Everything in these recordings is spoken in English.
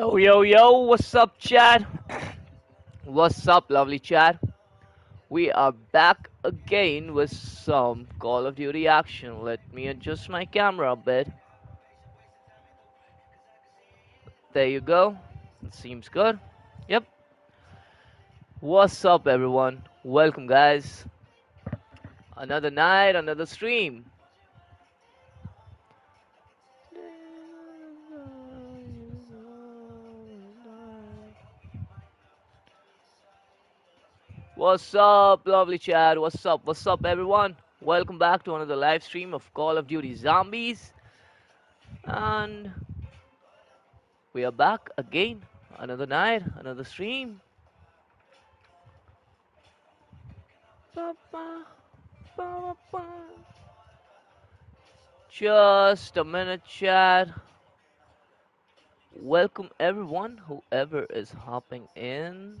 Yo, yo, yo, what's up, Chad? what's up, lovely Chad? We are back again with some Call of Duty action. Let me adjust my camera a bit. There you go. It seems good. Yep. What's up, everyone? Welcome, guys. Another night, another stream. What's up, lovely Chad? What's up? What's up, everyone? Welcome back to another live stream of Call of Duty Zombies. And we are back again. Another night, another stream. Just a minute, Chad. Welcome, everyone, whoever is hopping in.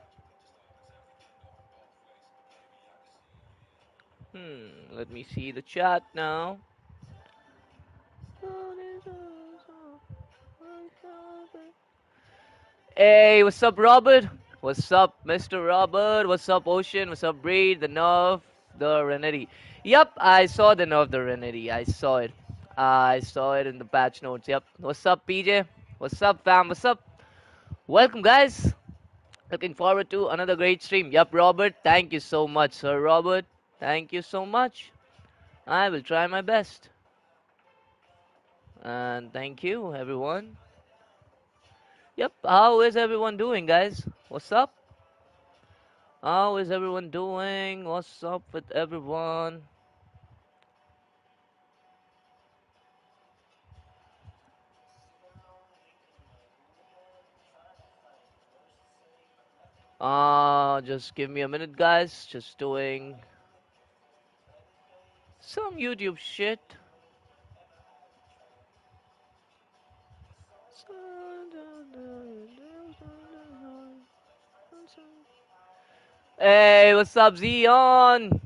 Hmm, let me see the chat now. Hey, what's up, Robert? What's up, Mr. Robert? What's up, Ocean? What's up, Breed? The Nerf, the Renity. Yep, I saw the Nerf, the Renity. I saw it. Uh, I saw it in the patch notes. Yep. What's up, PJ? What's up, fam? What's up? Welcome, guys. Looking forward to another great stream. Yep, Robert. Thank you so much, Sir Robert. Thank you so much. I will try my best. And thank you, everyone. Yep, how is everyone doing, guys? What's up? How is everyone doing? What's up with everyone? Uh, just give me a minute, guys. Just doing some YouTube shit. Hey, what's up, Zion?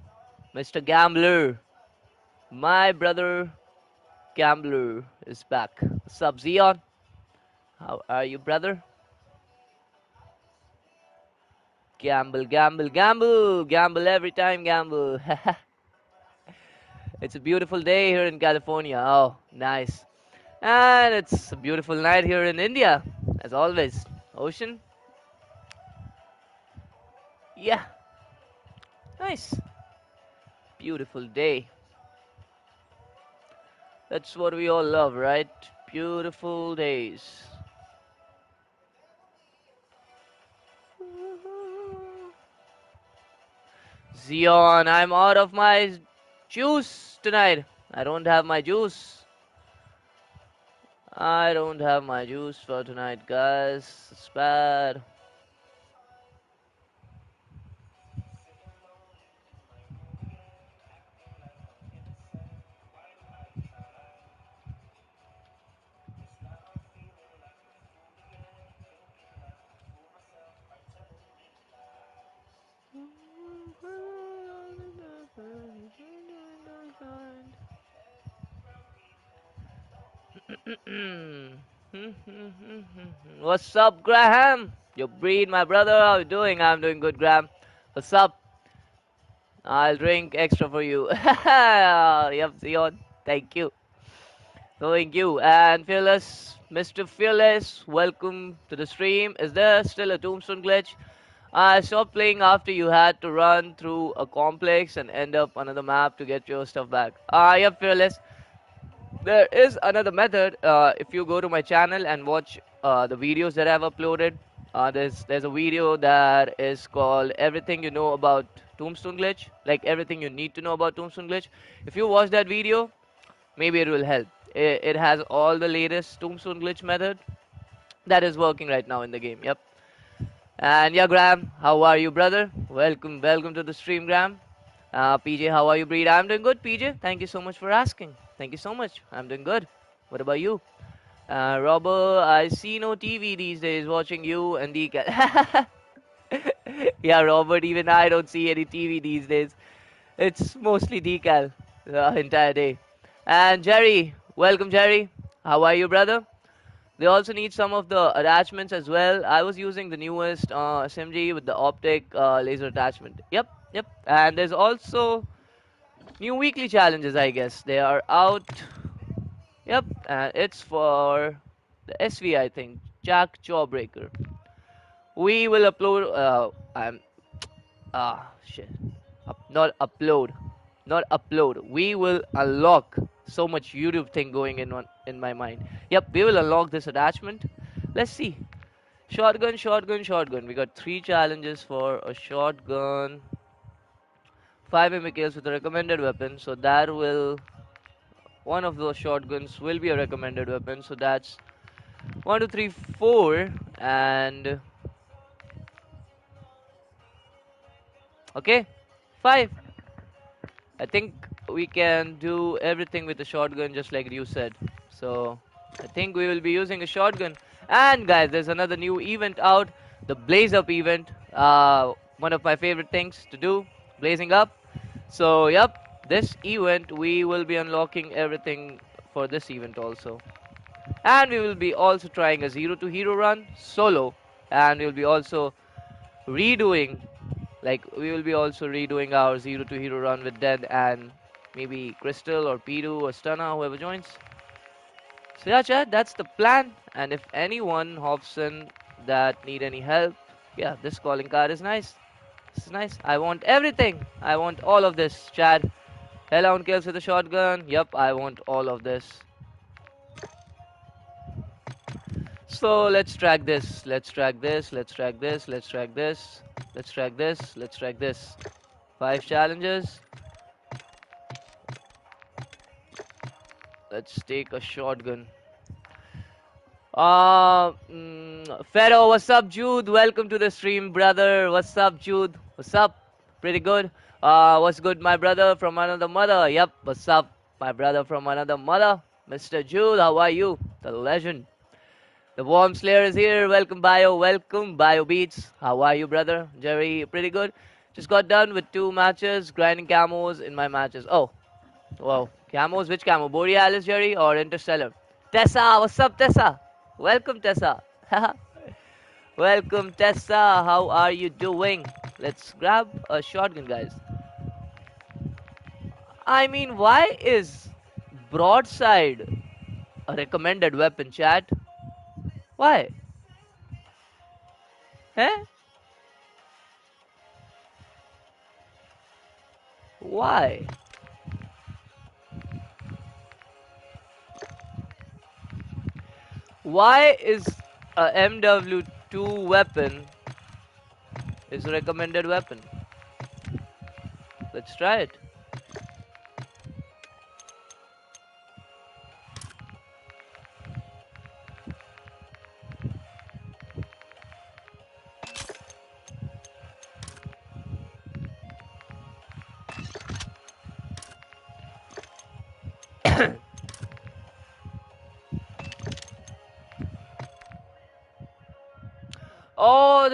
Mr. Gambler. My brother Gambler is back. What's up, Zeon? How are you, brother? Gamble, gamble, gamble, gamble every time, gamble. It's a beautiful day here in California. Oh, nice. And it's a beautiful night here in India, as always. Ocean. Yeah. Nice. Beautiful day. That's what we all love, right? Beautiful days. Zion, I'm out of my juice tonight. I don't have my juice. I don't have my juice for tonight, guys. It's bad. What's up, Graham? You breed, my brother. How you doing? I'm doing good, Graham. What's up? I'll drink extra for you. yep, Zion. Thank you. Thank you. And Fearless, Mr. Fearless, welcome to the stream. Is there still a tombstone glitch? I stopped playing after you had to run through a complex and end up another map to get your stuff back. Ah, uh, yep, Fearless there is another method uh, if you go to my channel and watch uh, the videos that I've uploaded uh, there's there's a video that is called everything you know about tombstone glitch like everything you need to know about tombstone glitch if you watch that video maybe it will help it, it has all the latest tombstone glitch method that is working right now in the game. Yep. And yeah, Graham, how are you, brother? Welcome, welcome to the stream, Graham. Uh, PJ, how are you, Breed? I'm doing good, PJ. Thank you so much for asking. Thank you so much. I'm doing good. What about you? Uh, Robert, I see no TV these days watching you and Decal. yeah, Robert, even I don't see any TV these days. It's mostly Decal the entire day. And Jerry, welcome, Jerry. How are you, brother? They also need some of the attachments as well. I was using the newest uh, SMG with the optic uh, laser attachment. Yep, yep. And there's also new weekly challenges, I guess. They are out. Yep, and it's for the SV, I think. JAK Jawbreaker. We will upload. Uh, I'm. Ah, shit. Up, not upload. Not upload. We will unlock so much YouTube thing going in on, in my mind. Yep, we will unlock this attachment. Let's see. Shotgun, shotgun, shotgun. We got three challenges for a shotgun. Five MKs with a recommended weapon. So that will one of those shotguns will be a recommended weapon. So that's one, two, three, four, and okay, five. I think we can do everything with the shotgun just like you said. So I think we will be using a shotgun. And guys, there's another new event out, the Blaze Up event. Uh, one of my favorite things to do, blazing up. So yep, this event we will be unlocking everything for this event also. And we will be also trying a zero to hero run solo. And we'll be also redoing like we will be also redoing our zero to hero run with Dead and maybe Crystal or Pidu or Stunner, whoever joins. So yeah, chat, that's the plan. And if anyone hops in that need any help, yeah, this calling card is nice. This is nice. I want everything. I want all of this, Chad. Hellhound kills with a shotgun. Yep, I want all of this. So let's track this. Let's track this. Let's track this. Let's track this. Let's track this. Let's track this. Five challenges. Let's take a shotgun. Uh, mm, Pharaoh, what's up, Jude? Welcome to the stream, brother. What's up, Jude? What's up? Pretty good. Uh, what's good, my brother from another mother? Yep, what's up, my brother from another mother? Mr. Jude, how are you? The legend. The Worm Slayer is here. Welcome, Bio. Welcome, Bio Beats. How are you, brother? Jerry, pretty good. Just got done with two matches, grinding camos in my matches. Oh, wow. Camos, which camo? Borealis, Jerry, or Interstellar? Tessa, what's up, Tessa? Welcome, Tessa. Welcome, Tessa. How are you doing? Let's grab a shotgun, guys. I mean, why is broadside a recommended weapon, chat? Why? Eh? Why? Why is a MW2 weapon is recommended weapon? Let's try it.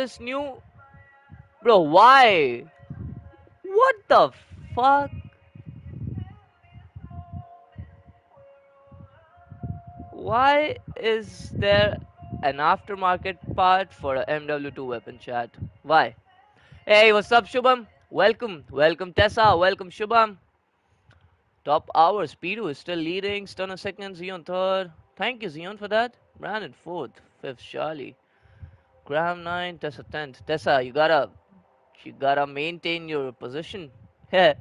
This new. Bro, why? What the fuck? Why is there an aftermarket part for a MW2 weapon chat? Why? Hey, what's up, Shubham? Welcome, welcome, Tessa. Welcome, Shubham. Top hour, Speedo is still leading. Stunner second, Zion third. Thank you, Zion, for that. Brandon fourth, fifth, Charlie. Graham 9, Tessa 10. Tessa, you gotta, you gotta maintain your position. and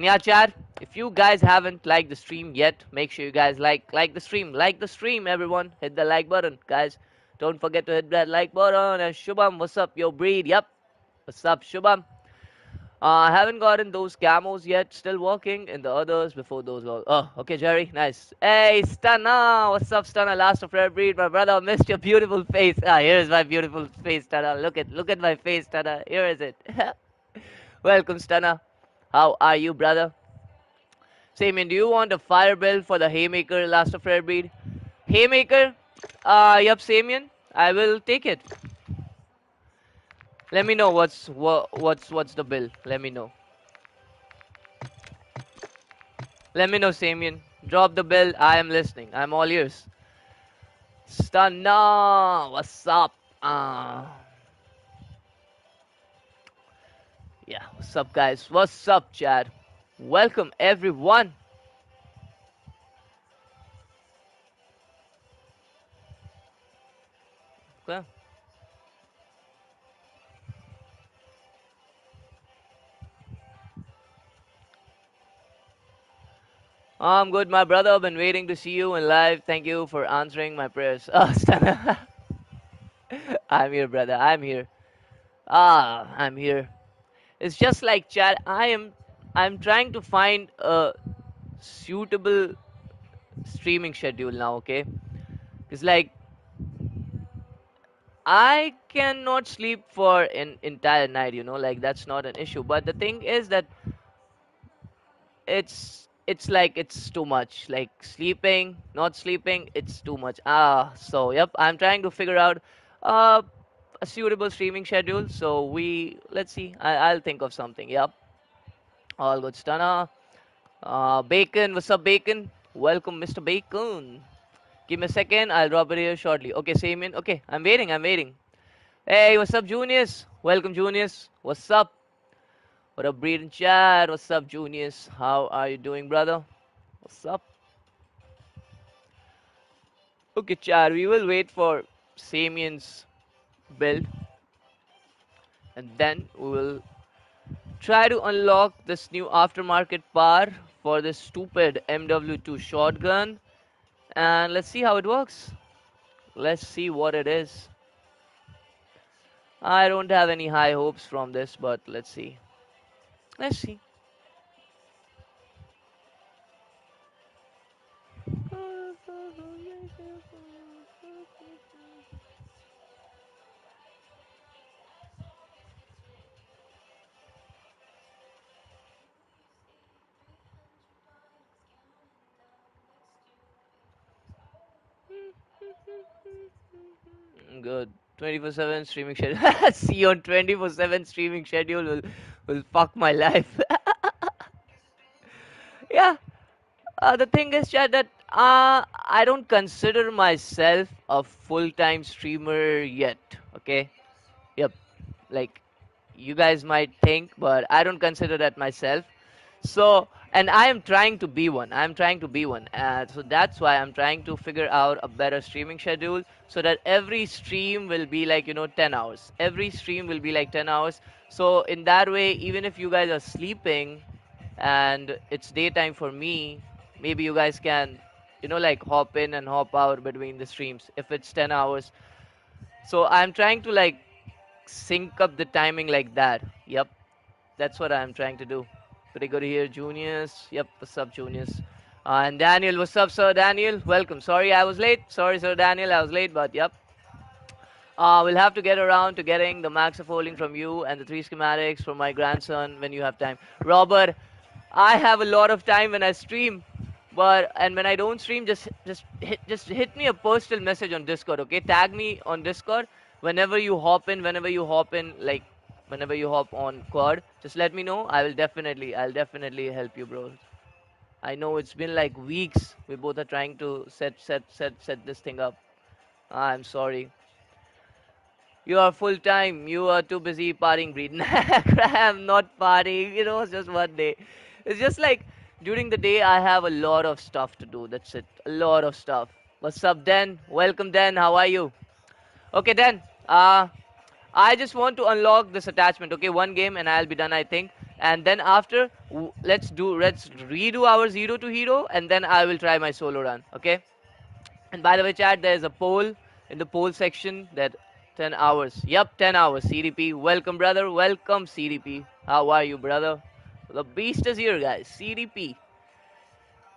yeah, chat, if you guys haven't liked the stream yet, make sure you guys like, like the stream. Like the stream, everyone. Hit the like button, guys. Don't forget to hit that like button. And Shubham, what's up, yo breed? Yep. What's up, Shubham? Uh, I haven't gotten those camos yet. Still working in the others before those go. Oh, okay, Jerry. Nice. Hey, Stunner. What's up, Stunner? Last of Rare Breed. My brother missed your beautiful face. Ah, here's my beautiful face, Stunner. Look at look at my face, Stunner. Here is it. Welcome, Stunner. How are you, brother? Samian, do you want a fire build for the Haymaker Last of Rare Breed? Haymaker? Uh, yep, Samian. I will take it. Let me know what's what, what's what's the bill. Let me know. Let me know, Samian. Drop the bill. I am listening. I'm all ears. Stunner, what's up? Uh, yeah, what's up, guys? What's up, Chad? Welcome, everyone. Okay. I'm good, my brother. I've been waiting to see you in live. Thank you for answering my prayers. Oh. I'm here, brother. I'm here. Ah, I'm here. It's just like chat. I am. I'm trying to find a suitable streaming schedule now. Okay, it's like I cannot sleep for an entire night. You know, like that's not an issue. But the thing is that it's it's like it's too much. Like sleeping not sleeping it's too much. Ah so yep i'm trying to figure out uh, a suitable streaming schedule. So we let's see. I, will think of something. Yep. All good stunner uh, bacon what's up bacon? Welcome mr bacon. Give me a second. I'll drop it here shortly. Okay Samian. Okay i'm waiting i'm waiting. Hey what's up junius? Welcome junius. What's up what up, Breed and Chad? What's up, Junius? How are you doing, brother? What's up? Okay, Chad, we will wait for Samian's build. And then we will try to unlock this new aftermarket par for this stupid MW2 shotgun. And let's see how it works. Let's see what it is. I don't have any high hopes from this, but let's see. Let's see. Good. 24 7 streaming schedule. See on 24 7 streaming schedule will, will fuck my life. yeah. Uh, the thing is, Chad, that uh, I don't consider myself a full time streamer yet. Okay. Yep. Like, you guys might think, but I don't consider that myself. So, and I am trying to be one. I'm trying to be one. Uh, so that's why I'm trying to figure out a better streaming schedule so that every stream will be like, you know, 10 hours. Every stream will be like 10 hours. So in that way, even if you guys are sleeping and it's daytime for me, maybe you guys can, you know, like hop in and hop out between the streams if it's 10 hours. So I'm trying to like sync up the timing like that. Yep. That's what I'm trying to do. Pretty good here, Junius. Yep, what's up, Junius? Uh, and Daniel, what's up, Sir Daniel? Welcome. Sorry I was late. Sorry, Sir Daniel, I was late, but yep. Uh, we'll have to get around to getting the max of holding from you and the three schematics from my grandson when you have time. Robert, I have a lot of time when I stream, but and when I don't stream, just just hit just hit me a personal message on Discord, okay? Tag me on Discord whenever you hop in, whenever you hop in, like whenever you hop on quad just let me know. I will definitely i'll definitely help you bro. I know it's been like weeks. We both are trying to set set set set this thing up. I'm sorry. You are full time you are too busy partying breed. I'm not partying. You know it's just one day. It's just like during the day i have a lot of stuff to do. That's it. A lot of stuff. What's up dan? Welcome dan. How are you? Okay dan uh I just want to unlock this attachment. Okay, one game and I'll be done, I think. And then after, let's do let's redo our zero to hero, and then I will try my solo run. Okay. And by the way, chat, there's a poll in the poll section that 10 hours. Yep, 10 hours. CDP, welcome, brother. Welcome, CDP. How are you, brother? The beast is here, guys. CDP.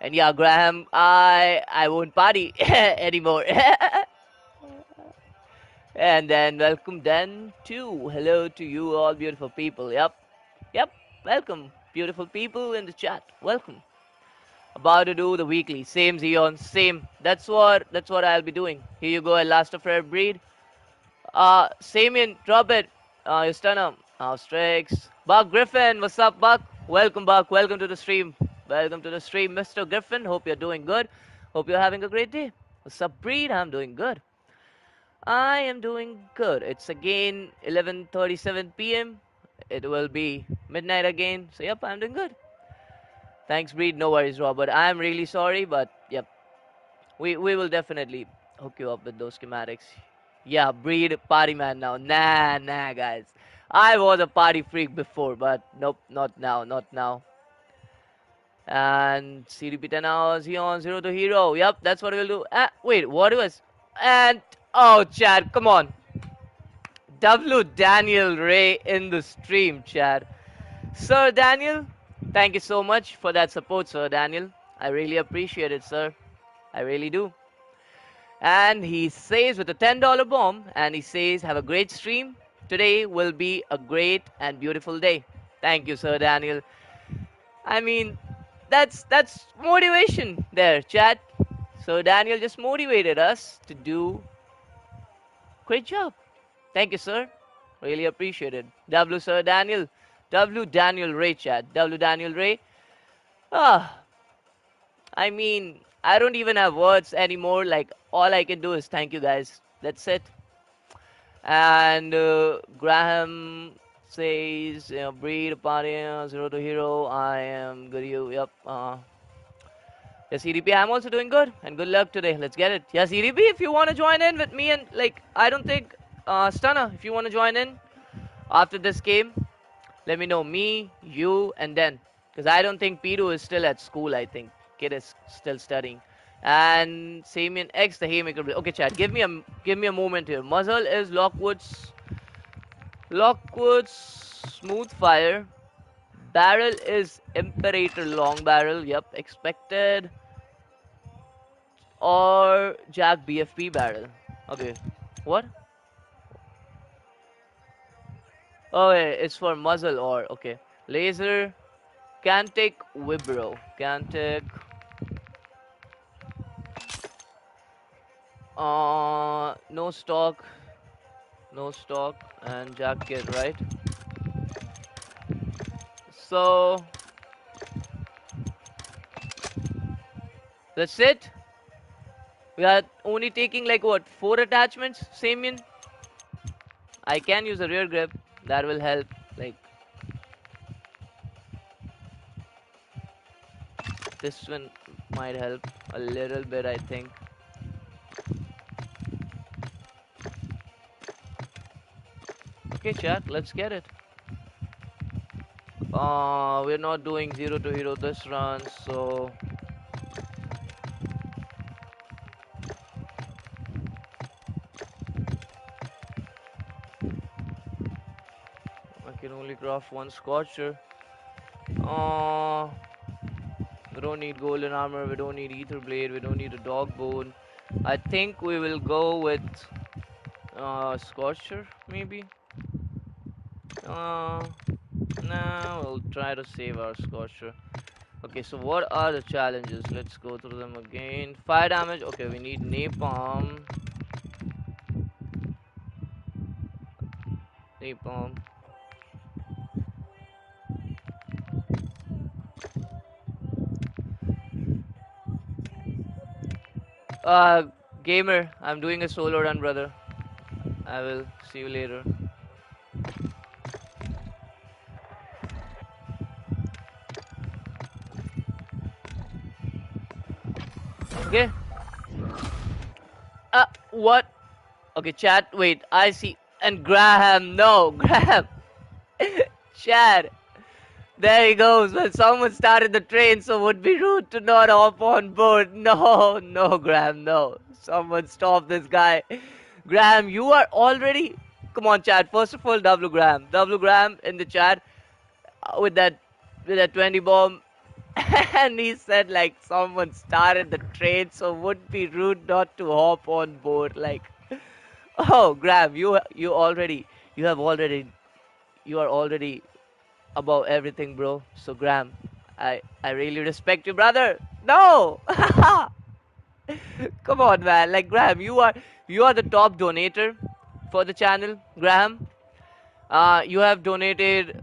And yeah, Graham, I I won't party anymore. and then welcome then to hello to you all beautiful people. Yep. Yep. Welcome, beautiful people in the chat. Welcome. About to do the weekly. Same Xeon, same. That's what that's what I'll be doing. Here you go, a last of rare breed. Uh Samian, drop it. Uh your stunner. Uh Strix. Buck Griffin, what's up, Buck? Welcome, Buck. Welcome to the stream. Welcome to the stream, Mr. Griffin. Hope you're doing good. Hope you're having a great day. What's up, Breed? I'm doing good. I am doing good. It's again 11:37 p.m. It will be midnight again. So yep, I'm doing good. Thanks, Breed. No worries, Robert. I'm really sorry, but yep, we we will definitely hook you up with those schematics. Yeah, Breed party man now. Nah, nah, guys. I was a party freak before, but nope, not now, not now. And CDP10 hours, he on zero to hero. Yep, that's what we'll do. Uh, wait, what was? And oh, Chad, come on. W. Daniel Ray in the stream, Chad. Sir Daniel, thank you so much for that support, Sir Daniel. I really appreciate it, sir. I really do. And he says with a $10 bomb, and he says, Have a great stream. Today will be a great and beautiful day. Thank you, Sir Daniel. I mean, that's that's motivation there, Chad. So Daniel just motivated us to do great job. Thank you, sir. Really appreciate it. W Sir Daniel. W Daniel Ray chat. W Daniel Ray. Ah I mean I don't even have words anymore. Like all I can do is thank you guys. That's it. And uh, Graham says, you know, breed, party, zero to hero. I am good. You, yep. Uh, yeah, CDP, I'm also doing good, and good luck today. Let's get it. Yeah, CDP, if you want to join in with me and like, I don't think uh, Stunner, if you want to join in after this game, let me know. Me, you, and then, because I don't think Piru is still at school. I think kid is still studying. And Samian X, the Haymaker. Okay, Chad, Give me a give me a moment here. Muzzle is Lockwood's Lockwood's smooth fire. Barrel is Imperator long barrel. Yep, expected. Or JAK BFP barrel. Okay, what? Oh, it's for muzzle or okay. Laser. Cantic Vibro. Cantic. Uh, no stock no stock and Jack jacket right so that's it we are only taking like what four attachments Samian I can use a rear grip. That will help like. This one might help a little bit I think. Okay, chat, let's get it. Uh, we're not doing zero to hero this run, so only craft one scorcher. Uh, we don't need golden armor, we don't need Aether Blade, we don't need a dog bone. I think we will go with uh, scorcher, maybe. Uh, now we'll try to save our Scorcher. Okay, so what are the challenges? Let's go through them again. Fire damage. Okay, we need napalm. Napalm. Uh, gamer, I'm doing a solo run, brother. I will see you later. Okay. Uh, what? Okay, chat, wait, I see. And Graham, no, Graham. chat. There he goes. When someone started the train, so would be rude to not hop on board. No, no, Graham, no. Someone stop this guy. Graham, you are already. Come on, chat. First of all, W Graham. W Graham in the chat. with that with that 20 bomb and he said like someone started the train so would be rude not to hop on board like oh graham you you already you have already you are already above everything bro. So graham i i really respect you brother. No! Come on man. Like graham you are you are the top donator for the channel graham. Uh, you have donated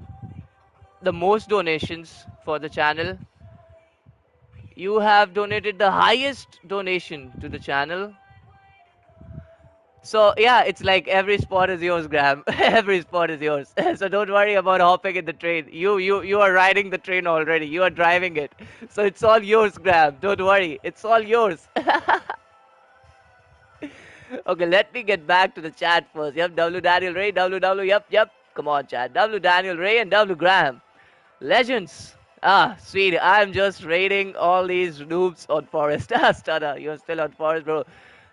the most donations for the channel. You have donated the highest donation to the channel. So yeah, it's like every spot is yours, Graham. every spot is yours. so don't worry about hopping in the train. You you you are riding the train already. You are driving it. So it's all yours, Graham. Don't worry. It's all yours. okay, let me get back to the chat first. Yep, W Daniel Ray, W W. Yep, yep. Come on, chat. W Daniel Ray and W Graham. Legends. Ah, sweet. I'm just raiding all these noobs on forest. Ah, Stunner, you're still on forest, bro.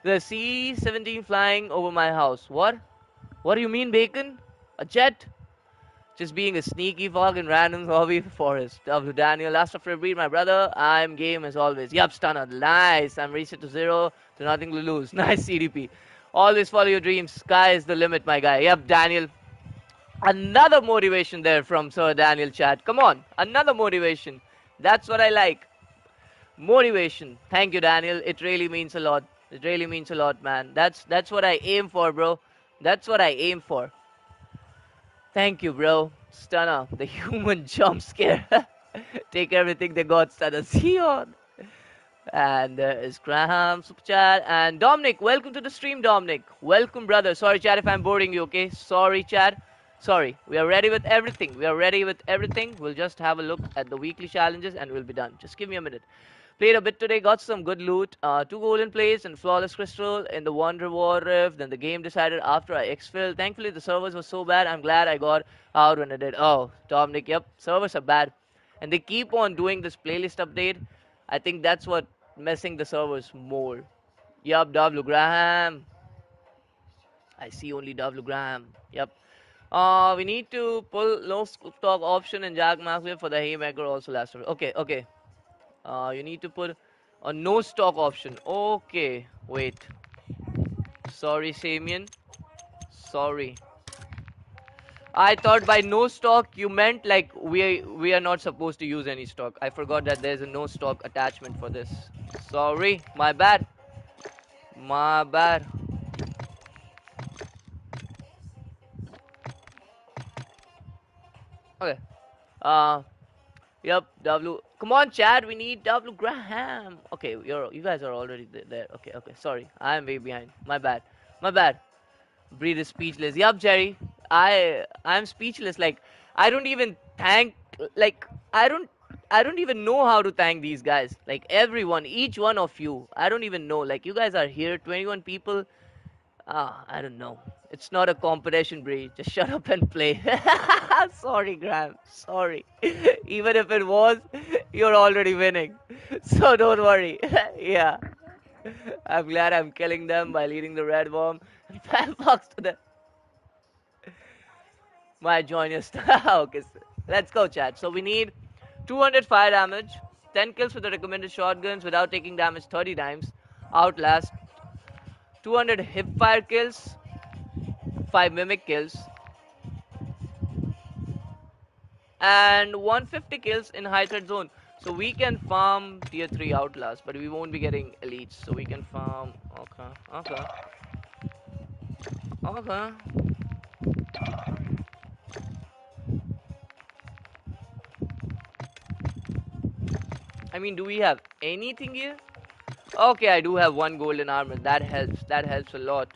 The C-17 flying over my house. What? What do you mean, Bacon? A jet? Just being a sneaky fucking random hobby forest. W. Daniel, last of read, my brother. I'm game as always. Yup, Stunner. Nice. I'm reset to zero to nothing to lose. Nice CDP. Always follow your dreams. Sky is the limit, my guy. Yep, Daniel. Another motivation there from Sir Daniel Chat. Come on, another motivation. That's what I like. Motivation. Thank you, Daniel. It really means a lot. It really means a lot, man. That's that's what I aim for, bro. That's what I aim for. Thank you, bro. Stunner, the human jump scare. Take everything they got, Stunner. See on. And uh, there is Graham, Super Chat, and Dominic. Welcome to the stream, Dominic. Welcome, brother. Sorry, Chad, if I'm boring you, okay? Sorry, Chad. Sorry, we are ready with everything. We are ready with everything. We'll just have a look at the weekly challenges and we'll be done. Just give me a minute. Played a bit today, got some good loot. Uh, two golden plays and flawless crystal in the one reward rift. Then the game decided after I exfilled. Thankfully, the servers were so bad. I'm glad I got out when I did. Oh, Dominic, yep, servers are bad. And they keep on doing this playlist update. I think that's what messing the servers more. Yup, W. Graham. I see only W. Graham. Yep. Uh, we need to pull no stock option in JAK Maxwell for the Haymaker also last. Okay, okay. Uh, you need to put a no stock option. Okay, wait. Sorry, Samian. Sorry. I thought by no stock you meant like we we are not supposed to use any stock. I forgot that there's a no stock attachment for this. Sorry, my bad. My bad. Okay. Uh, yep. W. Come on, Chad. We need W. Graham. Okay, you're you guys are already there. Okay, okay. Sorry, I am way behind. My bad. My bad. Breathe is speechless. Yup, Jerry. I I'm speechless. Like I don't even thank. Like I don't. I don't even know how to thank these guys. Like everyone, each one of you. I don't even know. Like you guys are here, 21 people. Ah, I don't know. It's not a competition, Bree. Just shut up and play. Sorry, Graham. Sorry. Even if it was, you're already winning. So don't worry. yeah. I'm glad I'm killing them by leading the red bomb and fan box to them. Might join your okay, let's go, chat. So we need 200 fire damage, 10 kills with the recommended shotguns without taking damage 30 times, outlast, 200 hip fire kills, 5 mimic kills, and 150 kills in high threat zone. So we can farm tier 3 outlast, but we won't be getting elites. So we can farm. Okay, okay, okay. I mean, do we have anything here? Okay, I do have one golden armor. That helps. That helps a lot.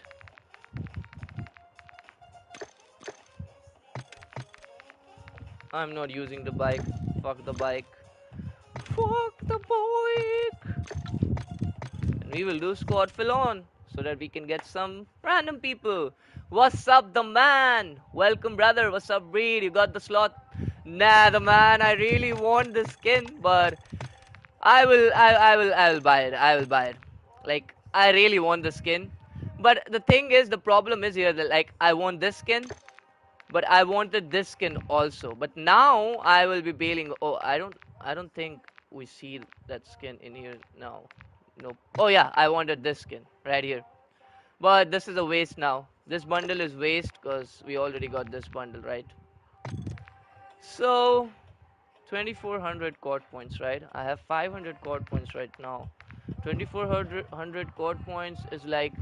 I'm not using the bike. Fuck the bike. Fuck the bike. And we will do squad fill on so that we can get some random people. What's up, the man? Welcome, brother. What's up, breed? You got the slot? Nah, the man. I really want the skin, but I will, I, I will, I will buy it. I will buy it. Like, I really want the skin. But the thing is, the problem is here that, like, I want this skin. But I wanted this skin also. But now I will be bailing. Oh, I don't, I don't think we see that skin in here now. Nope. Oh yeah, I wanted this skin right here. But this is a waste now. This bundle is waste because we already got this bundle, right? So, 2400 COD points, right? I have 500 COD points right now. 2400 COD points is like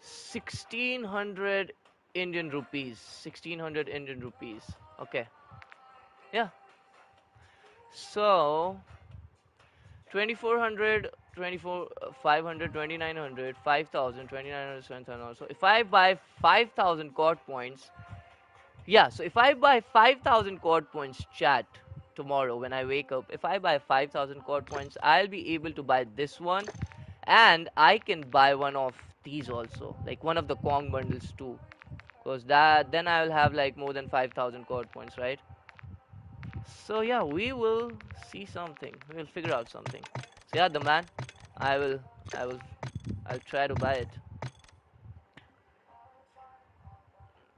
1600 Indian rupees. 1600 Indian rupees. Okay. Yeah. So, 2400 24 uh, 500 2900 5000 2900 7000 also if i buy 5000 COD points yeah so if i buy 5000 COD points chat tomorrow when i wake up if i buy 5000 COD points i'll be able to buy this one and i can buy one of these also like one of the kong bundles too because that then i will have like more than 5000 COD points right so yeah we will see something we'll figure out something so yeah, the man. I will, I will, I'll try to buy it.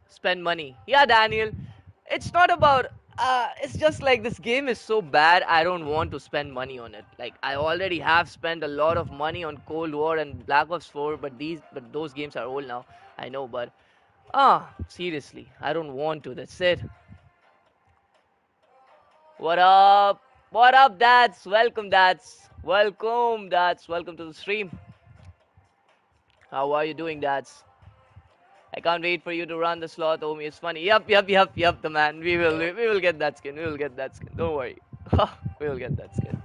Spend money. Yeah, Daniel. It's not about. Uh, it's just like this game is so bad. I don't want to spend money on it. Like I already have spent a lot of money on Cold War and Black Ops 4, but these, but those games are old now. I know, but ah, seriously, I don't want to. That's it. What up? What up, dads? Welcome, dads. Welcome, dads. Welcome to the stream. How are you doing, dads? I can't wait for you to run the slot, Omi. It's funny. Yep, yep, yep, yep, the man. We will, we will get that skin. We will get that skin. Don't worry. we will get that skin.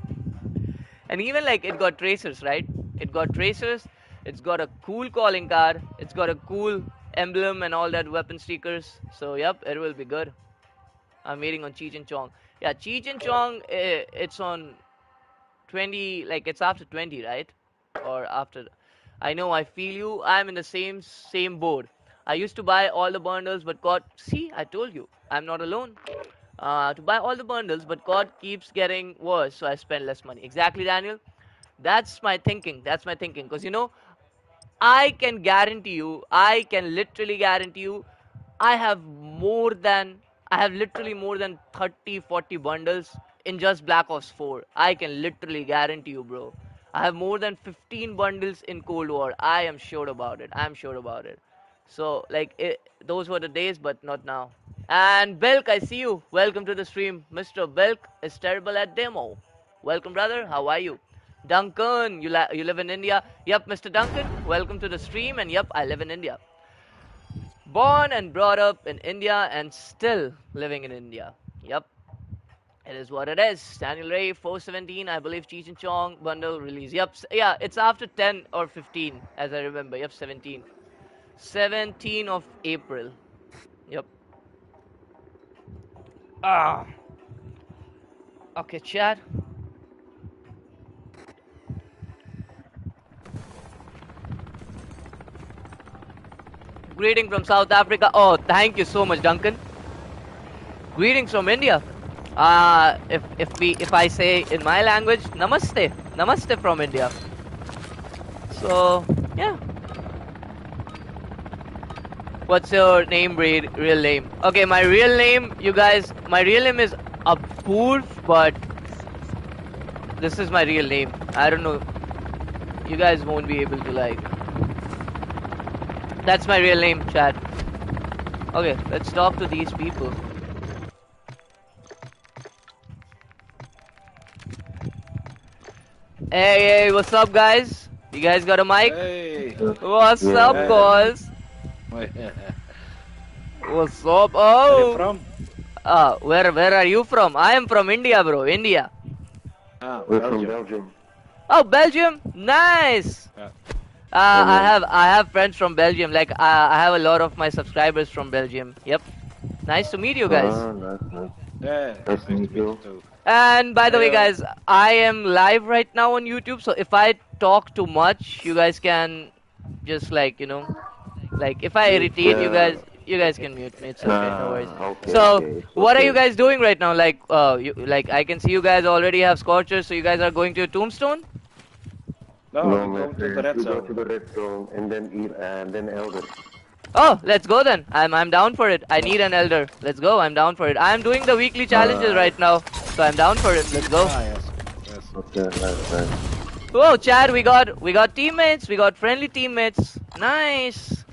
And even like it got tracers, right? It got tracers. It's got a cool calling card. It's got a cool emblem and all that weapon stickers. So yep, it will be good. I'm waiting on Cheech and Chong. Yeah, Cheech and Chong. It's on 20 like it's after 20 right or after i know i feel you i'm in the same same board. i used to buy all the bundles but COD. see i told you i'm not alone uh, to buy all the bundles but COD keeps getting worse so i spend less money exactly daniel that's my thinking that's my thinking because you know i can guarantee you i can literally guarantee you i have more than i have literally more than 30 40 bundles in just Black Ops 4. I can literally guarantee you, bro. I have more than 15 bundles in Cold War. I am sure about it. I'm sure about it. So, like, it, those were the days, but not now. And Belk, I see you. Welcome to the stream. Mr. Belk is terrible at demo. Welcome, brother. How are you? Duncan, you, you live in India? Yep, Mr. Duncan. Welcome to the stream. And yep, I live in India. Born and brought up in India and still living in India. Yep. It is what it is. Daniel Ray, 417, I believe Cheech and Chong bundle release. Yep, yeah, it's after 10 or 15, as I remember. Yep, 17. 17 of April. Yep. Ah. Okay, chat. Greeting from South Africa. Oh, thank you so much, Duncan. Greetings from India. Uh, if if we if I say in my language, Namaste, Namaste from India. So yeah. What's your name, real, real name? Okay, my real name, you guys, my real name is Apurv, but this is my real name. I don't know. You guys won't be able to like. That's my real name, Chad. Okay, let's talk to these people. Hey, hey, what's up, guys? You guys got a mic? Hey. What's yeah. up, guys? what's up? Oh. Where you from? Uh, where where are you from? I am from India, bro. India. Ah, We're Belgium. from Belgium. Oh, Belgium. Nice. Yeah. Uh, I have I have friends from Belgium. Like uh, I have a lot of my subscribers from Belgium. Yep. Nice to meet you guys. Oh, nice, nice. Yeah, nice to meet you. Too. And by the way, guys, I am live right now on YouTube, so if I talk too much, you guys can just like you know, like if I irritate you guys, you guys can mute me. It's okay, no worries. Okay, so, okay, what okay. are you guys doing right now? Like, uh, you, like I can see you guys already have scorchers, so you guys are going to your tombstone. No, no we go to the red zone. go to the red zone and then and then elder. Oh, let's go then. I'm I'm down for it. I need an elder. Let's go. I'm down for it. I'm doing the weekly challenges Alright. right now, so I'm down for it. Let's go. Ah, yes. Yes. Okay, nice, nice. Whoa, Chad, we got we got teammates. We got friendly teammates. Nice.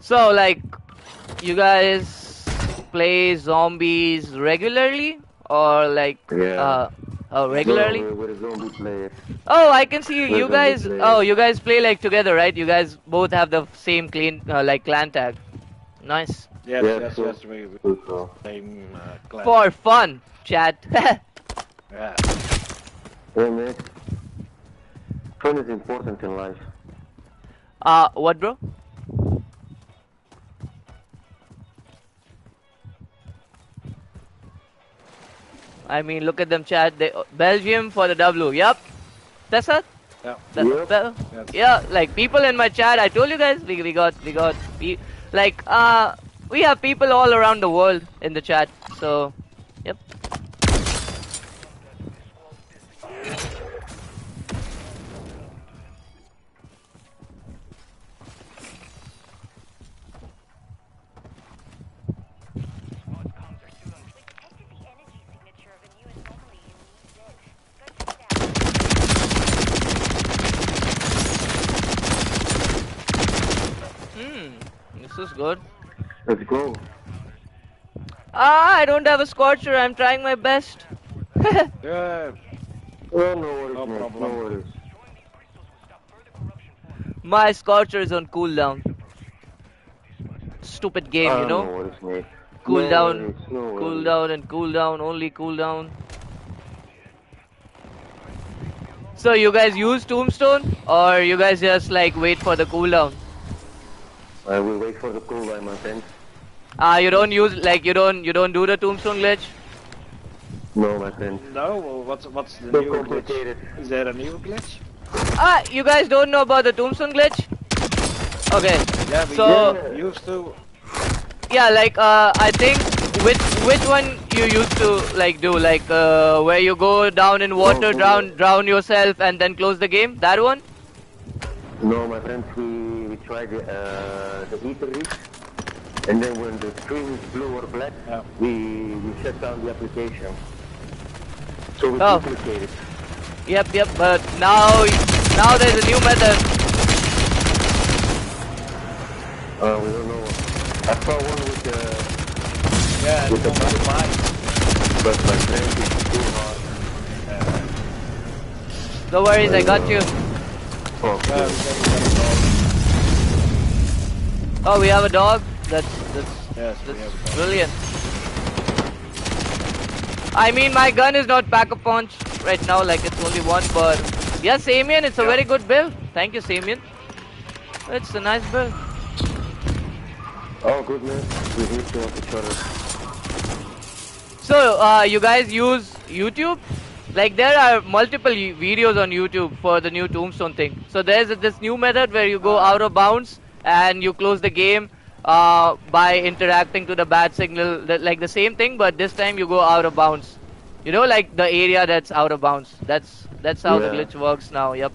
So like, you guys play zombies regularly or like Yeah. uh, oh regularly? No, we're, we're a zombie player. Oh, I can see We're you guys. Oh, you guys play like together, right? You guys both have the same clean uh, like clan tag. Nice. Yes, Yeah, yes, yes, we we same uh, class. For fun, Chad. Yeah. Yeah, man. Fun is important in life. uh, what, bro? I mean, look at them, Chad. They, Belgium for the W. Yep. That's it. Yeah. That- Yep. that- Yes. yeah, like people in my chat. I told you guys we, we got we got pe- like uh we have people all around the world in the chat. So, yep. detected the energy signature of a new anomaly in Lee's Go check it out. Hmm. This is good. Let's go. Ah, I don't have a scorcher. I'm trying my best. Yeah. Oh, no worries, No mate. problem. No worries. my scorcher is on cooldown. Stupid game, Ah, you know. No worries, mate. Cool no down, no worries. cool down, and cool down. Only cool down. So you guys use Tombstone, or you guys just like wait for the cooldown? I will wait for the cooldown, my friend. Ah, you don't use like you don't you don't do the Tombstone glitch. No, my friend. No, well, what's what's the So new glitch? Is there a new glitch? Ah, you guys don't know about the Tombstone glitch? Okay, Yeah, we So- used to. yeah, like uh, I think which which one you used to like do like uh, where you go down in water, No, drown drown yourself, and then close the game. That one? No, my friend. we, we tried the, uh, the heater. And then when the screen is blue or black, Yeah. we, we shut down the application. So we Oh. duplicated. Yep, yep. But now now there's a new method. Uh, we don't know. I saw one with the, Yeah, With the it's on mine. but my friend is too hard. No worries, I got you. Oh, Yeah, Oh, we have a dog. That's that's Yes, that's brilliant. I mean, my gun is not pack a punch right now, like it's only one, but yeah, Samian, it's a Yeah. very good build. Thank you, Samian. It's a nice build. oh goodness. We need to help each other. So, uh, you guys use YouTube? Like there are multiple videos on YouTube for the new Tombstone thing. So there's this new method where you go out of bounds and you close the game uh, by interacting to the bat signal, that- like the same thing, but this time you go out of bounds. You know, like the area that's out of bounds. That's that's how the glitch works now. Yep.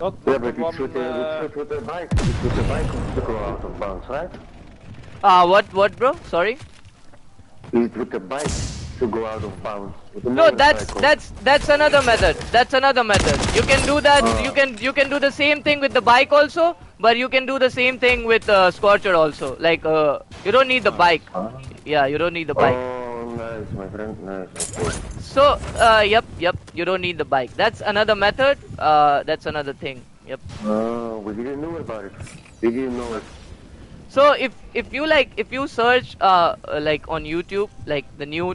Not Yeah, but one, it's with, the, uh, with the bike. It's with the bike to go out of bounds, right? Uh, what what, bro? Sorry. It's with the bike to go out of bounds. With No, that's that's that's another method. That's another method. You can do that. Ah. You can you can do the same thing with the bike also, but you can do the same thing with uh, Scorcher also. Like uh, you don't need the bike. Ah. Yeah, you don't need the bike. Oh, nice, my friend. Nice. Okay. So uh, yep, yep. You don't need the bike. That's another method. Uh, that's another thing. Yep. Oh, we didn't know about it. We didn't know it. So if if you like if you search uh, uh, like on YouTube like the new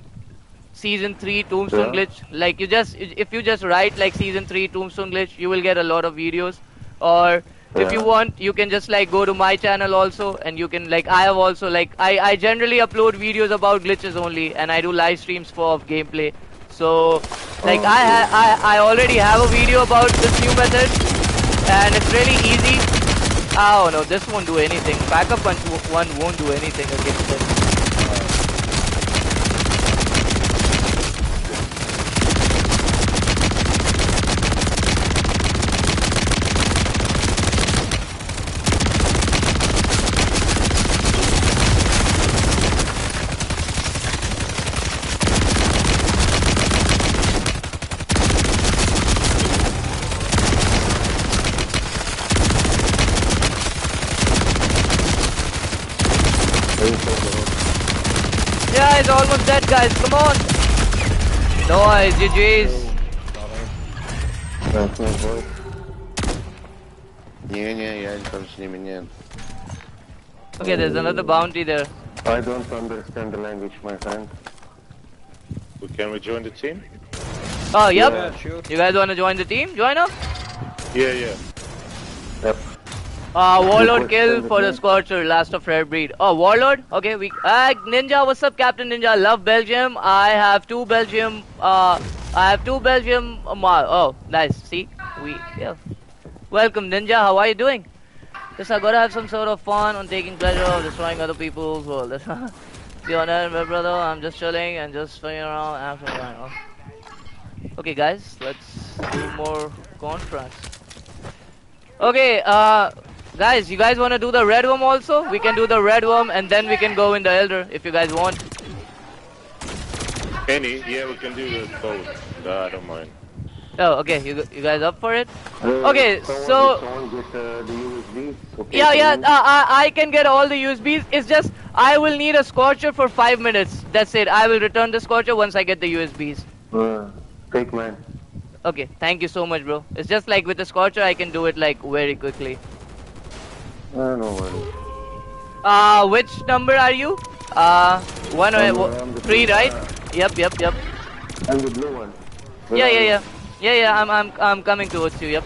season 3 tombstone Yeah. glitch like you just if you just write like season 3 tombstone glitch you will get a lot of videos or if you want you can just like go to my channel also and you can like I have also like I, I generally upload videos about glitches only and I do live streams for of gameplay so like Oh, I, ha- I I already have a video about this new method and it's really easy ah, Oh no, this won't do anything. Pack a punch w- one won't do anything against it. Yeah, it's almost dead, guys. Come on. Nice, GG's. That's my boy. Не-не, я там с ними нет. Okay, there's another bounty there. I don't understand the language, my friend. Can we join the team? Oh, yep. Yeah, sure. You guys want to join the team? Join up. Yeah, yeah. Yep. Uh, Warlord kill for the Scorcher, last of rare breed. Oh, Warlord? Okay, we. Uh, Ninja, what's up, Captain Ninja? Love Belgium. I have two Belgium. Uh, I have two Belgium. Uh, oh, nice. See, we. Yeah. Welcome, Ninja. How are you doing? Yes, I gotta have some sort of fun on taking pleasure of destroying other people's world. That's Be honest, my brother. I'm just chilling and just playing around. fun. Okay, guys, let's do more contracts. Okay, uh, guys, you guys want to do the red worm also? We can do the red worm and then we can go in the elder if you guys want. Any? Yeah, we can do the both. No, I don't mind. Oh, okay, you you guys up for it? Uh, Okay, someone, so- someone get uh, the USB. Okay, Yeah, yeah, uh, I I can get all the USBs. It's just I will need a scorcher for five minutes. That's it. I will return the scorcher once I get the USBs. Uh, take mine. Okay, thank you so much, bro. It's just like with the scorcher, I can do it like very quickly. No worries. Uh, which number are you? Uh, one or uh, I'm the three, blue, right? Yep, yep, yep. I'm the blue one. Where Yeah, yeah, you? yeah. Yeah, yeah, I'm, I'm, I'm coming towards you, yep.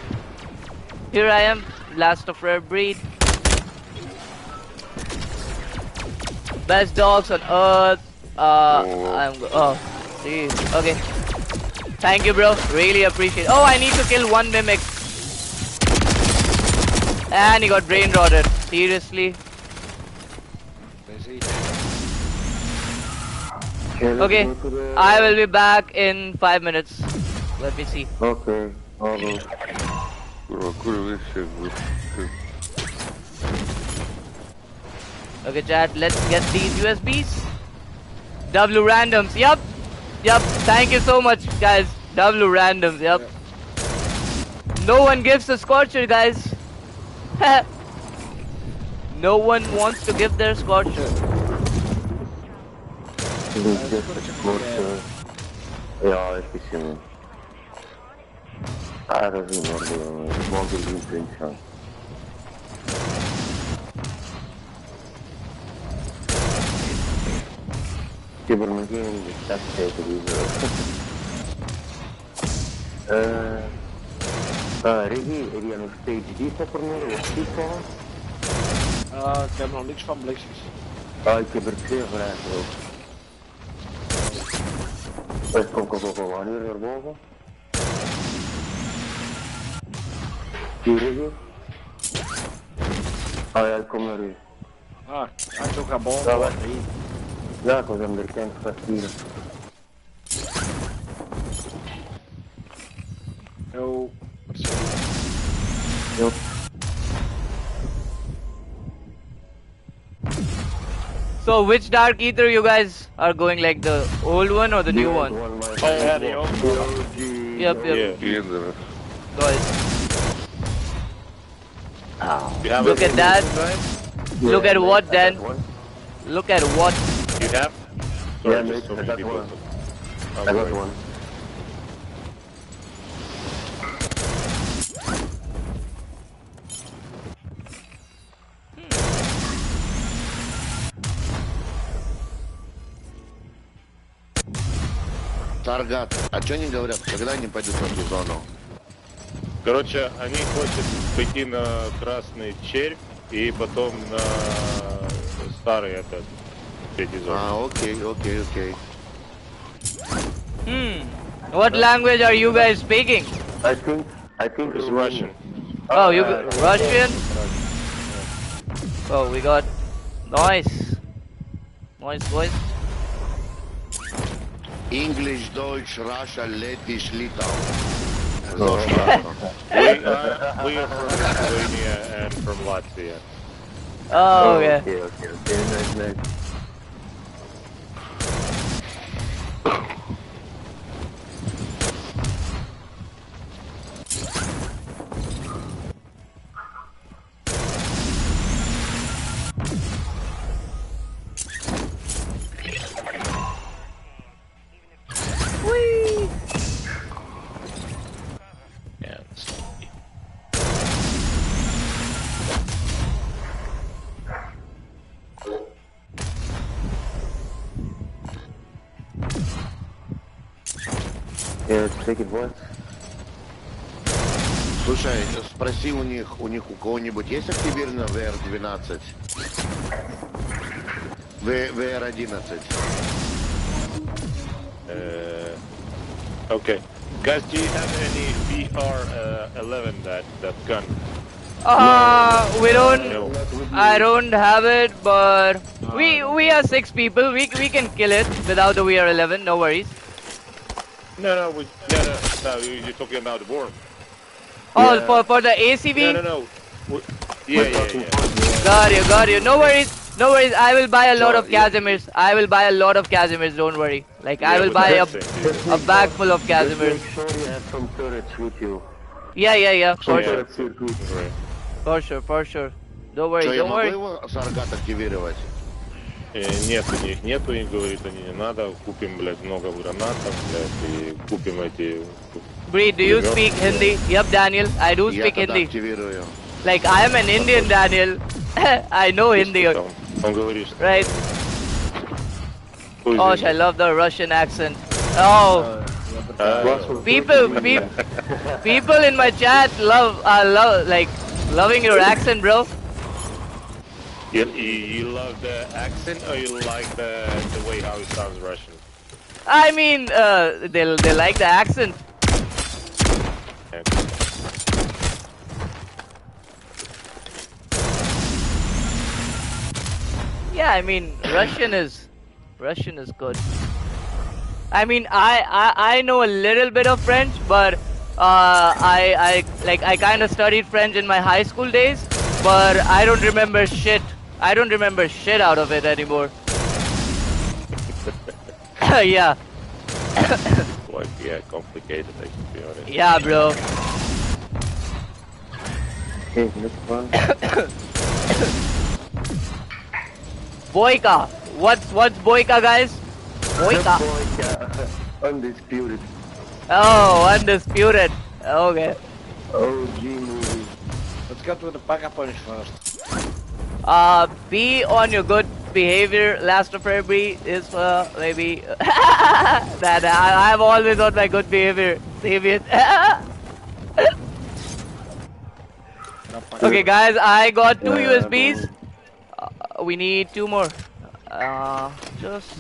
Here I am, last of rare breed. Best dogs on earth. Uh, Oh. I'm, oh, see, okay. Thank you, bro. Really appreciate Oh, I need to kill one mimic. And he got brain rotted. Seriously. Okay, let's Okay, go to the- I will be back in five minutes. Let me see. Okay, I'll go. Kurwa, kurwa, się Okay, chat, let's get these USBs. W randoms, yep. Yep, thank you so much, guys. W randoms, yep. No one gives a scorcher, guys. no one wants to give their scorcher. Dit is just kort. eh, Ja, even. Ah, dat is in orde. jongen. Ik mag er niet in gaan. Ik heb er meteen in de Regie, is nog steeds die voor een of? Uh, ik heb nog niks van blikjes. Ah, ik heb er twee voor eigenlijk ook. kom, kom go go naar boven. Die regie? Ah ja, ik kom naar u. Ah, ik ook aan boven. Ja, wat? Ja, ik was hem So which Dark Ether you guys are going like the old one or the new one? yeah, the old one. Yep, yep. Yeah. Guys. Oh. Look at that. Yeah, Look at what then? Look at what? You have? Sorry, yeah, I so. I got one. Таргат, а что они говорят, когда они пойдут на ту зону? Короче, они хотят пойти на красный червь и потом на старый этот третий зон. А, окей, окей, окей. Hmm. What language are you guys speaking? I think, I think It's. Russian. Oh, you Uh, Russian? Oh, we got nice, nice boys. English, Deutsch, Russia, Lettish, Litau. Oh. We, uh, we are from Lithuania and from Latvia. Oh, yeah. Okay, okay, okay, nice, nice. take it, boy. Слушай, спроси у них, у них у кого-нибудь есть активировано VR-12? В, VR-11. Uh, okay. Guys, do you have any VR uh, 11 that that gun? Uh, we don't. No. I don't have it, but we we are six people. We we can kill it without the VR11. No worries. No, no, we, no, you're talking about the worm. Oh, yeah. for, for the ACV? No, no, no. We're, yeah, yeah, yeah. Got you, got you. No worries. No worries, I will buy a lot of Casimirs. Yeah. I will buy a lot of Casimirs, don't worry. Like, I will buy a, a bag full of Casimirs. Sure. Yeah, yeah, yeah, for sure. For sure, for sure. Don't worry, don't worry. Нет, у них нету, и говорит, они не надо. Купим, блядь, много гранатов, блядь, и купим эти... Breed, do you Yeah. speak Hindi? Yep, Daniel. I do Я speak тогда Hindi. активирую. Like I am an Indian, Daniel. I know Hindi, Там, он говорит, что... right? Who is Gosh, it? I love the Russian accent. Oh, А, people, people, people in my chat love, uh, love, like, loving your accent, bro. you, you, you love the accent or you like the, the way how it sounds Russian? I mean, uh, they they like the accent. Yeah. Yeah, I mean, Russian is, Russian is good. I mean, I, I, I know a little bit of French, but uh, I, I like I kind of studied French in my high school days, but I don't remember shit. I don't remember shit out of it anymore. yeah, Quite, yeah, complicated, I can be honest. yeah, bro. Okay, next. Boyka. What's what's Boyka, guys? Boyka. Boy, yeah. Undisputed. Oh, undisputed. Okay. OG movie. Let's go to the pack punch first. Uh, be on your good behavior. Last of rare breed is uh, maybe that I, I'm always on my good behavior. Save it. okay, guys, I got two Yeah, USBs. Uh, we need two more. Uh, just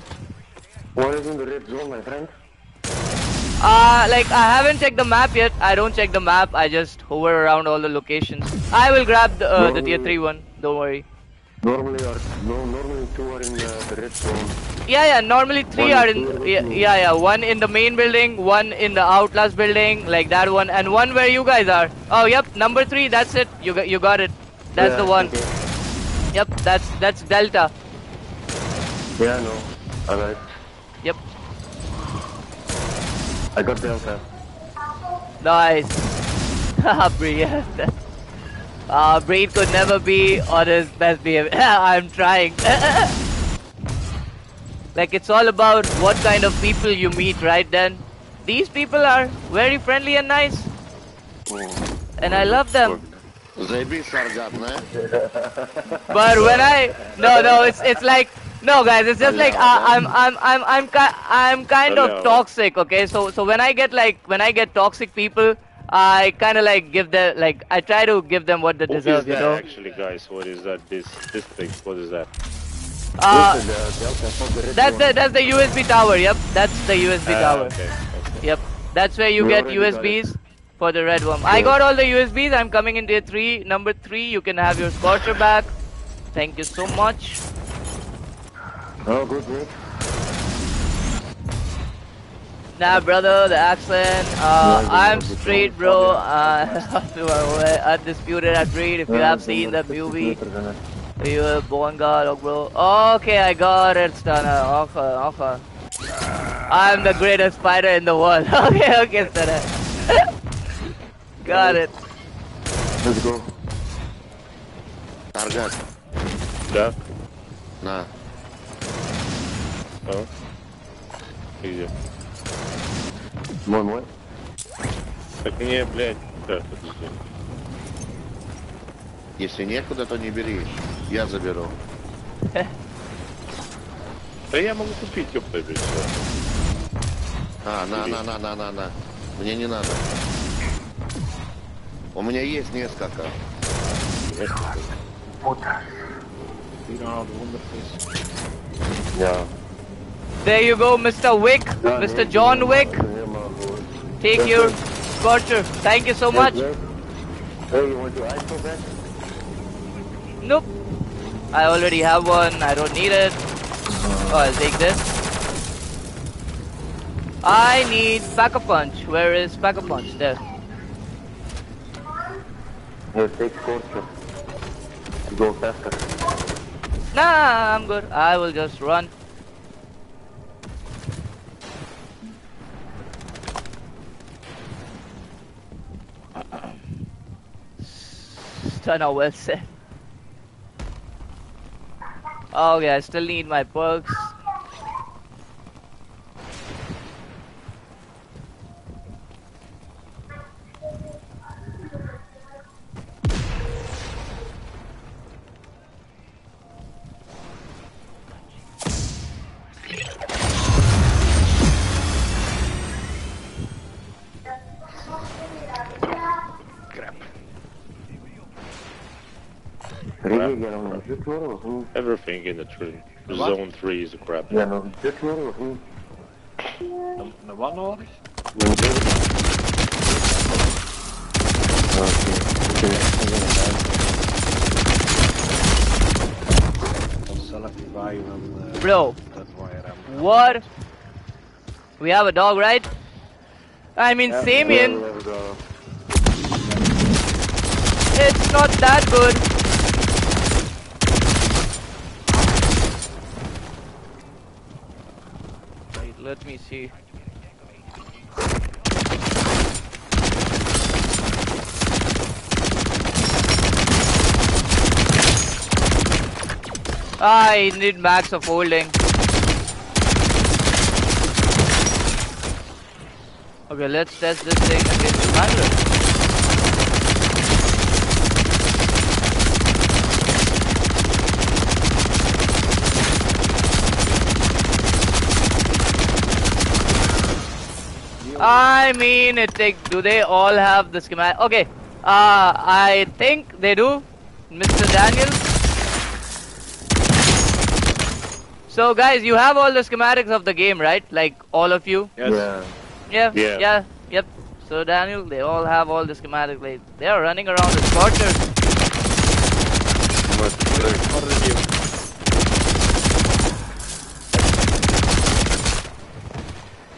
What is in the red zone, my friend. uh, like I haven't checked the map yet. I don't check the map. I just hover around all the locations. I will grab the, uh, the tier three one. Don't worry. Normally, are, no, normally two are in uh, the red zone. Yeah, yeah. Normally three One are in. two, Yeah, yeah, yeah. One in the main building, one in the Outlast building, like that one, and one where you guys are. Oh, yep. Number three. That's it. You got, you got it. That's Yeah, the one. okay. Yep. That's that's Delta. Yeah, no. Alright. Yep. I got Delta. Nice. Haha, Bree. Uh, Breed could never be on his best behavior. I'm trying. like, it's all about what kind of people you meet, right, Then These people are very friendly and nice. And I love them. but when I no no it's it's like no guys it's just like I, am I'm I'm I'm I'm kind of toxic okay so so when I get like when I get toxic people I kind of like give them like I try to give them what they What is deserve you know actually, guys? What is that? This this thing? What is that? uh, is the Delta for the red that's the that's the USB tower yep that's the USB Ah, tower okay, okay. yep that's where you We get already got it. USBs for the red one I got all the USBs I'm coming in day 3 number 3 you can have your scorcher back thank you so much Oh, good, Nick. Nah, brother, the accent. Uh, Yeah, I'm yeah, straight, bro. Uh, you are undisputed at breed. If you Yeah, have seen the it's movie, better than that. you are born god, oh, bro. Okay, I got it, Stunner. Okay, okay. I'm the greatest fighter in the world. okay, okay, Stunner. got it. Let's go. Саргат, Да? на. А? Где? Мой, мой. Так мне, блядь. Если некуда, то не бери. Я заберу. Да я могу купить, ёпта, блядь. А, на, на, на, на, на, на. Мне не надо. У меня есть несколько. Yeah. There you go, Mr. Wick, Mr. John Wick. Take your scorcher. Thank you so much. Hey, you want your ISO back? Nope. I already have one. I don't need it. Uh-huh. Oh, I'll take this. I need pack a punch. Where is pack a punch? There. Here, take Scorcher. Go faster. Nah, I'm good. I will just run. Well said. Okay, I still need my perks. Right. Everything in the tree. Zone 3 is a crap. Yeah, no. The one? Bro, what? We have a dog, right? I mean, yeah, Samian. It's not that good. Let me see. I need max of holding. Okay, let's test this thing against the Bangalore. I mean, it take. Do they all have the schematic? Okay, uh, I think they do, Mr. Daniel. So, guys, you have all the schematics of the game, right? Like all of you. Yes. Yeah. Yeah, Yeah. yeah, yep. So Daniel, they all have all the schematics. Like they are running around with scorchers. What review?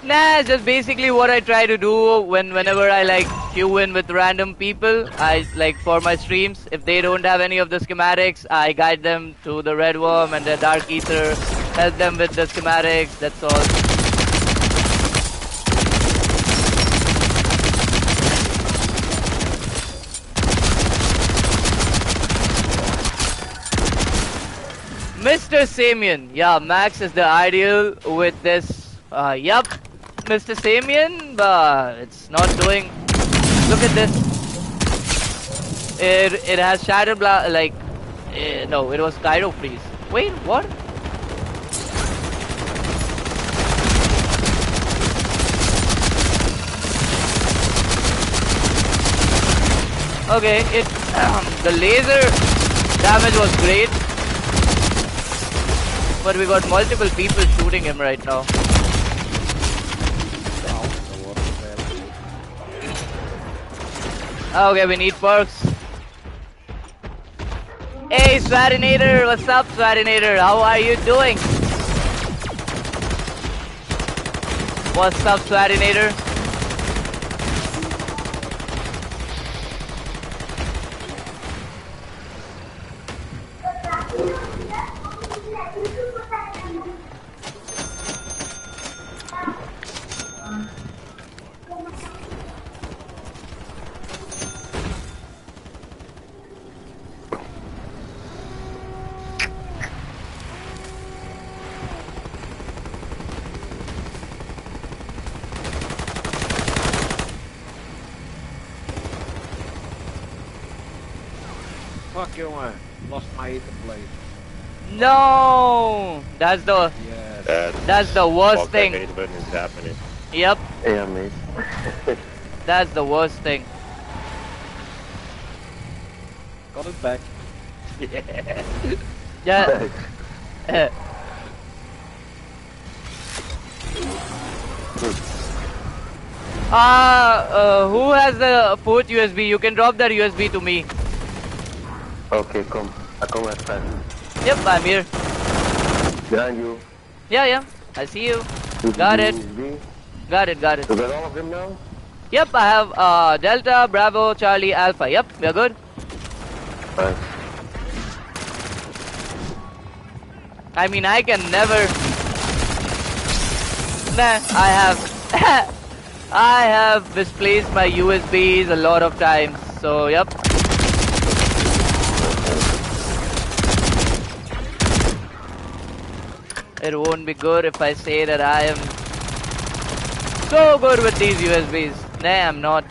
Nah, just basically what I try to do when whenever I like queue in with random people. I like for my streams, if they don't have any of the schematics, I guide them to the red worm and the dark ether, help them with the schematics. That's all. Mr. Samian, yeah, Max is the ideal with this. Uh, yup, Mr. Samian, but it's not doing. Look at this. It it has shatter bla like. eh, no, it was Cryo Freeze. Wait, what? Okay, it the laser damage was great, but we got multiple people shooting him right now. Okay, we need perks. Hey, Swarinator, what's up, Swarinator? How are you doing? What's up, Swarinator? Fuck jongen. Lost my blade. No, that's the Yes. That that's the worst fuck, I thing. hate when it's happening. Yep, Yeah, mate. that's the worst thing. Got it back. Yeah. eh. Ah, uh, who has the fourth USB? You can drop that USB to me. okay, come. I come as fast. Yep, I'm here. Behind you. Yeah, yeah. I see you. Got it. Got it, got it. You got all of them now? Yep, I have uh, Delta, Bravo, Charlie, Alpha. Yep, we're good. I mean, I can never. Nah, I have. I have misplaced my USBs a lot of times. So, yep. It won't be good if I say that I am so good with these USBs. Nah, I'm not.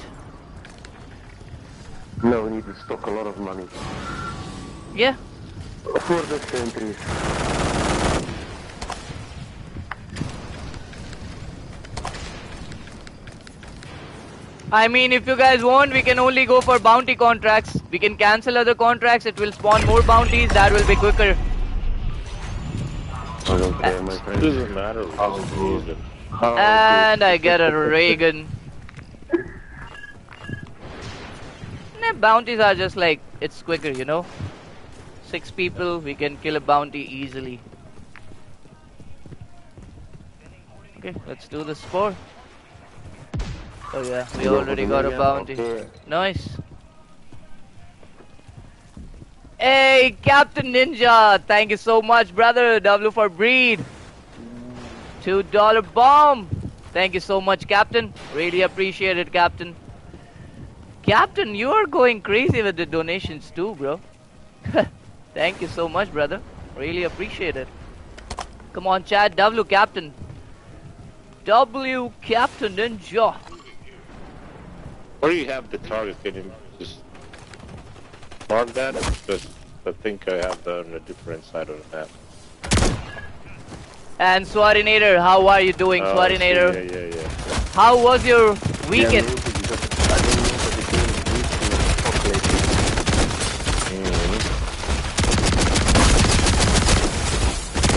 No, we need to stock a lot of money. Yeah, For the sentries. I mean, if you guys want, we can only go for bounty contracts. We can cancel other contracts. It will spawn more bounties. That will be quicker. I don't care, my friend. Doesn't matter. Just good. Oh, And I get a Ray Gun. Nah, bounties are just like, it's quicker, you know? Six people, we can kill a bounty easily. Okay, let's do the score. Oh yeah, we already got a bounty. Nice. Hey, Captain Ninja, thank you so much, brother. W for breed. Two dollar bomb. Thank you so much, Captain. Really appreciate it, Captain. Captain, you are going crazy with the donations too, bro. thank you so much, brother. Really appreciate it. Come on, chat. W, Captain. W, Captain Ninja. Do you have the target, you just mark that? Because I think I have that on a different side of the map. And Swarinator, how are you doing, Oh, Swarinator? Yeah, yeah, yeah. How was your weekend? maybe because I don't know what the game is used to stock lately.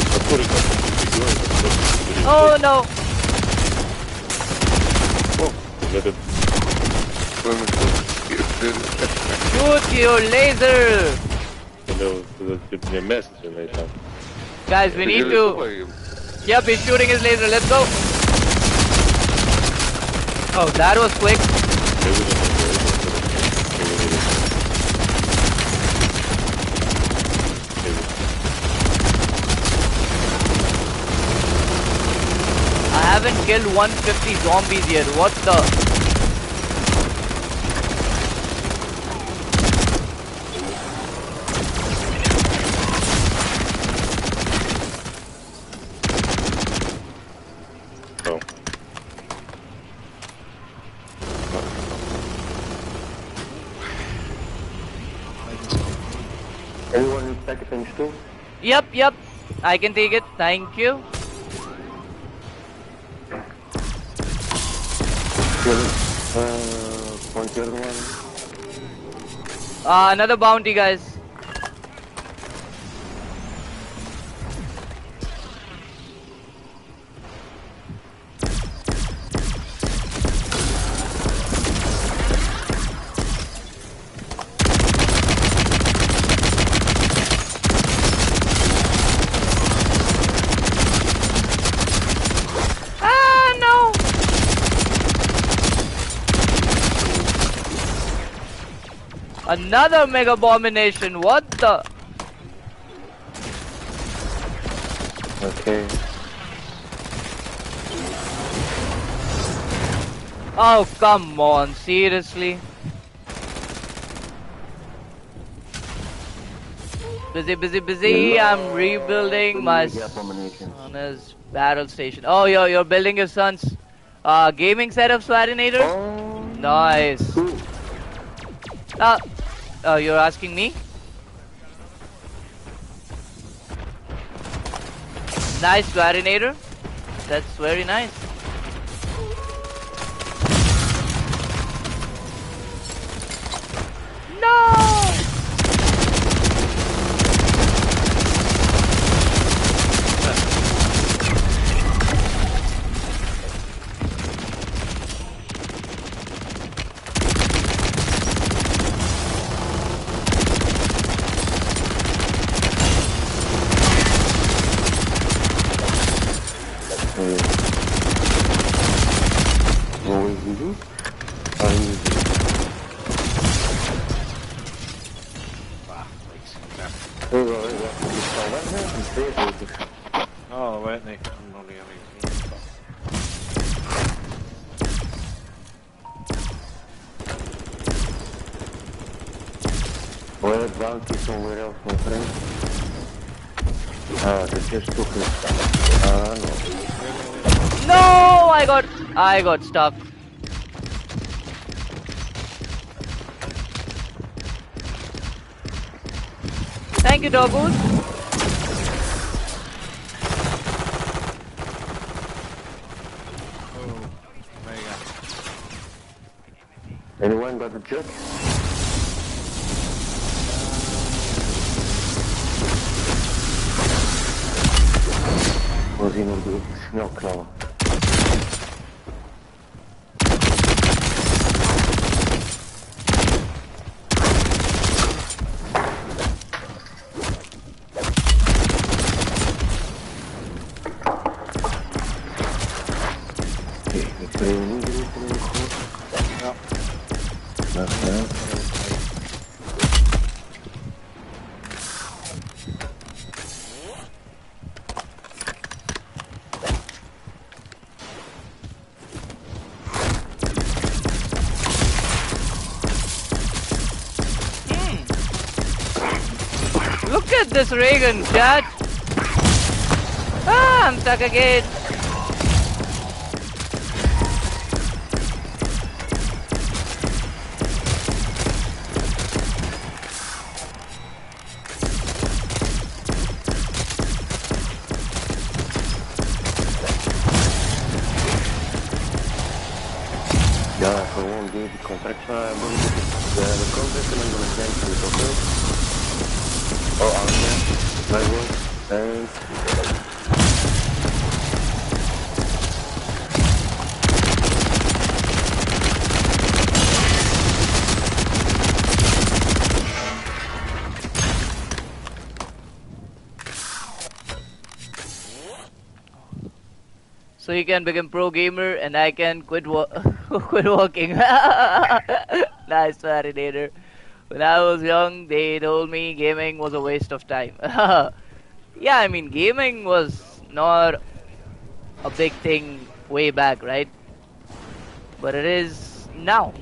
That's what it got to be doing. That's what it is. Oh no! Oh, let it Shoot your laser! the. Guys, we need to. Yep, he's shooting his laser. Let's go. Oh, that was quick. They wouldn't have they wouldn't have- they wouldn't- I haven't killed 150 zombies yet. What the? Oh. Anyone need package too? Yep. I can take it. Thank you. Uh, one third one. Uh, another bounty, guys. Ah, no! Another mega abomination. What the? Okay. Oh, come on. Seriously? Busy, busy, busy. I'm rebuilding my son's battle station. Oh, you're, you're building your son's uh, gaming setup, Swarinator? Oh, Nice. cool. Uh, you're asking me? Nice Gladinator. That's very nice. No! I got stuck. Thank you, Doggoose. Oh, mega. Anyone got the jug? Was iemand die snel knallen? This Ray Gun, chat. Ah, I'm stuck again. You can become pro gamer and I can quit wo- quit working. nice validator. When I was young, they told me gaming was a waste of time. yeah, I mean gaming was not a big thing way back, right? But it is now.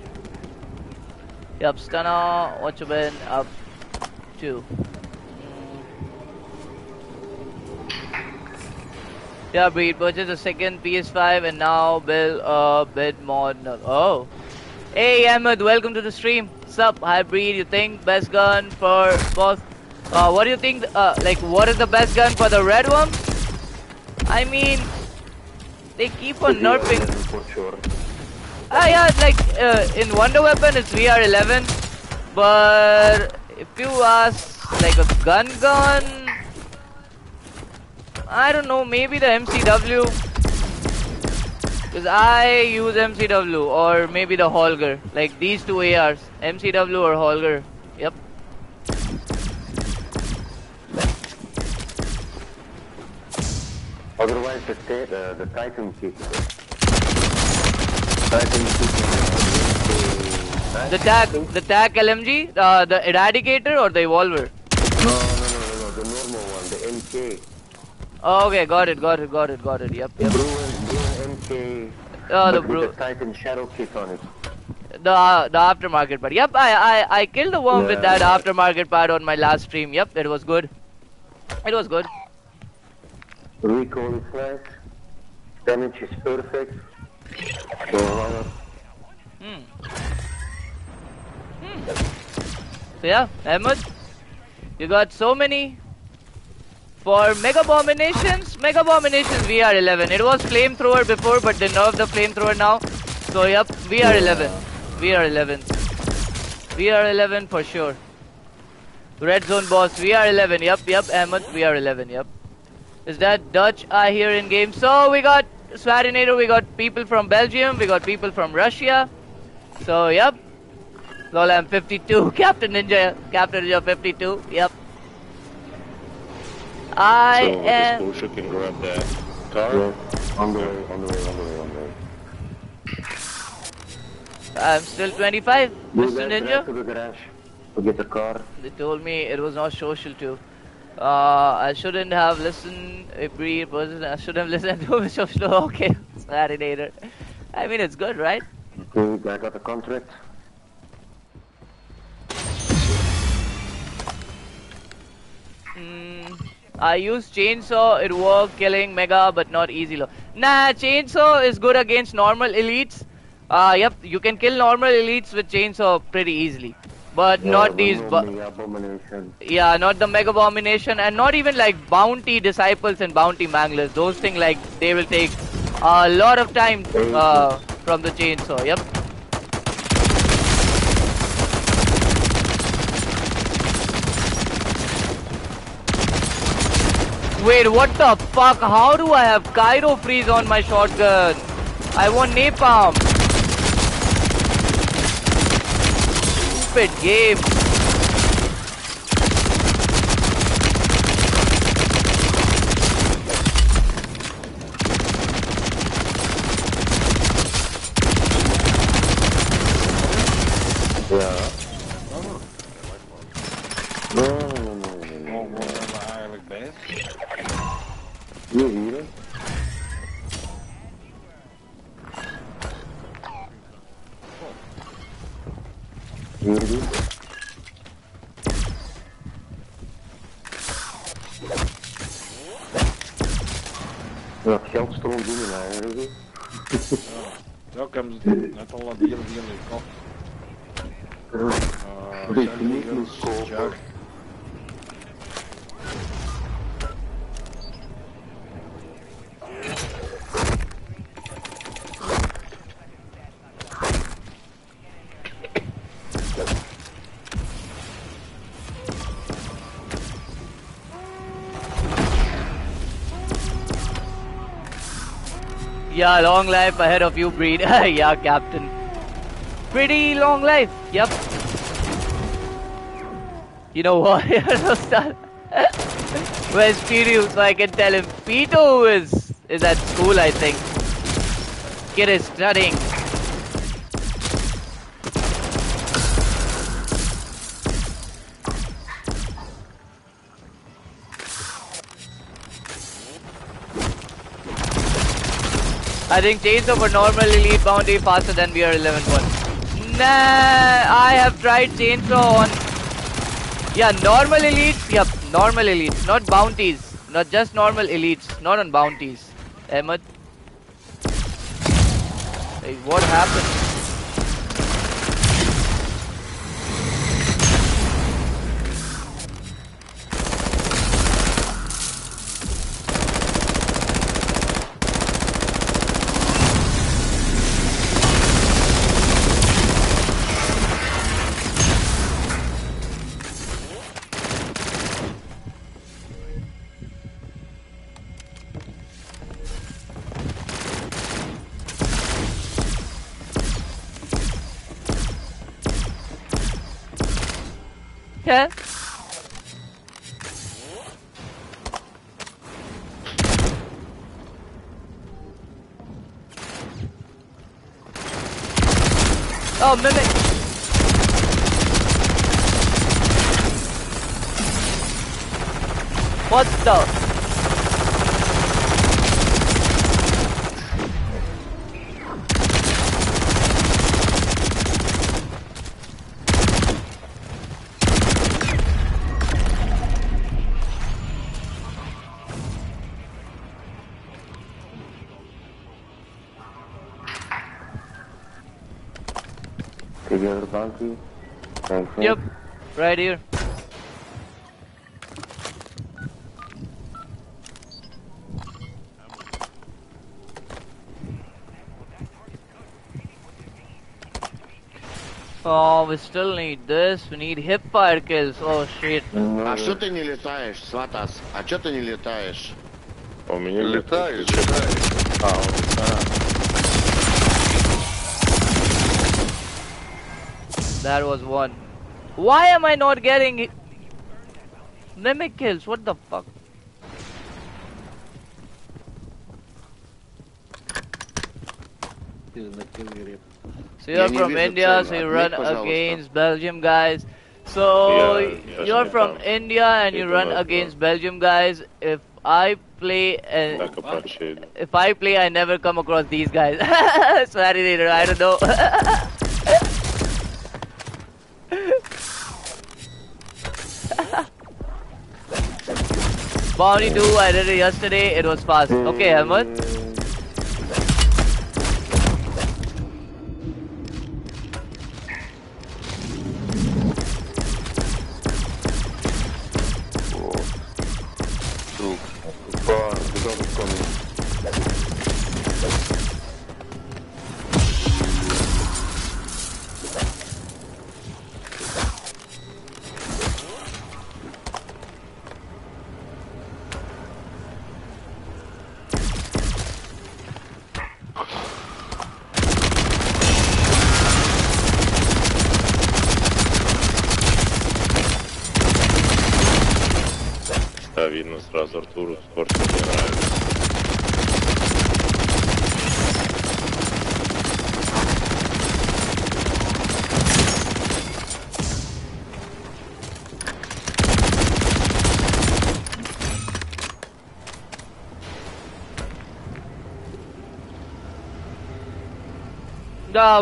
Yup, Stunner, what you been up to? Yeah, Breed purchased a second PS5 and now build a bit more. Oh. Hey, Ahmed, welcome to the stream. Sup, hi Breed, you think best gun for both? Uh, what do you think, uh, like, what is the best gun for the red one? I mean, they keep on nerfing. For sure. Ah, yeah, like, uh, in Wonder Weapon, it's VR11. But if you ask, like, a gun gun, I don't know, maybe the MCW. Because I use MCW or maybe the Holger. Like these two ARs. MCW or Holger. Yep. Otherwise, the, the, the Titan kit. Titan The TAQ, the TAQ LMG, uh, the Eradicator or the Evolver. No, no, no, no, no, the normal one, the MK. Oh, okay, got it, got it, got it, got it. Yep, yep. Bruen MK. Oh, the but Bru- with the Titan Shadow kick on it. The uh, the aftermarket part. Yep, I I I killed the worm with that aftermarket part on my last stream. Yep, it was good. It was good. Recoil is nice. Damage is perfect. So, uh, Hmm. Hmm. So yeah, Ahmed, you got so many. For Mega Abominations, Mega Abominations VR11. It was flamethrower before, but they nerfed the flamethrower now. So yep, VR11. VR11. VR11 for sure. Red Zone Boss, VR11. Yep, yep, Ahmed, VR11. Yep. Is that Dutch I hear in game? So we got Swadinator, we got people from Belgium, we got people from Russia. So yep. Lol, I'm 52. Captain Ninja, Captain Ninja 52. Yep. I so am. this bullshit can grab that car. yeah, on the way, on the way, on the way, on the way. I'm still 25, You Mr. guys drive Ninja. to the garage to get the car. They told me it was not social too. Uh, I shouldn't have listened. A breed person. I should have listened to Bishop Slow. Okay, Marinator. I mean, it's good, right? Okay, I got a contract. I use chainsaw. It work killing mega, but not easy low. Nah, chainsaw is good against normal elites. Uh, yep, you can kill normal elites with chainsaw pretty easily, but not these. yeah, not the mega abomination, and not even like bounty disciples and bounty manglers. Those things like they will take a lot of time uh, from the chainsaw. Yep. Wait, what the fuck? How do I have Cryo Freeze on my shotgun? I want napalm. Stupid game. Yeah, long life ahead of you, Breed. yeah, Captain. Pretty long life. Yep. You know what? Where's Piru so I can tell him? Pito is is at school, I think. Kid is studying. I think chainsaw for normal elite bounty faster than VR11 1. Nah, I have tried chainsaw on. Yeah, normal elites. Yep, normal elites, not bounties. Not just normal elites, not on bounties. Ahmed. Hey, what happened? Take the other bounty. Thanks. man. Yep, right here. Oh, we still need this. We need hip fire kills. Oh shit. Ну, А что ты не летаешь, Сватас? А что ты не летаешь? У меня Летаешь, А, вот, That was one. Why am I not getting mimic kills? What the fuck? So you're from India, so you run against Belgium guys. So you're from India and you run against Belgium guys. If I play, uh, if I play, I never come across these guys. Sorry, I don't know. Bounty 2, I did it yesterday. It was fast. Okay, Ahmed.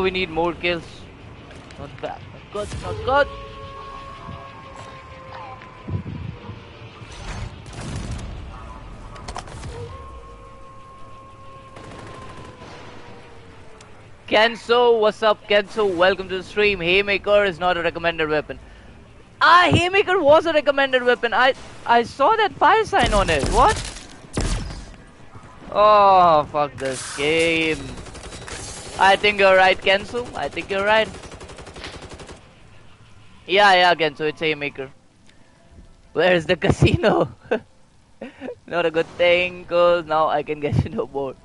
We need more kills. Not bad. Not good. Not good. Kenso, what's up, Kenso? Welcome to the stream. Haymaker is not a recommended weapon. Ah, Haymaker was a recommended weapon. I I saw that fire sign on it. What? Oh, fuck this game. I think you're right, Kensu. I think you're right. Yeah, yeah, Kensu, it's Haymaker. Where's the casino? Not a good thing, cause now I can get to know more.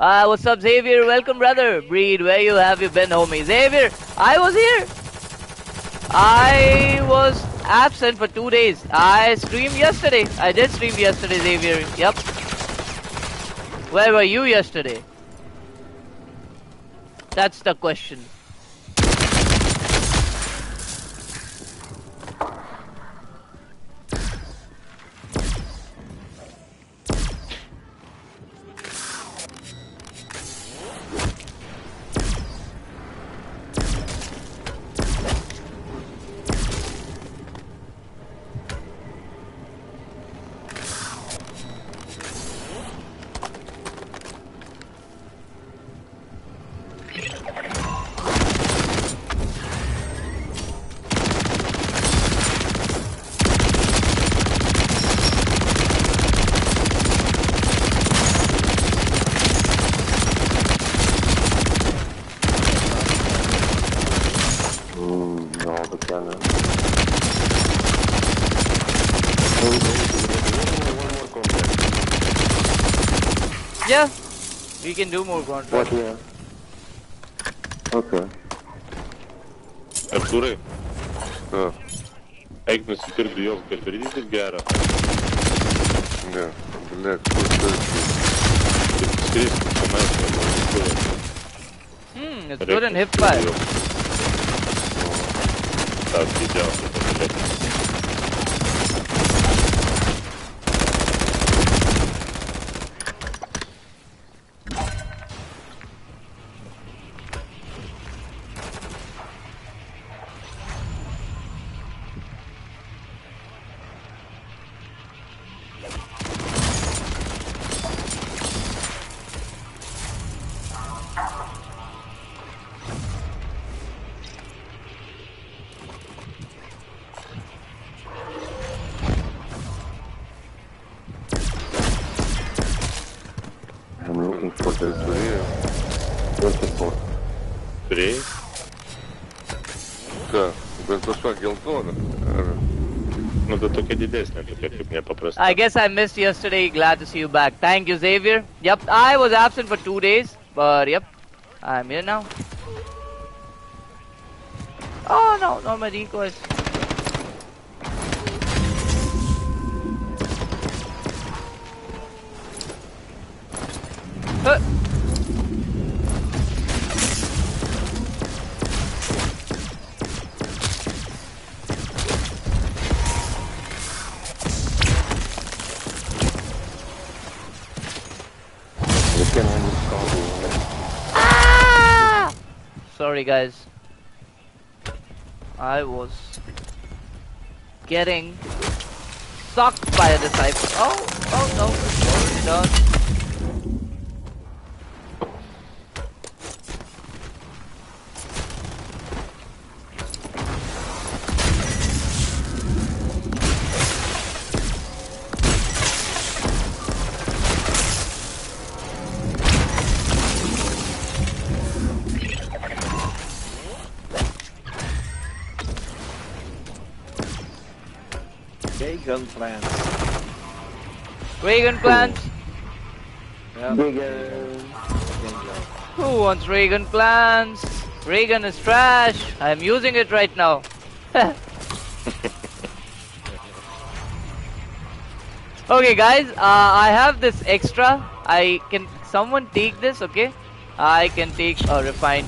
Ah, what's up, Xavier? Welcome, brother. Breed, where you have you been, homie? Xavier, I was here. I was absent for two days. I streamed yesterday. I did stream yesterday, Xavier. Yep. Where were you yesterday? That's the question. Mm, no, the cannon. Oh, oh, one more contact. Yeah, we can do more contracts. What, yeah. Okay. Arture? Da. Eik nusipirkti jos kalbėrinį kaip gerą. Ne, blek, kur čia? Tik skristi čia mes nebuvo. Hmm, it's good in hip fire. That's the job. I guess I missed yesterday. Glad to see you back. Thank you, Xavier. Yep, I was absent for two days, but yep, I'm here now. Oh no, not my. Huh. Sorry, guys. I was getting sucked by a disciple. Oh, oh no, it's already done. Gay plants. plans. Reagan plants. Yeah. Bigger. Who wants Reagan plants? Reagan is trash. I'm using it right now. okay, guys. Uh, I have this extra. I can. Someone take this, okay? I can take a refine.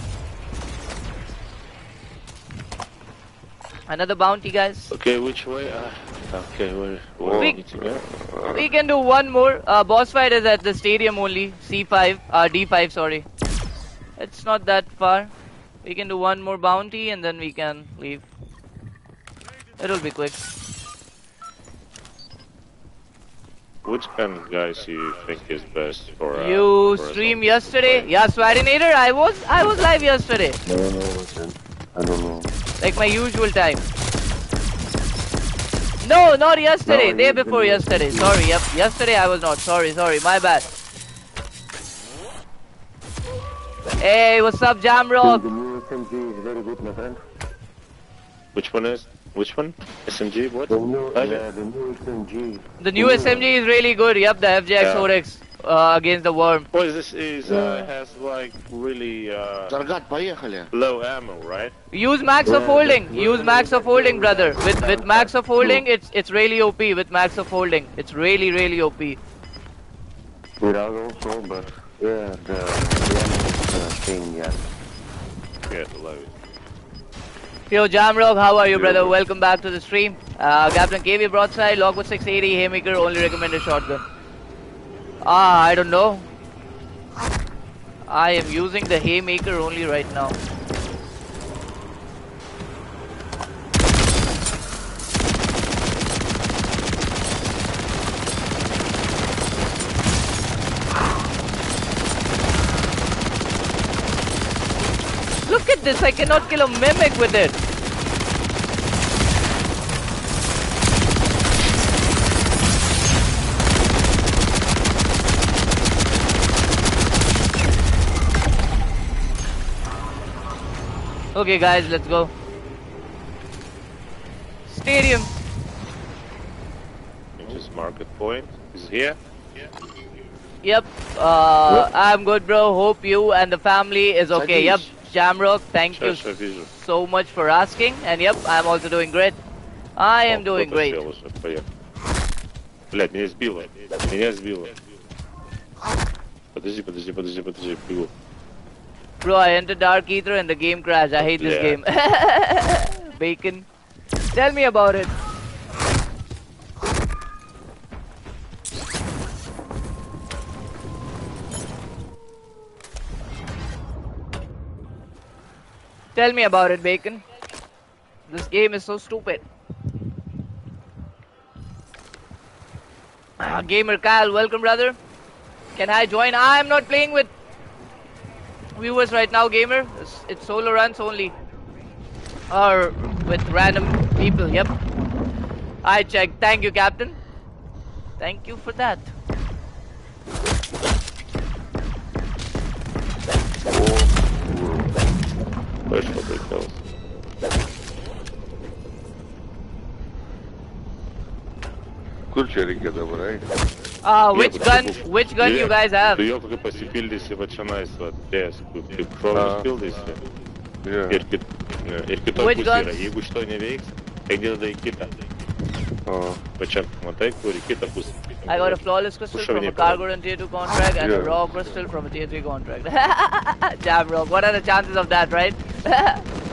Another bounty, guys. Okay, which way? Ah, okay, where, where We- we need to go? We can do one more. Uh, boss fight is at the stadium only. C5, uh, D5, sorry. It's not that far. We can do one more bounty and then we can leave. It'll be quick. Which gun, guys, you think is best for? Uh, you for a stream zombie yesterday? fight? Yeah, Swadinator. I was I was live yesterday, No, no, listen. I don't know. like my usual time. No, not yesterday. No, Day before you- yesterday. Sorry. Yep, yesterday I was not. Sorry, sorry. My bad. Hey, what's up, Jamrock? The new SMG is very good, my friend. Which one is? Which one? SMG? What? The new, Oh, yeah, the new SMG. The new SMG is really good. Yep, the FJX Yeah. Horus uh, against the worm. Boy, this is uh, has like really uh, low ammo, right? Use max of holding. Use max of holding, brother. With with max of holding, it's it's really OP. With max of holding, it's really really OP. Dude, I don't but yeah, the, the thing, yeah. Get. Yo, Jamrog, how are you, brother? Welcome back to the stream. Uh, Captain KV broadside, Lockwood 680, haymaker, only recommended shotgun. Ah, I don't know. I am using the Haymaker only right now. Look at this, I cannot kill a mimic with it. Okay guys, let's go. Stadium. Which is market point? Is here? Yep. Uh, I'm good, bro. Hope you and the family is okay. Yep. Jamrock, thank you Сейчас я вижу. so much for asking. And yep, I'm also doing great. I am О, doing кто-то great. сел уже, поехал. Блядь, меня сбило. Меня сбило. Подожди, подожди, подожди, подожди, бегу. Bro, I entered Dark Ether and the game crashed. I hate this Yeah. game. Bacon. Tell me about it. Tell me about it, Bacon. This game is so stupid. Ah, Gamer Kyle, welcome, brother. Can I join? I'm not playing with viewers right now, gamer. It's, it's solo runs only. Or with random people, yep. I checked. Thank you, Captain. Thank you for that. Good sharing, right? Uh, which gun? Which gun you guys have? Tu jau kaip pasipildysi va čionais, va, ties, kaip šovus A. pildysi. Yeah. Ir, kit, ir kitoj Which pusėje yra. guns? Jeigu šito neveiks, eini tada į kitą. Va čia, matai, kur į kitą pusę. I got a flawless crystal from a cargo and tier 2 contract and a raw crystal from a tier 3 contract. Damn, rock. What are the chances of that, right?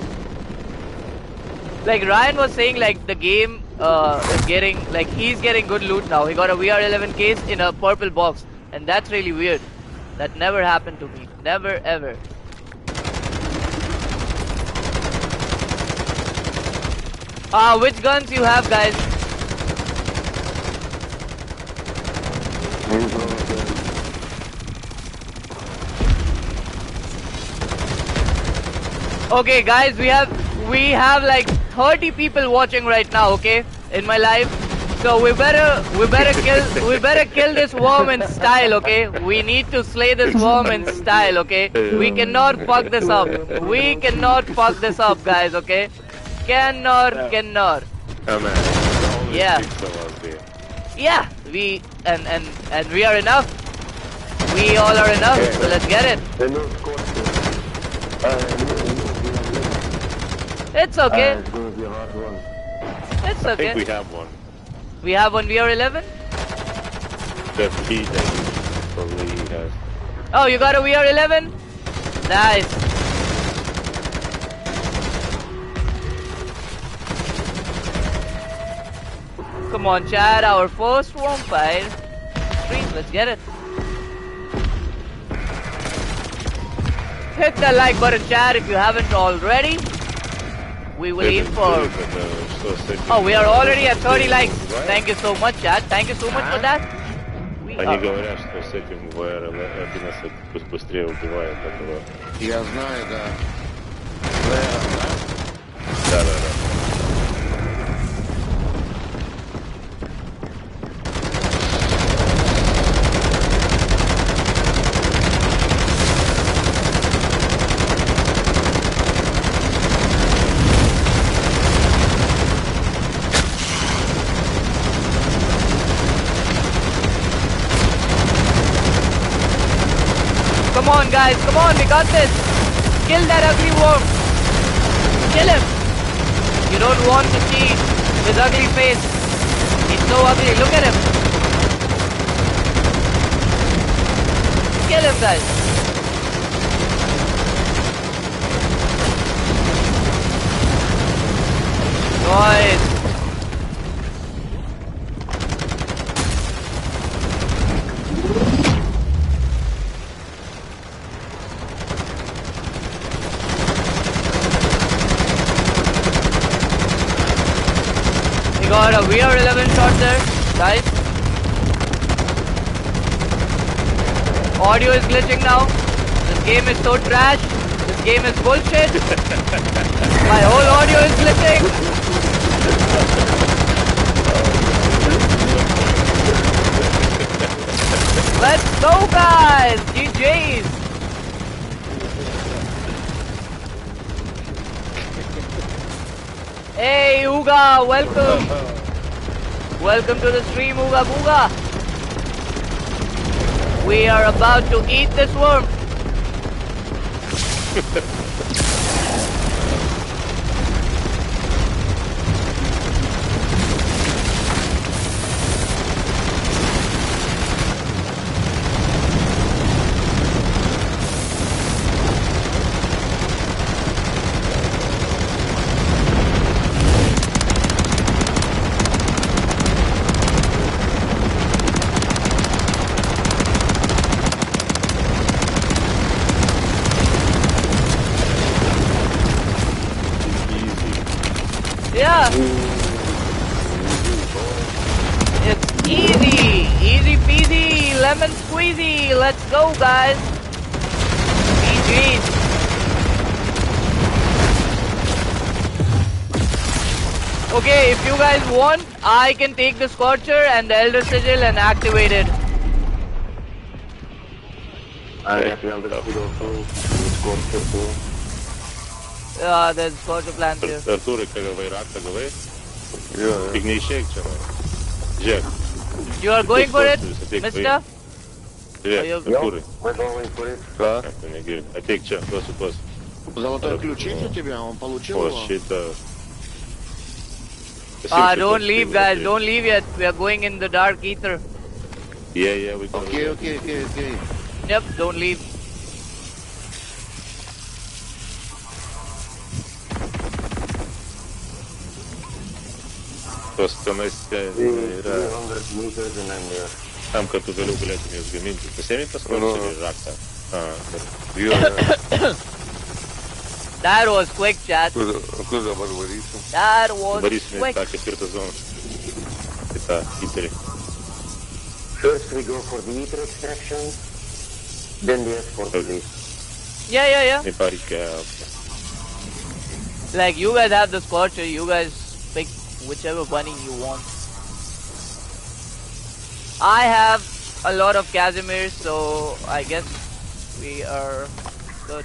Like Ryan was saying, like the game uh, is getting like he's getting good loot now. He got a VR11 case in a purple box, and that's really weird. That never happened to me. Never ever. Ah, uh, which guns you have, guys? Okay, guys, we have we have like 30 people watching right now. Okay, in my live. So we better we better kill we better kill this worm in style. Okay, we need to slay this worm in style. Okay, we cannot fuck this up. We cannot fuck this up, guys. Okay, cannot cannot. Oh man, Yeah. six of us there. Yeah, we and and and we are enough. We all are enough. So let's get it. There's no scorpion. Uh, no, no, no, no. It's okay. Uh, it's gonna be a hard one. It's I okay. think we have one. We have one VR11. That he that probably has. Oh, you got a VR11? Nice. Come on, Chad, our first vampire. Stream, let's get it. Hit the like button, Chad, if you haven't already. We will aim for. uh, Что с этим? Oh, we are already at 30 likes. Right? Thank you so much, Chad. Thank you so much for that. We Они are- говорят, что с этим VR11 быс- быстрее убивает этого. Я знаю, да. Вера, да? Да, да, да. Guys. Come on. We got this. Kill that ugly worm. Kill him. You don't want to see his ugly face. He's so ugly. Look at him. Kill him, guys. Nice. We got a VR11 shot there, guys. Audio is glitching now. This game is so trash. This game is bullshit. My whole audio is glitching. Let's go, guys! GG's! Hey, Uga, welcome! Welcome to the stream, Uga Booga! We are about to eat this worm! Easy. Yeah! It's easy! Easy peasy! Lemon squeezy! Let's go, guys! GG's! Okay, if you guys want, I can take the Scorcher and the Elder Sigil and activate it. I have to the food also. Scorpion too. Uh, there's Scorcher plans here. Артур, как говорит, как говорит, Yeah, их не ищи, чем Джек, You are going for it, Take mister? Джек, Are Артур, We're going for it. как они говорят, I take check, close, close, Золотой ключ есть у тебя? Он получил close, его? shit, uh, Ah, don't leave, guys. Don't leave yet. We are going in the dark ether. Yeah, yeah, we can. Окей, окей, окей, окей. Yep, don't leave. Просто Настя Three- yra 300 meters and I'm there. tam, kad tu vėliau galėtum That was quick, chat. Cosa, cosa barbarissimo. That was Борис quick. так, aperta zona. Это Питере. First we go for the ether extraction, then the escort please. Yeah, yeah, yeah. Не паричка. Like you guys have the scorcher, you guys pick whichever bunny you want. I have a lot of Casimir, so I guess we are good.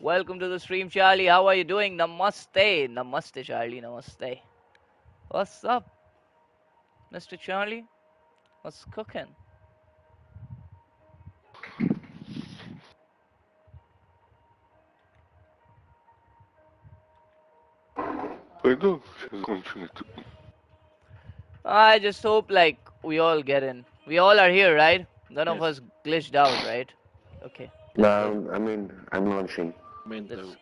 Welcome to the stream, Charlie. How are you doing? Namaste. Namaste, Charlie. Namaste. What's up, Mr. Charlie? What's cooking? I just hope like we all get in. We all are here, right? None of us glitched out, right? Okay. No, I mean, I'm launching. Min That's, too.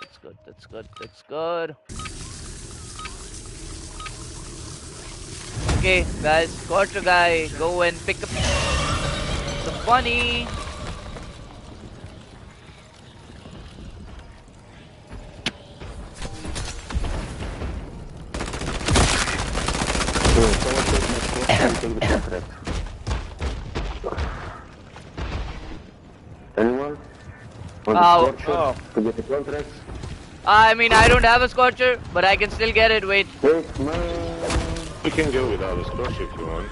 that's good. That's good. That's good. Okay, guys, quarter guy, go and pick up the bunny. So, someone take my squad and take the contract. Anyone? Want Oh, to get the contract? I mean, I don't have a scorcher, but I can still get it. Wait. Take my... We can go without a scorch if you want.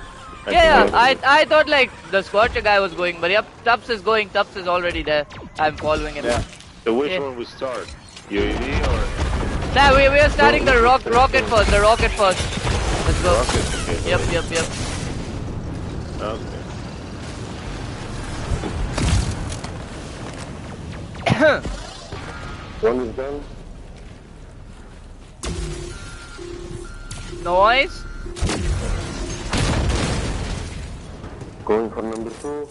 I Yeah, yeah. I I thought like the scorcher guy was going, but yep, Tups is going. Tups is already there. I'm following him. Yeah. So which Yeah. one we start? UAV or Nah, we we are starting the rock rocket first. The rocket first. Let's go. rocket? Okay. Yep, yep, yep. One is done. Noise. Going for number two.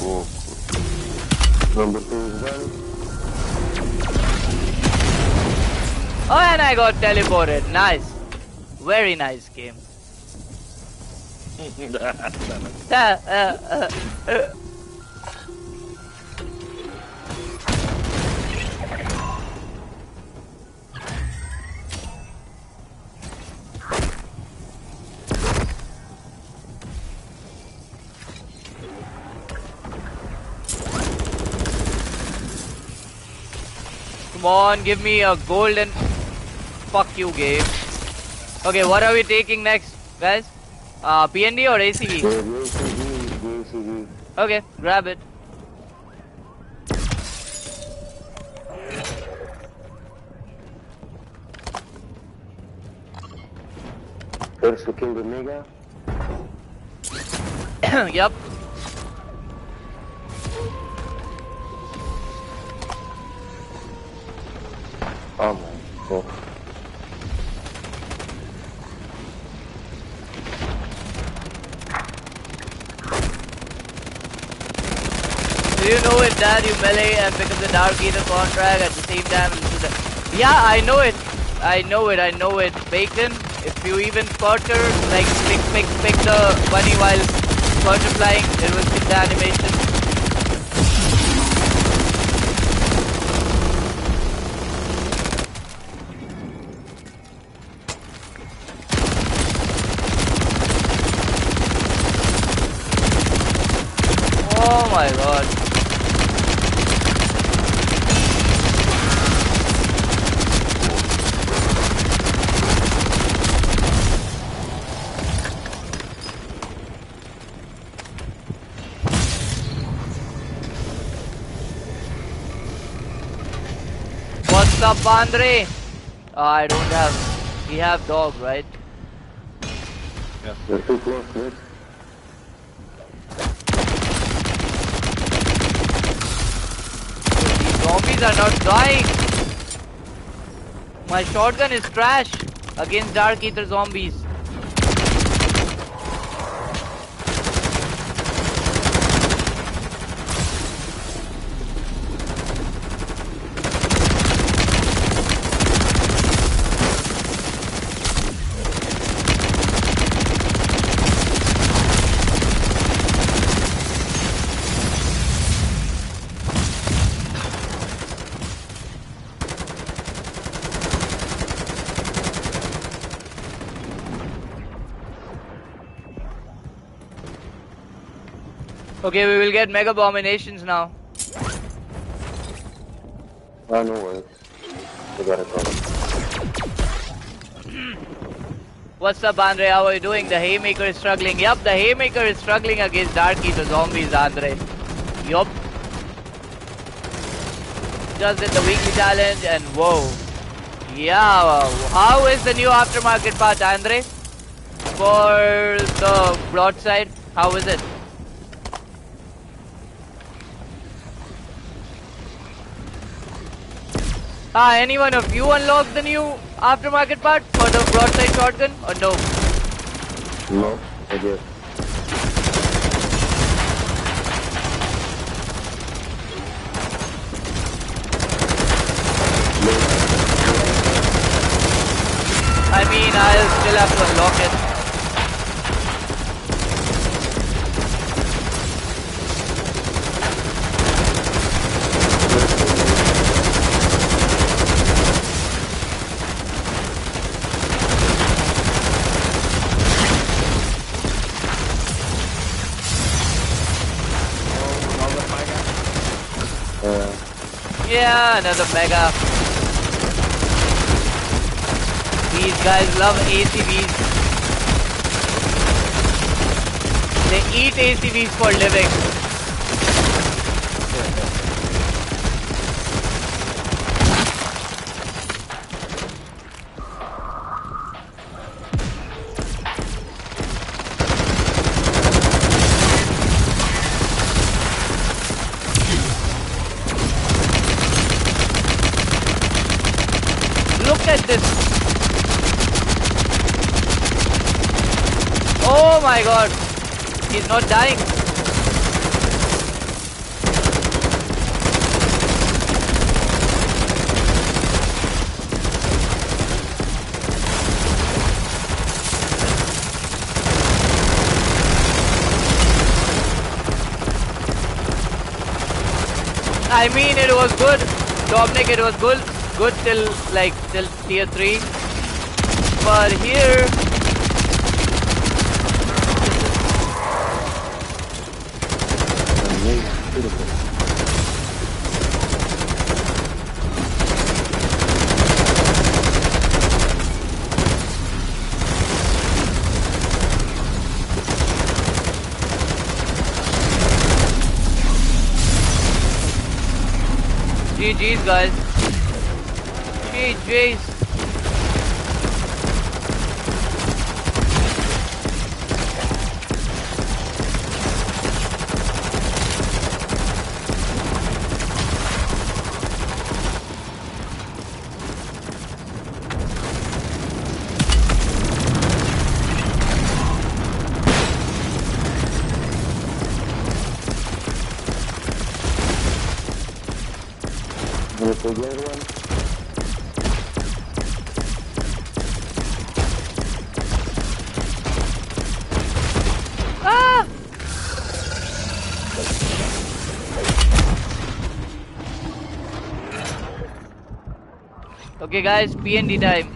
О, Number two is done. Oh, and I got teleported. Nice. Very nice game. Uh, uh, uh. Come on, give me a golden fuck you game. Okay, what are we taking next, guys? Uh, PND or ACV? ACV, ACV. Okay, grab it. First to kill the Mega. yep. Oh my god. You know it that you melee and pick up the Dark Ether contract at the same time? Yeah, I know it. I know it. I know it. Bacon, if you even Scorcher, like pick, pick, pick the bunny while Scorcher flying, it will skip the animation. Oh my god. What's up, Andre? Uh, I don't have. We have dog, right? Yes. You're too close. These zombies are not dying. My shotgun is trash against Dark Ether zombies. Okay, we will get mega abominations now. Oh, no worries. We got it. What's up, Andre? How are you doing? The Haymaker is struggling. Yup, the Haymaker is struggling against Darky, the zombies, Andre. Yup. Just did the weekly challenge and whoa. Yeah, wow. how is the new aftermarket part, Andre? For the broadside, how is it? Ah, anyone of you unlocked the new aftermarket part for the broadside shotgun or no? No, I guess. I mean, I'll still have to unlock it. Uh, Yeah, another mega. These guys love ACVs. They eat ACVs for living. Look at this. Oh my god. He's not dying. I mean, it was good. Dominic, it was good. Good till like till tier three. But here, GG's guys. GG's. Okay guys, PND time.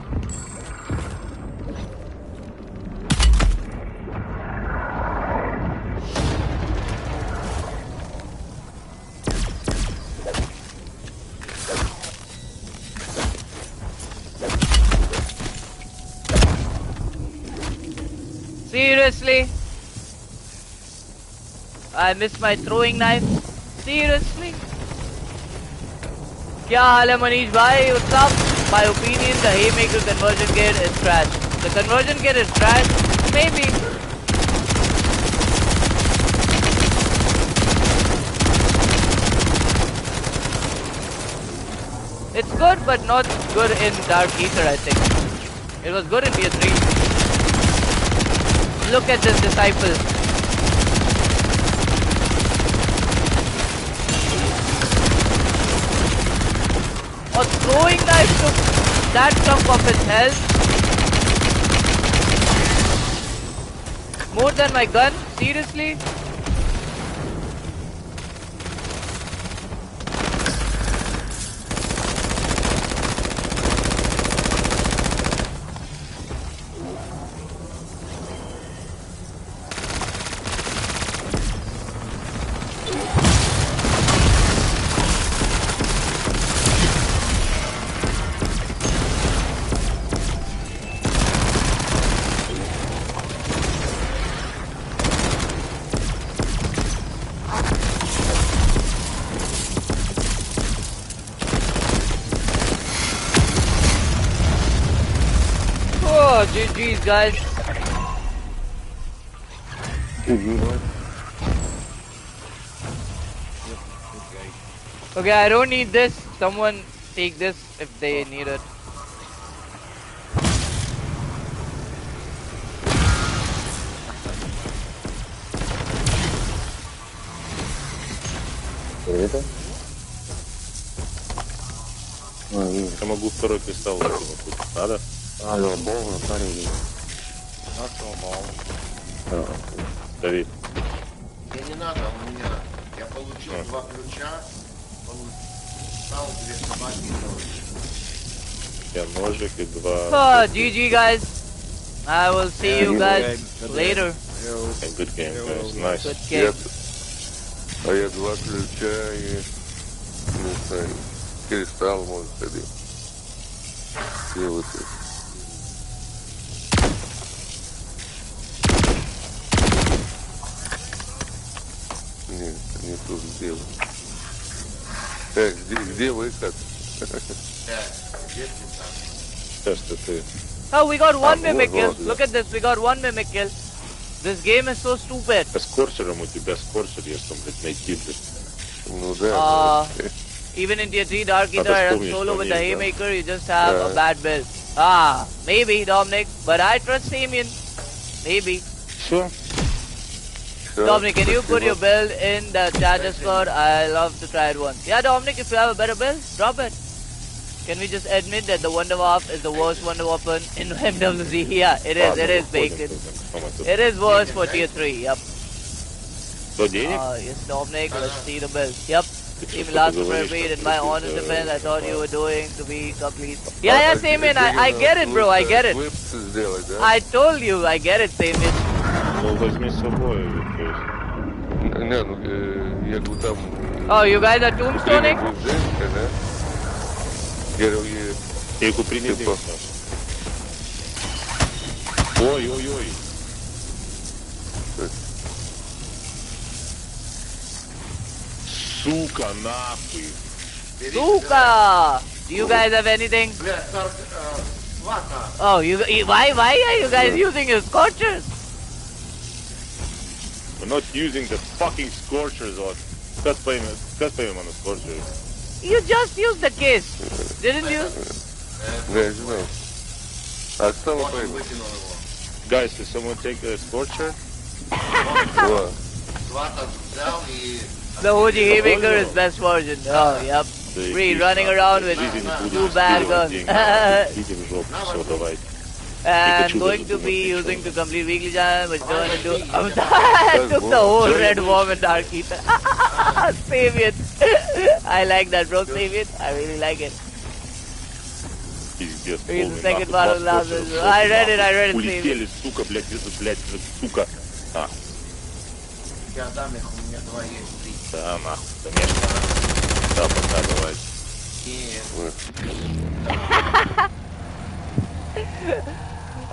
Seriously? I missed my throwing knife? Seriously? क्या हाल है मनीष भाई What's up? my opinion, the Haymaker conversion gear is trash. The conversion gear is trash, maybe. It's good, but not good in Dark Ether, I think. It was good in PS3. Look at this disciple. Throwing knife took that chunk of his health. More than my gun? Seriously? Oh, GG's, guys. GG, boys. Okay, I don't need this. Someone take this if they need it. Это? А, вижу. Я могу второй кристалл выкинуть. Надо? Алло, бог, парень. Not so ball. А, Давид. Мне не надо, у меня... Я получил А. два ключа, стал две собаки. Я ножик и два... Oh, GG, guys. I will see you Yeah, guys good game. later. And good game, guys. Nice. Good Я, game. а я два ключа и, не знаю, кристалл, может, один. Где вот это? мне тут сделать? Так, где, где выход? Сейчас ты ты. Oh, we got one mimic kill. Look at this, we got one mimic kill. This game is so stupid. С корсером у тебя, с корсер, я там, блядь, найти, блядь. Ну uh, да. Even in tier 3 Dark Ether and solo with the Haymaker, you just have a bad build. Ah, maybe, Dominic, but I trust Damien. Maybe. Sure. Sure. Dominic, can you put your build in the charges squad? I love to try it once. Yeah, Dominic, if you have a better build, drop it. Can we just admit that the Wunderwaffe is the worst Wonder Weapon in MWZ? Yeah, it is, it is Bacon. It is worse for tier 3, yep. Uh, ah, yes, Dominic, let's see the build. Yep. Even last repeat, in my honest defense, I thought you were doing to be complete. Yeah, yeah, Samian, I, I get it, bro, I get it. I told you, I get it, Samian Ну, возьми с собой. то есть. Не, ну, э, я говорю, там... Oh, you guys are tombstoning? Женщина, да? Я говорю, е- Я их принеси. Типа. Ой-ой-ой. Сука, нахуй. Suka! Do you guys have anything? Бля, Тарк, э, Свата, Oh, you, you why why are you guys using your scorchers? We're not using the fucking scorchers on. Start playing, start playing on the scorchers. You just used the kiss, didn't you? There's no. I still playing. Guys, did someone take the scorcher? No. The Uji Heavinger is best version. Oh, yep. Free running around with two bad guns. I'm going to be using to complete weekly channel, which going into do. I took the whole red worm and dark ether. Save it. I like that, bro. Save it. I really like it. Read the second part of the last. I read it. I read it. Save it. Сука, блядь, это, блядь, сука. А. Я дам их, у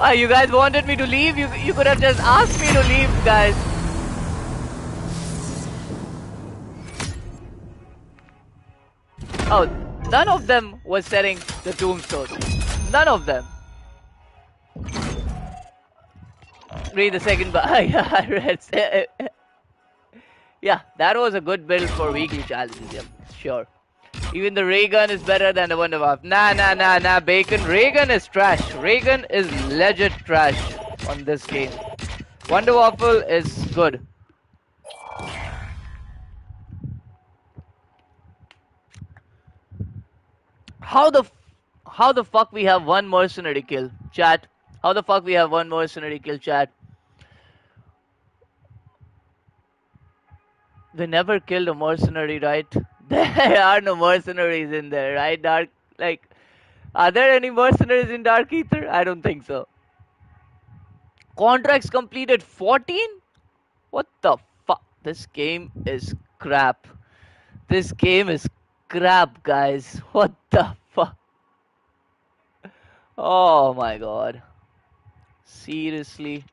Ah, you guys wanted me to leave? You, you could have just asked me to leave, guys. Oh, none of them was setting the tombstone. None of them. Read the second bar. yeah, I read. yeah, that was a good build for weekly challenges. Yeah, sure. Even the ray gun is better than the Wunderwaffe. Nah, nah, nah, nah, Bacon. Ray gun is trash. Ray gun is legit trash on this game. Wunderwaffe is good. How the how the fuck we have one mercenary kill, chat? How the fuck we have one mercenary kill, chat? We never killed a mercenary, right? There are no mercenaries in there, right? Dark, like, are there any mercenaries in Dark Ether? I don't think so. Contracts completed 14? What the fuck? This game is crap. This game is crap, guys. What the fuck? Oh my god. Seriously?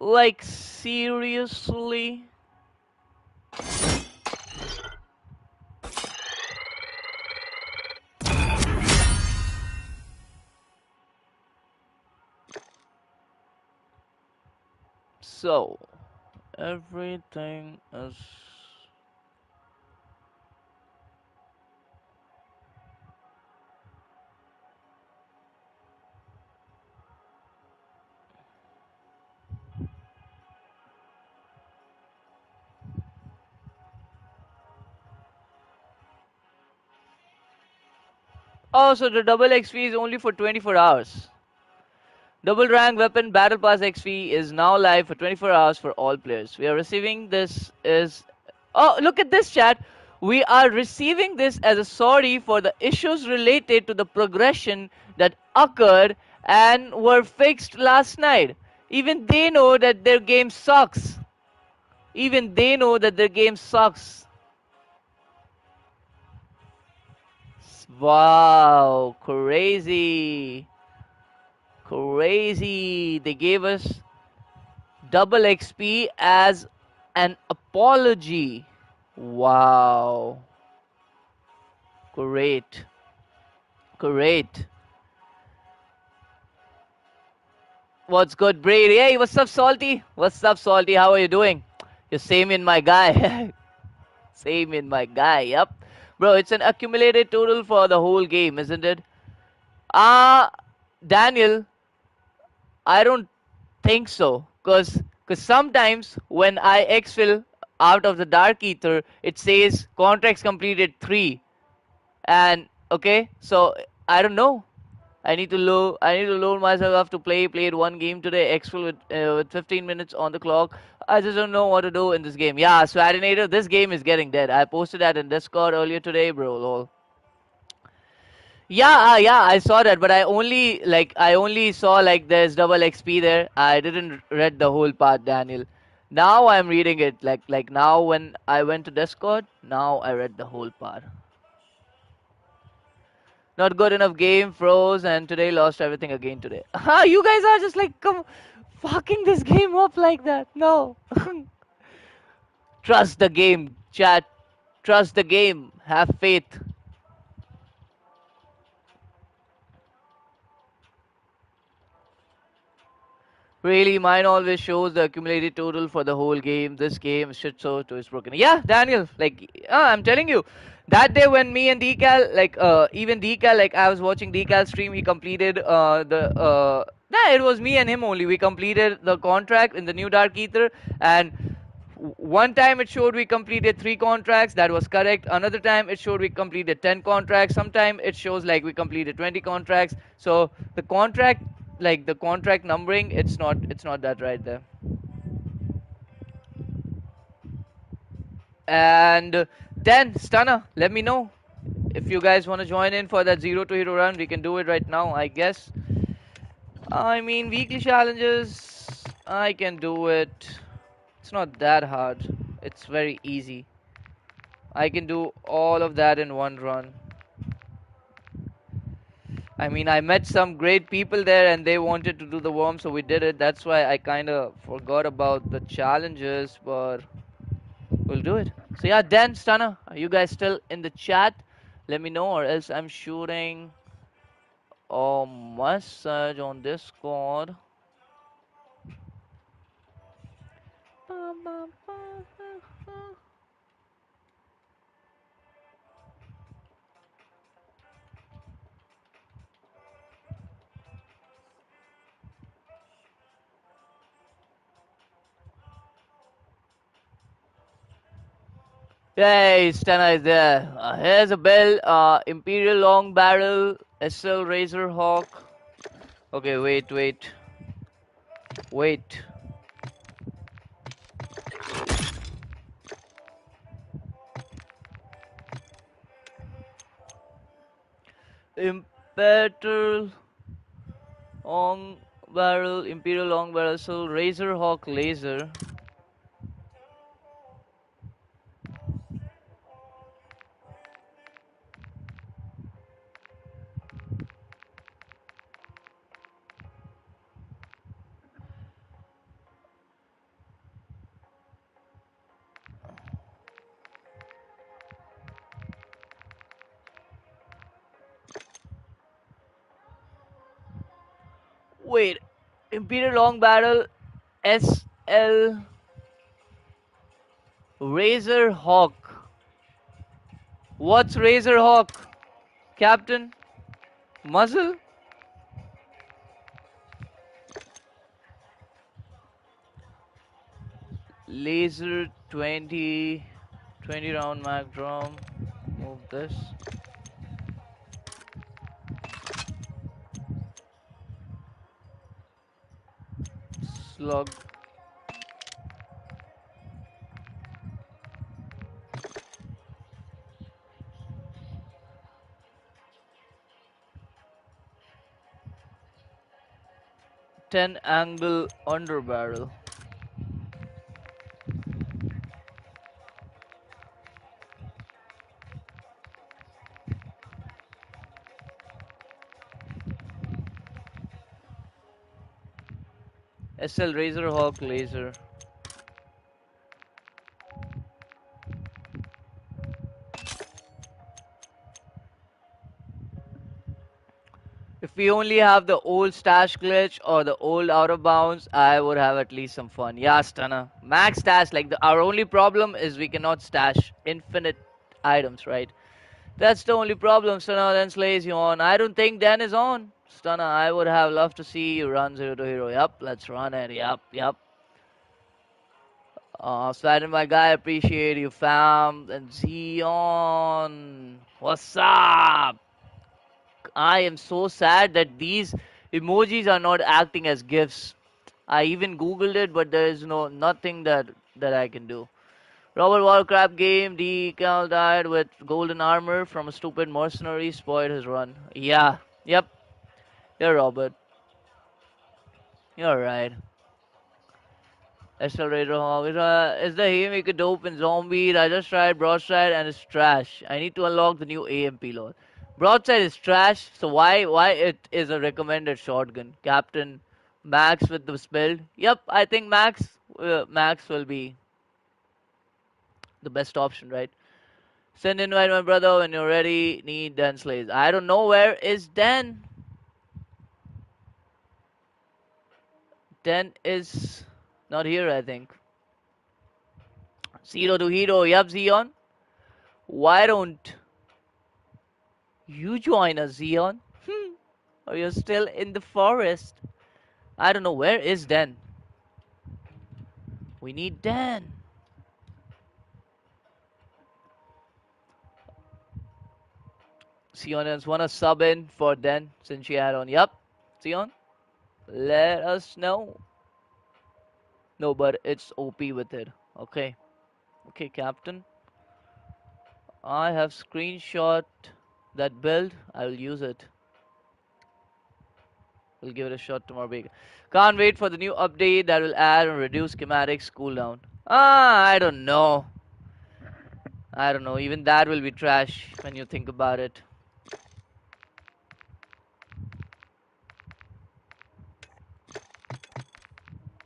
Like, seriously? So, everything is. Oh, so the double XP is only for 24 hours. Double rank weapon battle pass XP is now live for 24 hours for all players. We are receiving this is Oh, look at this chat. We are receiving this as a sorry for the issues related to the progression that occurred and were fixed last night. Even they know that their game sucks. Even they know that their game sucks. Wow, crazy. Crazy. They gave us double XP as an apology. Wow. Great. Great. What's good, Brady? Hey, what's up, Salty? What's up, Salty? How are you doing? You're same in my guy. same in my guy, yep. Bro, it's an accumulated total for the whole game, isn't it? Ah, uh, Daniel, I don't think so. Because cause sometimes when I exfil out of the dark ether, it says contracts completed 3. And, okay, so I don't know. I need to load. I need to load myself up to play. Played one game today. Exfil with uh, with 15 minutes on the clock. I just don't know what to do in this game. Yeah, Swadinator, this game is getting dead. I posted that in Discord earlier today, bro. Lol. Yeah, uh, yeah, I saw that, but I only like I only saw like there's double XP there. I didn't read the whole part, Daniel. Now I'm reading it. Like like now when I went to Discord, now I read the whole part. Not good enough game, froze, and today lost everything again today. You guys are just like come fucking this game up like that. No. Trust the game, chat. Trust the game. Have faith. Really, mine always shows the accumulated total for the whole game. This game, shit, so is broken. Yeah, Daniel, like, uh, I'm telling you, that day when me and Decal, like, uh, even Decal, like, I was watching Decal stream, he completed uh, the, uh, nah, it was me and him only. We completed the contract in the new Dark Ether, and one time it showed we completed three contracts that was correct. Another time it showed we completed 10 contracts. Sometime it shows like we completed 20 contracts. So the contract like the contract numbering it's not it's not that right there and then stunner let me know. If you guys want to join in for that zero to hero run we can do it right now i guess. I mean weekly challenges i can do it. It's not that hard. It's very easy. I can do all of that in one run. I mean, I met some great people there and they wanted to do the worm, so we did it. That's why I kind of forgot about the challenges, but we'll do it. So, yeah, Dan, Stunner, are you guys still in the chat? Let me know, or else I'm shooting a message on Discord. Yay, Stunner is there. Uh, here's a bell. Uh, Imperial Long Barrel, SL Razor Hawk. Okay, wait, wait. Wait. Imperial Long Barrel, Imperial Long Barrel, so Razor Hawk Laser. Imperial Long Barrel SL Razor Hawk. What's Razor Hawk? Captain? Muzzle? Laser 20 20 round mag drum. Move this. Slug. Ten angle under barrel. SL Razor Hawk laser. If we only have the old stash glitch or the old out of bounds, I would have at least some fun. Yeah, Stunner. Max stash, like the, our only problem is we cannot stash infinite items, right? That's the only problem. Stunner then slays you on. I don't think Dan is on. Stunner, I would have loved to see you run zero to hero. Yep, let's run it. Yep, yep. Uh, Sladden, my guy, appreciate you, fam. And Zion, what's up? I am so sad that these emojis are not acting as gifts. I even googled it, but there is no nothing that that I can do. Robert Warcraft game decal died with golden armor from a stupid mercenary spoiled his run. Yeah, yep. You're Robert. You're right. Accelerator. Is, uh, is the haymaker dope in zombie? I just tried broadside and it's trash. I need to unlock the new AMP lord. Broadside is trash, so why why it is a recommended shotgun? Captain Max with the spell. Yep, I think Max uh, Max will be the best option, right? Send invite my brother when you're ready. Need Dan Slays. I don't know where is Dan. Dan is not here, I think. Zero to hero. Yup, Zion. Why don't you join us, Zion? Hmm. Or you're still in the forest. I don't know. Where is Dan? We need Dan. Sionans wanna sub in for Dan since she had on. Yup, Sion. Let us know. No, but it's OP with it. Okay. Okay, Captain. I have screenshot that build. I will use it. We'll give it a shot tomorrow. Can't wait for the new update that will add and reduce schematics cooldown. Ah, I don't know. I don't know. Even that will be trash when you think about it.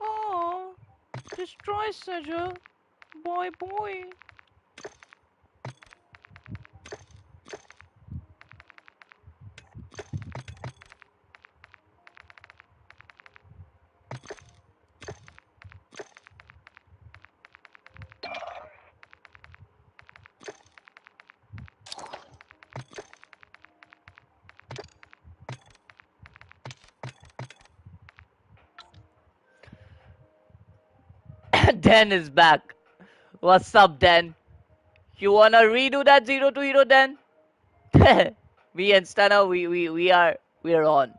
Oh, destroy Sedger. Boy, boy. Dan is back. What's up, Dan? You wanna redo that zero to hero then? Me and Stunner, we, we, we are we are on.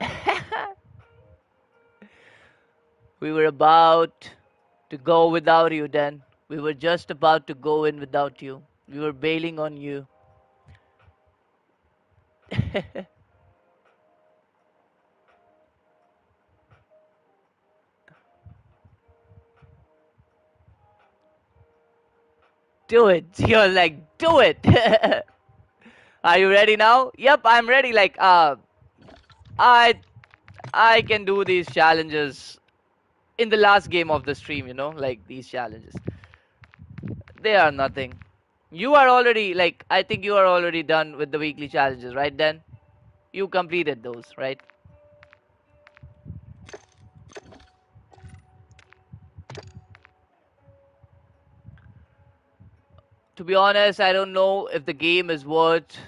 we were about to go without you then. We were just about to go in without you. We were bailing on you. do it. You're like, do it. Are you ready now? Yep, I'm ready. Like, uh, I, I can do these challenges in the last game of the stream. You know, like these challenges. They are nothing. You are already like, I think you are already done with the weekly challenges, right? Then, you completed those, right? To be honest, I don't know if the game is worth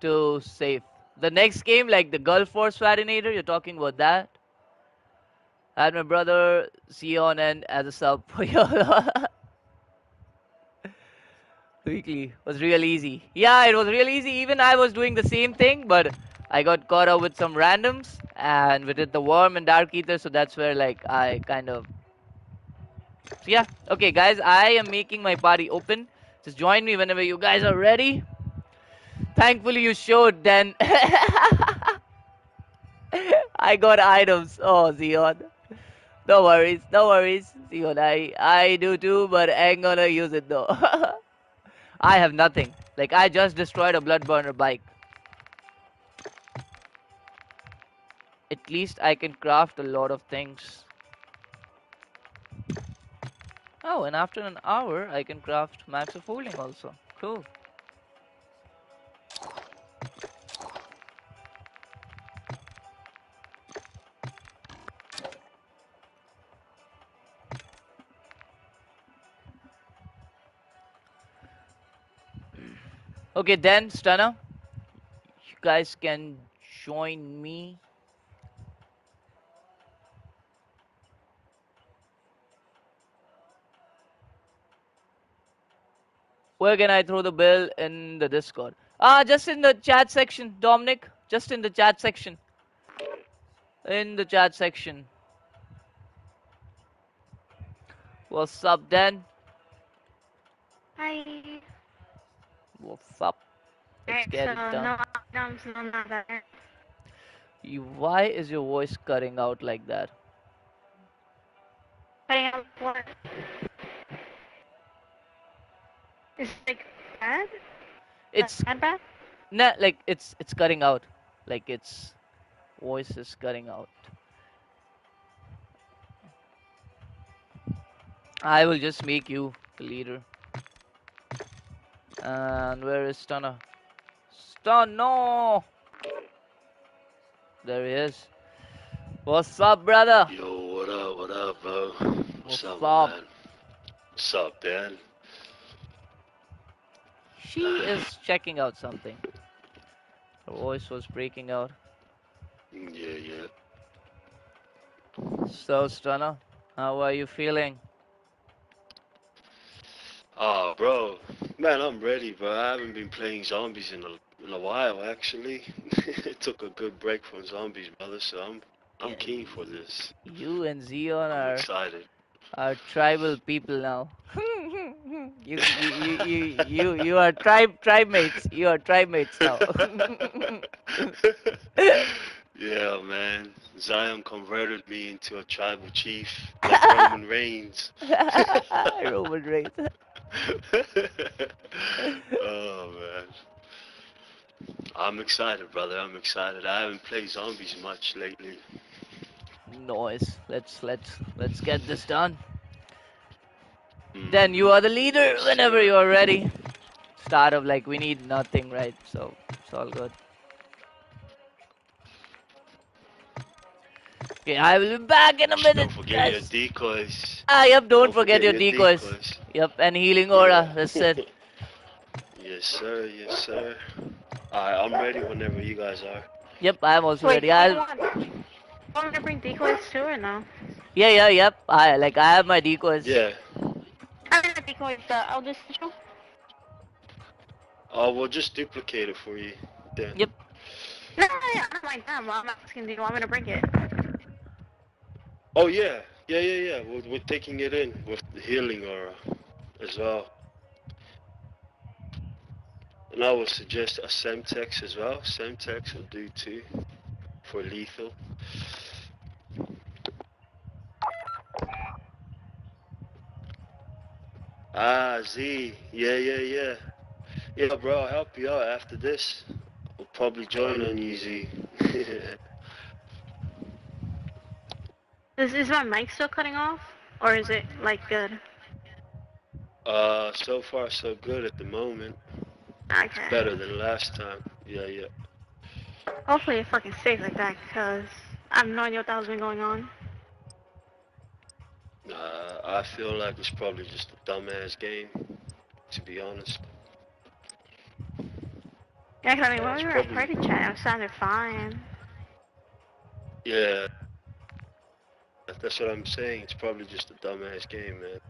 to save. The next game, like the Gulf Force Fadinator, you're talking about that? I had my brother Sion and as a sub for weekly was real easy. Yeah, it was real easy. Even I was doing the same thing, but I got caught up with some randoms and we did the worm and dark ether, so that's where like I kind of so yeah. Okay, guys, I am making my party open. Just join me whenever you guys are ready. Thankfully, you showed then. I got items. Oh, Zion. No worries, no worries. Zion, I, I do too, but I ain't gonna use it though. I have nothing. Like, I just destroyed a blood burner bike. At least I can craft a lot of things. Oh, and after an hour, I can craft max of holding also. Cool. Okay, then, Stunner, you guys can join me. Where can I throw the bill in the Discord? Ah, just in the chat section, Dominic. Just in the chat section. In the chat section. What's up, Dan? Hi. What's up? Let's get it done. no items, no nada. You, why is your voice cutting out like that? Cutting out what? Is it like bad? It's bad bad? not like it's it's cutting out. Like its voice is cutting out. I will just make you the leader. And where is Stunner? Stun, no! There he is. What's up, brother? Yo, what up, what up, bro? What's up, up? man? What's up, Dan? She is checking out something. Her voice was breaking out. Yeah, yeah. So, Stunner, how are you feeling? Oh, bro. Man, I'm ready, bro. I haven't been playing zombies in a, in a while, actually. It took a good break from zombies, brother, so I'm I'm Yeah. keen for this. You and Zion I'm are excited. are tribal people now. You, you, you, you, you, are tribe tribe mates. You are tribe mates now. yeah, man. Zion converted me into a tribal chief, like Roman Reigns. Roman Reigns. oh man. I'm excited, brother. I'm excited. I haven't played zombies much lately. Noise. Let's let's let's get this done. Then you are the leader whenever you are ready. Start of like we need nothing, right? So it's all good. Okay, I will be back in a minute. Don't forget guys. your decoys. Ah, yep, don't, forget, your decoys. decoys. Yep, and healing aura. That's it. Yes, sir. Yes, sir. Alright, I'm ready whenever you guys are. Yep, I'm also Wait, ready. you I'll. want, you want me to bring decoys too or no? Yeah, yeah, yep. I like I have my decoys. Yeah. I'm gonna decoy the eldest signal. Oh, uh, we'll just duplicate it for you. Then. Yep. No, no, no, not like that. I'm asking, do you want me to bring it? Oh yeah, yeah, yeah, yeah. We're, we're taking it in with the healing aura as well. And I would suggest a Semtex as well. Semtex will do too for lethal. Ah, Z. Yeah, yeah, yeah. Yeah, bro, I'll help you out after this. We'll probably join on you, Z. Is, is my mic still cutting off? Or is it, like, good? uh, so far so good at the moment. Okay. Better than last time. Yeah, yeah. Hopefully it fucking stays like that, because I have no idea what the hell's been going on. Uh, I feel like it's probably just a dumbass game, to be honest. Yeah, 'cause I mean, when It's we were at probably- party chat, it sounded fine. Yeah. That's what I'm saying. It's probably just a dumbass game, man.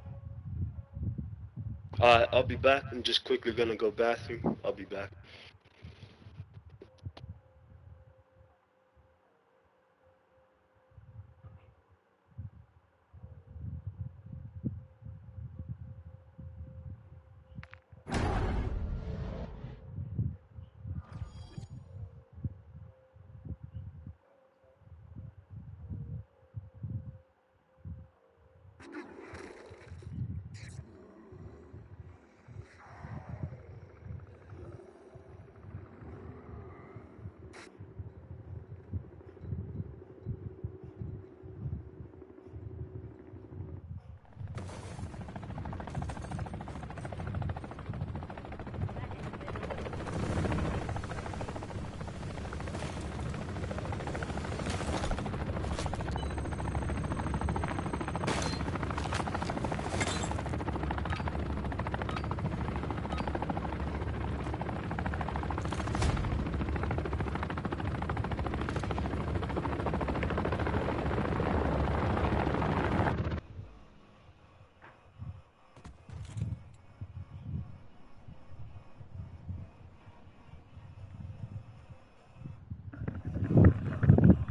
Alright, I'll be back. I'm just quickly gonna go bathroom. I'll be back.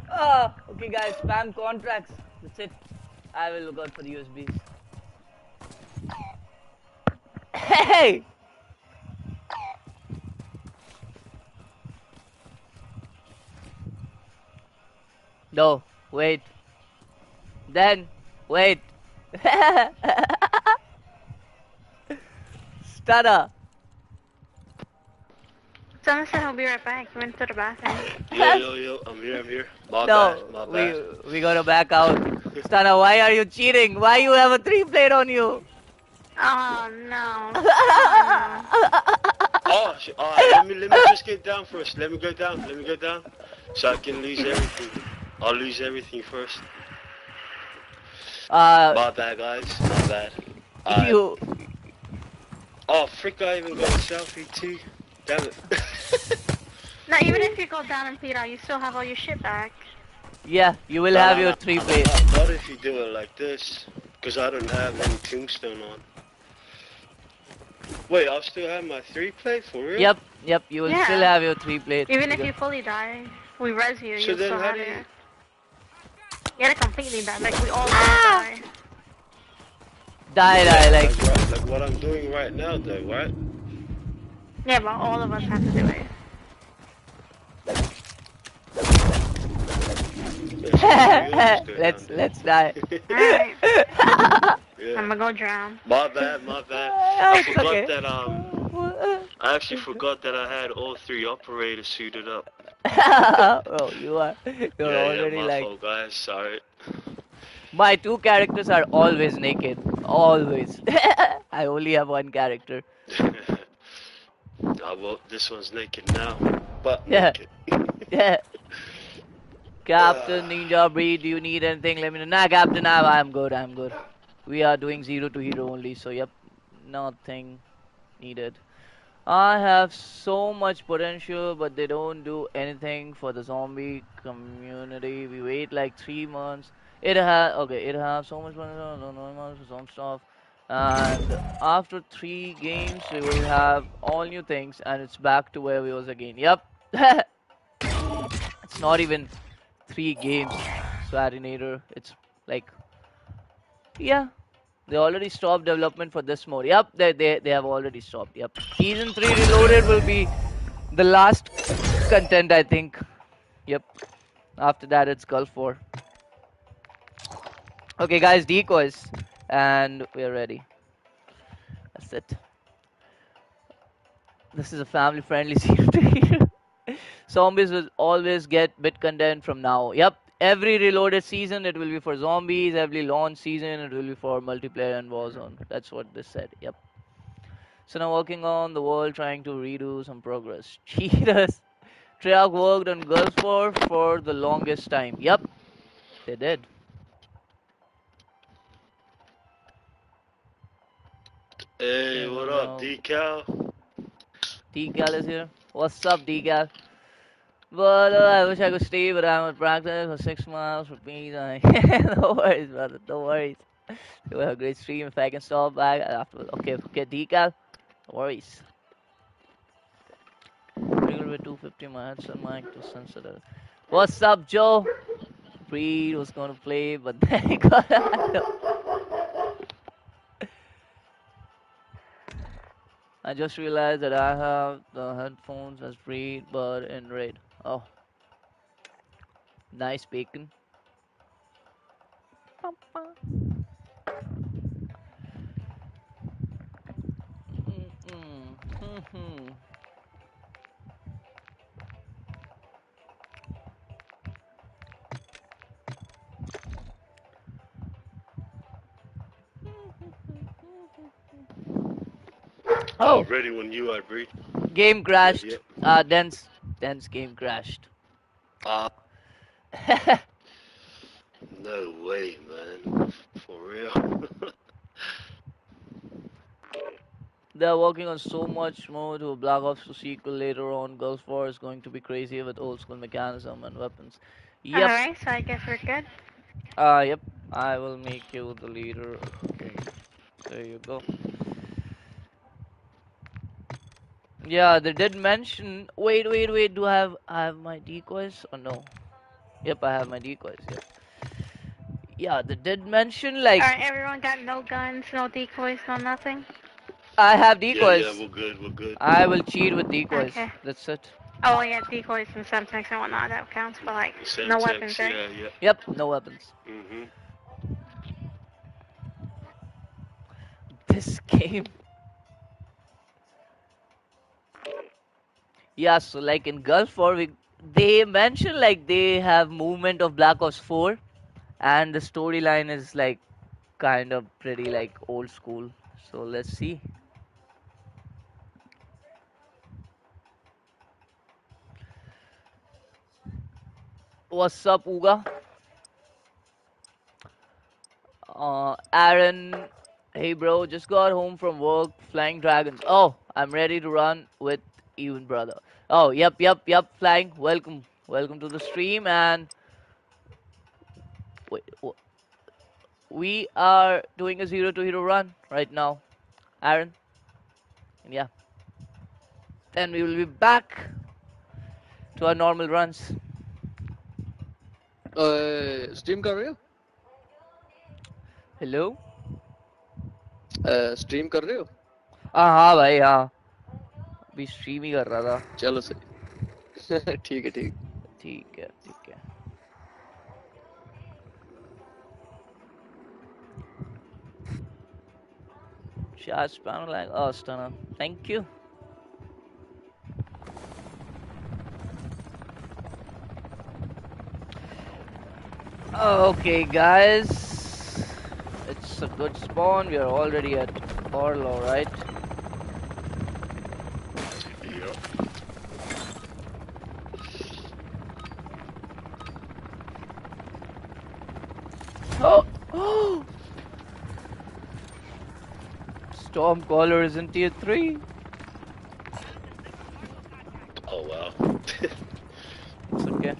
Ah, okay, guys, spam contracts. That's it. I will look out for the USBs. Hey! No, wait. Then, wait. Stunner. Someone said he'll be right back. He went to the bathroom. Yo, yo, yo. I'm here, I'm here. My no, bad, my we bad. we gotta back out. Stunner, why are you cheating? Why you have a three plate on you? Oh no. Oh, sh- alright, let me, let me just get down first. Let me go down, let me go down. So I can lose everything. I'll lose everything first. Uh, My bad, guys. My bad. Alright. you Oh, frick, I even got a selfie too. Damn it. no, even if you go down and Peter, you still have all your shit back. yeah, you will Nah, have nah, your nah. three plate. What if you do it like this? Because I don't have any tombstone on. Wait, I'll still have my three plate for real? Yep, yep, you will Yeah. still have your three plate. Even if you fully die, we res you, So you then still how have do it. you- You gotta completely die, like we all Ah! die. die, die, like Like, what- like what I'm doing right now, though, right? Yeah, but all of us have to do it. Yeah, so let's let's die. Alright, go down. I'm gonna go drown. My bad, my bad. Oh, I it's forgot okay. that um, I actually forgot that I had all three operators suited up. oh, you are you're yeah, already yeah, my like fault, guys. Sorry. my two characters are always naked. Always. I only have one character. Ah, well, this one's naked now, but Yeah. naked. Yeah. Captain Ninja Breed, do you need anything? Let me know. Nah, Captain, I'm, I'm good. I'm good. We are doing zero to hero only, so yep, nothing needed. I have so much potential, but they don't do anything for the zombie community. We wait like three months. It has okay. It has so much potential. No, no, no, some stuff. And after three games, we will have all new things, and it's back to where we was again. Yep. It's not even three games, Slatinator. It's like, yeah, they already stopped development for this mode. Yep, they, they, they have already stopped. Yep. Season 3 Reloaded will be the last content, I think. Yep. After that, it's Gulf War. Okay, guys, decoys. And we're ready. That's it. This is a family friendly series. Zombies will always get bit content from now. Yep, every reloaded season it will be for zombies. Every launch season it will be for multiplayer and Warzone. That's what they said. Yep. So now working on the world, trying to redo some progress. Cheaters. Treyarch worked on Gulf War for the longest time. Yep, they did. Hey, what up, Decal? Decal is here. What's up, Decal? But uh, I wish I could stay, but I'm at practice for six months for me. No worries, brother. No worries. We have a great stream if I can stop back after. Okay, okay, Decal. No worries. Trigger with 250 my headset mic to sensitive. What's up, Joe? Breed was gonna play, but then he got I just realized that I have the headphones as Breed, but in red. Oh, nice bacon. Oh, ready when you are, Breed. game crashed. Uh, Dense, Dense game crashed. Ah, no way, man. For real. They're working on so much more to a Black Ops sequel later on. Gulf War is going to be crazy with old school mechanism and weapons. Yep. Alright, so I guess we're good. Uh, yep. I will make you the leader. Okay. There you go. Yeah, they did mention. Wait, wait, wait. Do I have I have my decoys or no? Yep, I have my decoys. Yep. Yeah, they did mention like Alright, everyone got no guns, no decoys, no nothing? I have yeah, decoys. yeah, we're good, we're good. I will cheat with decoys. Okay. That's it. Oh yeah, decoys and semtex and whatnot, that counts, but like, Same no text, weapons, right? Yeah, yeah. Yep, no weapons. Mm-hmm. This game. Yeah, so like in Gulf War, we, they mention like they have movement of Black Ops 4, and the storyline is like kind of pretty like old school. So let's see. What's up, Uga? Uh, Aaron, hey bro, just got home from work, flying dragons. Oh, I'm ready to run with even brother. Oh, yep, yep, yep, flying. Welcome, welcome to the stream, and wait, wha- we are doing a zero to hero run right now, Aaron. And yeah, then we will be back to our normal runs. Stream कर रहे हो Hello? Stream कर रहे हो हाँ हाँ भाई हाँ अभी स्ट्रीम ही कर रहा था चलो सही ठीक है ठीक ठीक है ठीक है Charge panel like oh stunner. Thank you. Okay guys. It's a good spawn. We are already at Orlo, right? Stormcaller is in tier 3. Oh wow. It's okay.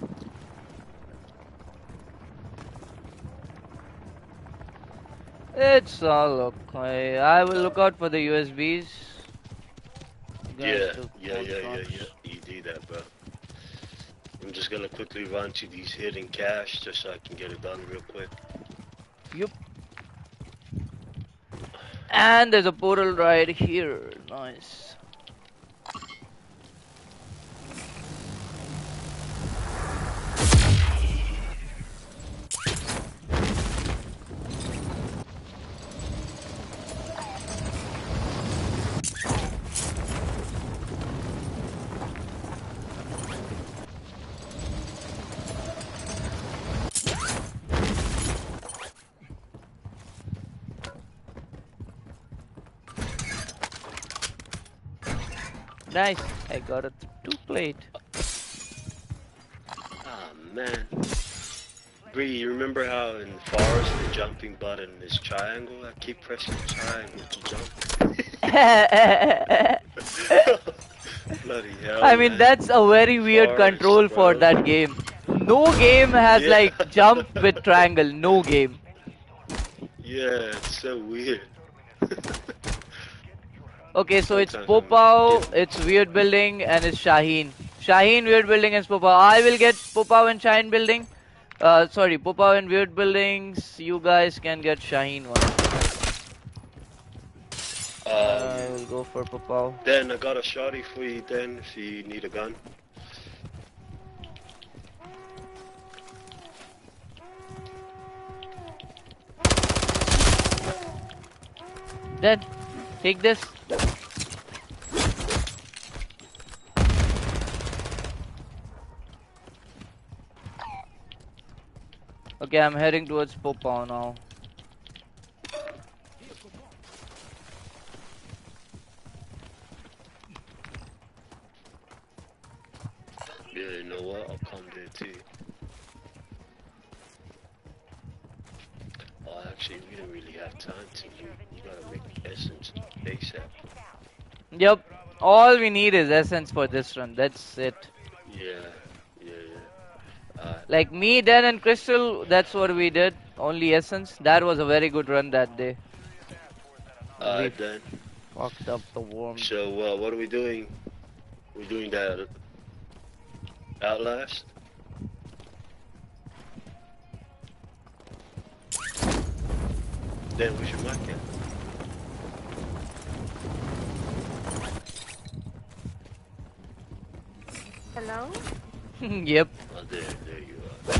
It's all okay. I will look out for the USBs. Yeah, yeah, yeah, yeah, yeah. You do that, bro. I'm just gonna quickly run to these hidden cache just so I can get it done real quick. And there's a portal right here. Nice. Nice. I got a two plate. Ah man. Bree, you remember how in Forest the jumping button is triangle? I keep pressing triangle to jump. Bloody hell. I mean, man. that's a very weird Forest, control for bro. that game. No game has Yeah. like jump with triangle. No game. Yeah, it's so weird. Okay, so it's Popao, it's Weird Building, and it's Shaheen. Shaheen, Weird Building, and Popao. I will get Popao and Shaheen Building. Uh, sorry, Popao and Weird Buildings. You guys can get Shaheen one. I Um, will go for Popao. then I got a shotty for you then if you need a gun. Then, take this. Okay, I'm heading towards Popao now. Yeah, you know what? I'll come there too. Oh, actually, we don't really have time to. You, you gotta make essence ASAP. Yep, all we need is essence for this run. That's it. Yeah, yeah, yeah. Uh, Like me, Dan, and Crystal, that's what we did. Only essence. That was a very good run that day. alright then. Fucked up the worm. So, uh, what are we doing? We're doing that Outlast? Then we should mark it. Hello? yep. Oh, there, there you are.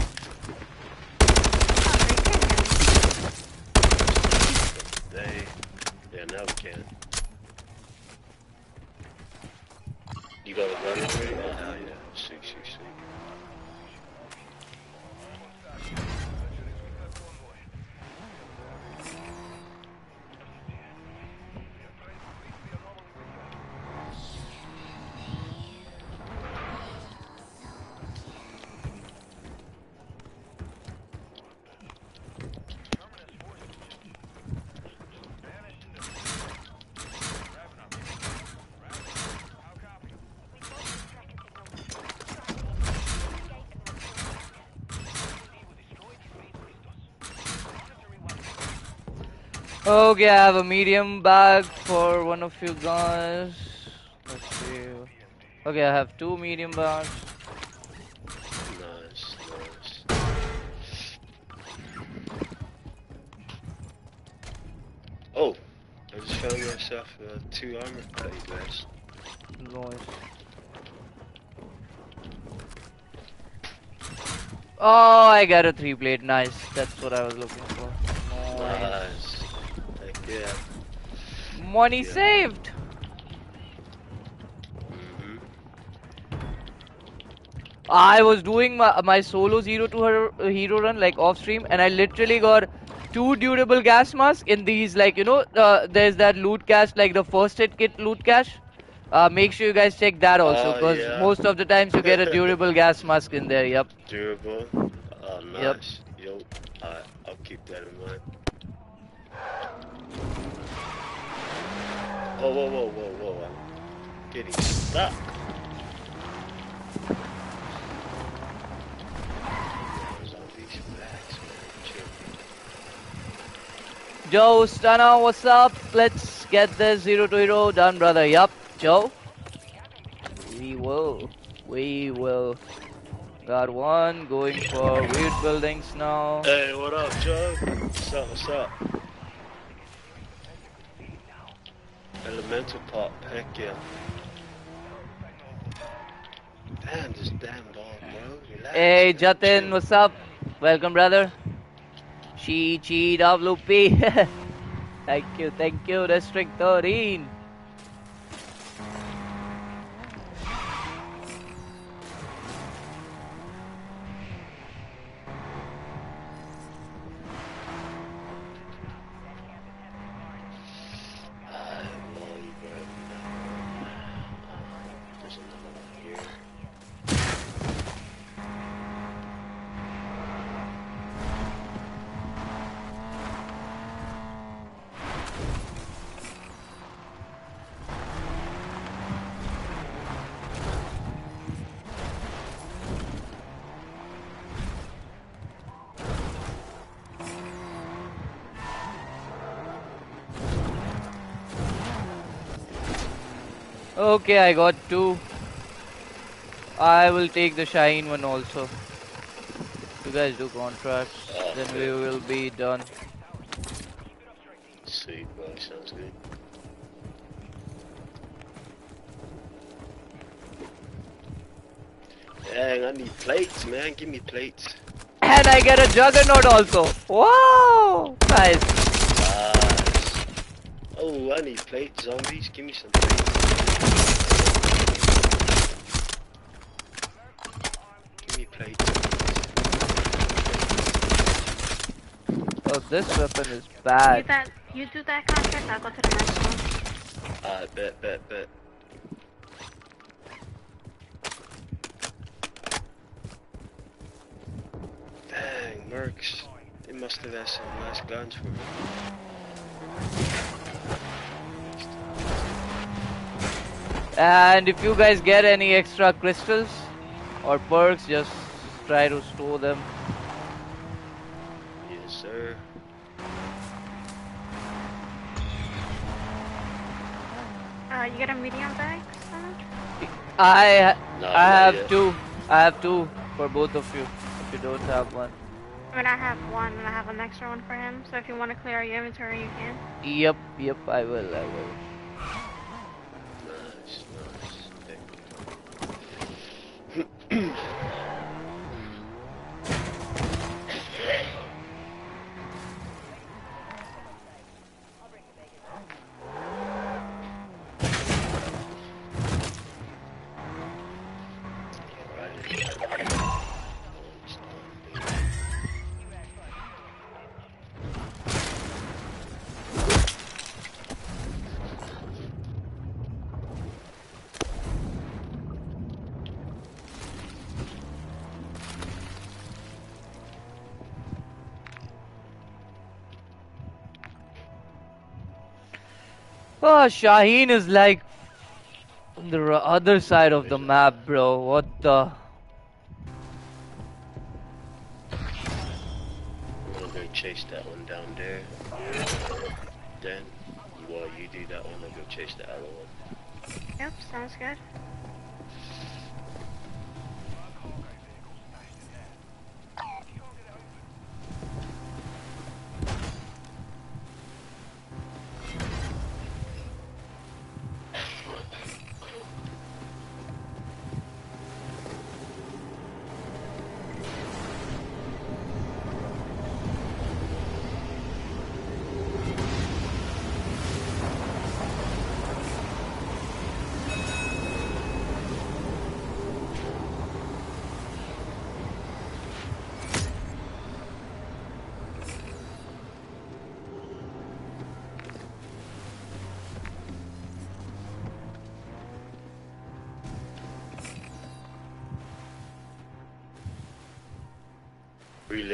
They, yeah, now we can. You got a gun? Oh, hell yeah. Okay, I have a medium bag for one of you guys. Let's see. Okay, I have two medium bags. Nice, nice. Oh, I just found myself uh, two armor plate guys. Nice. Oh, I got a three plate. Nice. That's what I was looking for. Nice. Nice. Heck yeah. Money Yeah. saved. hmm I was doing my, my solo zero to her hero run like off stream, and I literally got two durable gas masks in these like you know uh, there's that loot cache like the first aid kit loot cache. Uh, make sure you guys check that also Oh, because yeah. most of the times you get a durable gas mask in there. Yep. Durable. Oh, Yep. Yo, I'll keep that in mind. Oh, whoa, whoa, whoa, whoa. I'm getting stuck. Those are these bags, man. Chill. Joe Stunner, what's up? Let's get this zero to hero done, brother. Yup, Joe. We will. We will. Got one going for weird buildings now. Hey, what up, Joe? What's up, what's up? Elemental pop, heck yeah. Damn, this damn ball, bro. Relax. Hey. Jatin, what's up? Welcome, brother. Chi Chi WP. thank you, thank you, District 13. Okay, I got two. I will take the Shine one also. You guys do contracts, then we will be done. Sweet, bro. Sounds good. Dang, I need plates, man. Give me plates. And I get a Juggernaut also. Wow! Nice. Nice. Oh, I need plates, zombies. Give me some plates. Give. Oh, this weapon is You bad. that you do that contract, I'll go to the next one. Alright, Ah, bet, bet, bet. Dang, Mercs. They must have had some nice guns for me. And if you guys get any extra crystals or perks, just try to store them. Yes, sir. Uh, you get a medium bag, son? I No, I have yet. two. I have two for both of you. If you don't have one. I mean, I have one, and I have an extra one for him. So if you want to clear out your inventory, you can. Yep, yep, I will, I will. Nice, nice. Oh, Shaheen is like on the other side of the map, bro. What the? I'm gonna go chase that one down there. Then, while you do that one, I'll go chase the other one. Yep, sounds good.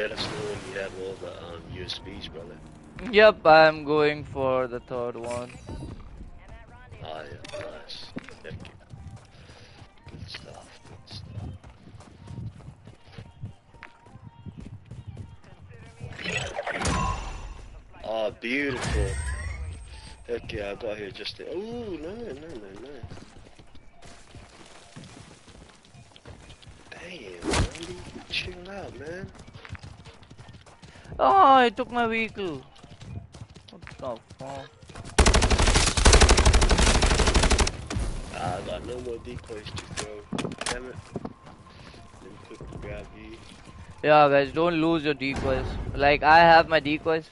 Really let us you have all the um, USBs, brother. Yep, I'm going for the third one. Ah, yeah, nice. Good stuff, good stuff. Oh, beautiful. Yeah, I got here just. Oh, no, no, no, no. Damn, Randy, chill out, man. Oh, I took my vehicle. What the fuck? Ah, I got no more decoys to throw. Damn it. Let me quick grab you. Yeah, guys, don't lose your decoys. Like, I have my decoys.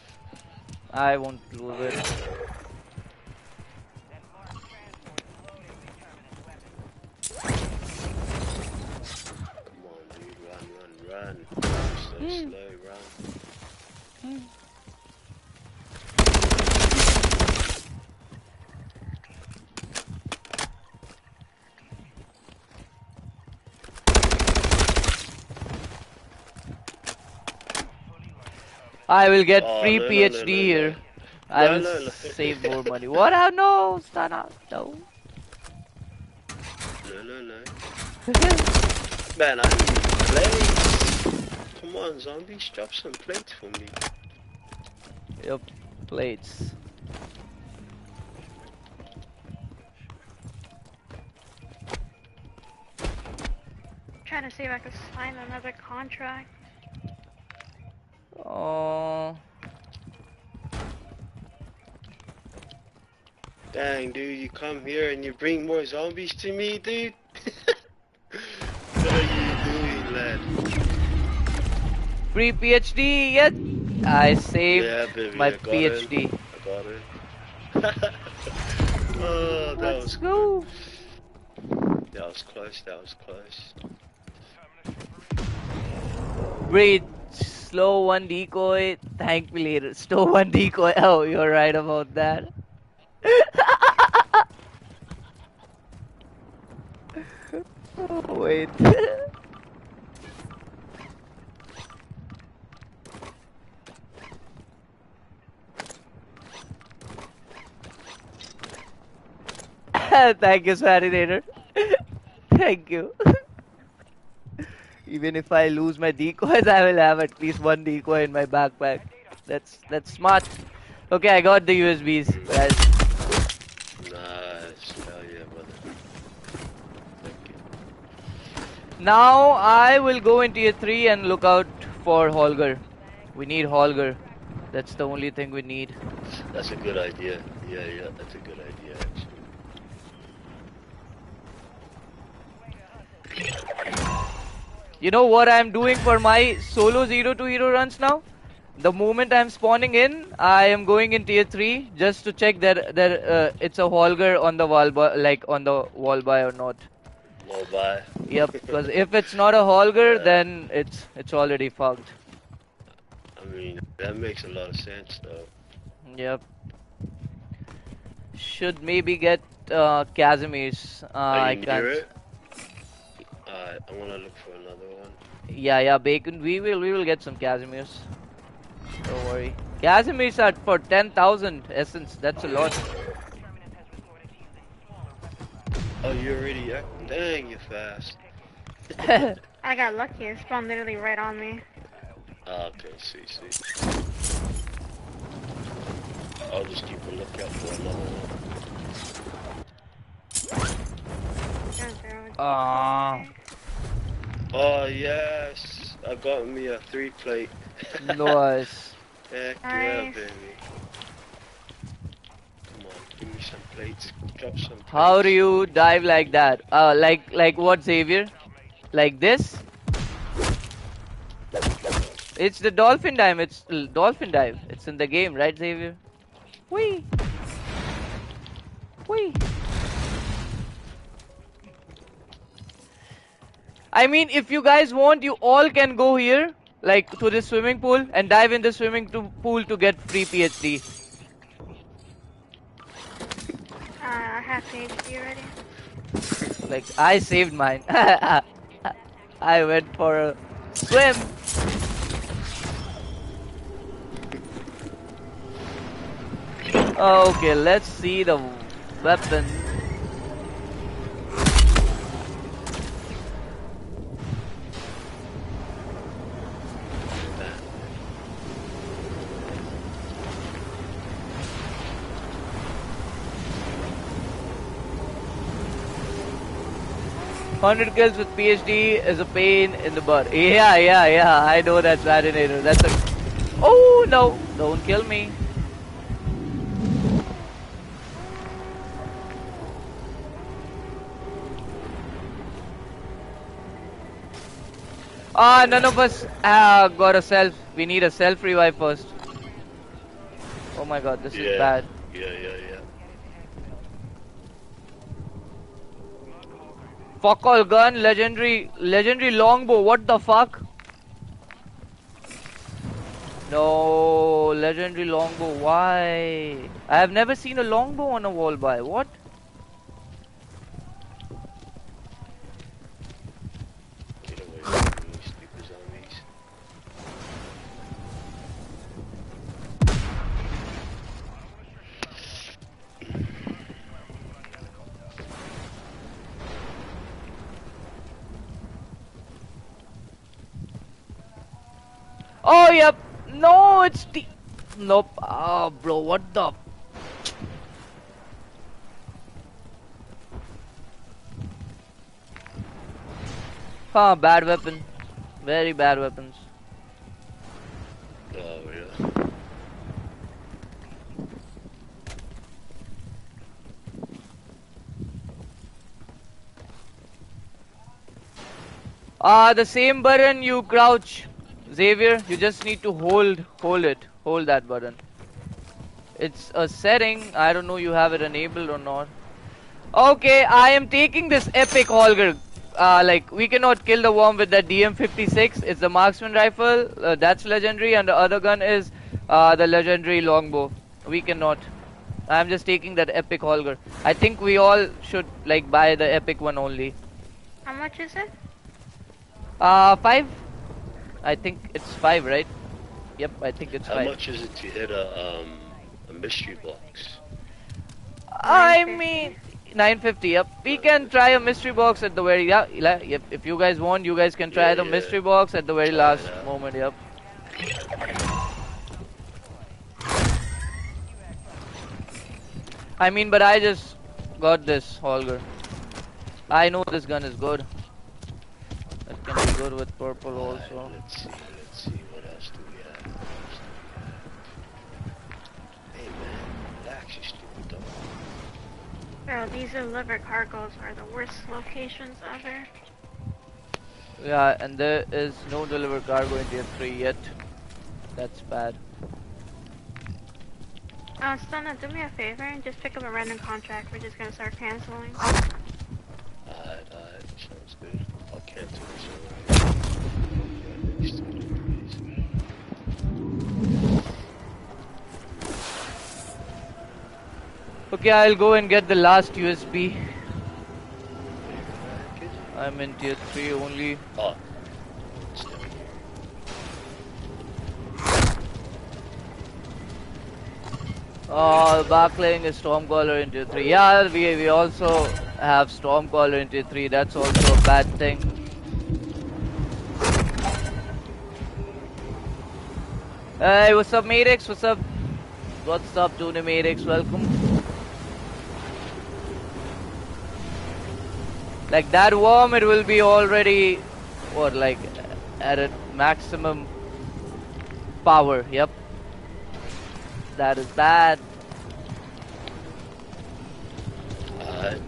I won't lose it. Come on, dude, run, run, run. So Hmm. slow, run. I will get Oh, free no, no, PhD no, no, no. here. I will no, no. save more money. What? I no, Stana, no. No, no, no. Man, I need plates. Come on, zombies, drop some plates for me. Yep, plates. Trying to see if I could sign another contract. Oh, Dang, dude, you come here and you bring more zombies to me, dude? what are you doing, lad? free PhD yet? I saved Yeah, baby, my I PhD. it. I got it. oh, that Let's was go. that was close. That was close. Breathe. Slow one decoy. Thank me later. Slow one decoy. Oh, you're right about that. oh, wait. Thank you, Sarinator. Thank you. Even if I lose my decoys, I will have at least one decoy in my backpack. That's that's smart. Okay, I got the USBs, guys. Nice. Hell yeah, brother. Thank you. Now I will go into tier 3 and look out for Holger. We need Holger. That's the only thing we need. That's a good idea. Yeah, yeah, that's a good idea, actually. You know what I'm doing for my solo 0 to hero runs now? The moment I'm spawning in, I am going in tier 3 just to check that that uh, it's a Holger on the wall by, like on the wall by or not. Well, bye. Yep, because if it's not a Holger, Yeah. then it's it's already fucked. I mean, that makes a lot of sense, though. Yep. Should maybe get uh, Kazimir's. Uh, I can't. Near it? Alright, I wanna look for another one. Yeah, yeah, Bacon. We will, we will get some Kazimir's. Don't worry. Kazimir's are for ten thousand essence. That's a lot. Oh, you already? Yeah. Dang, you're fast. I got lucky It spawned literally right on me. Ah, okay, see, see. I'll just keep a lookout for another one. Ah, Oh, yes! I got me a three plate. nice. Heck yeah, baby. Come on, give me some plates. Drop some plates. How do you dive like that? Uh, like like what, Xavier? Like this? It's the dolphin dive. It's dolphin dive. It's in the game, right, Xavier? Wee. Wee. I mean, if you guys want, you all can go here, like to the swimming pool, and dive in the swimming to- pool to get free PhD. Uh, I have PhD already. Like I saved mine. I went for a swim. Okay, let's see the weapon. 100 kills with PhD is a pain in the butt. Yeah, yeah, yeah. I know that's Radinator. That's a. Oh no! Don't kill me. Ah, none of us uh, got a self. We need a self revive first. Oh my god, this yeah. is bad. Yeah, yeah, yeah. Fuck all gun, legendary, legendary longbow. What the fuck? No, legendary longbow. Why? I have never seen a longbow on a wall by. What? Get away from me, stupid zombies. Oh, yep. No, it's the. Nope. Ah, bro, what the? Ah, bad weapon. Very bad weapons. Oh, yeah. Ah, the same button you crouch. Xavier, you just need to hold, hold it, hold that button. It's a setting. I don't know you have it enabled or not. Okay, I am taking this epic Holger. Uh, like we cannot kill the worm with that DM56. It's the marksman rifle. Uh, that's legendary, and the other gun is uh, the legendary longbow. We cannot. I'm just taking that epic Holger. I think we all should like buy the epic one only. How much is it? Uh, five. I think it's five, right? Yep, I think it's How five. much is it to hit a um a mystery box? I mean, 950. Yep, we can try a mystery box at the very yeah. Yep, if you guys want, you guys can try Yeah, the yeah. mystery box at the very Try last moment. Yep. I mean, but I just got this Holger. I know this gun is good. It can be good with purple also. Let's see, let's see, what else do we have? What else do we have? Hey man, relax, you stupid dog. Bro, these delivered cargoes are the worst locations ever. Yeah, and there is no deliver cargo in tier 3 yet. That's bad. Uh, Stunner, do me a favor and just pick up a random contract. We're just gonna start canceling. Alright, alright, sounds good. Okay, I'll go and get the last USB. I'm in tier 3 only. Oh. Uh, oh, backlaying is Stormcaller in tier 3. Yeah, we, we also have Stormcaller in tier 3. That's also a bad thing. Hey, what's up, Matrix? What's up? What's up, Tony Matrix? Welcome. Like that worm, it will be already, what, like at a maximum power. Yep. That is bad. Alright.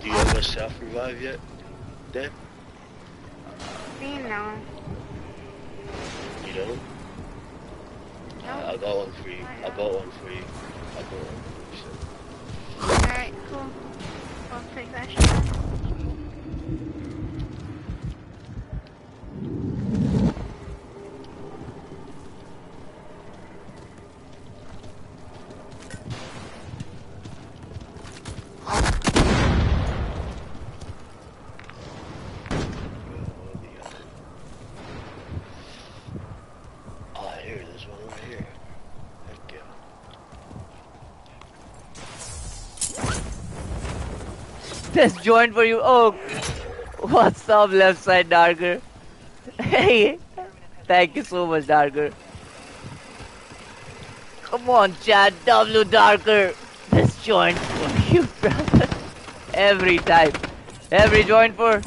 Do you have a self revive yet? Dan? Me, no. You don't? Alright, I got one for you. I got one for you. I got one for you. So. Alright, cool. I'll take that shit. Oh, here, there's one over here. Heck This joint for you. Oh, what's up, left side, Darker? Hey, thank you so much, Darker. Come on, Chad, W Darker. This joint for you, brother. Every time. Every rejoined for.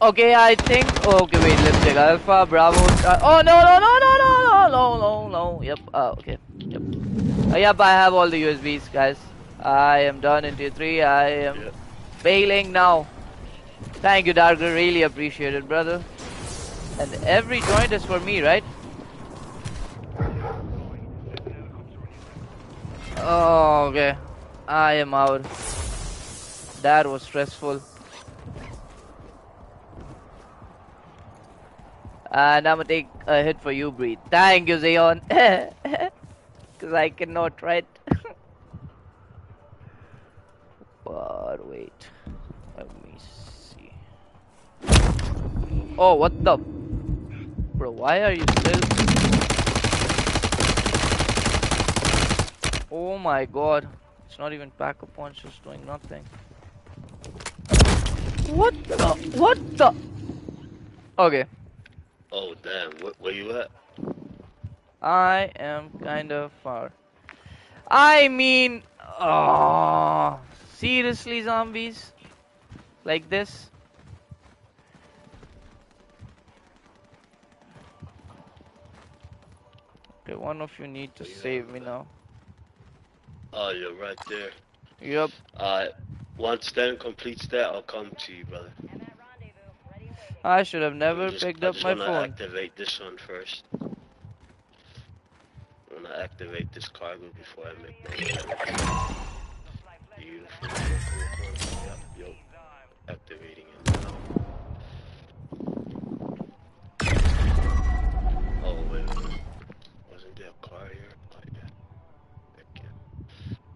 Okay, I think. Okay, wait. Let's check. Alpha, Bravo. Uh, oh no no no no no no no no no. Yep. Uh, okay. Yep. Uh, yep. I have all the USBs, guys. I am done in tier three. I am Yep. bailing now. Thank you, Darker. Really appreciate it, brother. And every joint is for me, right? Oh, okay. I am out. That was stressful. And I'm gonna take a hit for you, Breed. Thank you, Zeon. Because I cannot, right? but wait. Let me see. Oh, what the? Bro, why are you still. Oh my god. It's not even pack a punch, just doing nothing. What the? What the? Okay. Oh damn, where, where you at? I am kind of far. I mean, oh, seriously, zombies? Like this? Okay, one of you need to save me now. Oh, you're right there. Yep. Alright, once Dan completes that, I'll come to you, brother. I should have never I just- picked I up my phone. activate this one first. I wanna activate this cargo before I make my Yep, yep. Activating it now. Oh, wait, wait, wait. Wasn't there a car here? Oh, yeah.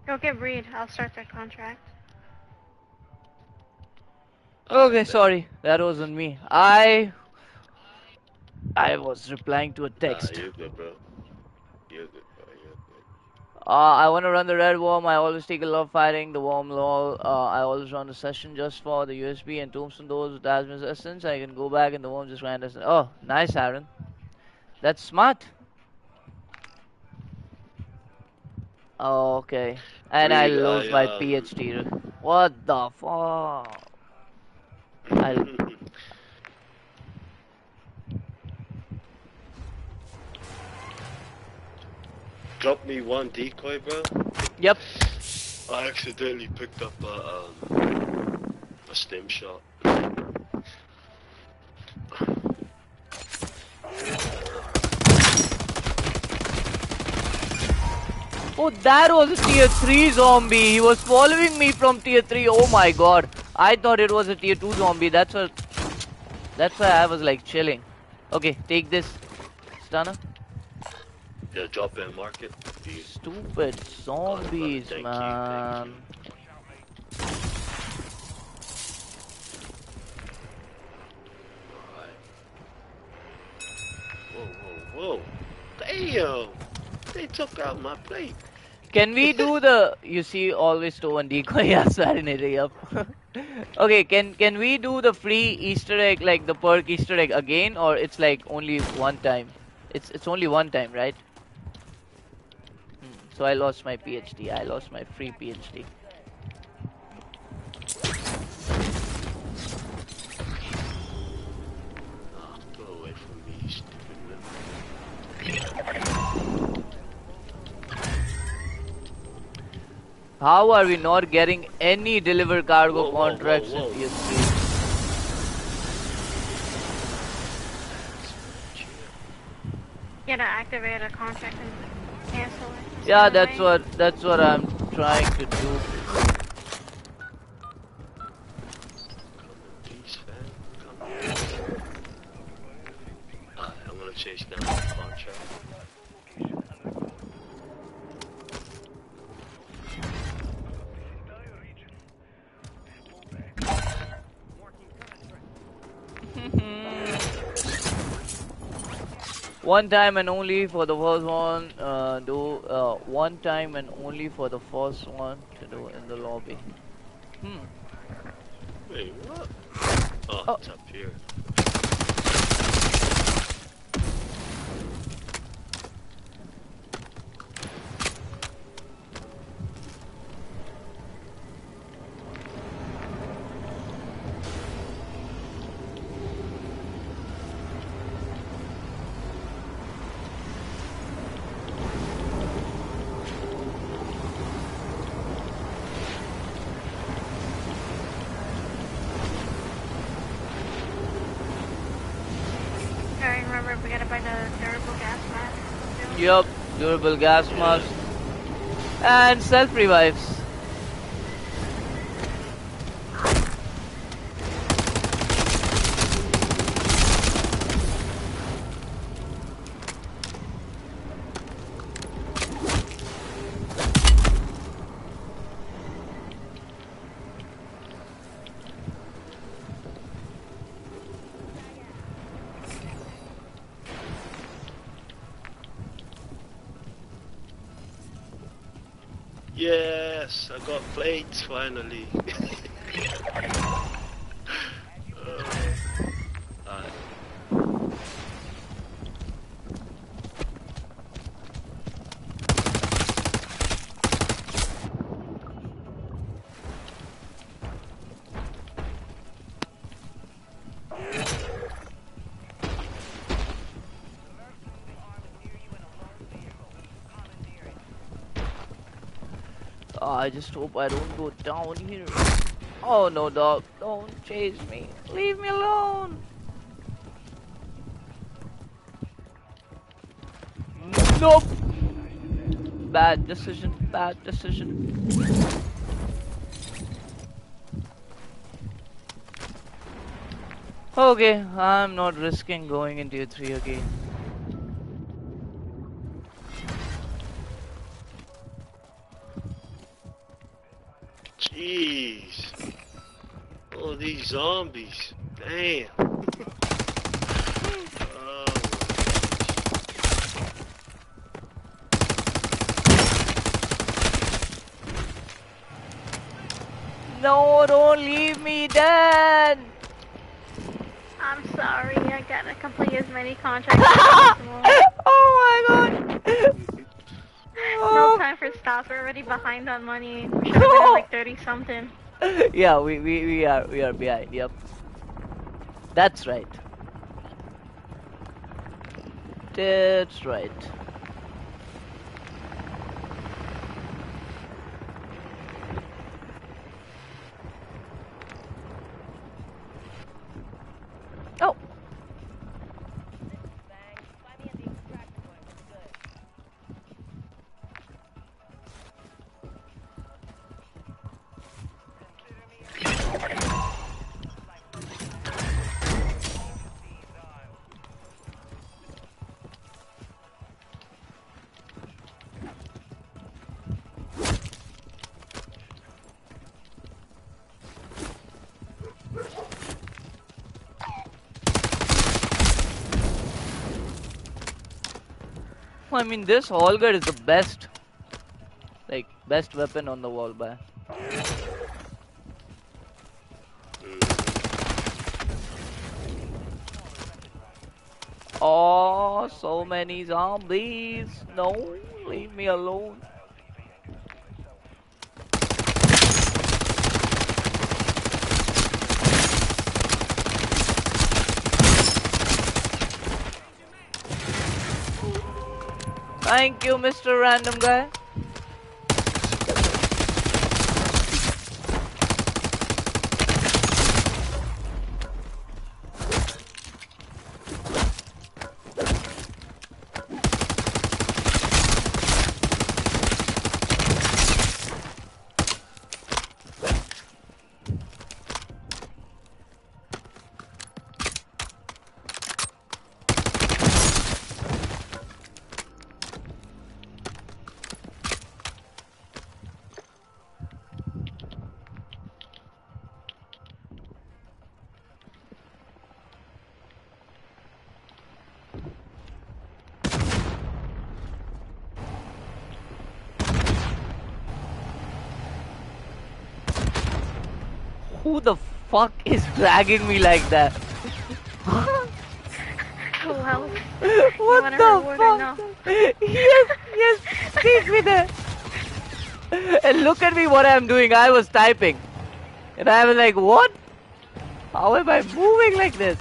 Go get Reed. I'll start that contract. Okay, sorry, that wasn't me. I I was replying to a text. Nah, you're good, bro. You're good, bro. You're good. Uh, I want to run the red worm. I always take a lot of fighting. The worm lol. Uh, I always run the session just for the USB and tombstone those with Asmus Essence. I can go back and the worm just ran as. Oh, nice, Aaron. That's smart. Oh, okay. And I lose I, my PhD. What the fuck? I Drop me one decoy, bro. Yep. I accidentally picked up a um, a stim shot. Oh, that was a tier 3 zombie. He was following me from tier 3. Oh my god. I thought it was a tier 2 zombie. That's what. That's why I was like chilling. Okay, take this. Stunner. Yeah, drop in market. You- Stupid zombies, thank you, thank man. Whoa, whoa, whoa! Damn! They took out my plate. Can we do the you see always to one decoy yes up. okay, can can we do the free Easter egg like the perk Easter egg again or it's like only one time? It's it's only one time, right? So I lost my PhD. I lost my free PhD. Go away from me, you stupid man. How are we not getting any deliver cargo Whoa, whoa, contracts whoa, in whoa. PS3? You gotta activate a contract and cancel it. Yeah, that's what that's what I'm trying to do. I'm gonna chase. One time and only for the first one, uh, do uh, one time and only for the first one to do in the lobby. Hmm. Wait, what? Oh, Oh. it's up here. Durable gas mask. And self revives. Plates finally. I just hope I don't go down here. Oh no, dog. Don't chase me. Leave me alone. Nope. Bad decision. Bad decision. Okay, I'm not risking going into a 3 again. Zombies. Damn. oh, No, don't leave me, Dad. I'm sorry, I gotta complete as many contracts as possible. Oh my god. No oh. time for stops, we're already behind on money. We should have been like 30 something. yeah, we, we, we are we are behind. Yep. That's right. That's right. I mean, this Holger is the best, like, best weapon on the wall by. Oh, so many zombies. No, leave me alone. Thank you, Mr. Random Guy. Who the fuck is dragging me like that? Oh well. what the fuck? yes, yes, take me there. And look at me what I'm doing. I was typing. And I was like, what? How am I moving like this?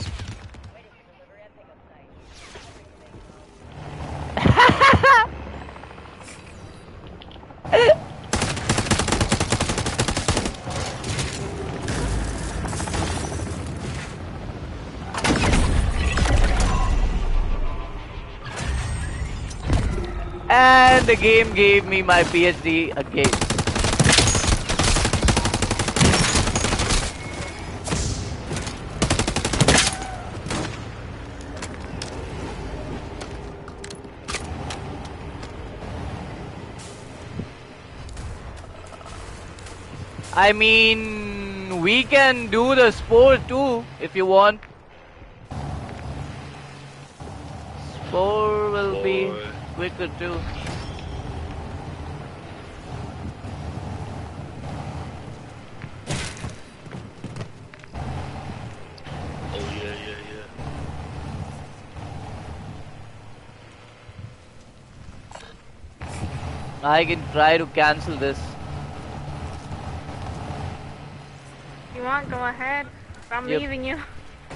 The game gave me my PhD again. I mean, we can do the spore too if you want. Spore will be quicker too. Oh yeah, yeah, yeah. I can try to cancel this. You want? Go ahead. I'm Yep. leaving you.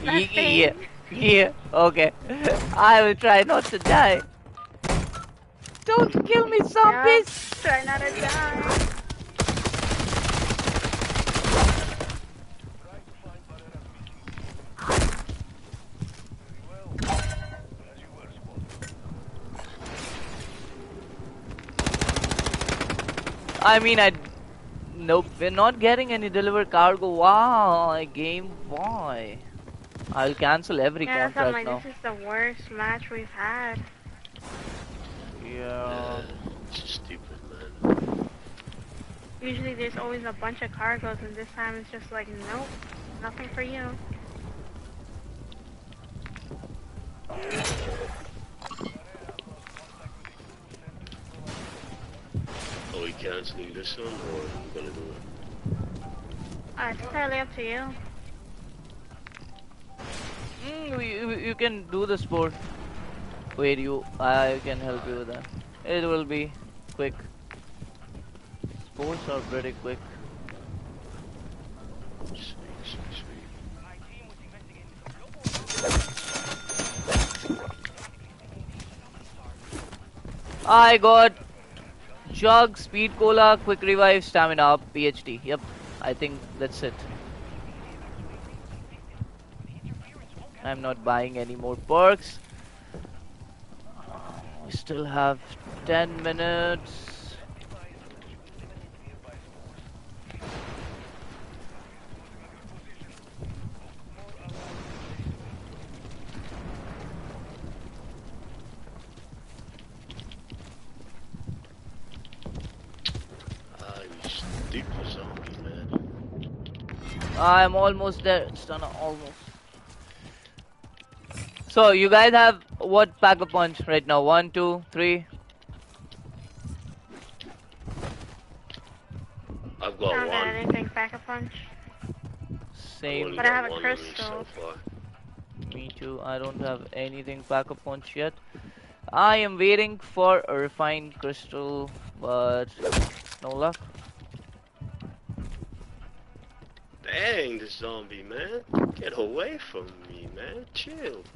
Ye- Not staying. Yeah, yeah, okay. I will try not to die. Don't kill me, Yeah, zombies! Try not to die. I mean, I. Nope, we're not getting any delivered cargo. Wow, game Boy. I'll cancel every Yeah, contract like, now. this is the worst match we've had. Yeah. It's stupid, man. Usually there's always a bunch of cargoes, and this time it's just like, nope, nothing for you. Are we cancelling this one, or are we gonna do it? Uh, it's entirely up to you. Mm, you, you- you can do the spore. Wait, you. I can help you with that. It will be quick. Spores are pretty quick. I got jug, speed cola, quick revive, stamina up, PhD. Yep, I think that's it. I'm not buying any more perks. We still have 10 minutes. Ah, you stupid zombie, man. I'm almost there. It's done almost. So you guys have what pack a punch right now? One, two, three. I've I got don't got one. anything pack a punch. Same. But I have a one on me crystal. So. Me too. I don't have anything pack a punch yet. I am waiting for a refined crystal, but no luck. Dang, this zombie, man. Get away from me, man. Chill.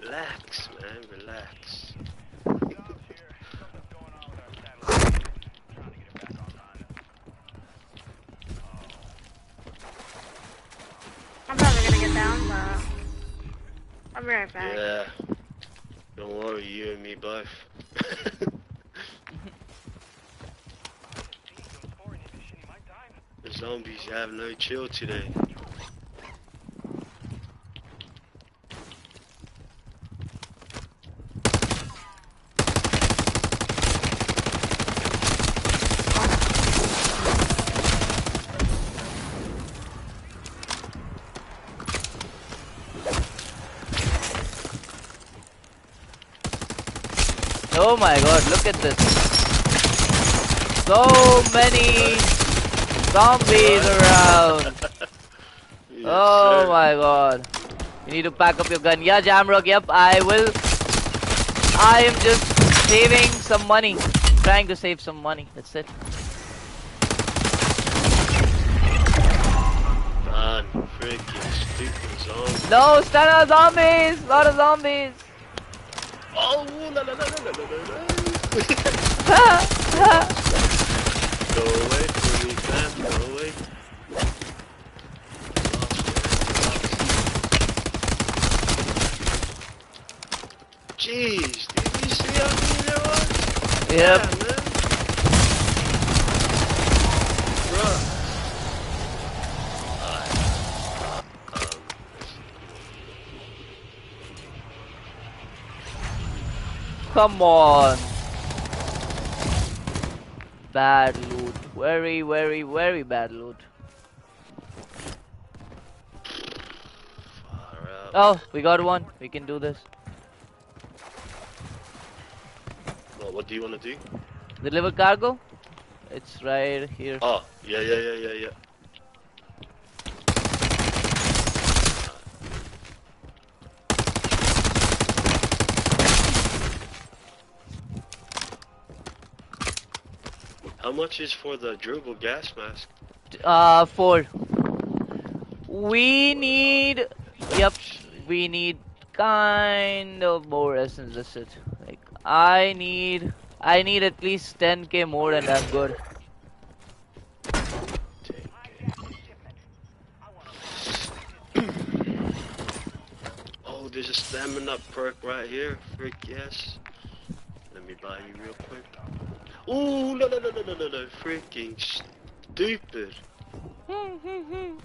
relax, man. Relax. I'm probably gonna get down, but be right back. Yeah. Don't worry, you and me both. zombies have no chill today. Oh my god, look at this. So many zombies around. Yes, Oh sir. my god. You need to pack up your gun. Yeah, Jamrock, yep, I will. I am just saving some money. Trying to save some money. That's it. Man, freaking stupid zombies. No, stand out zombies! lot of zombies! Oh, la la la la la la la. Go away from me, fam. Go away. Jeez, did you see how many there was? Yep. Yeah, man. Come on. Bad loot. Very, very, very bad loot. Oh, we got one. We can do this. Well, what do you want to do? Deliver cargo? It's right here. Oh, yeah, yeah, yeah, yeah, yeah. How much is for the durable gas mask? Uh, four. We need. Yep, we need kind of more essence. That's. Like, I need. I need at least 10k more and I'm good. Oh, there's a stamina perk right here. Frick yes. Let me buy you real quick. Ooh, no, no, no, no, no, no, no. Freaking stupid.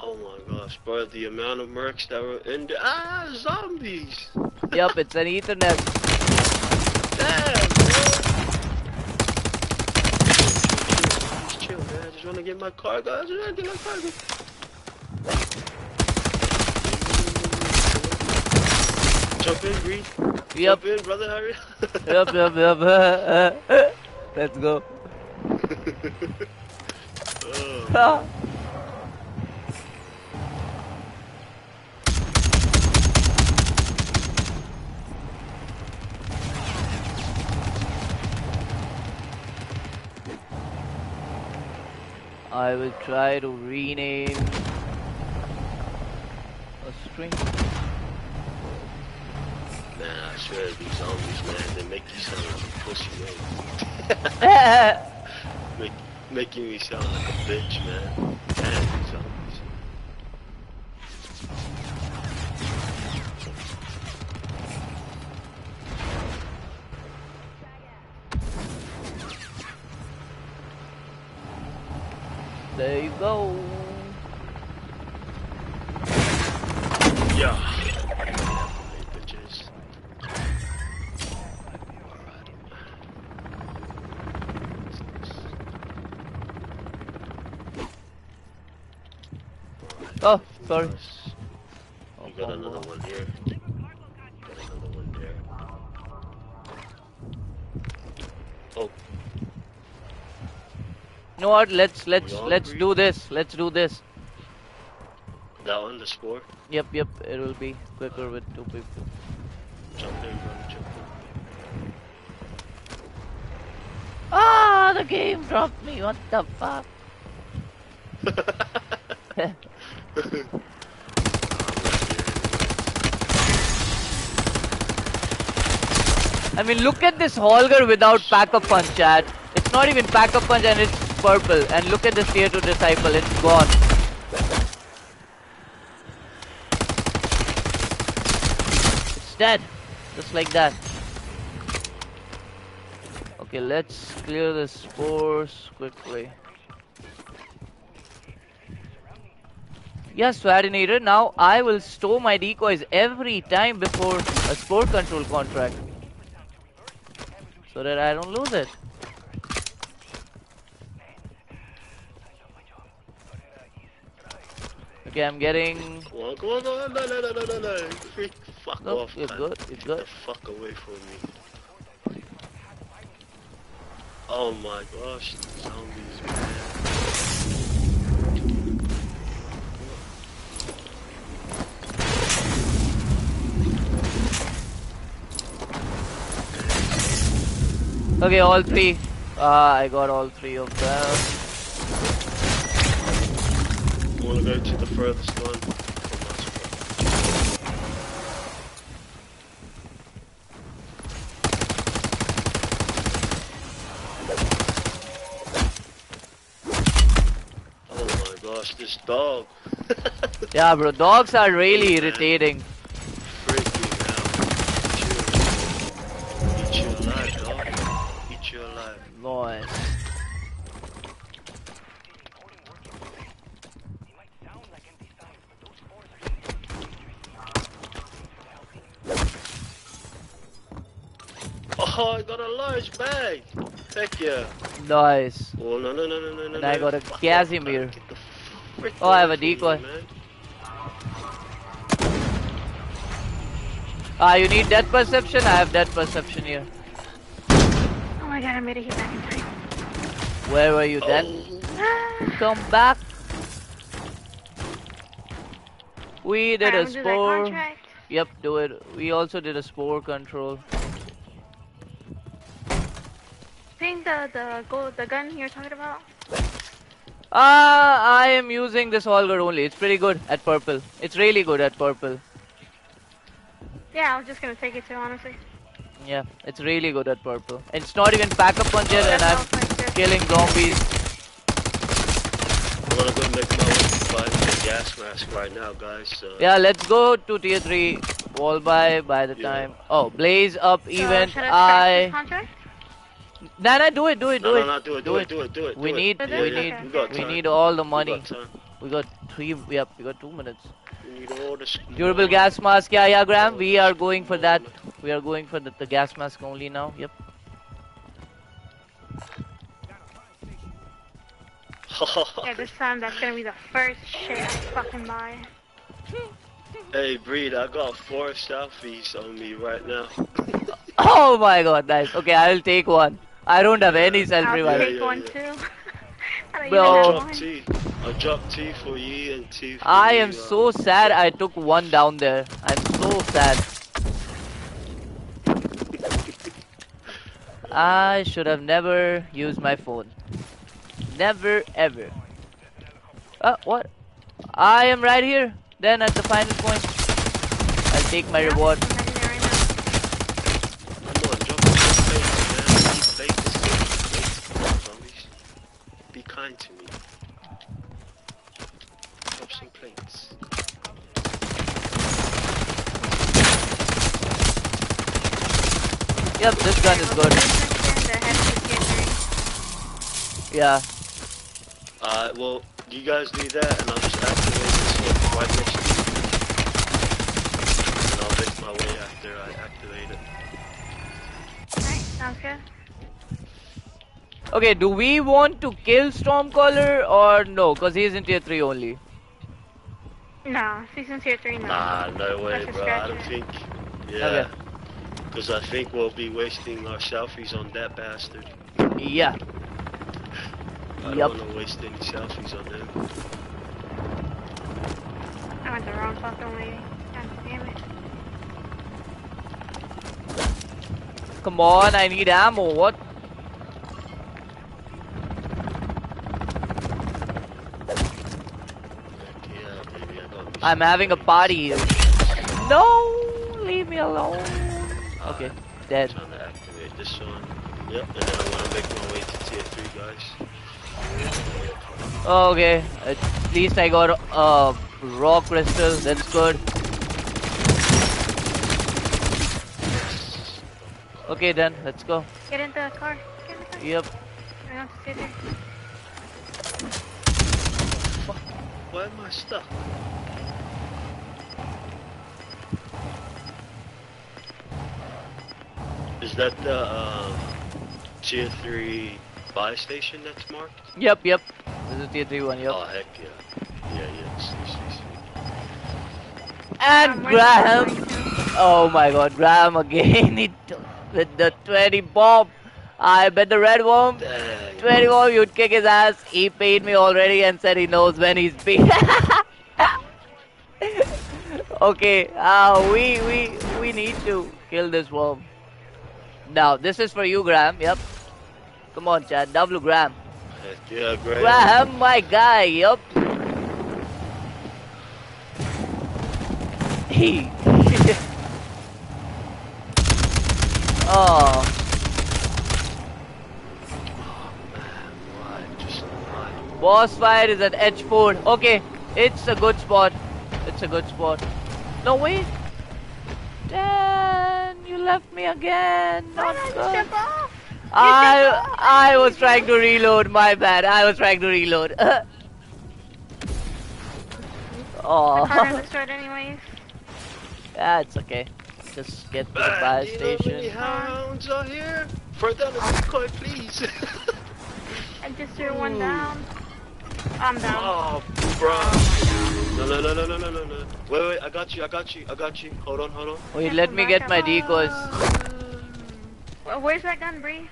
Oh my gosh, bro, the amount of mercs that were in there. Ah, zombies! Yep, it's an ethernet. Damn, bro! Just chill, man. I just wanna get my cargo. I just wanna get my cargo. Jump in, Green. Yep, Jump in, brother, hurry. yep, yep, yep. Let's go. oh. I will try to rename a string. I swear these zombies, man, they make you sound like a pussy, man. make, making me sound like a bitch, man. Damn, these zombies. there you go. Yeah. Hey, bitches. Oh, sorry. You got another one here. Got another one there. Oh, You know what? Let's let's let's agree? do this. Let's do this. that one, the spore. Yep, yep. It will be quicker with two people. Jump in, brother, jump Ah, the game dropped me. What the fuck? I mean, look at this Holger without pack-a-punch, chat. It's not even pack-a-punch and it's purple. And look at this tier 2 disciple. It's gone. It's dead. Just like that. Okay, let's clear the spores quickly. Yes, Swadinator, now I will store my decoys every time before a spore control contract. So that I don't lose it. Okay, I'm getting... Come on, come on, no, no, no, no, no, no. Freak, fuck Nope, off, you're man. good, you're Get good. the fuck away from me. Oh my gosh, zombies, man. Okay, all three. Uh, I got all three of them. I wanna go to the furthest one. Oh my gosh, this dog. Yeah, bro, dogs are really irritating. Alive. Oh, I got a large bag. Heck yeah. Nice. Oh no no no no no no. And I got a Kazimir. man. Get the frick Oh, I have a decoy. Ah, you need that perception? I have that perception here. My god, I made a hit back in time. Where were you then? Oh. Come back. We did Alright, a I'm do spore. Yep, do it. We also did a spore control. Think the the gold the gun you're talking about? Ah, I am using this Holger only. It's pretty good at purple. It's really good at purple. Yeah, I was just gonna take it too, honestly. Yeah, it's really good at purple. It's not even pack a punch yet, and I'm all killing zombies. I'm gonna go make my way to buy the gas mask right now, guys. So. Yeah, let's go to tier 3 wall by by the Yeah. time. Oh, blaze up So, event. I scratch this I. contract? Nah, nah, do it, do it, do No, it. no, no, do it, do it, do it, do it. We do need, Yeah, we yeah, need, okay. We we need all the We money. got. We got three. Yep, we got two minutes. We need all the Durable gas mask. Yeah, yeah, Graham. We are going for that. We are going for the, the gas mask only now. Yep. Yeah, this time that's gonna be the first shit I fucking buy. hey, Breed, I got four selfies on me right now. Oh my God, nice. Okay, I will take one. I don't have any selfie I'll right. take yeah, one yeah. too. I don't Bro. I'll even have drop one. T. I'll drop T for you and T for I you, am so sad I took one down there. I'm so sad. I should have never used my phone. Never ever. Uh, what? I am right here. Then at the final point. I'll take my reward. I'm heading there right now. Come on, drop some plates, man. I need plates. Plates, zombies. Be kind to me. Drop some plates. Yep, this gun is good. The head to tier three. Yeah. Uh, well, you guys do that, and I'll just activate this one right next to you. And I'll make my way after I activate it. Alright, sounds good. Okay, do we want to kill Stormcaller or no? Cause he's in tier 3 only. No, he's in tier three, no. Nah, no way, bro. I don't scratcher. think. Yeah. Okay. Because I think we'll be wasting our selfies on that bastard. Yeah. I Yup. don't want to waste any selfies on him. I went the wrong fucking way. God damn it. Come on, I need ammo. What? Yeah, baby, I got this. I'm having a party. No, leave me alone. Okay, dead. I'm trying to activate this one. Yep, and then I want to make my way to tier 3, guys. Okay, at least I got a uh, raw crystal. That's good. Okay, then let's go. Get into the car. Get in the car. Yep. I don't have to sit there. Why am I stuck? Is that the uh, tier 3 buy station that's marked? Yep, yep. This is tier 3 one, yep. Oh, heck yeah. Yeah, yeah. See, see, see. And Graham. Oh my god, Graham again. He took with the 20 bomb. I bet the red worm. Dang. 20 bomb, you'd kick his ass. He paid me already and said he knows when he's beat. okay, uh, we, we, we need to kill this worm. Now, this is for you, Graham. Yep. Come on, Chad. W Graham. Yeah, great. Graham, my guy. Yep. He. oh. Boss fight is at H4. Okay, it's a good spot. It's a good spot. No, wait. Dan, you left me again. Not I good. step off? I I was trying to reload. My bad. I was trying to reload. The car oh, destroyed anyways. yeah, it's okay. Just get to the Man, fire do you know how many station. hounds are here? Throw down a decoy, please. I just threw one down. I'm down. oh, bro. No, no, no, no, no, no, no, no. Wait, wait, I got you, I got you, I got you. Hold on, hold on. Wait, let me get my decoys. Where's that gun, Bree?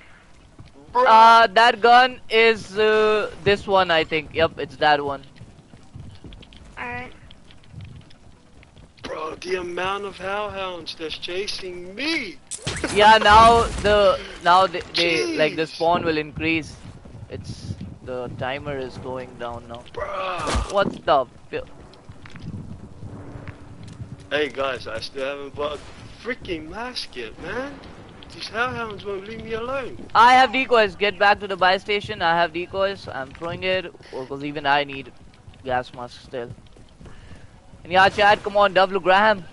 Bro. Uh, that gun is uh, this one, I think. Yep, it's that one. Alright. Bro, the amount of hellhounds that's chasing me. Yeah, now the now they, they like the spawn will increase. It's the timer is going down now. Bro. What the? Hey guys, I still haven't bought a freaking mask yet, man. These hellhounds won't leave me alone. I have decoys. Get back to the buy station. I have decoys. I'm throwing it because even I need gas mask still. And yeah, Chad, come on, W Graham.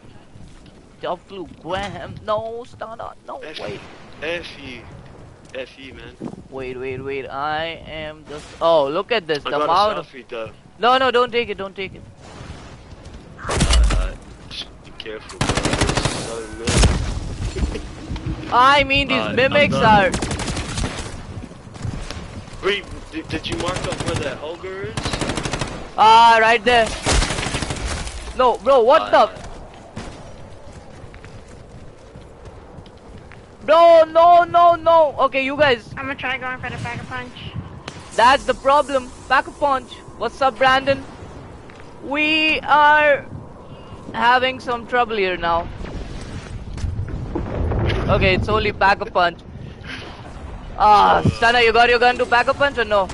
W Graham. No, stand up. No, F wait. F you. F you, man. Wait, wait, wait. I am just. Oh, look at this. I The amount of. though. No, no, don't take it. Don't take it. Alright. Be careful, bro. This is so. I mean, these I'm mimics are. Wait, did, did you mark up where that ogre is? Ah, right there. No, bro, what the? Alright, Bro, no, no, no. Okay, you guys, I'm gonna try going for the pack a punch. that's the problem. Pack a punch. What's up, Brandon? We are having some trouble here now. Okay, it's only pack a punch. Ah, Stunner, you got your gun to pack a punch or no?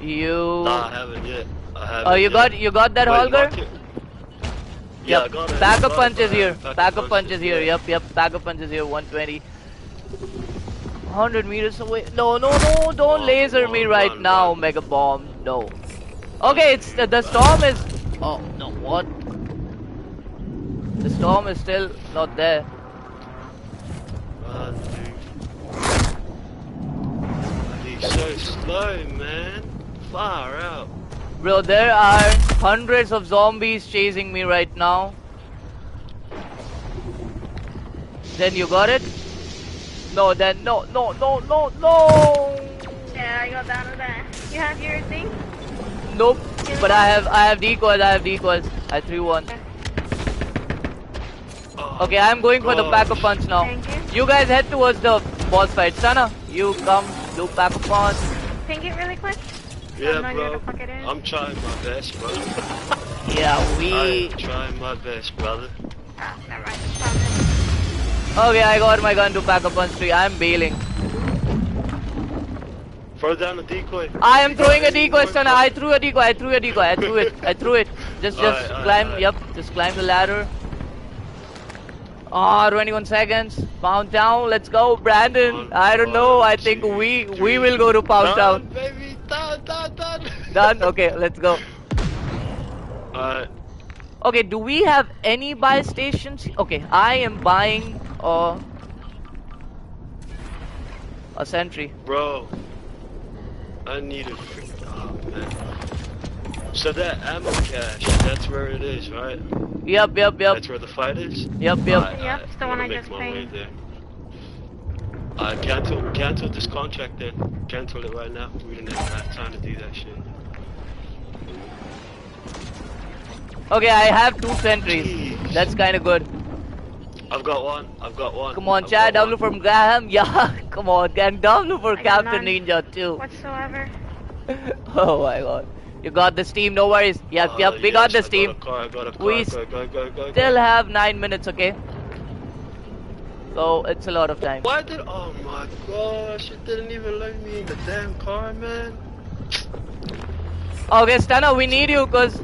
You. Nah, I haven't yet. I haven't Oh, you yet. got you got that Wait, Holger? Mark it. Yeah, I Yep. got it. Pack I a punch is here. Pack a punch is here. yeah. Yep, yep. Pack a punch is here. 120. 100 meters away. No, no, no. Don't Come laser me right run, now, run. Mega Bomb. No. Okay, it's the, the storm is. Oh no, what? The storm is still not there. Run, dude. He's so slow, man. Far out. Bro, there are hundreds of zombies chasing me right now. Then you got it? No, then no, no, no, no, no. Yeah, I got down to that. You have your thing? Nope. But I have I have decoys, I have decoys. I threw one. Okay, I'm going for the pack a punch now. Thank you. You guys head towards the boss fight. Sana, you come do pack a punch. Ping it really quick. Yeah, I'm bro. to fuck it in. I'm trying my best, bro. Yeah, we I'm trying my best, brother. Ah, never mind. Found it. Okay, I got my gun to pack up on tree. I'm bailing. Throw down a decoy. I am throwing a decoy, Sana. I threw a decoy, I threw a decoy, I threw it, I threw it. Just just Alright, alright, climb, alright. yep, just climb the ladder. Ah, 21 seconds. Pound Town, let's go, Brandon. One, I don't know. I one, think two, we we will go to Pound Down, Town. baby. Down, down, down. Done. Okay, let's go. Alright. Okay, do we have any buy stations? Okay, I am buying uh, a sentry. Bro, I need a freak. Oh man. So that ammo cache, that's where it is, right? Yep, yep, yep, That's where the fight is. yep, yep. Alright, Yep, alright, it's the one wanna I just my way I cancel, cancel this contract then. Cancel it right now. We didn't have time to do that shit. Okay, I have two sentries. Jeez. That's kind of good. I've got one. I've got one. Come on, I've Chad. got W one. from Graham. Yeah, come on, and W for I got Captain none. Ninja too. Whatsoever. Oh my god. You got the steam, no worries. Yep, Uh, yep, we got yes, the I steam. Got a car, I got a car. We go, go, go, go, Still have nine minutes, okay? So it's a lot of time. Why did? Oh my gosh! It didn't even let me in the damn car, man. Okay, Stana, we need you because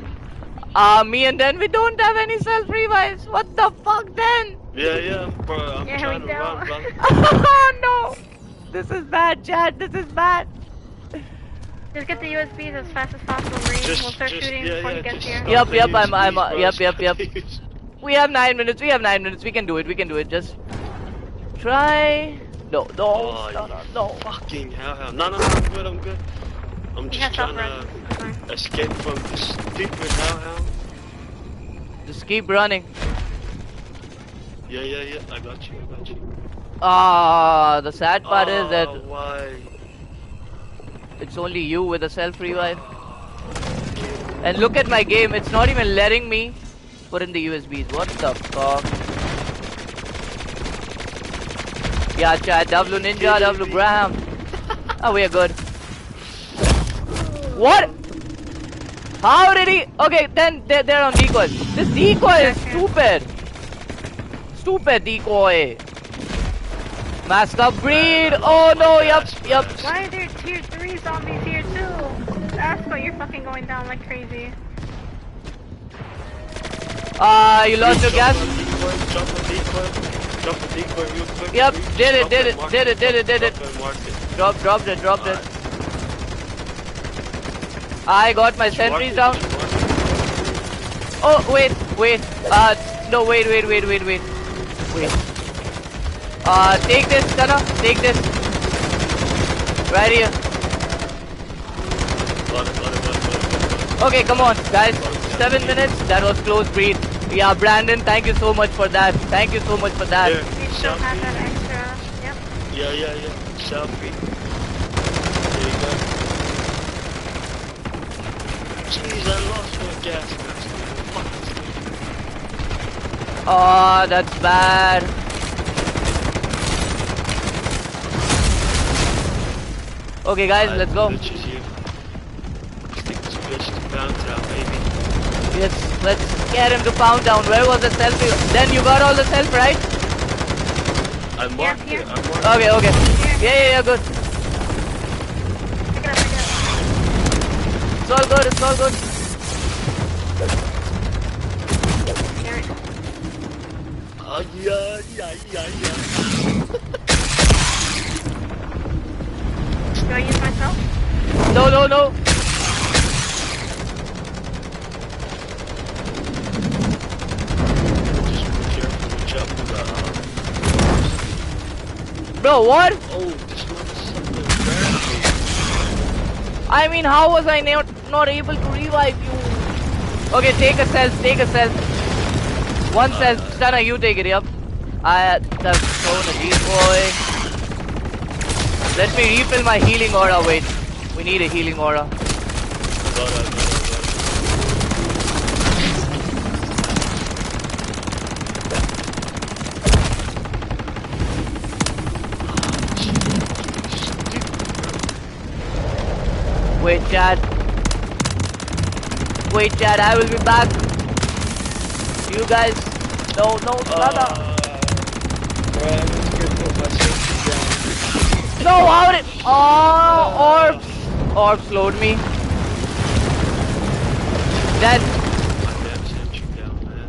uh, me and then we don't have any self revives. What the fuck then? Yeah, yeah, bro. I'm Yeah, trying we to don't. run, brother. no! This is bad, Chad. This is bad. Just get the USBs as fast as possible, Bree. Just, we'll start just, shooting yeah, before yeah, he gets here. Yep, yep, I'm- I'm, uh, yep, yep, yep. We have nine minutes. We have nine minutes. We can do it. We can do it. Just try No, no, Oh, no, no, no. Fucking hell, hell. No, no, no, I'm good, I'm good. I'm just got trying self-res. to escape from this stupid hell, hell. Just keep running. Yeah, yeah, yeah. I got you, I got you. Ah, the sad part is that Oh, why? it's only you with a self revive. And look at my game, it's not even letting me put in the USBs. What the fuck? Yeah, chat, W Ninja, W Graham. Oh, we are good. What? How did he? Okay, then they're, they're on decoys. This decoy is stupid. Stupid decoy. Mask up breed. Oh no, yup, yup. Why are there tier 3 zombies here too? That's why you're fucking going down like crazy. Ah, you lost your gas. Jump a decoy. Jump a decoy real quick. Yep, please. did it, did it, did it, did it, did it. Drop. Drop, dropped it, dropped it. I got my sentries down. Mark it, mark it. Oh, wait, wait. Uh, no, wait, wait, wait, wait, wait. Wait. Uh, take this, Sana. Take this. Right here. Got it, got it, got it, got it, got it. Okay, come on, guys. Seven minutes. That was close, breed. Yeah, Brandon, thank you so much for that. Thank you so much for that. Here, We still have selfie. that extra. Yep. Yeah, yeah, yeah. Selfie. There you go. Jeez, I lost my gas mask. Fuck this thing. Oh, that's bad. Okay, guys, let's go. Bitch is. Stick this bitch to bounce out, baby. Yes, let's get him to pound down. Where was the selfie? Then you got all the self, right? I'm marked here. it. I marked Okay, okay. Yeah, yeah, yeah, good. Pick it up, pick it up. It's all good, it's all good. There it is. it. Oh, yeah, yeah, yeah, yeah. Do I use myself? No, no, no. Just be careful with jumping the, uh, Bro, what? Oh, this motherfucker grabbed me. I mean, how was I not, not able to revive you? Okay, take a cell, take a cell. One uh. cell. Stunner, you take it, yep. I have thrown a decoy. Let me refill my healing aura, wait. We need a healing aura. Got it, got it, got it. Wait, Chad. Wait, Chad, I will be back. You guys. No, no, Stunner. Bruh, I'm just gonna put my safety down. No, how did... Oh, orbs. Orbs slowed me. Dead. My damn sentry down, man.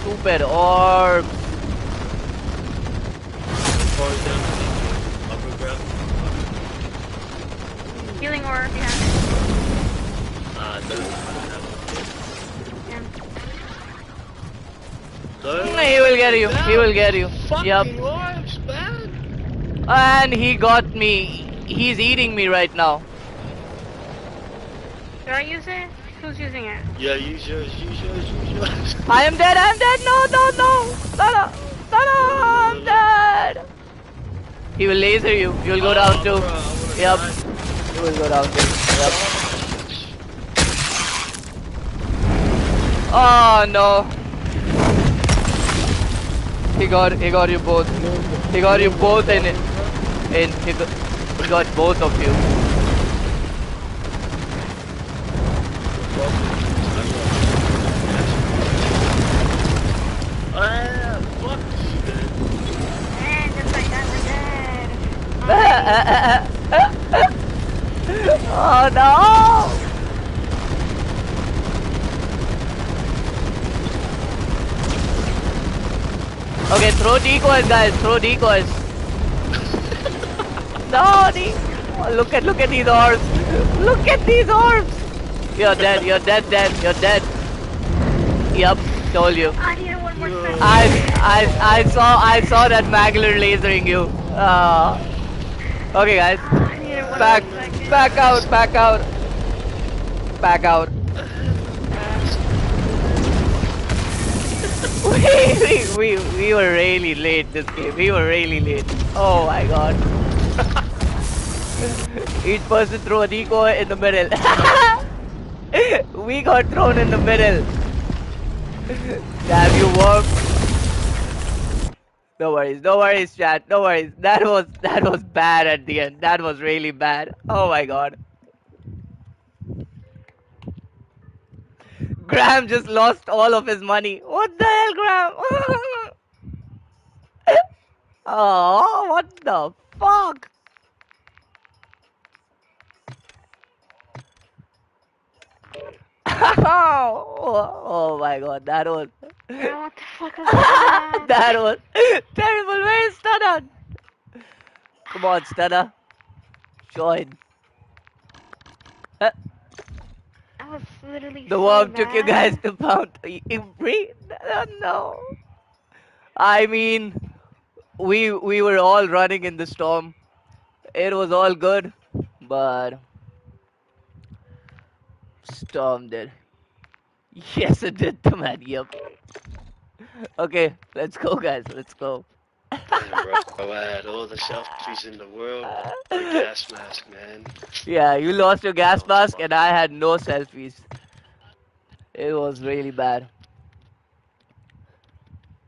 Stupid orbs. Far down to the upper ground. Healing aura behind. Ah, no. Yeah. No. He will get you. He will get you. Yep. orbs, man. And he got me. He's eating me right now. Do I use it? Who's using it? Yeah, use yours, use yours, use yours. I am dead. I'm dead. No, no, no. Sana. Sana, I'm dead. He will laser you. You'll go down too. Yep. You will go down too. Yep. Oh no. He got he got you both. He got you both in it. In he got, he got both of you. Ah, fuck you, man. And just like that, we're dead. Oh no! Okay, throw decoys, guys. Throw decoys. no, de oh, look at look at these orbs. Look at these orbs. You're dead. You're dead. Dead. You're dead. Yep. told you. I need one more. I I I saw I saw that Mangler lasering you. Uh, okay guys. Back back out, back out. Back out. we, we, we, we were really late this game. We were really late. Oh my god. Each person threw a decoy in the middle. we got thrown in the middle. Damn you worm. No worries, no worries, chat. No worries. That was that was bad at the end. That was really bad. Oh my god. Graham just lost all of his money. What the hell, Graham? oh, what the fuck? Oh, oh my god, that was Girl, what the fuck was that? that was terrible. Where is Stunner? Come on, Stunner. Join. I was literally the so worm took you guys to Mount Imri? No. I mean, we we were all running in the storm. It was all good, but storm did. Yes, it did, the man. Yep. Okay, let's go, guys. Let's go. Damn, bro. I had all the selfies in the world. The gas mask, man. Yeah, you lost your gas mask, and I had no selfies. It was really bad.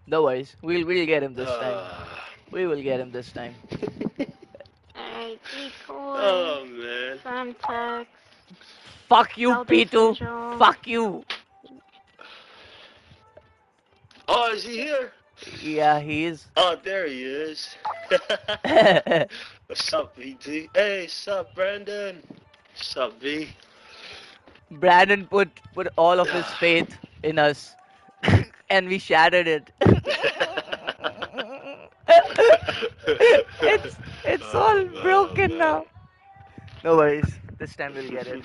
No worries. We'll we'll get him this time. Ah. We will get him this time. Alright, decoy. oh, man. Thumbtacks. Fuck you, Zelda P2. Fuck you. Oh, is he here? Yeah, he is. Oh, there he is. What's up, VT? Hey, what's up, Brandon? What's up, V? Brandon put put all of his faith in us, and we shattered it. it's it's Oh, all man, broken oh, man. now. No worries. This time we'll get it.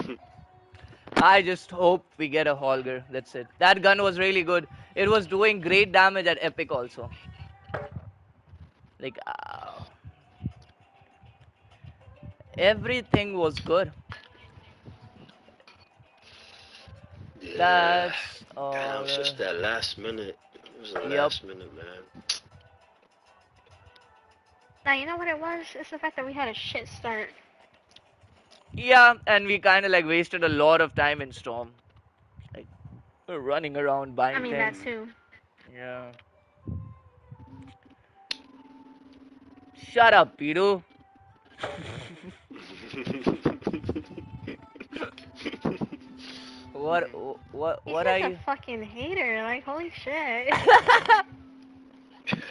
I just hope we get a Holger. That's it. That gun was really good. It was doing great damage at Epic also. Like, ow. everything was good. Yeah. That's all. Damn, it's just uh, that last minute. It was the Yup. last minute, man. Now, you know what it was? It's the fact that we had a shit start. Yeah, and we kind of like wasted a lot of time in Storm. Like, we're running around buying I mean, that things. too. Yeah. Shut up, Piru. What? What? He's What just are a you? fucking hater. Like, holy shit.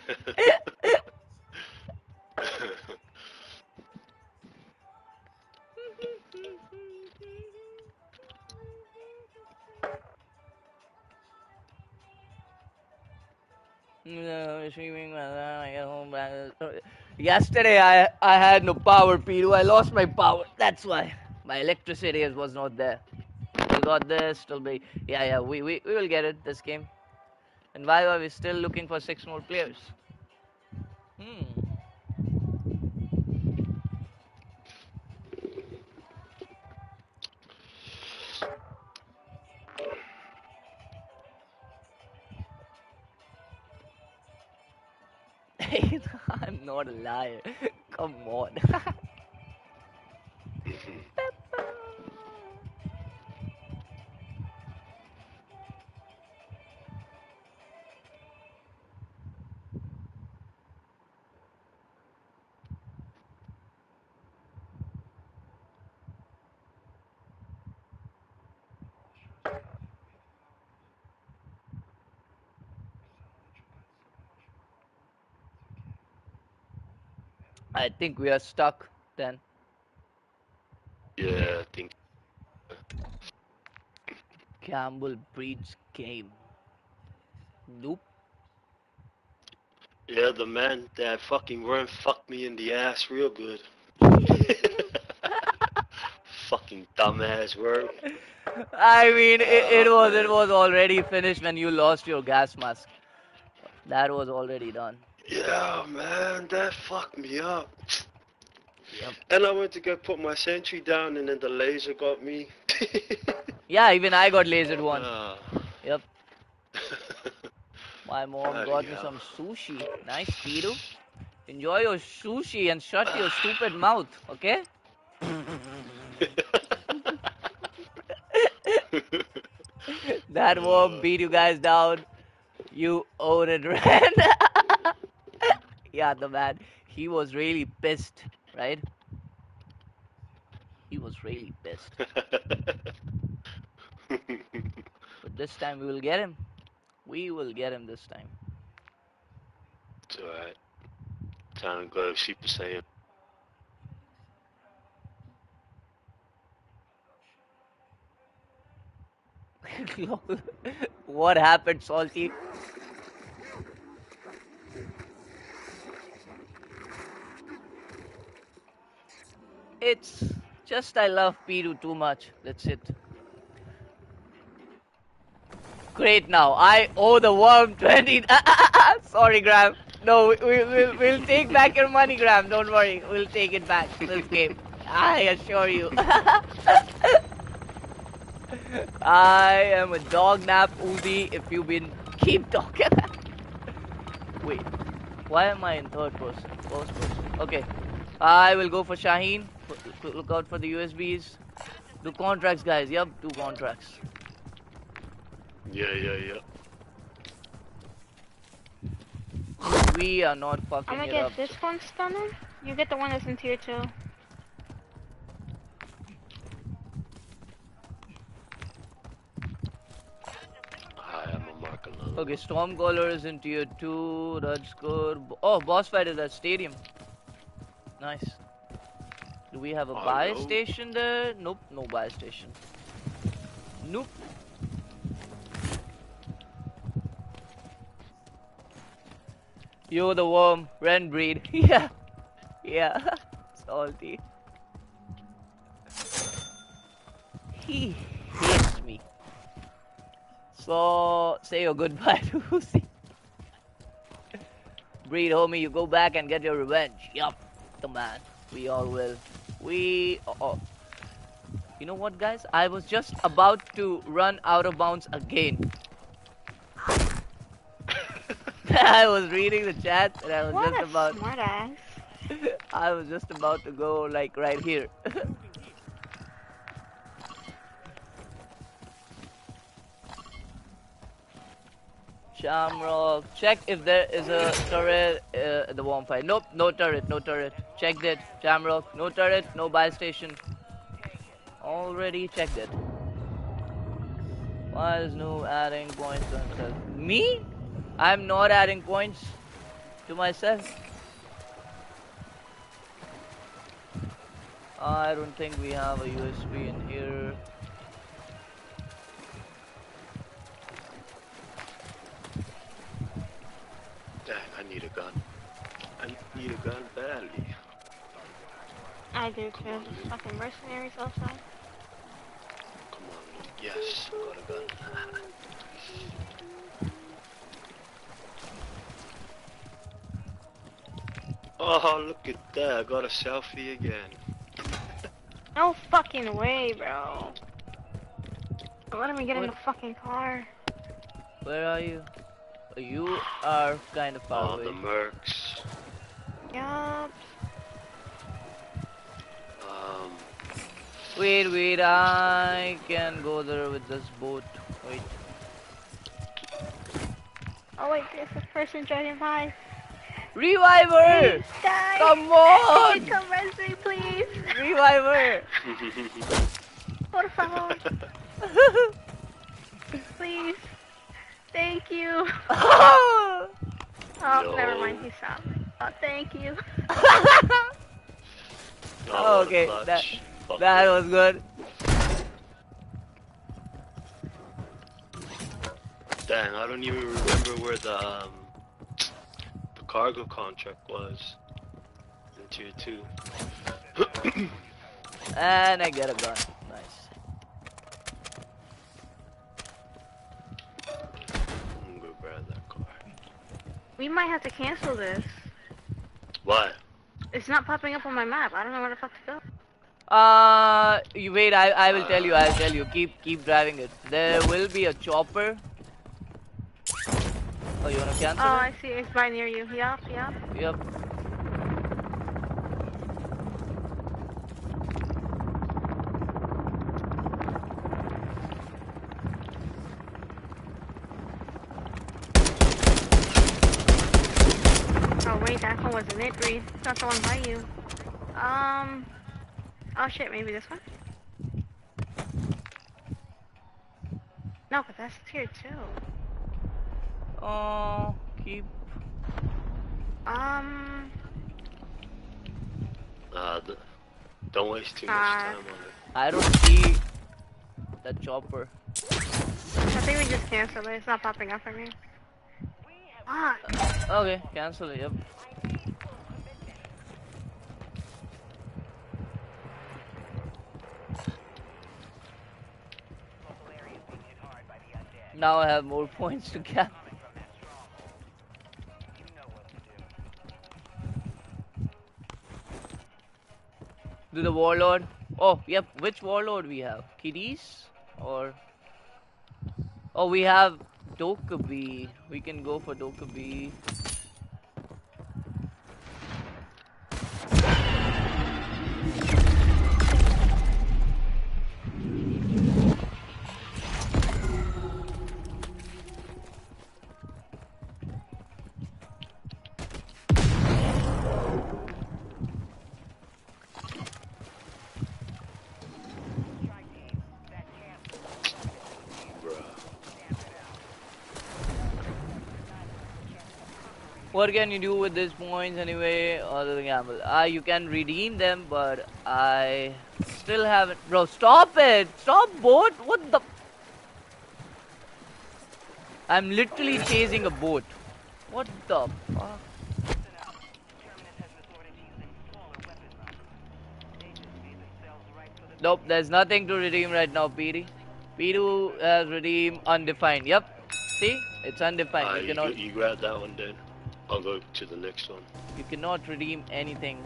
Yesterday I I had no power, Piru. I lost my power. That's why my electricity was not there. We got this. Still be yeah yeah. We we we will get it this game. And why are we still looking for six more players? Hmm. Not a liar. Come on. I think we are stuck then. yeah, I think. Campbell breeds game. Nope. Yeah, the man that fucking worm fucked me in the ass real good. fucking dumbass work. I mean, it, it was it uh, was already finished when you lost your gas mask. That was already done. Yeah, man, that fucked me up. Yep. And I went to go put my sentry down, and then the laser got me. Yeah, even I got lasered once. Ah. Yep. My mom Bloody got me some sushi. Nice, Peter. Enjoy your sushi and shut your stupid mouth, okay? that worm beat you guys down. You own it, Ren. Yeah, the man. He was really pissed, right? He was really pissed. But this time we will get him. We will get him this time. It's alright. Time to go Super Saiyan. what happened, Salty? It's just I love Piru too much. That's it. Great now. I owe the worm 20. Sorry, Graham. No, we, we, we'll, we'll take back your money, Graham. Don't worry. We'll take it back this game. I assure you. I am a dog nap Uzi if you've been keep talking. Wait, why am I in third person? First person. Okay, I will go for Shaheen. F- Look out for the USBs. Do contracts, guys. Yep, do contracts. Yeah, yeah, yeah. We are not fucking I'm gonna it up. get this one stunning. You get the one that's in tier two. I am a mark alone. Okay, Stormcaller is in tier 2, Raj score. Oh, boss fight is at stadium. Nice. Do we have a Oh, buy station there? Nope, no buy station. Nope. Yo, the worm, Ren breed. yeah. Yeah. Salty. He hates me. So, say your goodbye to Lucy. Breed, homie, you go back and get your revenge. Yup, the man. We all will. We. Oh, oh. You know what, guys? I was just about to run out of bounds again. I was reading the chat and I was What just a about. smart ass. I was just about to go like right here. Shamrock, check if there is a turret uh, the warm fire. Nope, no turret, no turret. Checked it. Shamrock, no turret, no buy station. Already checked it. Why is no adding points to himself? Me? I'm not adding points to myself. I don't think we have a USB in here. Dang, I need a gun. I need a gun badly. I do too. There's fucking mercenaries outside. Come on, Luke. Yes, got a gun. oh, look at that. I got a selfie again. No fucking way, bro. Let me get in the fucking car. Where are you? You are kind of far Oh, away. the mercs. Yup. Um, Wait, wait, I can go there with this boat. Wait. Oh wait, there's a person driving by. Reviver! Please, die. Come on! Come rescue me, please. Reviver! Por favor, please. Thank you. oh, Oh, never mind. He stopped. Oh, thank you. oh, okay, that Fuck that was good. Dang, I don't even remember where the um, the cargo contract was in tier two. and I get a gun. Nice. We might have to cancel this. Why? It's not popping up on my map. I don't know where the fuck to go. Uh, you wait. I I will tell you. I'll tell you. Keep keep driving it. There will be a chopper. Oh, you wanna cancel? Oh, cancel I see. It's right near you. Yup. it? Yep. Oh wait, that one wasn't it. It's not the one by you. Um. Oh shit, maybe this one. No, but that's tier two. Oh, keep. Um. Uh, th- don't waste too much Uh, time on it. I don't see the chopper. I think we just canceled it. It's not popping up for me. Ah, Okay, cancel it. Yep. Now I have more points to cap. Do the warlord? Oh, yep. Which warlord we have? Kiddies or? Oh, we have Dokkaebi. We can go for Dokkaebi. What can you do with these points anyway, other than gamble? Ah, you can redeem them, but I still haven't. Bro, stop it! Stop, boat! What the? I'm literally chasing a boat. What the fuck? Nope, there's nothing to redeem right now, PD. P2 has redeemed undefined. Yep. See? It's undefined. Uh, you you, cannot you grab that one, then. I'll go to the next one. You cannot redeem anything.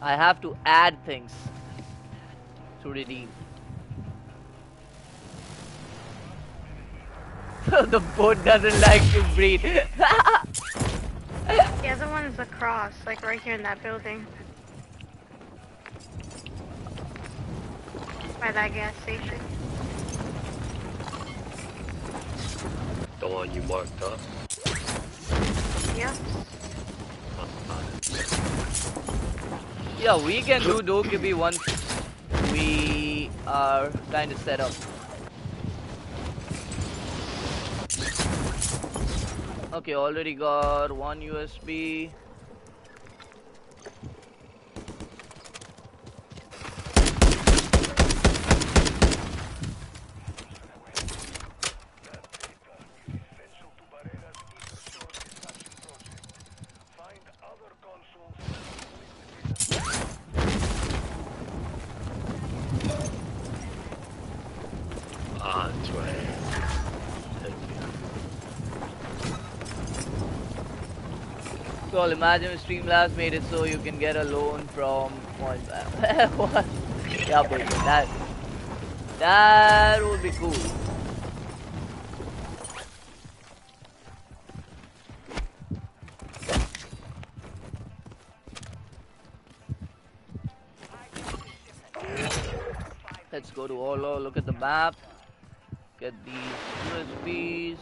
I have to add things to redeem. the boat doesn't like to breathe. the other one one's across, like right here in that building. By that gas station. The one you marked up. Yep. yeah, we can do Dokkaebi once we are kind of set up. Okay, already got one USB. Ah, that's right. Imagine Streamlabs made it so you can get a loan from Point What? Yeah, but that that would be cool. Let's go to Olo, look at the map, get these USBs.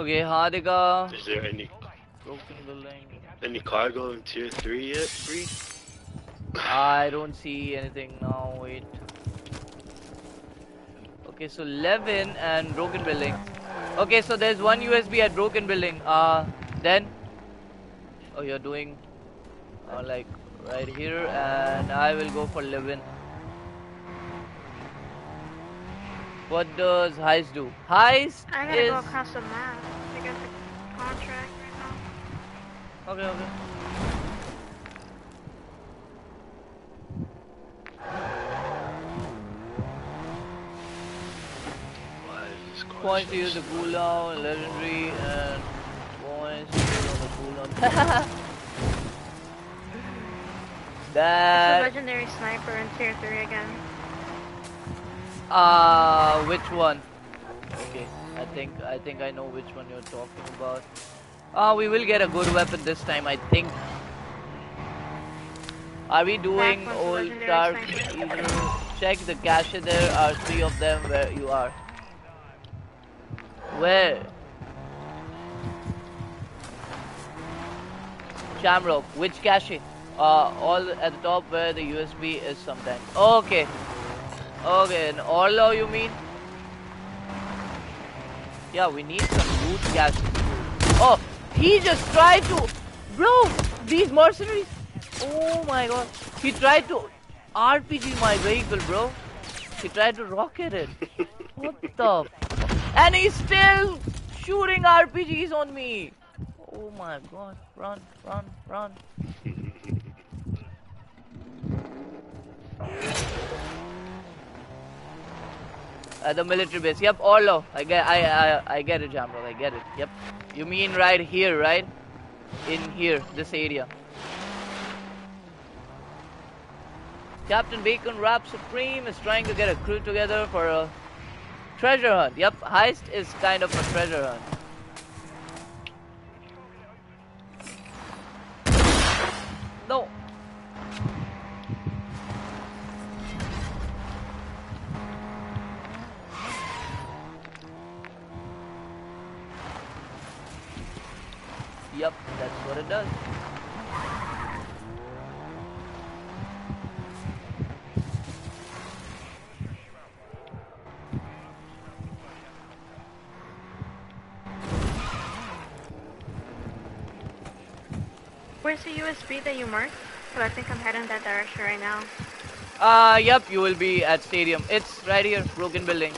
Okay, Hardika. Is there any Broken building. any cargo in tier three yet, Free? I don't see anything now. Wait. Okay, so 11 and broken building. Okay, so there's one USB at broken building. Uh, Then, oh, you're doing uh, like right here, and I will go for Levin. What does Heist do? Heist I gotta is go across the map to get the contract right now. okay. Okay. Why is this Points to use the cooldown, legendary, and points to use the cooldown. that It's a legendary sniper in tier 3 again. Uh, which one? Okay, I think I think I know which one you're talking about. Uh, we will get a good weapon this time, I think. Are we doing one's old legendary dark? check the cache. There are three of them where you are. Where? Shamrock. Which cache? Uh, all at the top where the USB is sometimes. Okay. Okay, and Orlo you mean? Yeah, we need some loot cache. Oh, he just tried to... Bro, these mercenaries... Oh my god. He tried to RPG my vehicle, bro. He tried to rocket it. What the... And he's still shooting RPGs on me. Oh my god. Run, run, run. At the military base. Yep, Orlo. I get I I I get it, Jamrock. I get it. Yep. You mean right here, right? In here, this area. Captain Bacon Rap Supreme is trying to get a crew together for a treasure hunt. Yep, heist is kind of a treasure hunt. Yep, that's what it does. Where's the USB that you marked? But I think I'm heading that direction right now. Uh, yep, you will be at stadium. It's right here, broken building.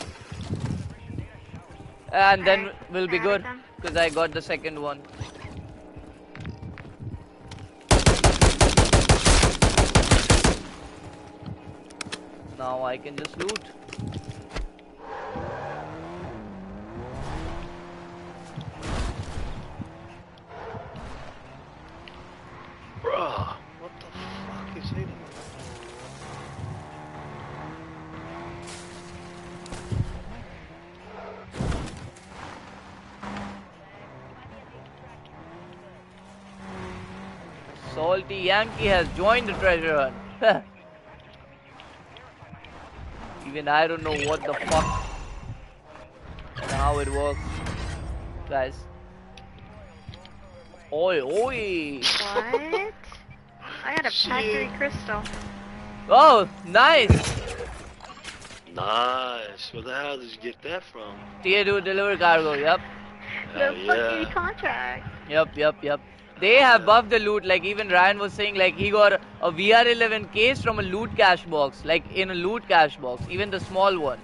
And then Alright, we'll be good, because I got the second one. Now I can just loot. Bruh, what the fuck is hitting me? Salty Yankee has joined the treasure hunt. Even I don't know what the fuck and how it works, guys. Oi, oi! What? I got a factory crystal. Oh, nice! Nice. Where the hell did you get that from? Tier 2 deliver cargo, yep. Hell the fucking yeah. contract. Yep, yep, yep. They have buffed the loot, like even Ryan was saying, like he got a VR11 case from a loot cache box, like in a loot cache box, even the small one.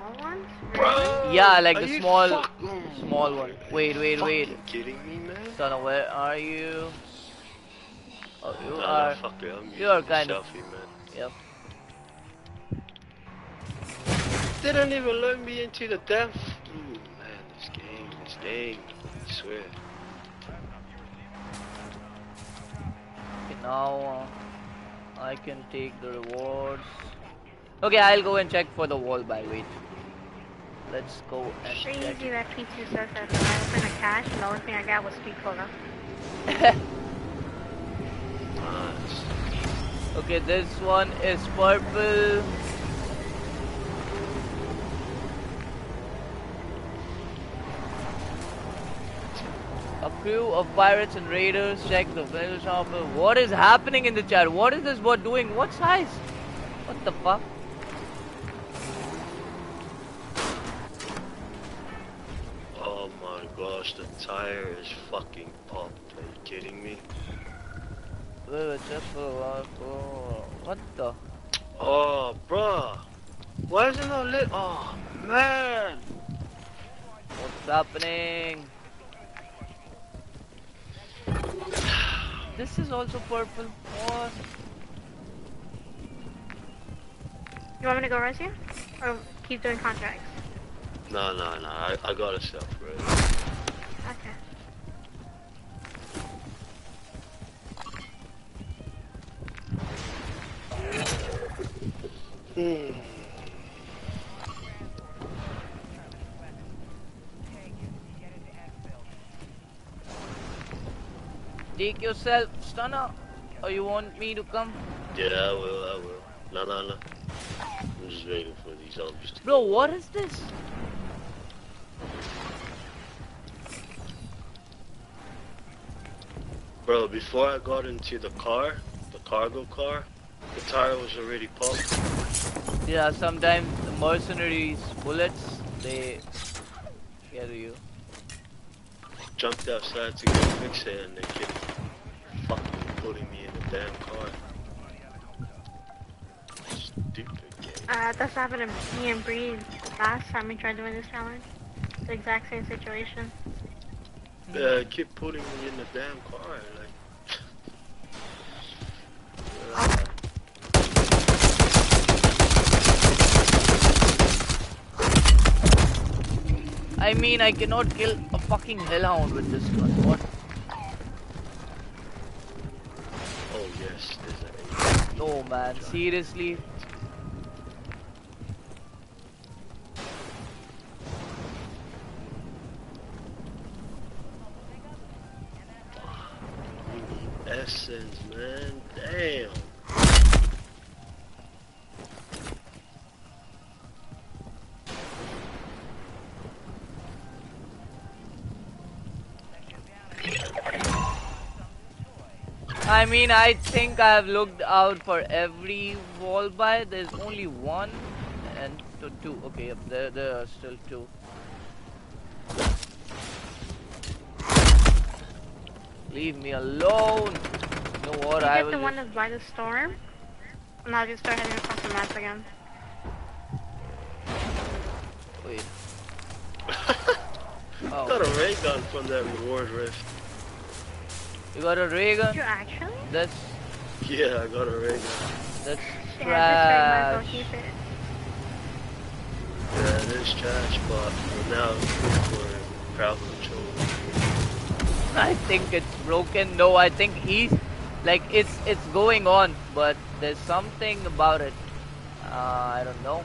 All ones? Bro, Yeah, like the small- fucking- small one. Wait, wait, wait. Fucking kidding me, man? Son, where are you? Oh, you Nah, are. nah, fuck it. I'm you are using kind of- man. Yep. They don't even let me into the death. Ooh, man, this game, this game. I swear. Okay, now uh, I can take the rewards. Okay, I'll go and check for the wall buy wait. Let's go and check. Crazy that P2 says that when I opened the cache and the only thing I got was speed cola. Okay, this one is purple. A crew of pirates and raiders check the village shopper. What is happening in the chat? What is this bot doing? What size? What the fuck? Oh my gosh, the tire is fucking popped. Are you kidding me? Wait, wait, just for a while, for- What the? Oh, bruh. Why is it not lit? Oh, man. What's happening? This is also purple. What? You want me to go res you? Or keep doing contracts? No, no, no. I, I got a self, right? Okay. Hmm. Take yourself, stunner. Or you want me to come? Yeah, I will, I will. No, no, no. I'm just waiting for these zombies to Bro, what is this? Bro, before I got into the car, the cargo car, the tire was already popped. Yeah, sometimes the mercenaries bullets they get you. Jumped outside to get fix it and they fucking putting me in the damn car. Stupid game. Uh, that's happened to me and Bree last time we tried doing this challenge. The exact same situation. Uh, keep putting me in the damn car, like. I mean, I cannot kill a fucking hellhound with this gun. What? No, man. Seriously? Mean, I think I've looked out for every wall buy. There's only one and two. two. Okay, yep, there, there are still two. Leave me alone. You know what? you I get will the one just- that's by the storm, and I'll just start heading across the map again. Wait. Oh. Got Oh, a ray gun from that reward rift. you got a ray gun? Did you actually? That's Yeah, I got a ring. that's Yeah, this way, might as well trash. keep it. Yeah, it is trash, but now it's good for crowd control. I think it's broken. No, I think he's like it's it's going on, but there's something about it. Uh, I don't know.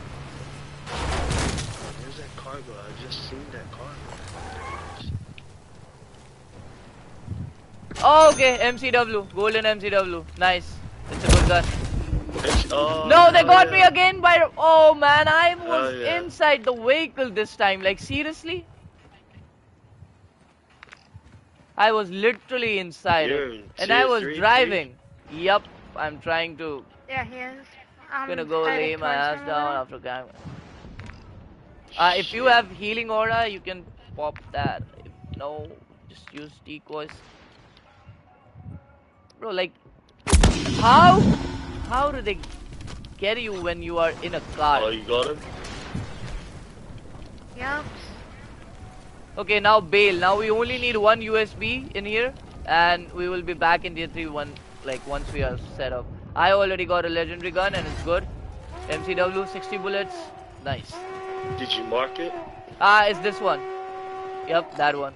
Where's that cargo? I just seen that cargo. Oh, okay, MCW, golden MCW, nice. It's a good gun. Oh, no, they hell got me again by. Oh man, I was Hell yeah. inside the vehicle this time. Like seriously, I was literally inside You're it, and I was three, driving. Yup, I'm trying to Yeah, he is. I'm gonna go lay my ass down now. after gang. Uh, if you have healing aura, you can pop that. If no, just use decoys. Bro, like, how, how do they get you when you are in a car? Oh, you got him? Yup. Okay, now bail. Now we only need one USB in here, and we will be back in tier 3 one, like once we are set up. I already got a legendary gun and it's good. MCW 60 bullets, nice. Did you mark it? Ah, it's this one. Yep, that one.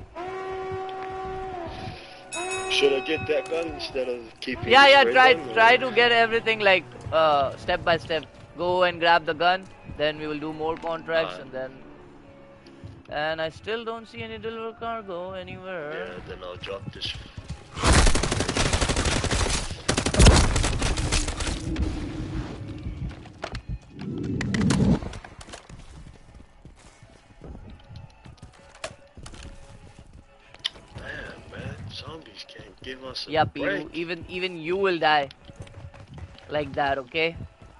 Should I get that gun instead of keeping Yeah, yeah. Try, gun, try to get everything like uh, step by step. Go and grab the gun. Then we will do more contracts, Alright. and then. And I still don't see any deliver cargo anywhere. Yeah, then I'll drop this. zombies can't give us a Yep, break. Even even you will die. Like that, okay?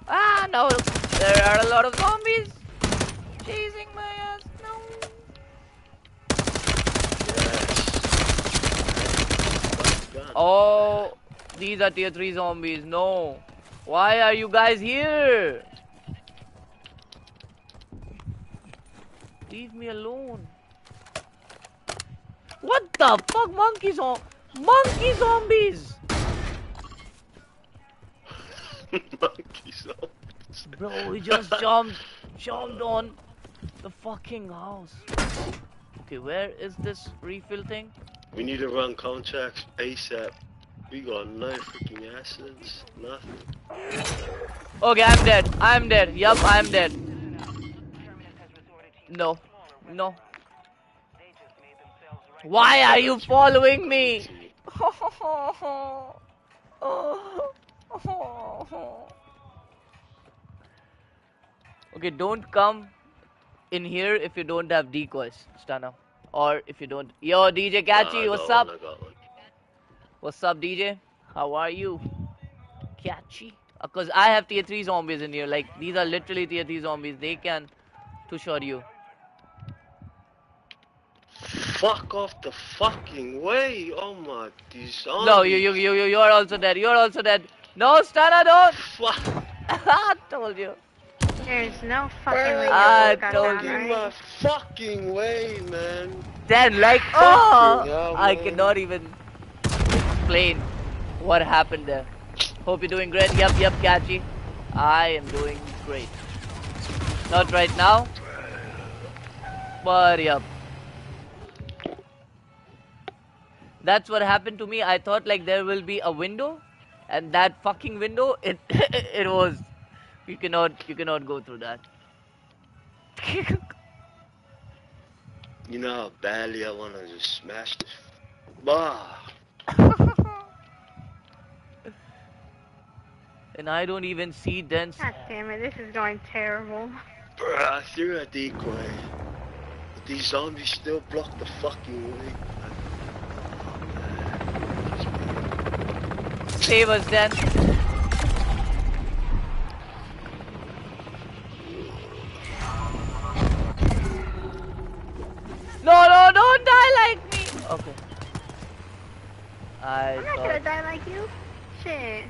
Ah, no! There are a lot of zombies! Chasing my ass, no! Yes. Oh, these are tier 3 zombies, no! Why are you guys here? Leave me alone. What the fuck? Monkey zom Monkey zombies! Monkey zombies. Bro, we just jumped, jumped on the fucking house. Okay, where is this refill thing? We need to run contracts ASAP. We got no freaking assets. Nothing. Okay, I'm dead. I'm dead. Yup, I'm dead. No. No. Why are you following me? okay, don't come in here if you don't have decoys, Stana. Or if you don't. Yo, DJ Catchy, Nah, I up? one, I got one. What's up, DJ? How are you? Catchy. Uh, because I have tier 3 zombies in here. Like, these are literally tier 3 zombies. They can to shot you. Fuck off the fucking way! Oh my, these No, you, you, you, you, you're also dead. You're also dead. No, Stana, don't. Fuck. I told you. There's no fucking way I told you. In right? my fucking way, man. Then, like, oh, hell, I man. cannot even explain what happened there. Hope you're doing great. Yep, yep, Catchy. I am doing great. Not right now, but yep. That's what happened to me. I thought like there will be a window, and that fucking window, it it was. You cannot you cannot go through that. You know how badly I wanna just smash this. Bah. and I don't even see dense. God damn it, this is going terrible. Bruh, I threw a decoy. But these zombies still block the fucking way. Save us then. No, no, don't die like me. Okay. I I'm not thought. gonna die like you. Shit.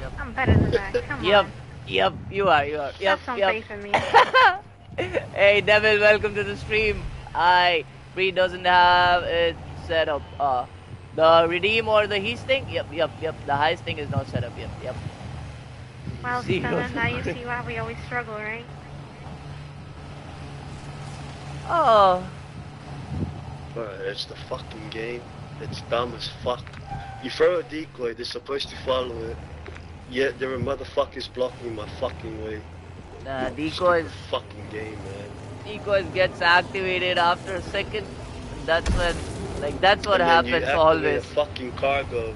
Yep. I'm better than that. Come Yep. on. Yep. Yep, you are. You are. Yep. Have some Yep. faith in me. hey, Devil, welcome to the stream. I Free doesn't have it set up. Uh, the redeem or the heist thing. Yep. Yep. Yep. The heist thing is not set up. Yep. Yep. Well, Zero. Stella, now you see why we always struggle, right? Oh. Bruh, it's the fucking game. It's dumb as fuck. You throw a decoy, they're supposed to follow it. Yet there are motherfuckers blocking my fucking way. Nah, decoys. Stupid fucking game, man. Decoys gets activated after a second. That's when, like, that's what And then you happens activate always. A fucking cargo.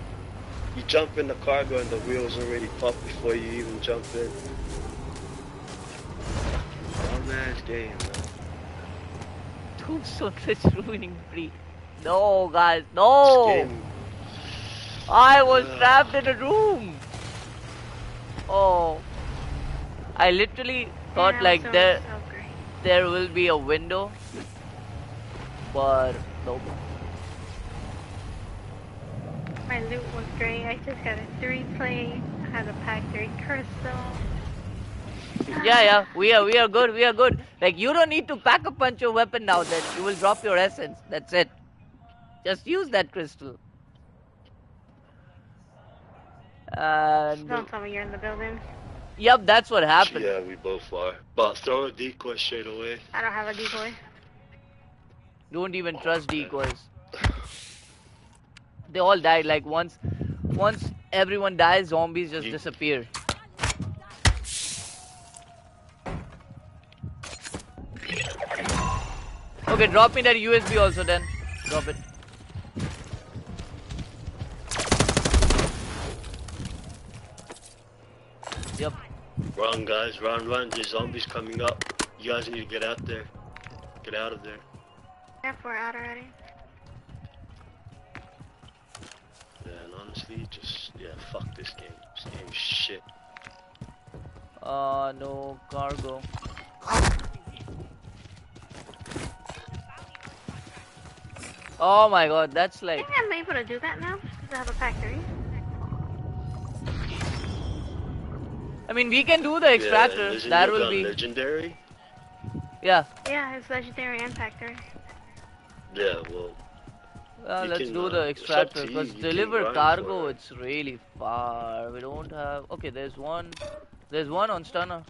You jump in the cargo and the wheels already pop before you even jump in. Dumb ass game, man. Dude, so much ruining free. No, guys, no. I was Ugh. trapped in a room. Oh. I literally thought Yeah, like so- there so there will be a window. But nope. My loot was great. I just got a three plate. I had a pack three crystal. Yeah, yeah, we are we are good, we are good. Like you don't need to pack a punch your weapon now then you will drop your essence. That's it. Just use that crystal. And Don't tell me you're in the building. yep, that's what happened. yeah, we both are. But throw a decoy straight away. I don't have a decoy. Don't even trust decoys. They all died. Like once, once everyone dies, zombies just Ye- disappear. Okay, drop me that USB also then. Drop it. Yep. Run, guys, run, run. There's zombies coming up. You guys need to get out there. Get out of there. Yep, we're out already. Yeah, and honestly, just, yeah, fuck this game. This game's shit. Uh, no cargo. Oh my god, that's I like think I'm able to do that now. Does it have a factory? I mean, we can do the extractor. isn't that will be. legendary. Yeah. Yeah, it's legendary and factory. Yeah, well, Uh, let's can, do the extractor because deliver cargo it. it's really far. We don't have. Okay, there's one. There's one on stunner.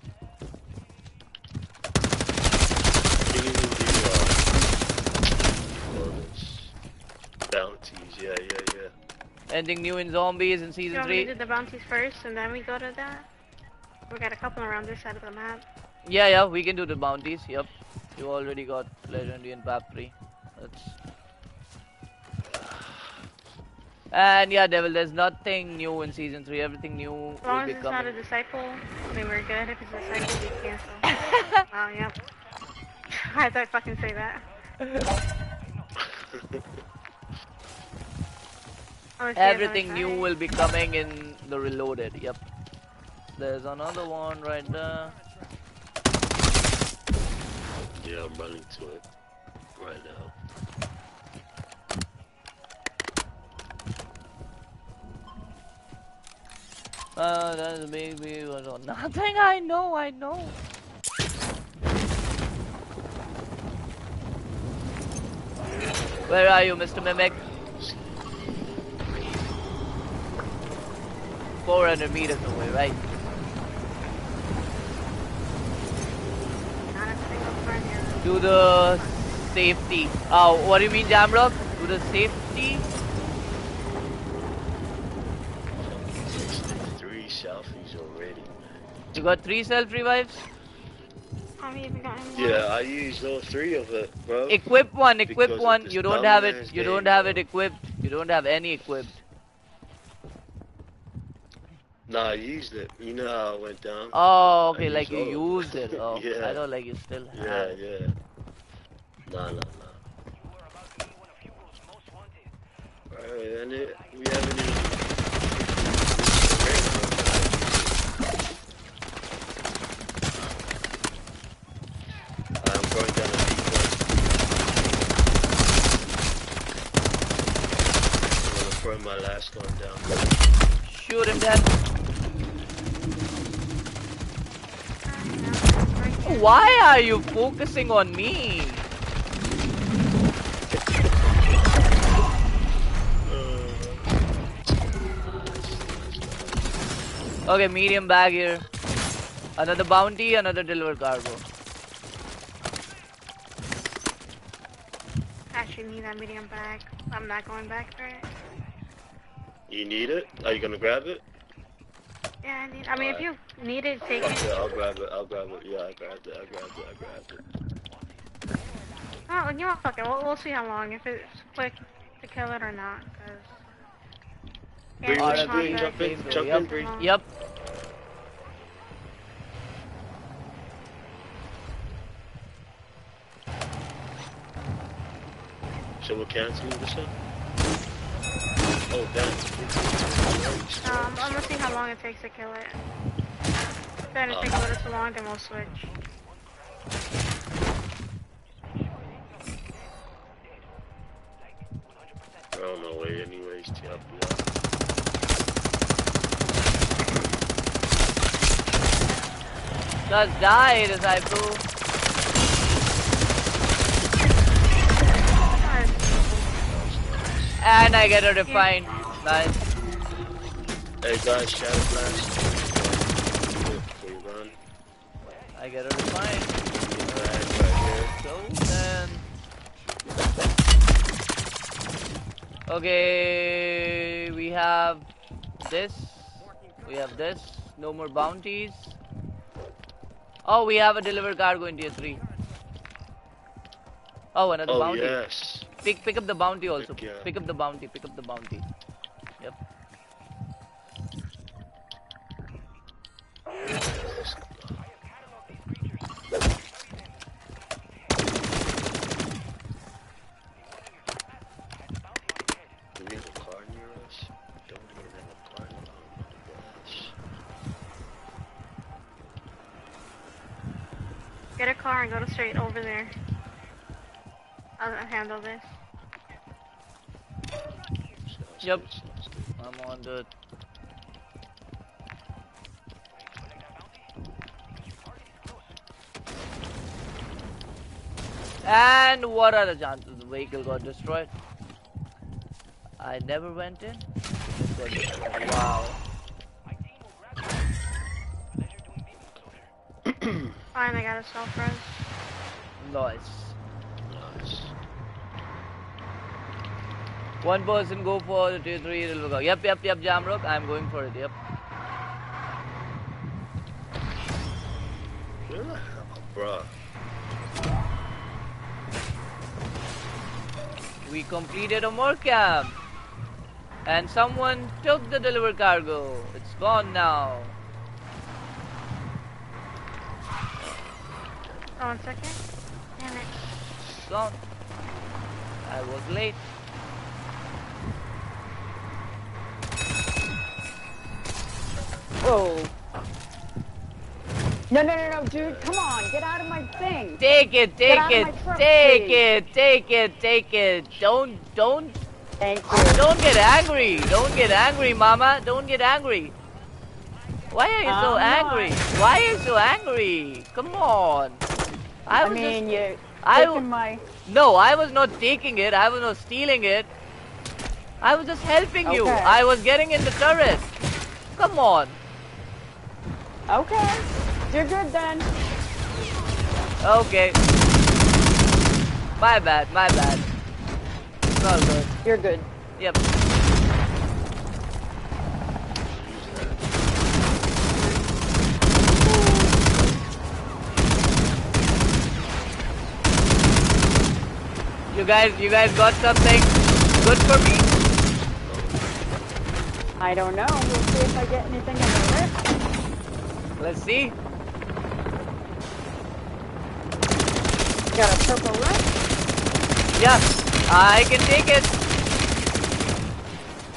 you can do the uh, bonus bounties. Yeah, yeah, yeah. Anything new in zombies in season want me to three? do the bounties first and then we go to that? We got a couple around this side of the map. Yeah, yeah, we can do the bounties. Yep. You already got legendary and pap three. That's. And yeah, Devil, there's nothing new in season three. Everything new will As long be as it's not a disciple, I mean we're good. If it's a disciple, we cancel. oh, yep. I thought fucking say that. Everything new will be coming in the reloaded. Yep. There's another one right there. Yeah, I'm running to it right now. Uh, that's. Oh, Nothing I know, I know. Where are you, Mr. Mimic? 400 meters away, right? Do the safety. Oh, what do you mean, Jamrock? Do the safety? Three selfies already. You got three self revives? Have you even gotten one? Yeah, I used all three of it, bro. Equip one, equip Because one. You don't have it. You game, don't have bro. it equipped. You don't have any equipped. Nah, I used it. You know how I went down. Oh, I okay, like you used all used it. it. Oh, Yeah. I don't like you still have. Yeah, it. yeah. Nah, nah, nah. Alright, and it, we haven't even. I'm going down a deep one. I'm gonna throw my last one down. Shoot him then. Why are you focusing on me? Okay, medium bag here. Another bounty, another deliver cargo. Actually need that medium bag. I'm not going back for it. You need it? Are you gonna grab it? Yeah, I need. I mean, if you need it, take Fuck it. yeah, I'll grab it. I'll grab it. Yeah, I grabbed it. I grabbed it. I grabbed it. Oh, you know what? Fuck it. We'll, we'll see how long if it's quick to kill it or not. Cause Bree, yeah, what it's you doing? contract Jump in, jump so in, Bree. Yep. So we're canceling this one? Oh, damn. Um, I'm gonna see how long it takes to kill it. If then it takes a little too long, then we'll switch. We're on our way anyways to help you out. Just die, And I get a refine. Nice. Hey guys, Shadow Blast. You run. I get a refine. Alright, right here. So then. Okay, we have this. We have this. No more bounties. Oh, we have a deliver cargo in tier 3. Oh, another Oh, bounty. yes. Pick pick up the bounty also. Heck yeah. Pick up the bounty. Pick up the bounty. Yep. Do we have a car near us? Don't even have a car. My gosh. Get a car and go to straight over there. I'll handle this. Yep. I'm on to it. And what are the chances the vehicle got destroyed? I never went in. It got destroyed. Wow. Fine, I got a self res. Nice. Nice. One person go for the tier 3 it'll go. Yep, yep, yep, Jamrock. I'm going for it. Yep. Where the hell, bruh? We completed a merc camp. And someone took the delivered cargo. It's gone now. Oh, one second. Damn it. It's gone. I was late. Whoa. No, no, no, no, dude, come on, get out of my thing. Take it, take it, truck, take please. it, take it, take it. Don't, don't, Thank you. don't get angry. Don't get angry, mama. Don't get angry. Why are you so angry? not. Why are you so angry? Come on. I I was mean, just, you I my. no, I was not taking it. I was not stealing it. I was just helping you. I was getting in the turret. Come on. Okay, you're good then. Okay. My bad, my bad. It's all good. You're good. Yep. You guys, you guys got something good for me? I don't know. We'll see if I get anything in the list. Let's see. Got a purple run. Yes, I can take it.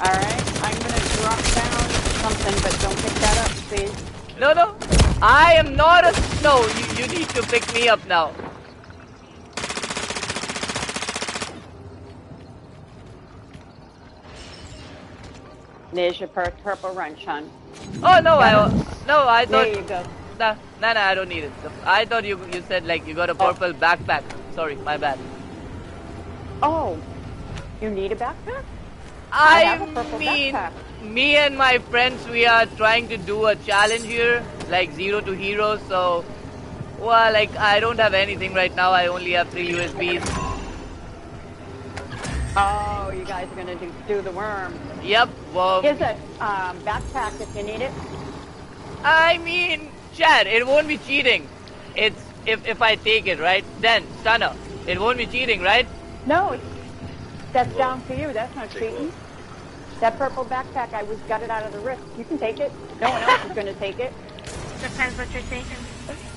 All right, I'm gonna drop down something, but don't pick that up, please. No, no. I am not a. No, you, you need to pick me up now. There's your pur- purple run, Sean. Oh no, I no, I thought. There you go. nah, nah, nah, I don't need it. I thought you you said like you got a oh. purple backpack. Sorry, my bad. Oh, you need a backpack? I I have a purple mean, backpack. me and my friends, we are trying to do a challenge here, like zero to hero. So, well, like I don't have anything right now. I only have three USBs. Oh, you guys are gonna do, do the worm. Yep. Well, Here's a um, backpack if you need it. I mean, Chad, it won't be cheating. It's if if I take it, right? Then, Stunner, it won't be cheating, right? No, it's, that's down to you. That's not Take cheating. That purple backpack, I was got it out of the rift. You can take it. No one else is gonna take it. Depends what you're taking.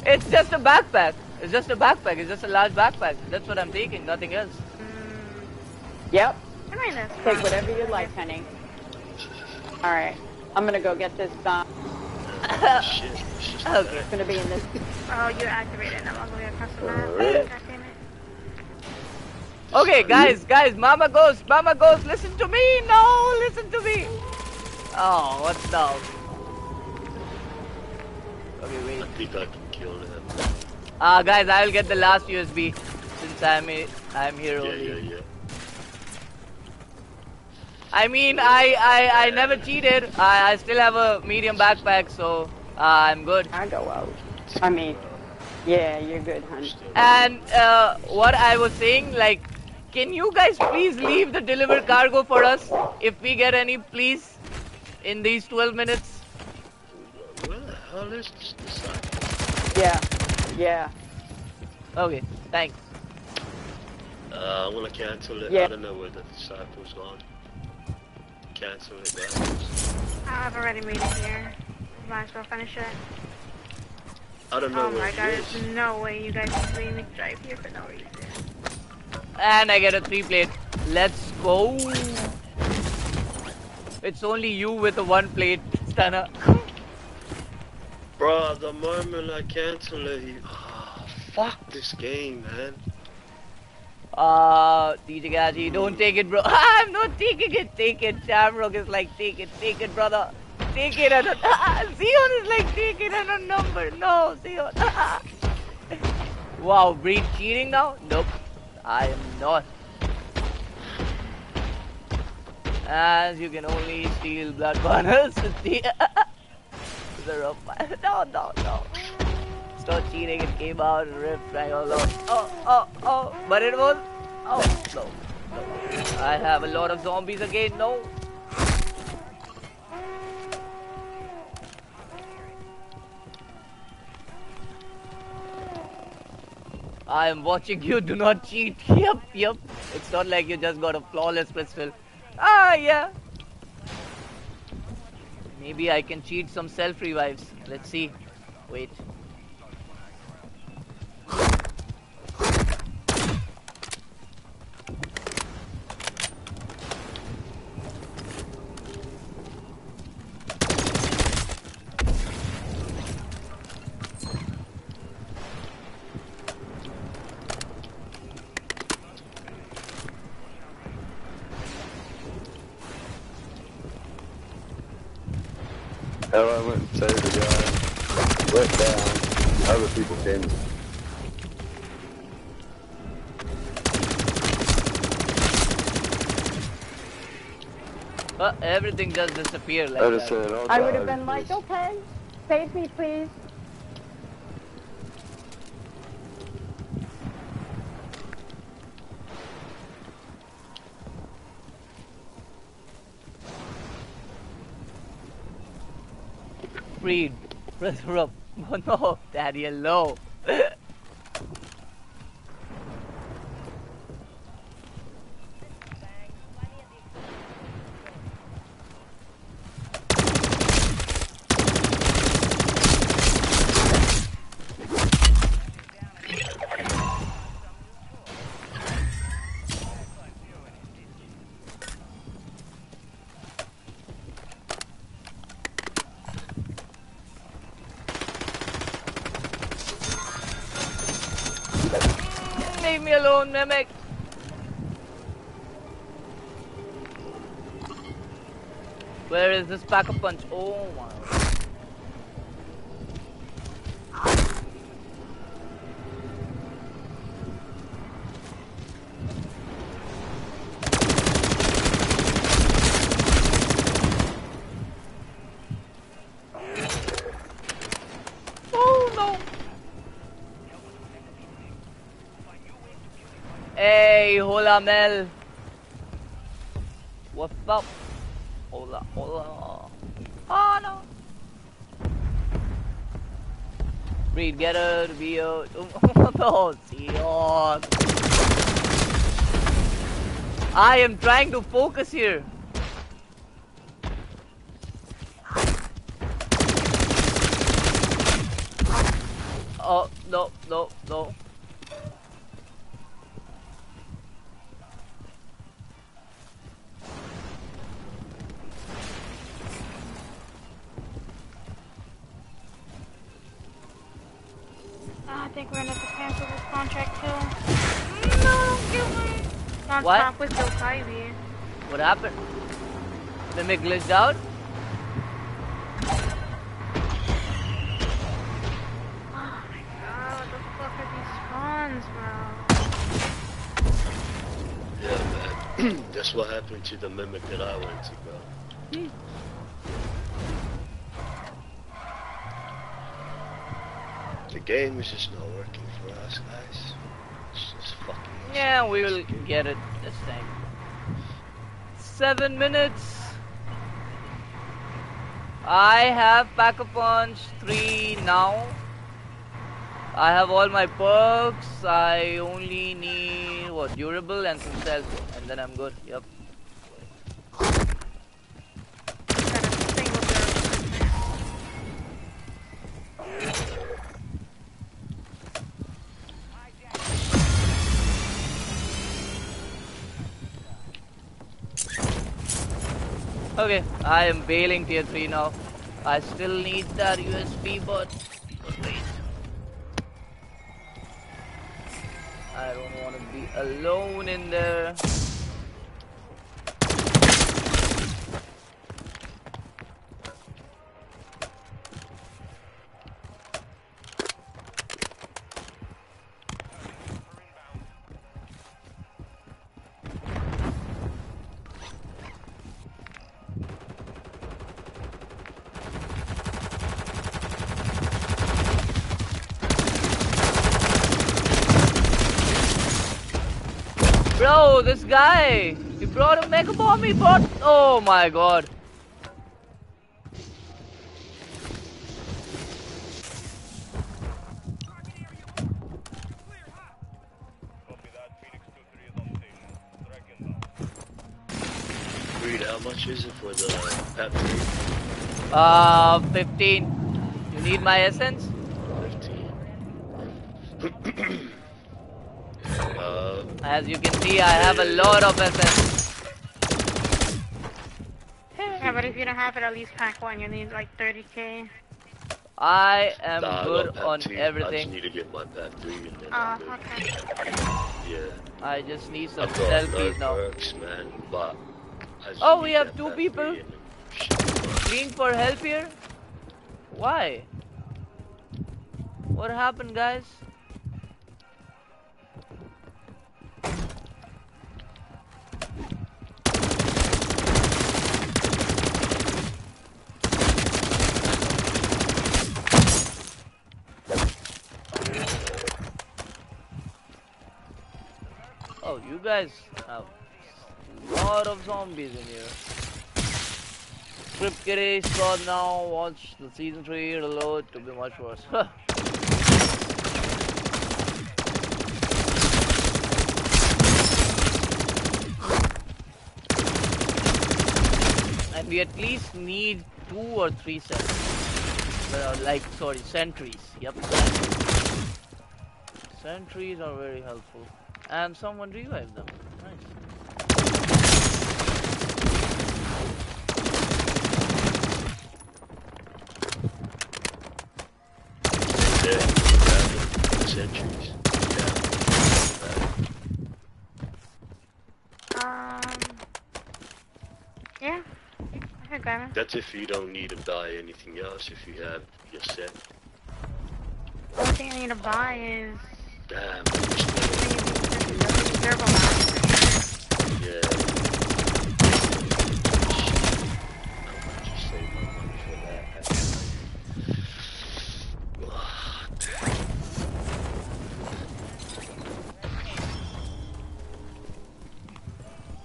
It's just a backpack. It's just a backpack. It's just a large backpack. That's what I'm taking. Nothing else. Yep. I mean, that's Take fine. whatever you like, honey. All right. I'm gonna go get this. Uh, Shit, it's just Okay. it's gonna be in this. Oh, you activated it I'm all the way across the map. Alright. God damn it. Okay, guys, guys, Mama Ghost, Mama Ghost, listen to me. No, listen to me. Oh, what now? Okay, wait. I think I can kill him. Ah, guys, I will get the last USB since I'm i- I'm here Yeah, only. yeah, yeah. I mean, I I, I never cheated. I, I still have a medium backpack, so uh, I'm good. I go out. I mean, yeah, you're good, honey. And uh, what I was saying, like, can you guys please leave the delivered cargo for us if we get any, please, in these 12 minutes? Where the hell is this disciple? Yeah, yeah. Okay, thanks. Uh, I want to cancel it. Yeah. I don't know where the disciple's gone. Cancel it, guys. I've already made it here. Might as well finish it. I don't know Oh where my god, is. there's no way you guys can leave me drive here for no reason. And I get a three plate. Let's go. It's only you with a one plate, Stunner. Bro, the moment I cancel it, he... Ah, fuck this game, man. Uh, DJ Gaji, don't take it, bro. I'm not taking it. Take it. Shamrock is like, take it, take it, brother. Take it. And a, Zion is like, take it and a number. No, Zion. wow, Breed cheating now? Nope. I am not. As you can only steal blood banners the the. No, no, no. Stop cheating. It came out and ripped right all. Oh, oh, oh. But it was. Oh, no. no. I have a lot of zombies again. No. I am watching you. Do not cheat. Yep, yep. It's not like you just got a flawless pistol. Ah, yeah. Maybe I can cheat some self revives. Let's see. Wait. How I went everything just disappear like I that. oh I would have been like, okay, save me, please. Freed. Brother up. Oh no, Daddy, hello. Leave me alone, Mimic. Where is this pack a punch? Oh my. Oh no! Hey, hola Mel. What's up? Hola, hola. Oh no. Reed, get her to be a. Oh, Sion. I am trying to focus here. Oh, no, no, no. Think we're gonna have to cancel this contract too. No, don't. Non What? stop with Bill Kyrie. What happened? Mimic glitched out? Oh my god, what the fuck are these spawns, bro? Yeah, man. That's what happened to the mimic that I went to, bro. Hmm. The game is just not working for us, guys. It's just fucking. Yeah, we will get it this time. Seven minutes. I have pack a punch three now. I have all my perks. I only need what durable and some self, and then I'm good. Yep. Okay, I am bailing tier 3 now. I still need that USB, but I don't want to be alone in there. Bro, this guy! He brought a mega bomb, he brought. Oh my god. How much is it for the three? Uh, 15. You need my essence? Fifteen. uh, As you can see, I have a lot of essence. Yeah, but if you don't have it, at least pack one. You need like 30k. I am nah, good got pep on two. I just everything. need to get my pep three and then Uh, I'm okay. Yeah. I just need some I've got no selfies now. perks, man, but Oh, we have two people? three Clean for help here? Why? What happened, guys? You guys have a lot of zombies in here. Script Kitty squad now watch the season 3 reload to be much worse. and we at least need two or three sets. Uh, like, sorry, sentries. Yep. Sentries. Sentries are very helpful. And someone revived them. Nice. Yeah, random sentries. Um. Yeah. I can grab. That's if you don't need to buy anything else, if you have your set. The only thing I need to buy is Damn, maybe turbo mask. yeah. Just save my money for that, actually.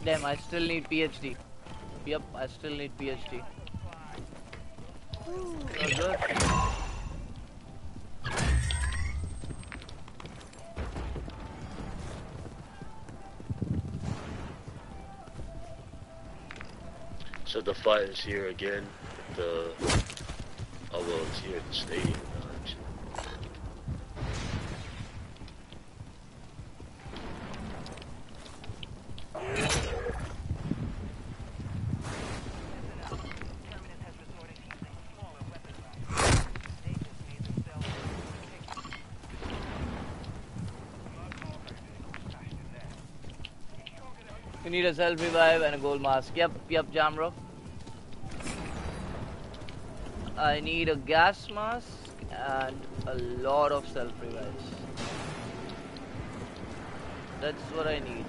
Damn, I still need PhD. Yep, I still need PhD. Ooh, oh, not the fight is here again. The oh well, it's here at the stadium. Need a self revive and a gold mask. Yep, yep, Jamro. I need a gas mask and a lot of self revives. That's what I need.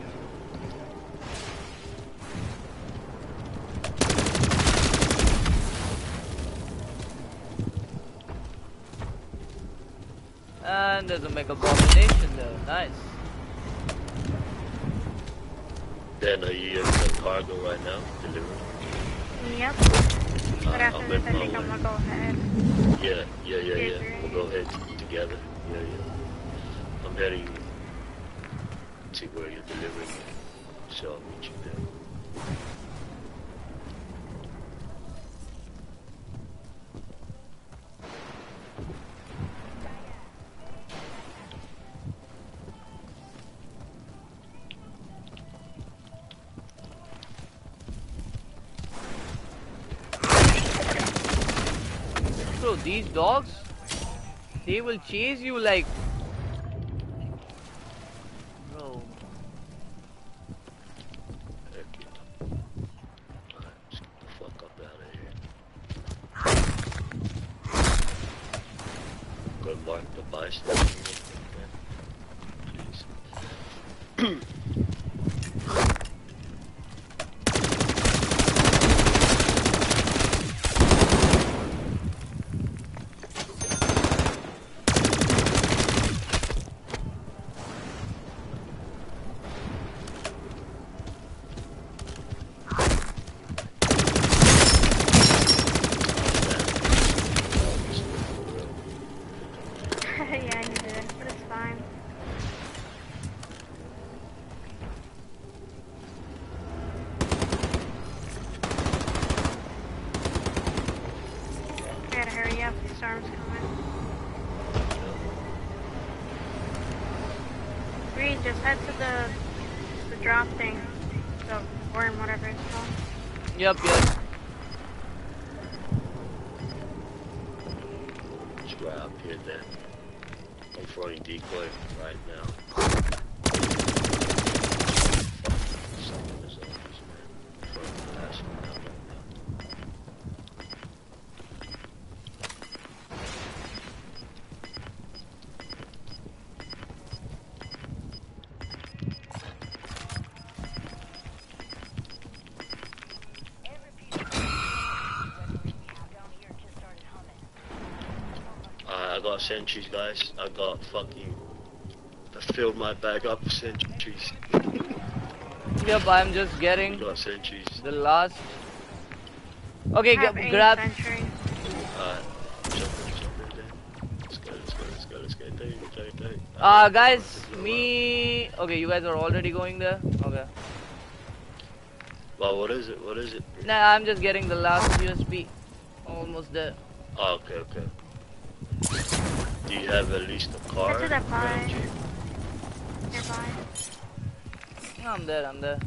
And there's a mega combination there. Nice. Then are you in the cargo right now? Delivering? Yep. Uh, But after this, I think I'm gonna go ahead. Yeah, yeah, yeah, yeah. We'll go ahead together. Yeah, yeah. I'm heading to where you're delivering, so I'll meet you there. Dogs, they will chase you like buy stuff. Jeez. yeah, I needed it, but it's fine. I gotta hurry up, the storm's coming. Green, just head to the the drop thing. The worm, whatever it's called. Yep, yep. Let's go up here then. I'm throwing decoy right now. Someone is on this man. Throwing the last one out right now. Uh, I got sentries, guys. I got fucking. I filled my bag up with sentries. Yep, I'm just getting I got sentries. the last. Okay, Have g- grab. sentry. Uh, jump in, jump in there. Let's go, let's go, let's go, let's go. There, there, there. Uh, guys, me. Okay, you guys are already going there. Okay. Well, what is it? What is it? Nah, I'm just getting the last USB. Almost there. Oh, okay, okay. Do have at least a car? Get to that around pie. you? Nearby. I'm there, I'm there.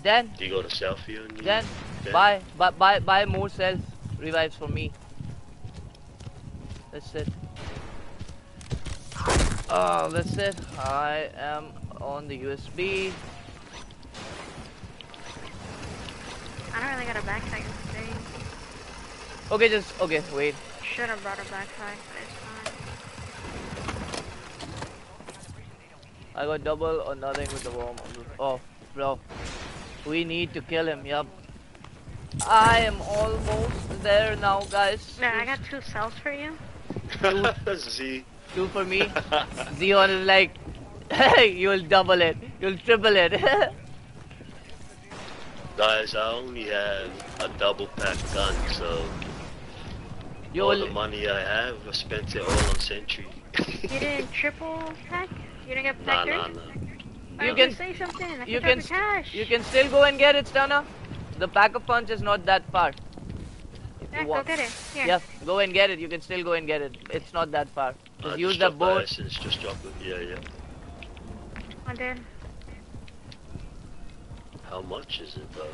Then, Do you got a selfie on you? then, Then? buy, buy, buy, buy more self revives for me. That's it. Oh, that's it. I am on the USB. I don't really got a backpack today. Okay, just okay. Wait. Should have brought a backpack, but it's fine. I got double or nothing with the worm. Oh, bro. We need to kill him. Yup. I am almost there now, guys. Yeah, I got two cells for you. Z. Two for me. Zeon is like, hey, you'll double it. You'll triple it. Guys, I only have a double pack gun, so you all the money I have, I spent it all on Sentry. You didn't triple pack? You didn't get nah, pack nah, three? nah. You don't can- say something. I you can can cash. you can still go and get it, Stana. The pack a punch is not that far. Yeah, go want. get it. Here. Yeah, go and get it. You can still go and get it. It's not that far. Just Uh, use just the drop my boat. essence, just drop it. Yeah, yeah. I did. How much is it though?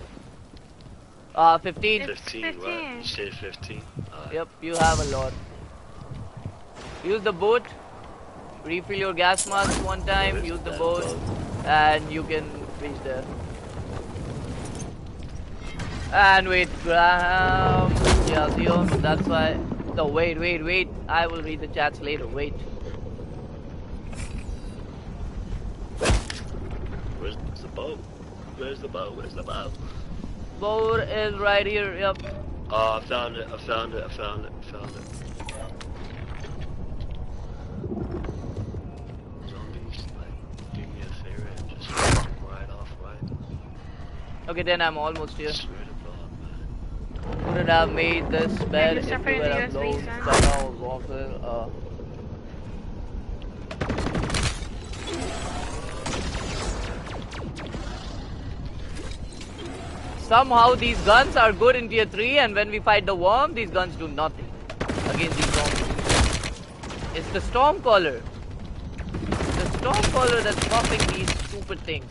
Uh, 15. It's 15, right? 15. You said 15? Yep, you have a lot. Use the boat. Refill your gas mask one time. Use the boat, and you can reach there. And wait, Graham. Yeah. That's why. No, wait, wait, wait. I will read the chats later. Wait. Where's the boat? Where's the boat? Where's the boat? Boat is right here. Yep. Oh, I found it. I found it. I found it. I found it. Zombies, like, do me a favor and just fuck 'em right off, right? Okay, then I'm almost here. Swear to God, man. Couldn't have made this bed if you separate would the have known son. Sana was waffle. Uh, Somehow these guns are good in tier 3 and when we fight the worm, these guns do nothing against these zombies. It's the Stormcaller. The Stormcaller that's buffing these stupid things.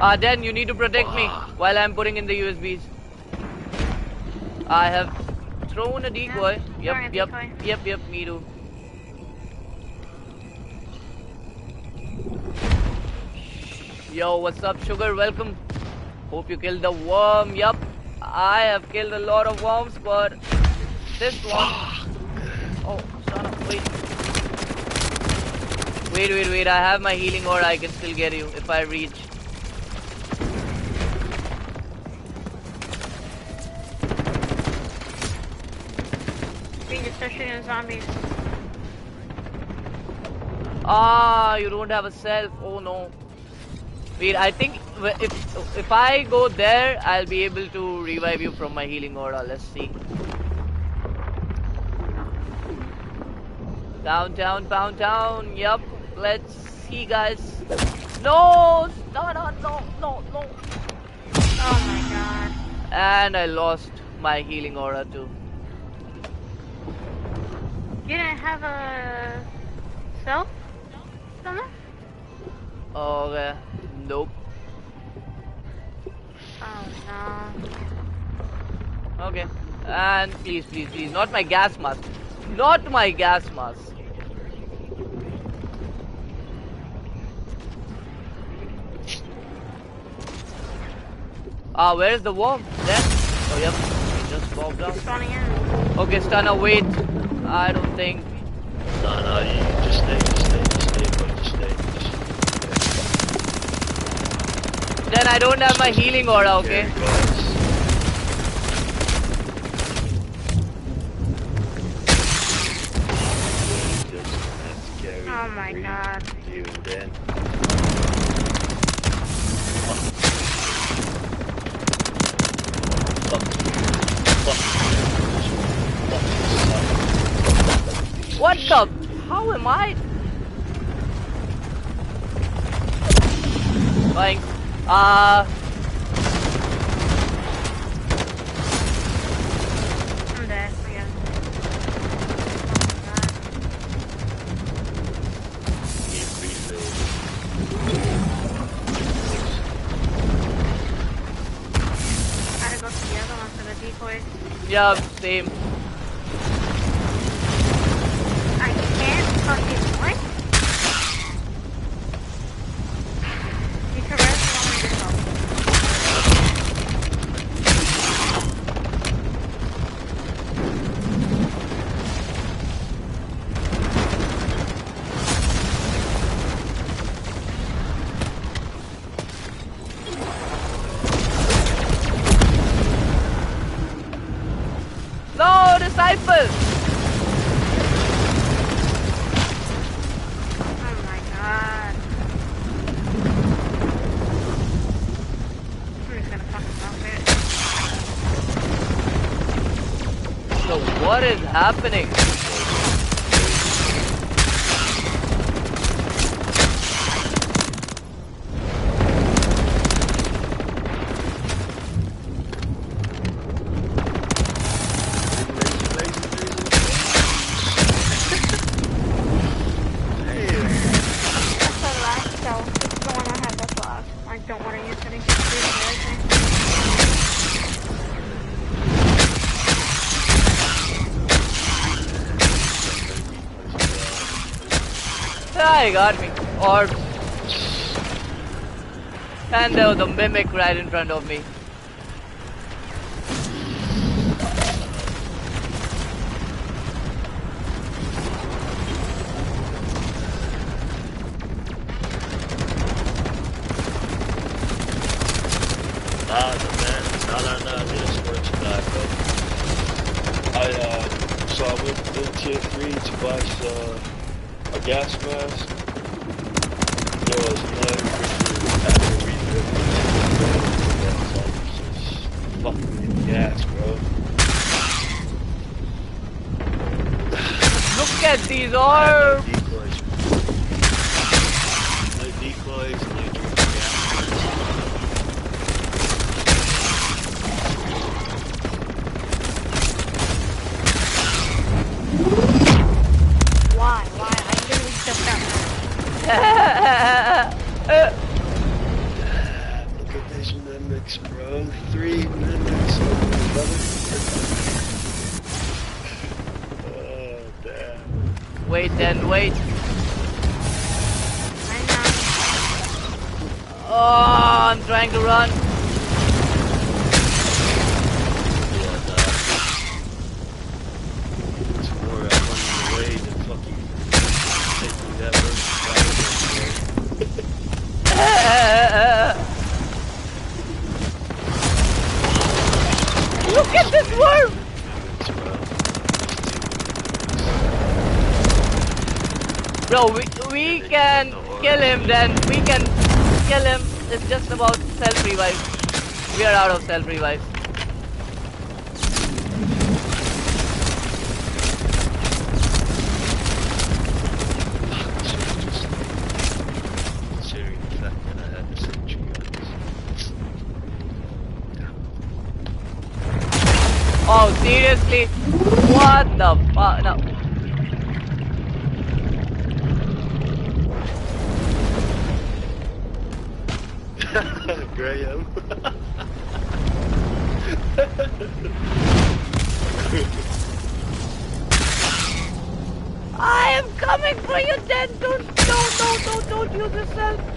Ah, then you need to protect me while I'm putting in the USBs. I have thrown a decoy. Yeah, Yep, throwing yep, decoy. yep, yep, me too. Yo, what's up, Sugar? Welcome. Hope you killed the worm. Yup. I have killed a lot of worms, but this one. Oh, son of. Wait. Wait, wait, wait. I have my healing or I can still get you if I reach. Start shooting zombies. Ah, you don't have a self. Oh no. Wait, I think if if I go there, I'll be able to revive you from my healing aura. Let's see. Downtown, downtown. Yup. Let's see, guys. No, no, no, no, no, no. Oh my god. And I lost my healing aura too. You didn't have a self? Something? Okay. Nope. Oh no. Okay. And please, please, please, not my gas mask. Not my gas mask. Ah, where is the worm? There? Oh, yep. He just popped out. Okay, Stunner, wait. I don't think. No, no, you just stay, just stay, just stay, bro, just stay. Just Then I don't have my healing aura, okay? Scary guys. Just that's scary. Oh my Breathe god. You then. What the? How am I? Going. Uh. I'm dead. Again. Gotta go to the other one for the decoys. Yeah, same. Happening? He got me. Or. And there was a mimic right in front of me. Look at this worm! Bro, we, we can kill him then. We can kill him. It's just about self-revive. We are out of self-revive. Considering the fact that I had the sentry guns. Oh, seriously? What the fuck? No. Graham. I am coming for you, then. Don't, no, no, no, don't use yourself.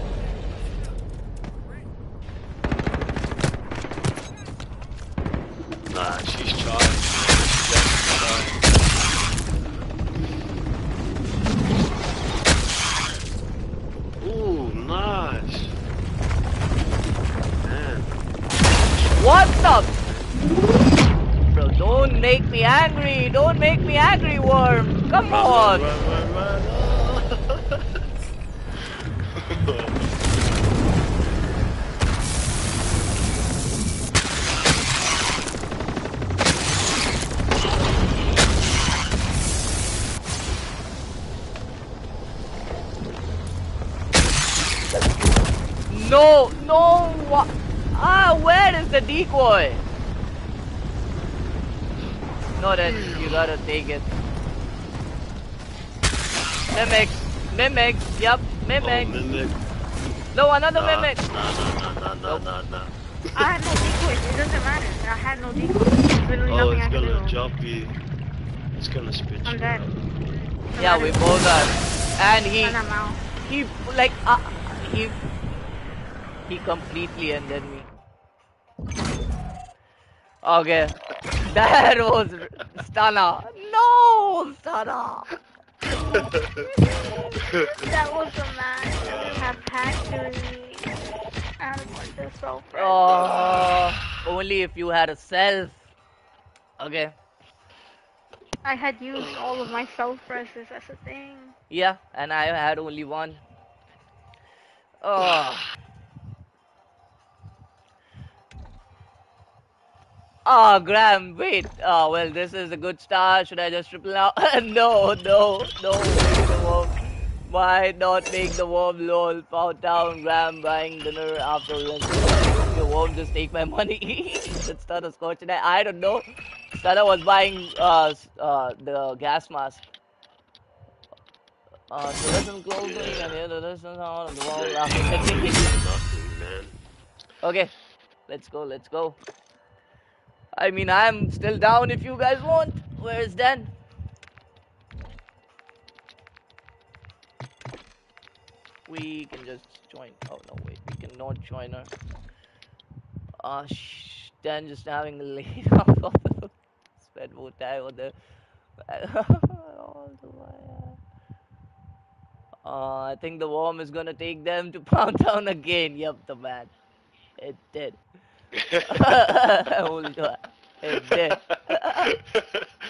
Mimics, mimics. Yep, Oh, mimics. mimic. No, another Nah, mimic. Nah, nah, nah, nah, nah, nah. I had no decoys. It doesn't matter. I had no decoys. There's literally Oh, nothing it's I can gonna do. jump you. It's gonna spit I'm you dead. out. Yeah, we both are. And he, And I'm out. he, like, uh, he, he completely ended me. Okay, that was Stana. No, stunner. That was a match. Have factory. I was just so friendly. Oh, only if you had a self. Okay, I had used all of my self presses. as a thing. yeah, and I had only one. Oh. Oh, Graham, wait. Oh, well, this is a good start. Should I just triple now? no, no, no. The worm. Why not make the worm lol? Pound down, Graham, buying dinner after lunch. You won't just take my money. That's not a scotch. And I, don't know. Stada was buying uh, uh, the gas mask. Uh, so listen closely and hear the listen sound of the wall after Nothing, checking. man. Okay, let's go, let's go. I mean, I'm still down if you guys want. Where is Dan? We can just join. Oh no, wait, we cannot join her. Ah, shh. Dan just having a lay down. Spend more time on the. the. Uh, I think the worm is gonna take them to pound Town again. Yep, the man. It did. Hold on. It did.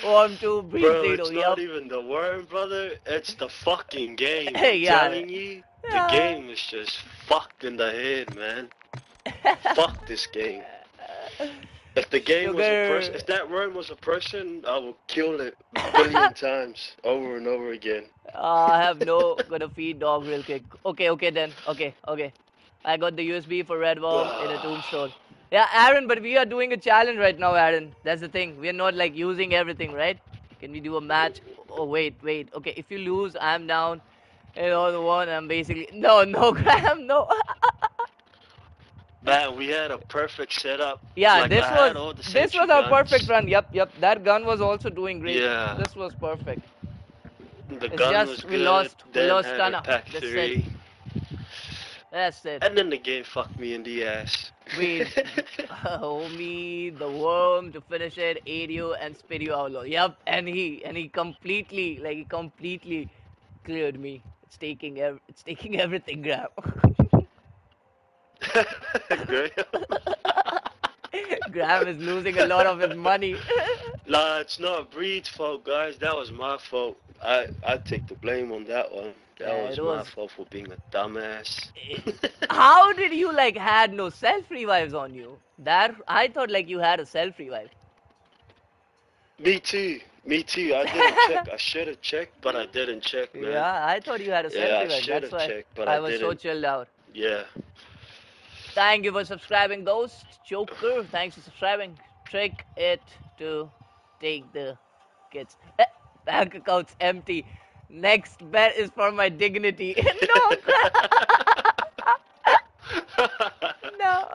Worm 2, breathe Bro, zero. it's Yep. not even the worm, brother. It's the fucking game. Hey, I'm yeah. telling you, Yeah. the game is just fucked in the head, man. Fuck this game. If the game was a person, if that worm was a person, I would kill it a billion times over and over again. Uh, I have no gonna feed dog real quick. Okay, okay then. Okay, okay. I got the USB for Red Worm in a tombstone. Yeah, Aaron, but we are doing a challenge right now, Aaron. That's the thing. We are not like using everything, right? Can we do a match? Oh wait, wait. Okay, if you lose, I'm down. And know the one. I'm basically no, no, Graham, no. Man, we had a perfect setup. yeah, Like, this I was this was our guns. perfect run. Yep, yep. That gun was also doing great. Yeah. This was perfect. The It's gun just was we good. lost- we lost a Stunner. That's it. That's it. And then the game fucked me in the ass. We, homie, the worm to finish it, you and spit you out. Yep, and he and he completely, like he completely cleared me. It's taking ev- it's taking everything, Graham. Graham. Graham is losing a lot of his money. Nah, it's not Breed's fault, guys. That was my fault. I I take the blame on that one. That Yeah, was it my fault for being a dumbass. How did you like had no self revives on you? That I thought like you had a self revive. Me too. Me too. I didn't check. I should have checked, but I didn't check, man. Yeah, I thought you had a self revive. Yeah, I should have checked, but I, I was so didn't. chilled out. Yeah. Thank you for subscribing, Ghost Joker. Thanks for subscribing. Trick it to take the kids. Bank account's empty. Next bet is for my dignity. no, no.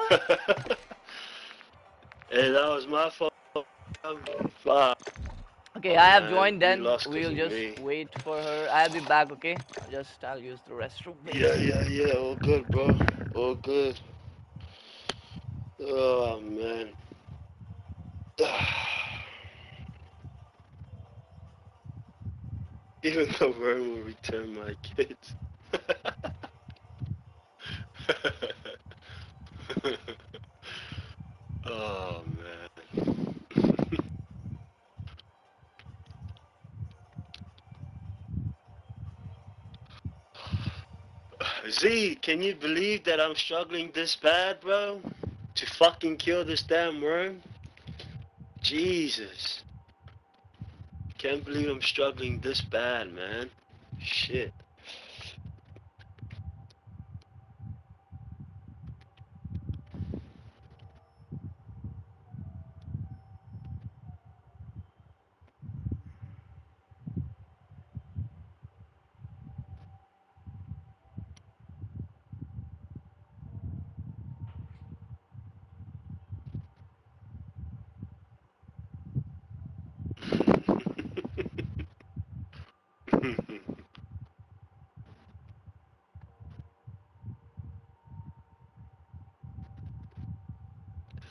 Hey, that was my fault. Okay, I have uh, joined. Then we'll just me. wait for her. I'll be back. Okay, just I'll use the restroom. Yeah, yeah, yeah. All good, bro. All good. Oh man. Ah. Even the worm will return my kids. oh man. Z, can you believe that I'm struggling this bad, bro? To fucking kill this damn worm? Jesus. Can't believe I'm struggling this bad, man. Shit.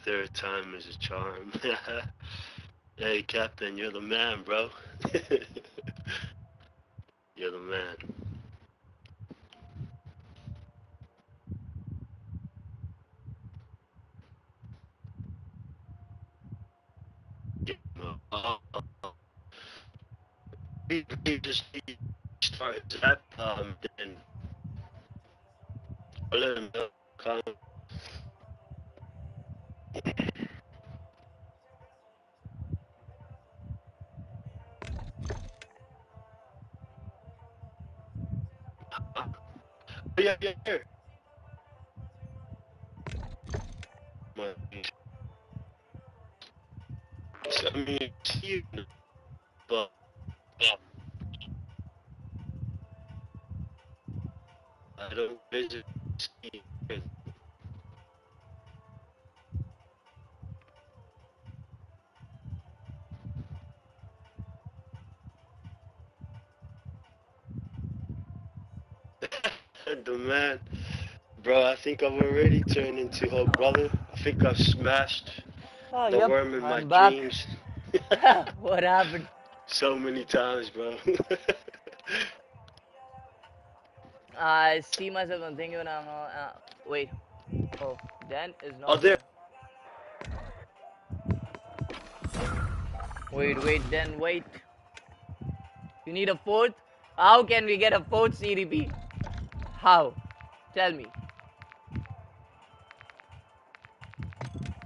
Third time is a charm. hey, Captain, you're the man, bro. you're the man. Just need to start that um then let him know yeah yeah think I've already turned into her brother. I think I've smashed Oh, the yep, worm in my I'm back. dreams what happened? so many times, bro. I see myself and thinking when I'm not. Uh, wait. Oh, Dan is not. oh, there. Wait, wait, then wait. You need a fourth? How can we get a fourth CDP? How? Tell me.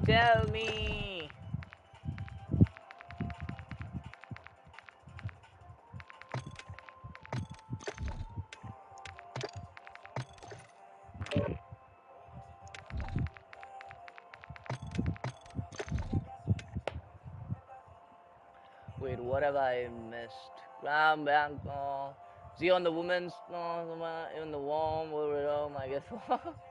Tell me. Wait, what have I missed? Ram Bank, no. Oh. See on the women's, oh, no, even the warm, oh, oh my god.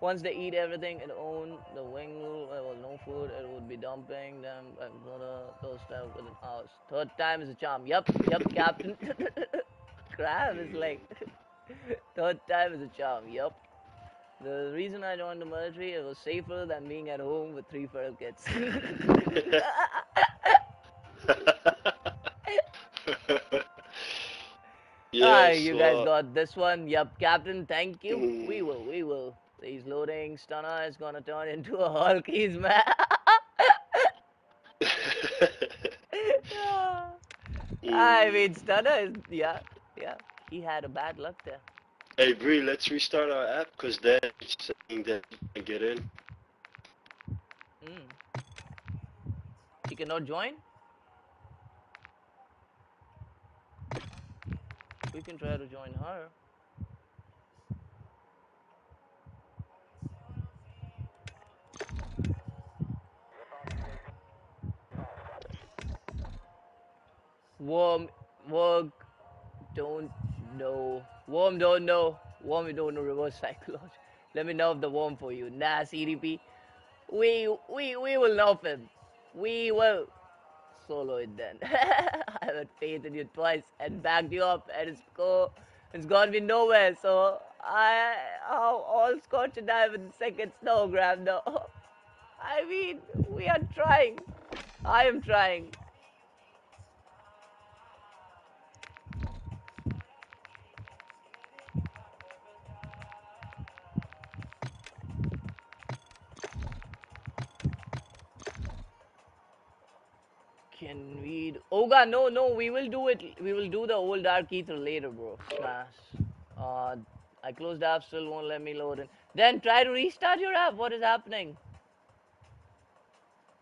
Once they eat everything and own the wing rule, was no food, it would be dumping them and gonna those stuff within hours. Third time is a charm. Yup, yup, Captain. Crab is like, third time is a charm. Yup. The reason I joined the military, it was safer than being at home with three feral kids. Ah, Yes, you guys uh, got this one. Yup, Captain, thank you. Mm. We will, we will. He's loading. Stunner is gonna turn into a Hulk. He's mad. I mean, Stunner is, yeah, yeah. He had a bad luck there. Hey Bree, let's restart our app because it's saying that you can get in. Mm. She cannot join? We can try to join her. Worm, work, don't know. Worm don't know. Worm, don't know reverse psychology. Let me nerf the worm for you. Nah, CDP. We, we, we will nerf him. We will solo it then. I had faith in you twice and backed you up, and it's go, it's gone me nowhere. So I, how all Scotch and I in second snowgram now. I mean, we are trying. I am trying. No, no, we will do it. We will do the old Dark Ether later, bro. Smash. Uh, I closed the app, still won't let me load it. Then try to restart your app. What is happening?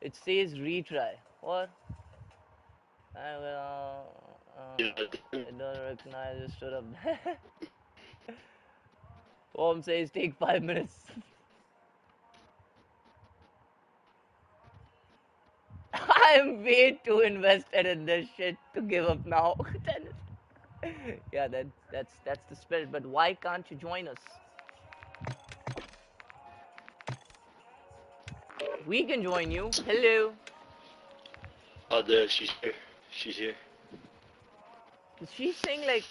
It says retry. What? I will. Uh, it doesn't recognize it. Stood up. Home says take five minutes. I'm way too invested in this shit to give up now. Then- yeah, that that's that's the spirit. But why can't you join us? We can join you. Hello. Oh, there, she's here. She's here. She's saying like,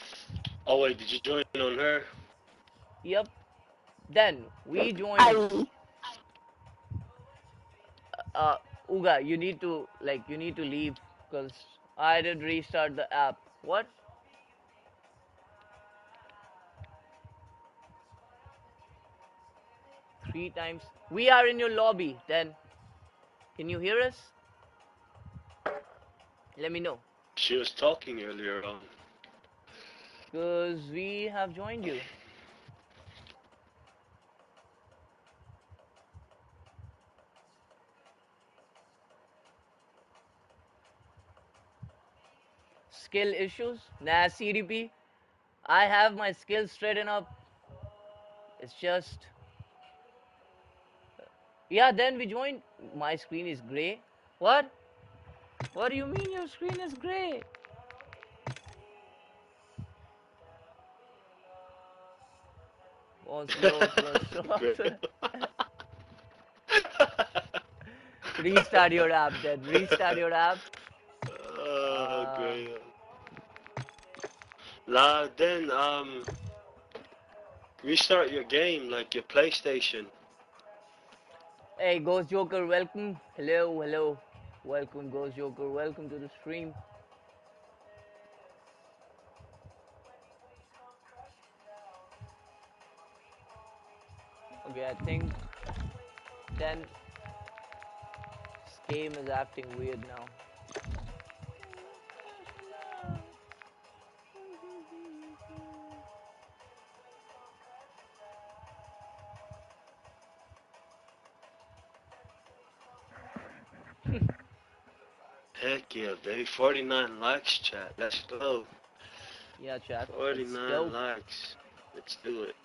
Oh wait, did you join on her? yep. Then we join. Uh, Uga, you need to like you need to leave because I did restart the app. What? Three times. We are in your lobby. Then, can you hear us? Let me know. She was talking earlier on. Because we have joined you. Skill issues? Nah, CDP. I have my skills straightened up. It's just. Yeah, then we joined. My screen is gray. What? What do you mean your screen is gray? Restart your app then. Restart your app. Oh, Ah. great. Nah, then um, restart your game like your PlayStation. Hey, Ghost Joker, welcome. Hello, hello. Welcome, Ghost Joker. Welcome to the stream. Okay, I think then this game is acting weird now. Yeah, baby. 49 likes, chat. Let's go. Yeah, chat. let's 49 likes. Let's do it.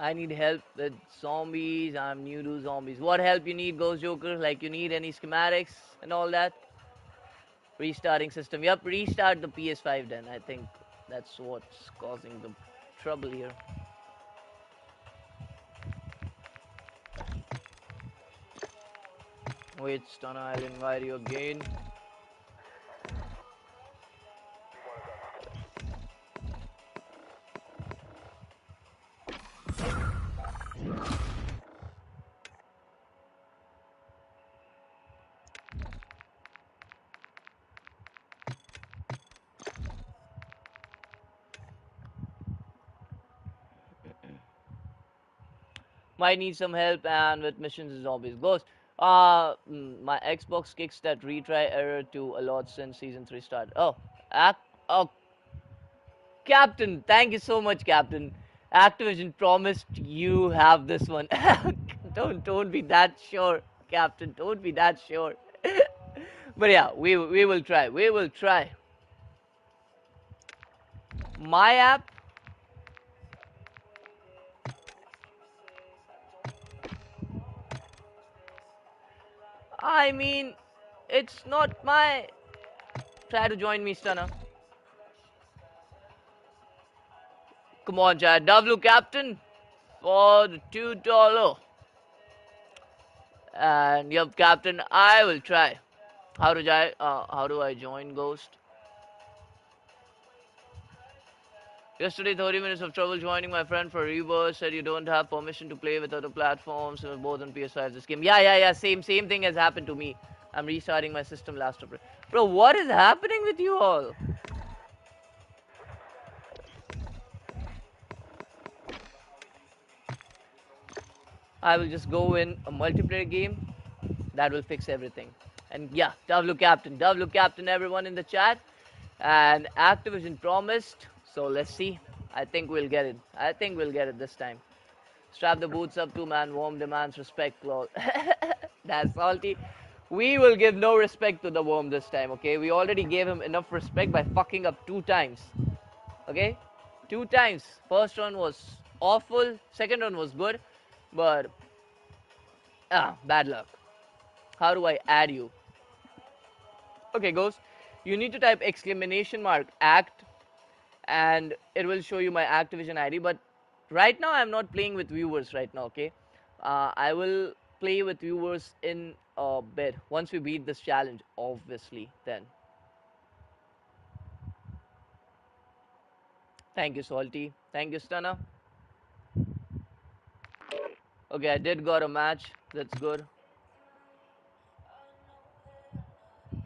I need help with zombies. I'm new to zombies. What help you need, Ghost Joker? Like you need any schematics and all that? Restarting system. Yep, restart the PS5 then. I think that's what's causing the trouble here. Wait, Stunner, I'll invite you again. might need some help and with missions is always ghost uh, mm, my Xbox kicks that retry error to a lot since season three started. Oh, act. Oh, Captain, thank you so much, Captain. Activision promised you have this one. don't don't be that sure, Captain. Don't be that sure. but yeah, we we will try. We will try. My app. I mean, it's not my. Try to join me, Stunner. Come on, Chad. W Captain for the two dollar. And yep, Captain, I will try. How do I uh, how do I join Ghost? Yesterday, 30 minutes of trouble joining my friend for Rebirth. Said you don't have permission to play with other platforms, uh, both on PS5 this game. Yeah, yeah, yeah. Same, same thing has happened to me. I'm restarting my system last April. Bro, what is happening with you all? I will just go in a multiplayer game. That will fix everything. And yeah, W Captain, W Captain, everyone in the chat. And Activision promised, so let's see. I think we'll get it. I think we'll get it this time. Strap the boots up, two man, warm demands respect. Well, that's salty. We will give no respect to the worm this time, okay? We already gave him enough respect by fucking up two times. Okay? Two times. First one was awful, second one was good, but ah, bad luck. How do I add you? Okay, Ghost. You need to type exclamation mark act and it will show you my Activision ID. But right now, I'm not playing with viewers right now, okay? Uh, I will play with viewers in a bit once we beat this challenge, obviously, then. Thank you, Salty. Thank you, Stunner. Okay, I did got a match. That's good.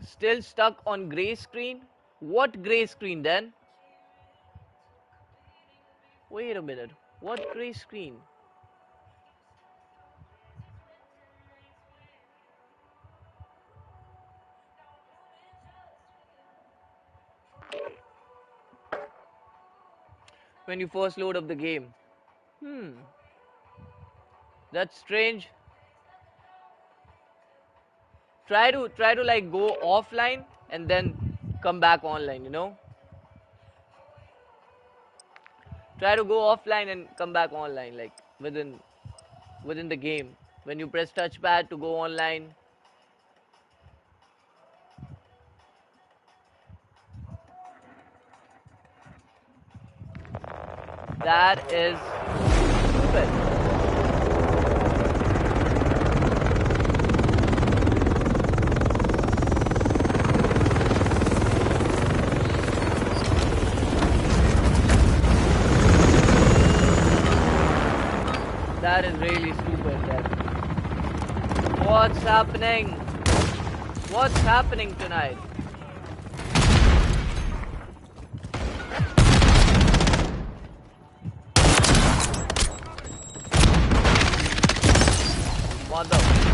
Still stuck on gray screen? What gray screen then? Wait a minute. What gray screen? When you first load up the game. Hmm. That's strange. Try to try to like go offline and then come back online, you know? Try to go offline and come back online like within within the game. When you press touchpad to go online, that is stupid. That is really stupid. What's happening? What's happening tonight? What the?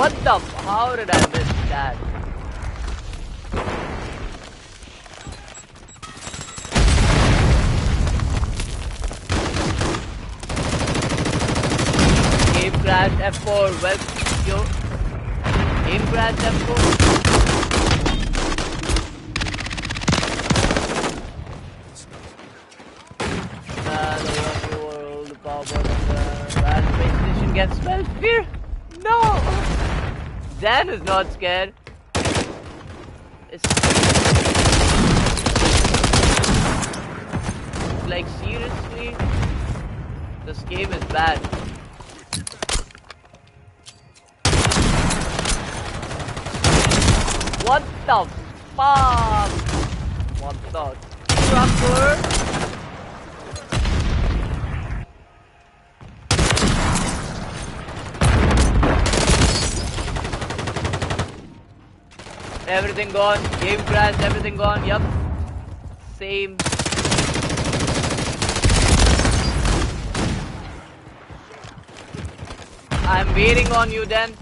What the? How did I miss that? Game crash F4. Well, yo. Game crash F4. Uh, the one world, the power button, the bad space station gets spelled fear. No! Not scared. It's... like seriously, this game is bad. What the fuck? What the trucker? Everything gone. Game crashed. Everything gone. Yup. Same. I'm waiting on you then.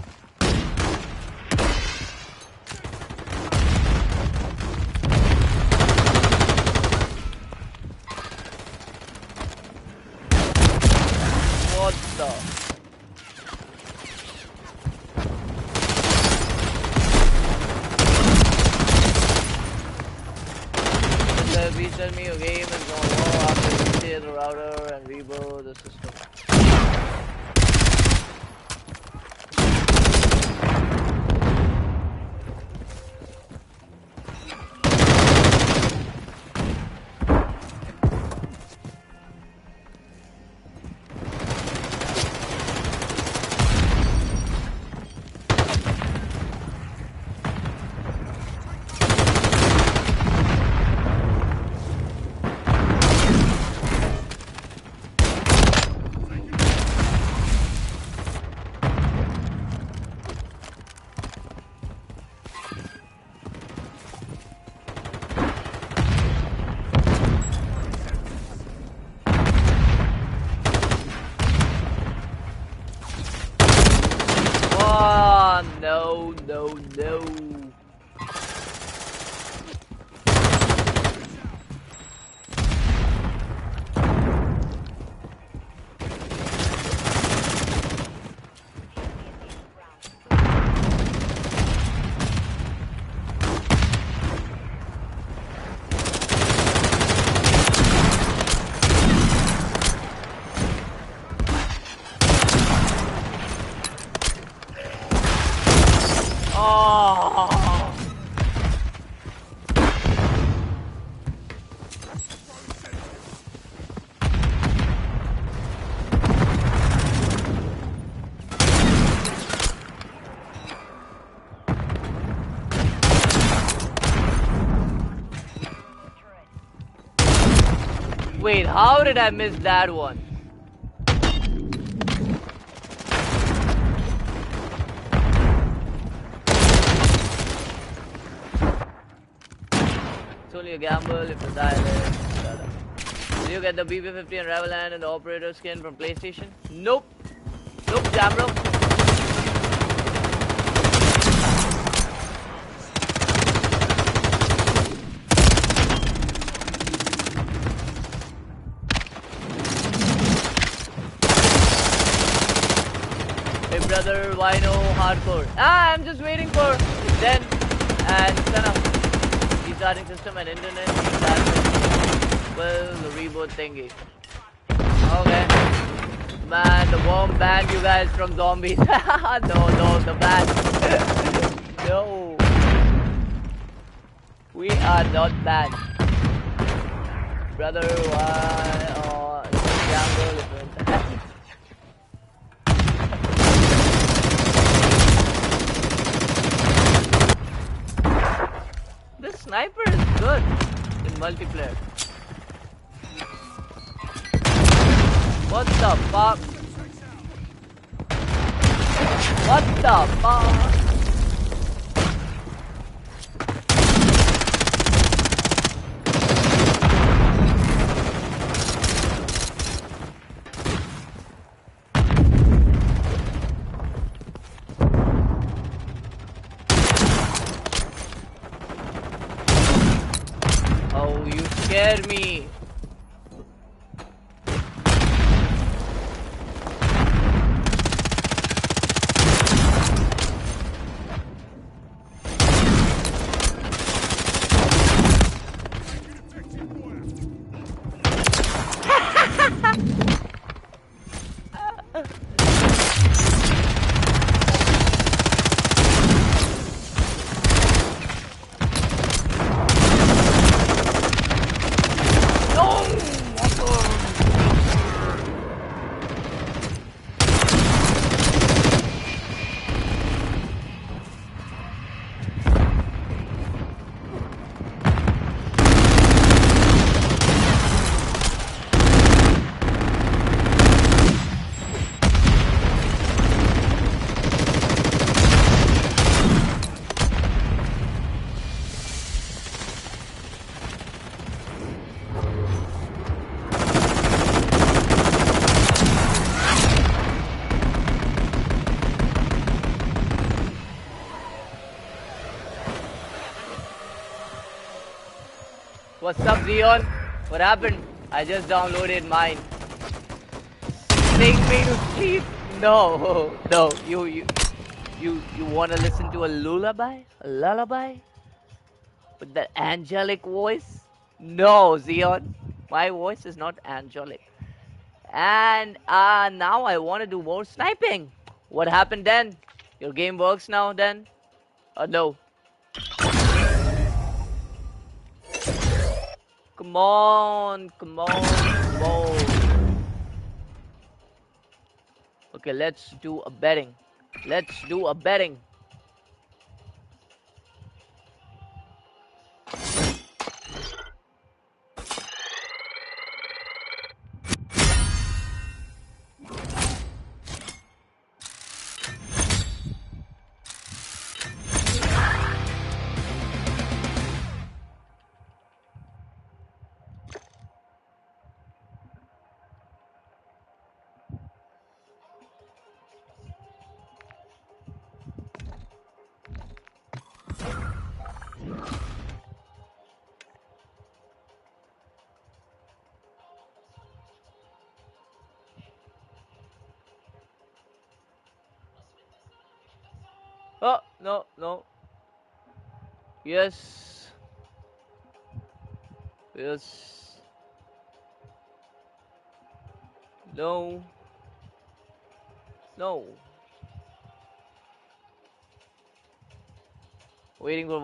How did I miss that one? It's only a gamble if is. da-da. Did you get the BP50 and Raveland and the operator skin from PlayStation? Nope. Nope, Jamro. Hey brother, why no hardcore? Ah, I'm just waiting for Zen and Sana. Restarting system and internet. Well, the reboot thingy. Okay. Man, the worm banned you guys from zombies. no, no, the ban. no. We are not banned. Brother, why? What happened? I just downloaded mine. Sing me to sleep? No, no. You, you, you, you wanna listen to a lullaby? A lullaby? With that angelic voice? No, Zion. My voice is not angelic. And uh, now I want to do more sniping. What happened then? Your game works now then? Or no? Come on, come on, come on. Okay, let's do a betting. Let's do a betting.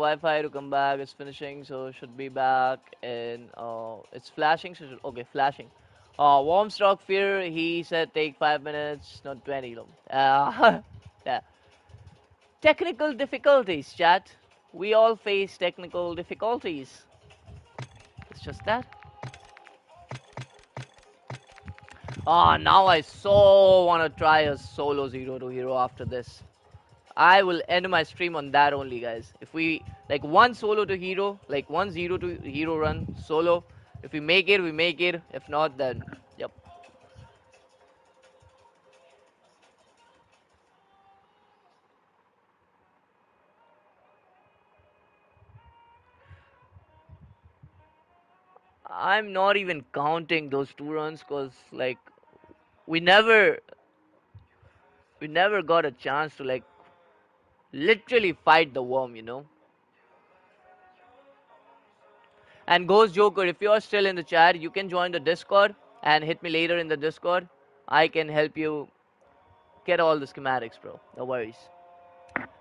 Wi-Fi to come back. It's finishing, so should be back. And uh, it's flashing. So should, okay, flashing. Uh, warm stock fear. He said take five minutes, not twenty. though. Uh, yeah. Technical difficulties, chat. We all face technical difficulties. It's just that. Ah, now I so want to try a solo zero to hero after this. I will end my stream on that only, guys. If we like one solo to hero, like one zero to hero run solo. If we make it, we make it. If not, then yep. I'm not even counting those two runs because like we never we never got a chance to like literally fight the worm, you know. And Ghost Joker, if you are still in the chat, you can join the Discord and hit me later in the Discord. I can help you get all the schematics, bro. No worries.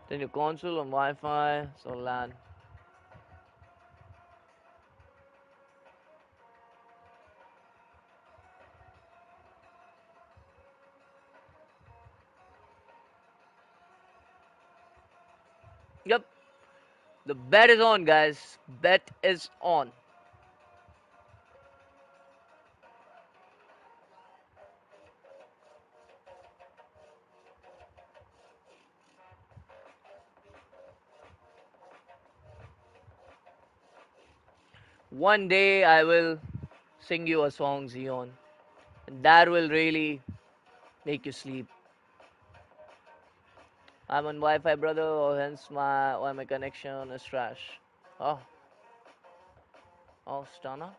Then your console on Wi-Fi, so LAN. Yep. The bet is on, guys. Bet is on. One day I will sing you a song, Zion. And that will really make you sleep. I'm on Wi-Fi, brother, or hence my why my connection is trash. Oh, oh, stunner.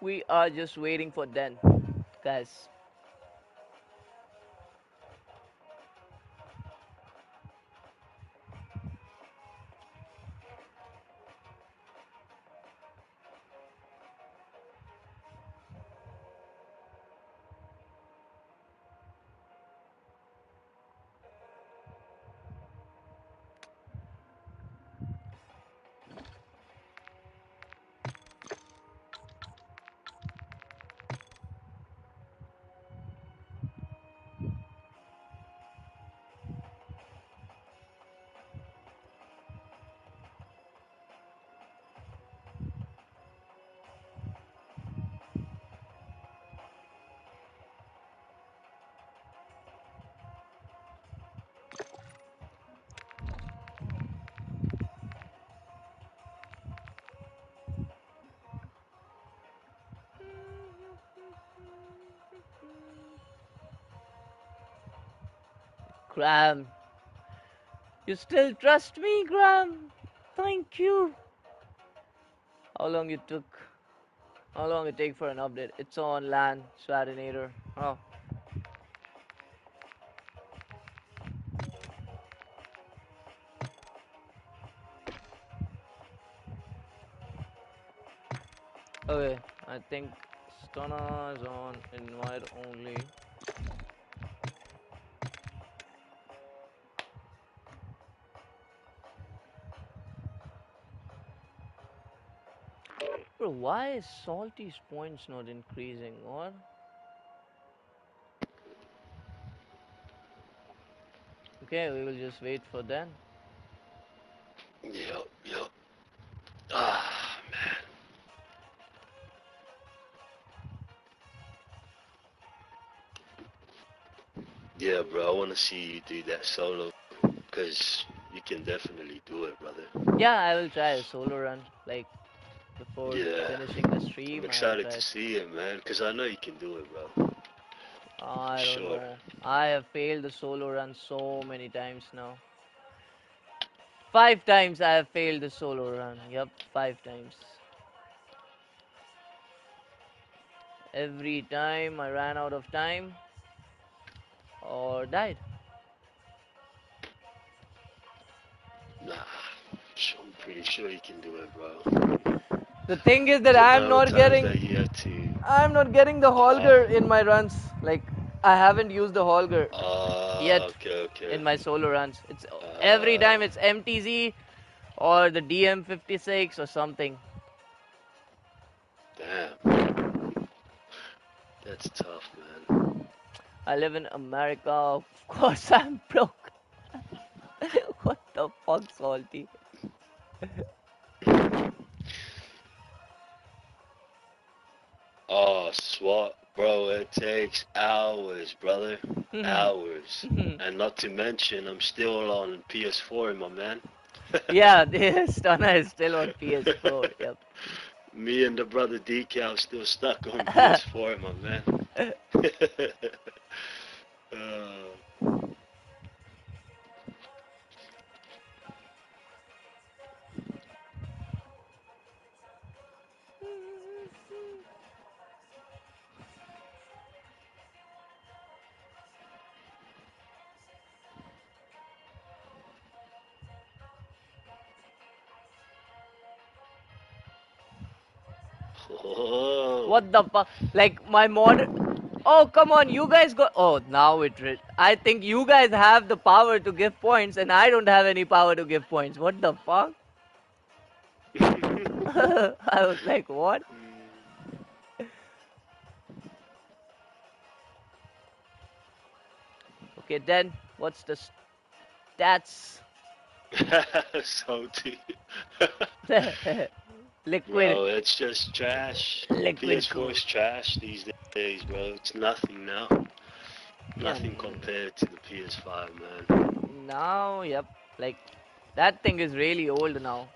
We are just waiting for Den, guys. Graham. You still trust me, Graham? Thank you. How long it took? How long it take for an update? It's on LAN, Swadinator. Oh. Okay, I think Stunner is on invite only. Why is Salty's points not increasing? or? Okay, we will just wait for then. Yep, yep. Ah, man. Yeah, bro, I want to see you do that solo. Because you can definitely do it, brother. Yeah, I will try a solo run, before Yeah. finishing the stream. I'm excited try to it. see it, man. Because I know you can do it, bro. I don't Sure. know. I have failed the solo run so many times now. Five times I have failed the solo run. Yup, five times. Every time I ran out of time or died. Nah, I'm pretty sure you can do it, bro. The thing is that I'm not getting that you have to. I'm not getting the Holger in my runs. Like I haven't used the Holger Uh, yet Okay, okay. in my solo runs. It's every time it's MTZ or the DM56 or something. Damn. That's tough, man. I live in America. Of course, I'm broke. what the fuck, salty? Oh, SWAT, bro, it takes hours, brother. hours. and not to mention, I'm still on PS4, my man. yeah, Stunner is still on PS4. Yep. Me and the brother Decal still stuck on PS4, my man. uh, What the fuck? Like my mod. Oh come on, you guys go. Oh now it. Re- I think you guys have the power to give points, and I don't have any power to give points. What the fuck? I was like, what? Okay, then what's the stats? Salty. Liquid. Oh, bro, it's just trash. Liquid PS4 is trash these days, bro. It's nothing now. Nothing compared to the PS5, man. Now, yep. Like that thing is really old now.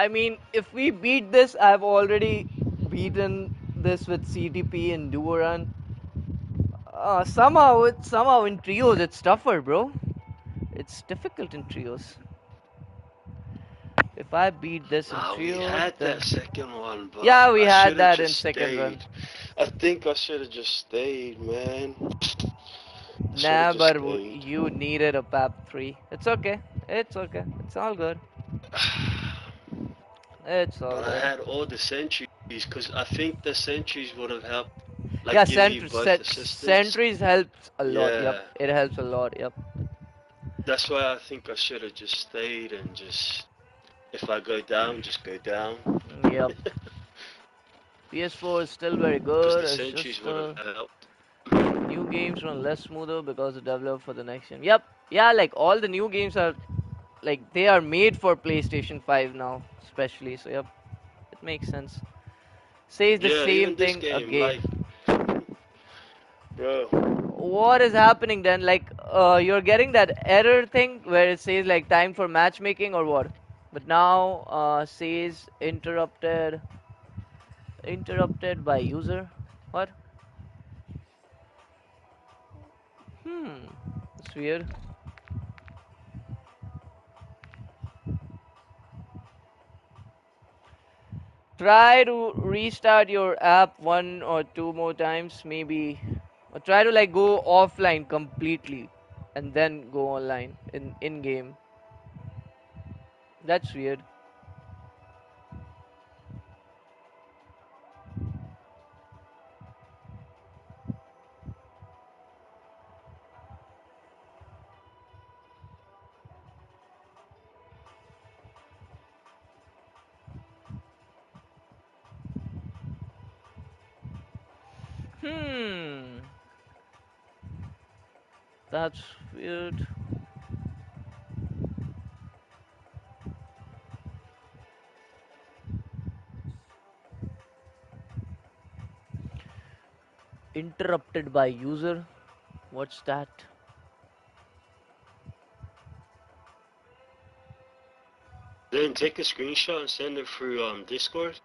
I mean, if we beat this, I've already beaten this with CDP and duo run. Uh, somehow, it's somehow in trios it's tougher, bro. It's difficult in trios. If I beat this in Ah, we had then that second one, but Yeah, we I had that in second stayed. I think I should have just stayed, man. nah, but stayed. you needed a PAP three. It's okay. It's okay. It's all good. It's all But I had all the sentries because I think the sentries would have helped. Like, yeah, give cent- you both cent- assistance. sentries helps a lot. Yeah. Yep, it helps a lot. Yep. That's why I think I should have just stayed and just. If I go down, just go down. Yep. PS4 is still very good. the sentries just would uh, have helped. new games run less smoother because they developed for the next gen. Yep. Yeah, like all the new games are like they are made for PlayStation 5 now, especially. So yep, it makes sense. says the yeah, same thing game, again. like, bro. What is happening then? Like, uh, you're getting that error thing where it says like time for matchmaking or what? But now uh, says interrupted, interrupted by user. What? Hmm, that's weird. Try to restart your app one or two more times, maybe. Or try to like go offline completely and then go online in in game. That's weird. Hmm. That's weird. Interrupted by user. What's that? Then take a screenshot and send it through um Discord.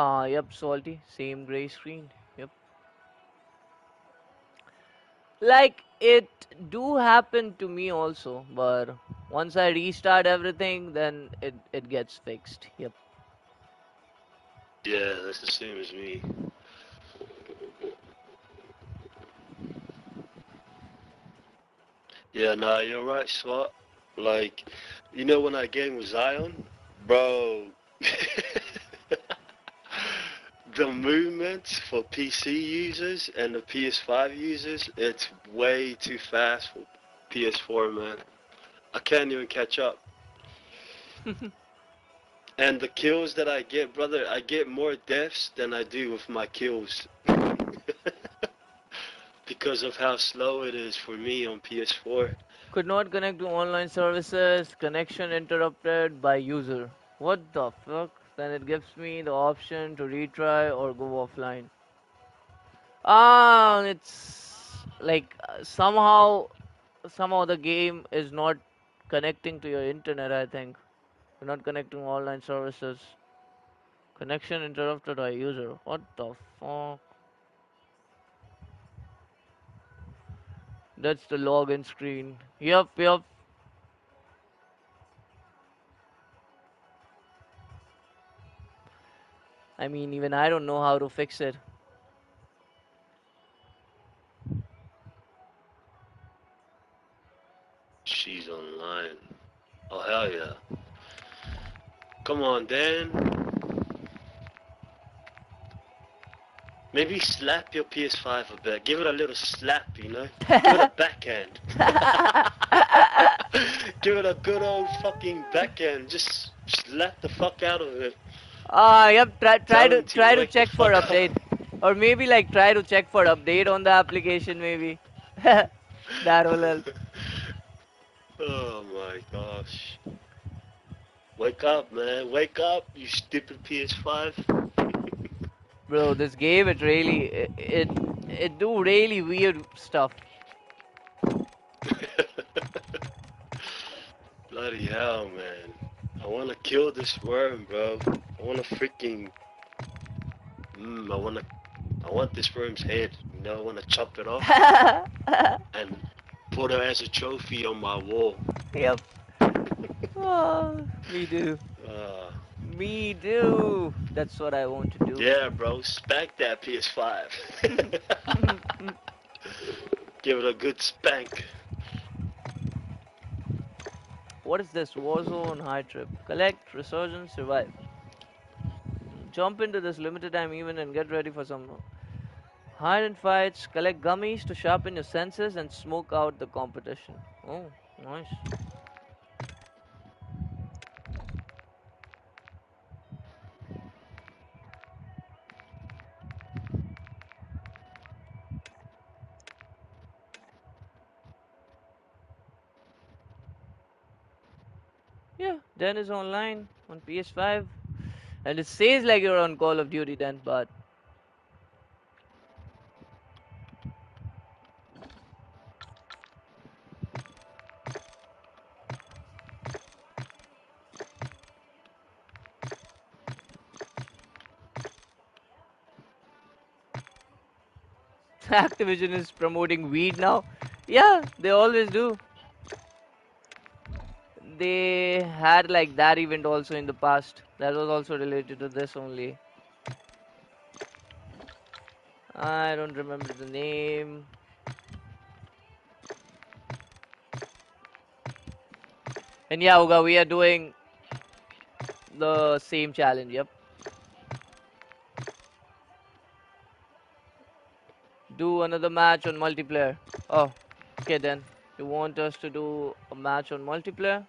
Ah, yep, salty. Same gray screen. Yep. Like it do happen to me also, but once I restart everything, then it it gets fixed. Yep. Yeah, that's the same as me. Yeah, nah, you're right, Swat. Like, you know when I game with Zion, bro. the movements for PC users and the PS5 users, it's way too fast for PS4, man. I can't even catch up. and the kills that I get, brother, I get more deaths than I do with my kills. because of how slow it is for me on PS4. Could not connect to online services. Connection interrupted by user. What the fuck? Then it gives me the option to retry or go offline. Ah, it's like somehow, somehow the game is not connecting to your internet. I think you're not connecting online services. Connection interrupted by user. What the fuck? That's the login screen. Yep, yep. I mean, even I don't know how to fix it. She's online. Oh, hell yeah. Come on, Dan. Maybe slap your PS5 a bit. Give it a little slap, you know? Give it a backhand. Give it a good old fucking backhand. Just slap the fuck out of it. Ah, yep. Try, try to try to check for update, or maybe like try to check for update on the application. Maybe that will help. Oh my gosh. Wake up, man. Wake up, you stupid PS5. Bro, this game it really it it, it do really weird stuff. Bloody hell, man. I want to kill this worm, bro. I want to freaking. Mm, I want to. I want this worm's head. You know, I want to chop it off and put it as a trophy on my wall. Yep. Oh, me do. Uh, Me do. That's what I want to do. yeah, bro. Spank that PS5. Give it a good spank. What is this? Warzone High Trip. Collect, Resurgence, Survive. Jump into this limited time event and get ready for some Hide in fights, collect gummies to sharpen your senses, and smoke out the competition. Oh, nice. Yeah, Den is online on PS5. And it says like you're on Call of Duty then, but Activision is promoting weed now. Yeah, they always do. They had like that event also in the past. That was also related to this only. I don't remember the name. And yeah, Uga, we are doing the same challenge. Yep. Do another match on multiplayer. Oh, okay then. You want us to do a match on multiplayer?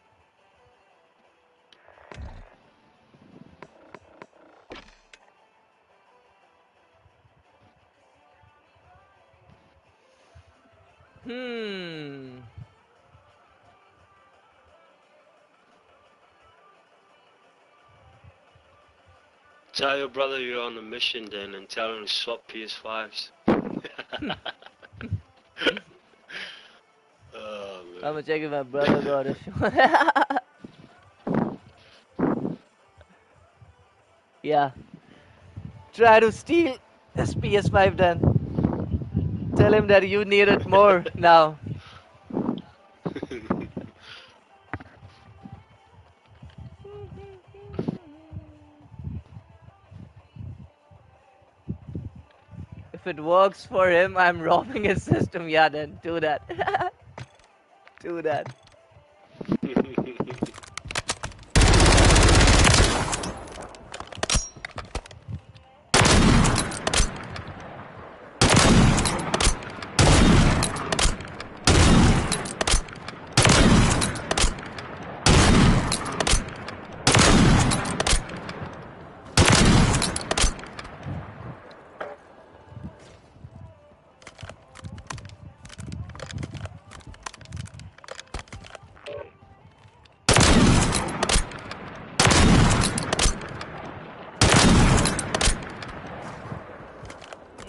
Tell your brother you're on a mission then and tell him to swap PS5s. oh, man. I'm gonna check if my brother got it. yeah. Try to steal this PS5 then. Tell him that you need it more now. If it works for him, I'm robbing his system. Yeah, then do that. do that.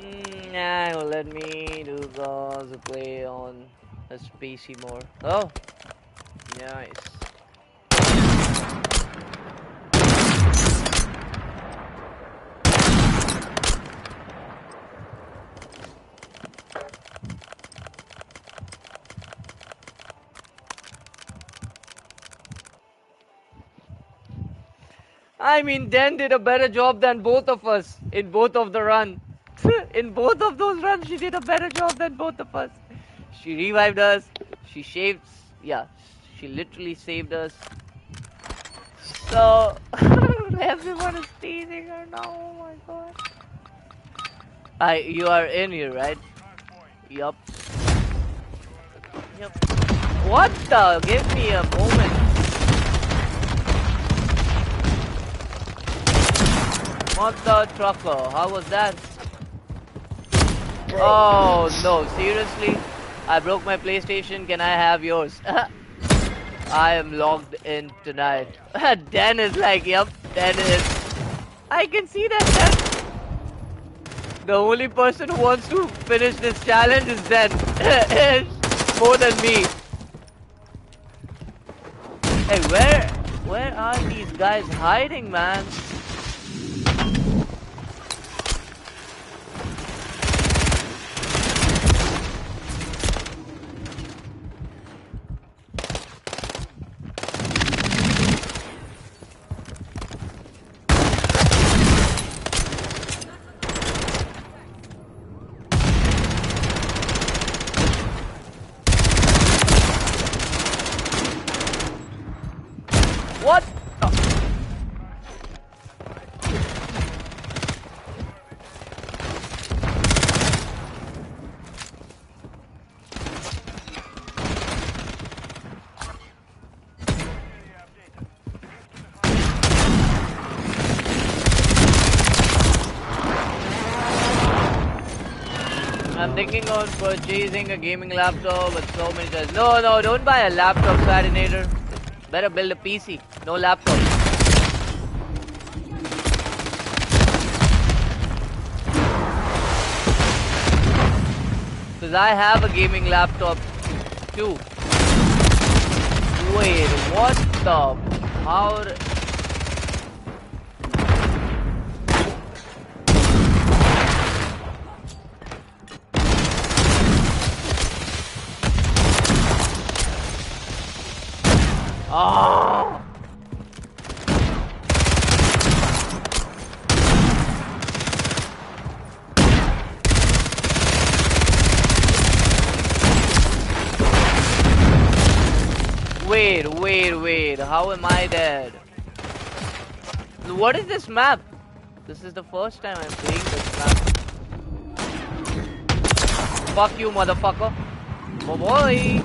Mm, nah, will let me do guys play on spacey more. Oh, nice. I mean, Dan did a better job than both of us in both of the run. in both of those runs, she did a better job than both of us. She revived us. She saved. Yeah, she literally saved us. So everyone is teasing her now. Oh my god. I, you are in here, right? Yup. Yup. What the? Give me a moment. What the trucker? How was that? Oh no, seriously? I broke my PlayStation, can I have yours? I am logged in tonight. Dan is like, yep, Dan is. I can see that. The only person who wants to finish this challenge is Dan. More than me. Hey, where, where are these guys hiding, man? What? the- thinking on purchasing a gaming laptop with so many choices. No, no, don't buy a laptop, Sadinator. Better build a PC. No laptop. Because I have a gaming laptop too. Wait, what the? How? d- Oh! Wait, wait, wait. Am I dead? What is this map? This is the first time I'm playing this map. Fuck you, motherfucker. Oh boy.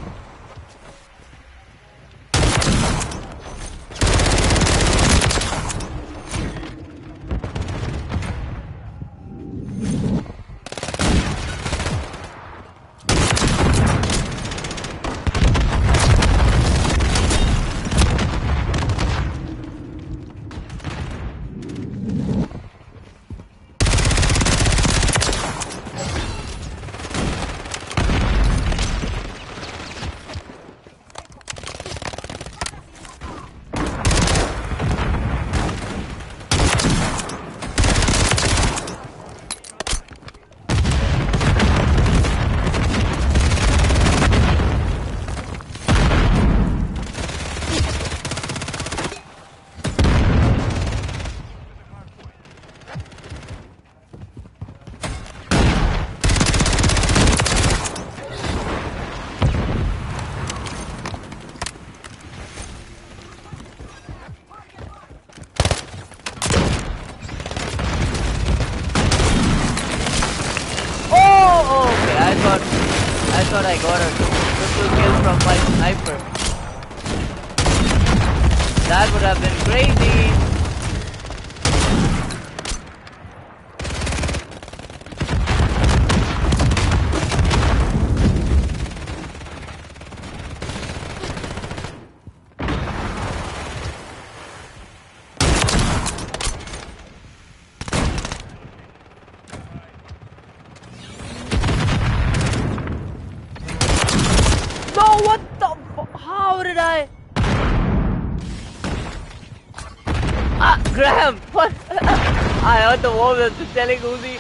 Telling Uzi.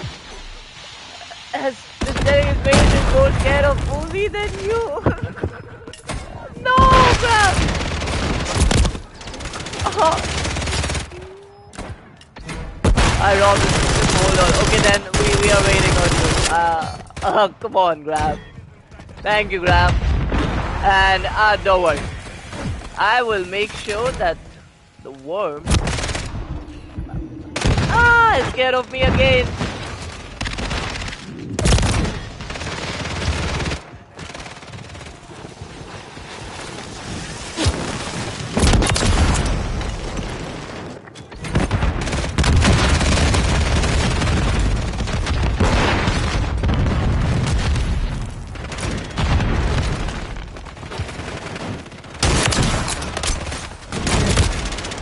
Has just telling his mate is more scared of Uzi than you. no, Graham. Oh. I robbed him. Just hold on. Okay, then we, we are waiting on you. Uh, uh, come on, Graham. Thank you, Graham. And uh, don't worry. I will make sure that the worm is scared of me again.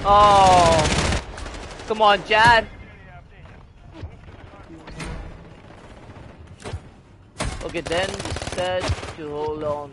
Oh, come on, Chad. To hold on,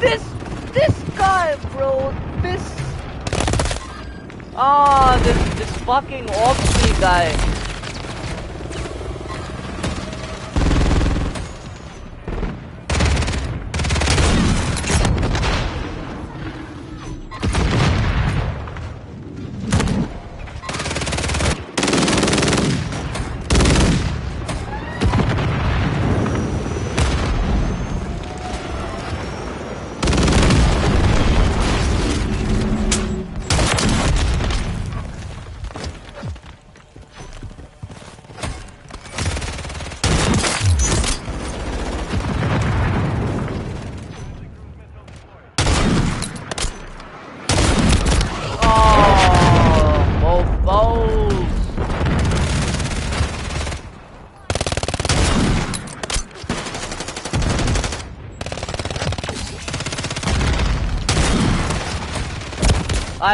This this guy, bro. This ah, this this fucking Oxley guy.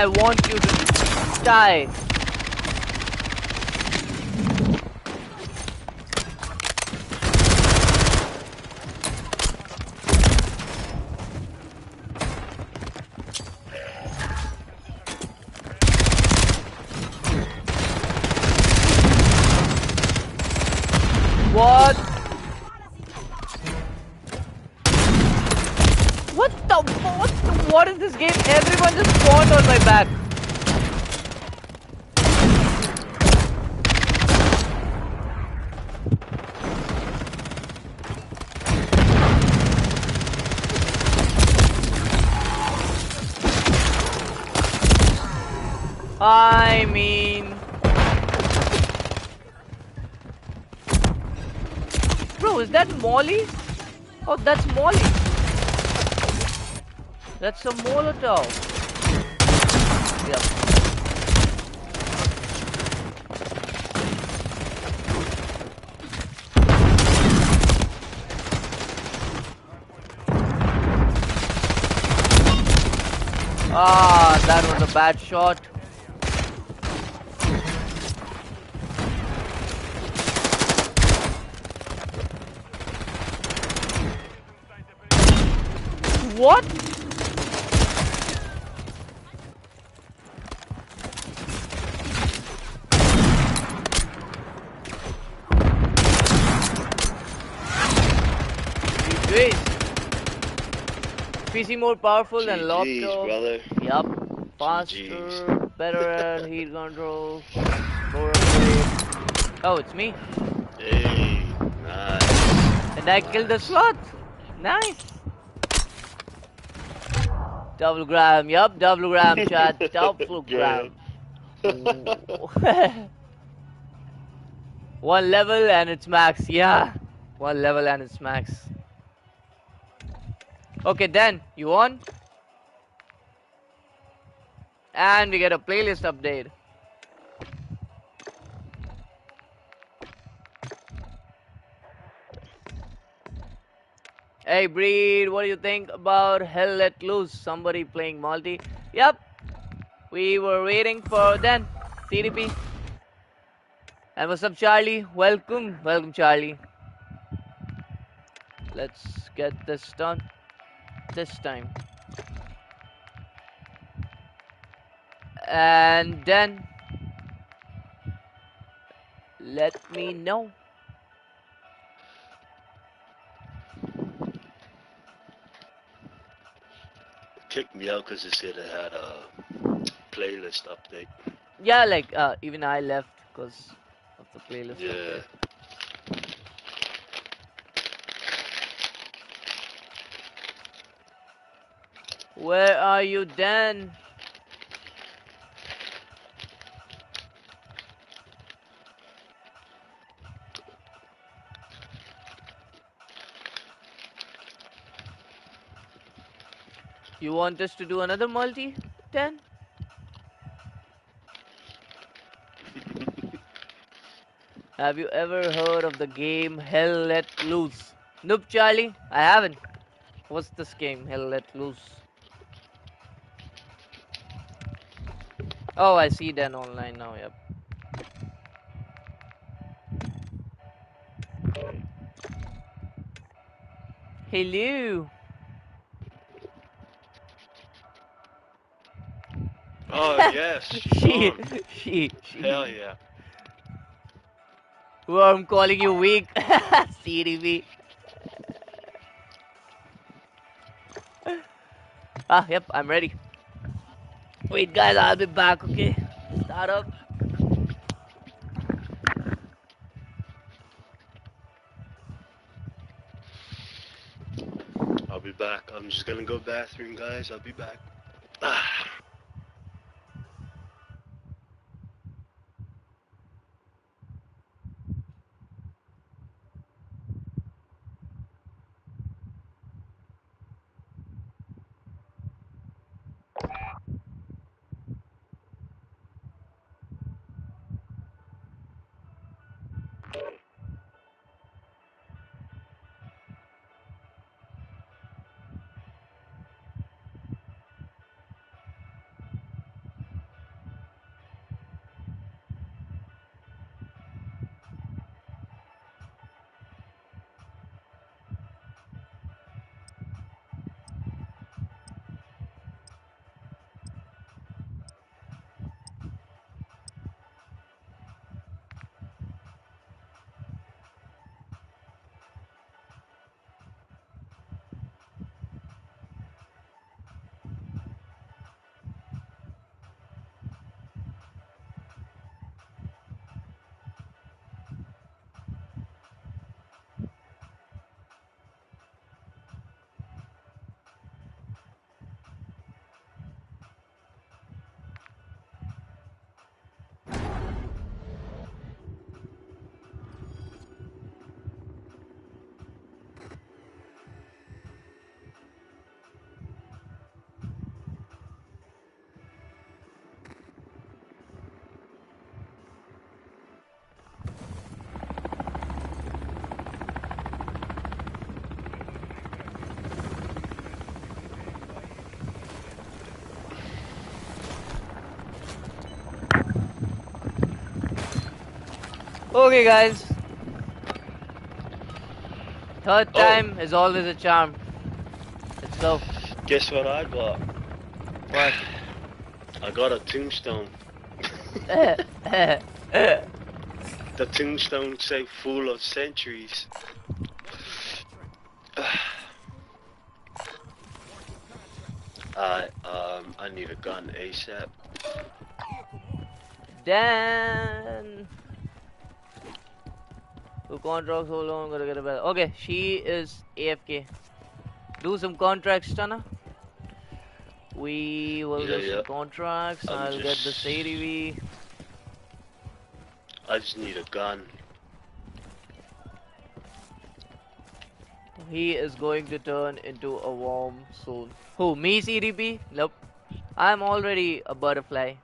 I want you to die. Molly? Oh, that's Molly. That's a Molotov. Yep. Ah, that was a bad shot. What? Wait. PC more powerful than laptop. brother. Yup. Faster, better at heat control, more. Oh, it's me. Hey, nice. And I killed the slot. Nice. Double gram, yup, double gram, chat, double gram. One level and it's max, yeah. One level and it's max. Okay, then, you on? And we get a playlist update. Hey Breed, what do you think about Hell Let Loose? Somebody playing multi? Yep. We were waiting for then. TDP. And what's up Charlie? Welcome. Welcome Charlie. Let's get this done. This time. And then let me know. Kicked me out because it said it had a playlist update. Yeah, like uh, even I left because of the playlist. Yeah. update. Where are you then? You want us to do another multi then? Have you ever heard of the game Hell Let Loose? Nope, Charlie, I haven't. What's this game, Hell Let Loose? Oh, I see Dan online now, yep. Hello. Oh yes, she, she, she. Hell yeah. Well, I'm calling you weak. CDP. ah, yep, I'm ready. Wait, guys, I'll be back, okay? Start up. I'll be back. I'm just gonna go bathroom, guys. I'll be back. Okay, guys. Third time is always a charm. Let's go. Guess what I got? What? I got a tombstone. The tombstone say full of sentries. I um I need a gun ASAP. Dan. Contracts hold on, gotta get a better. Okay, she is AFK. Do some contracts, Tana. We will Yeah, do yeah. some contracts. I'm I'll get the ADV. I just need a gun. He is going to turn into a worm soon. Who? Me, CDP? Nope. I'm already a butterfly.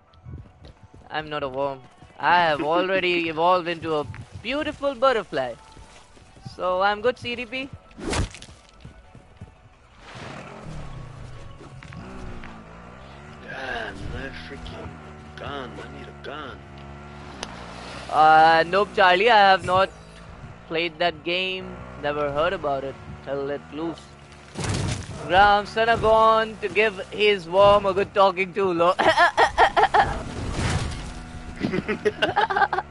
I'm not a worm. I have already evolved into a beautiful butterfly. So I'm good, CDP. Damn, no freaking gun. I need a gun. Uh, nope, Charlie. I have not played that game. Never heard about it. Hell Let Loose. Graham gone to give his worm a good talking to. Lo-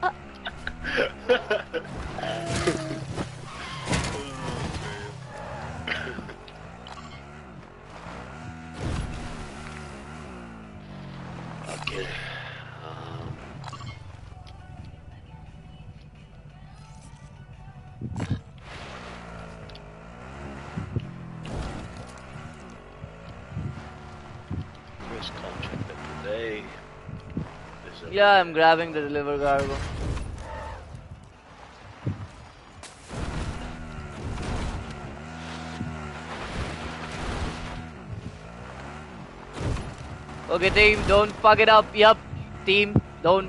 yeah, I'm grabbing the deliver cargo. Okay, team, don't fuck it up. Yup, team, don't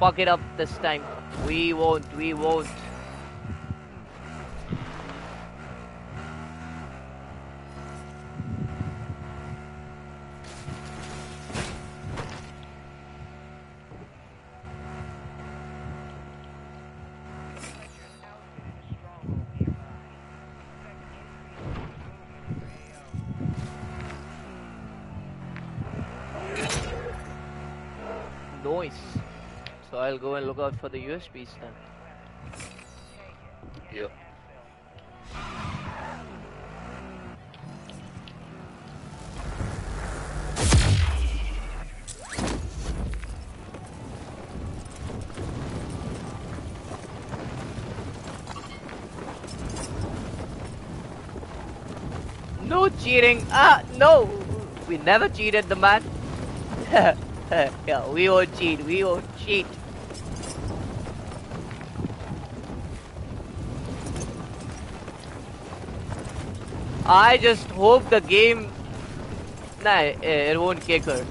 fuck it up this time. We won't, we won't. Noise. So I'll go and look out for the USBs then. Yep. No cheating! Ah, no! We never cheated the man. yeah, we won't cheat, we won't cheat. I just hope the game... Nah, it won't kick her.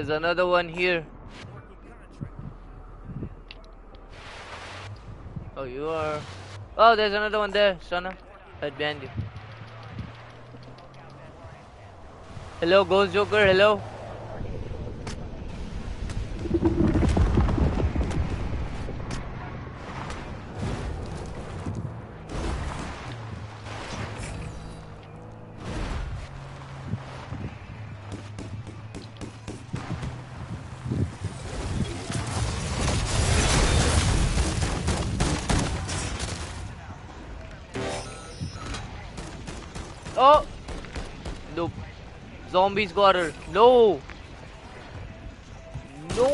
There's another one here. Oh, you are. Oh, there's another one there, Sana. Right behind you. Hello, Ghost Joker. Hello. Zombies got her. No! No!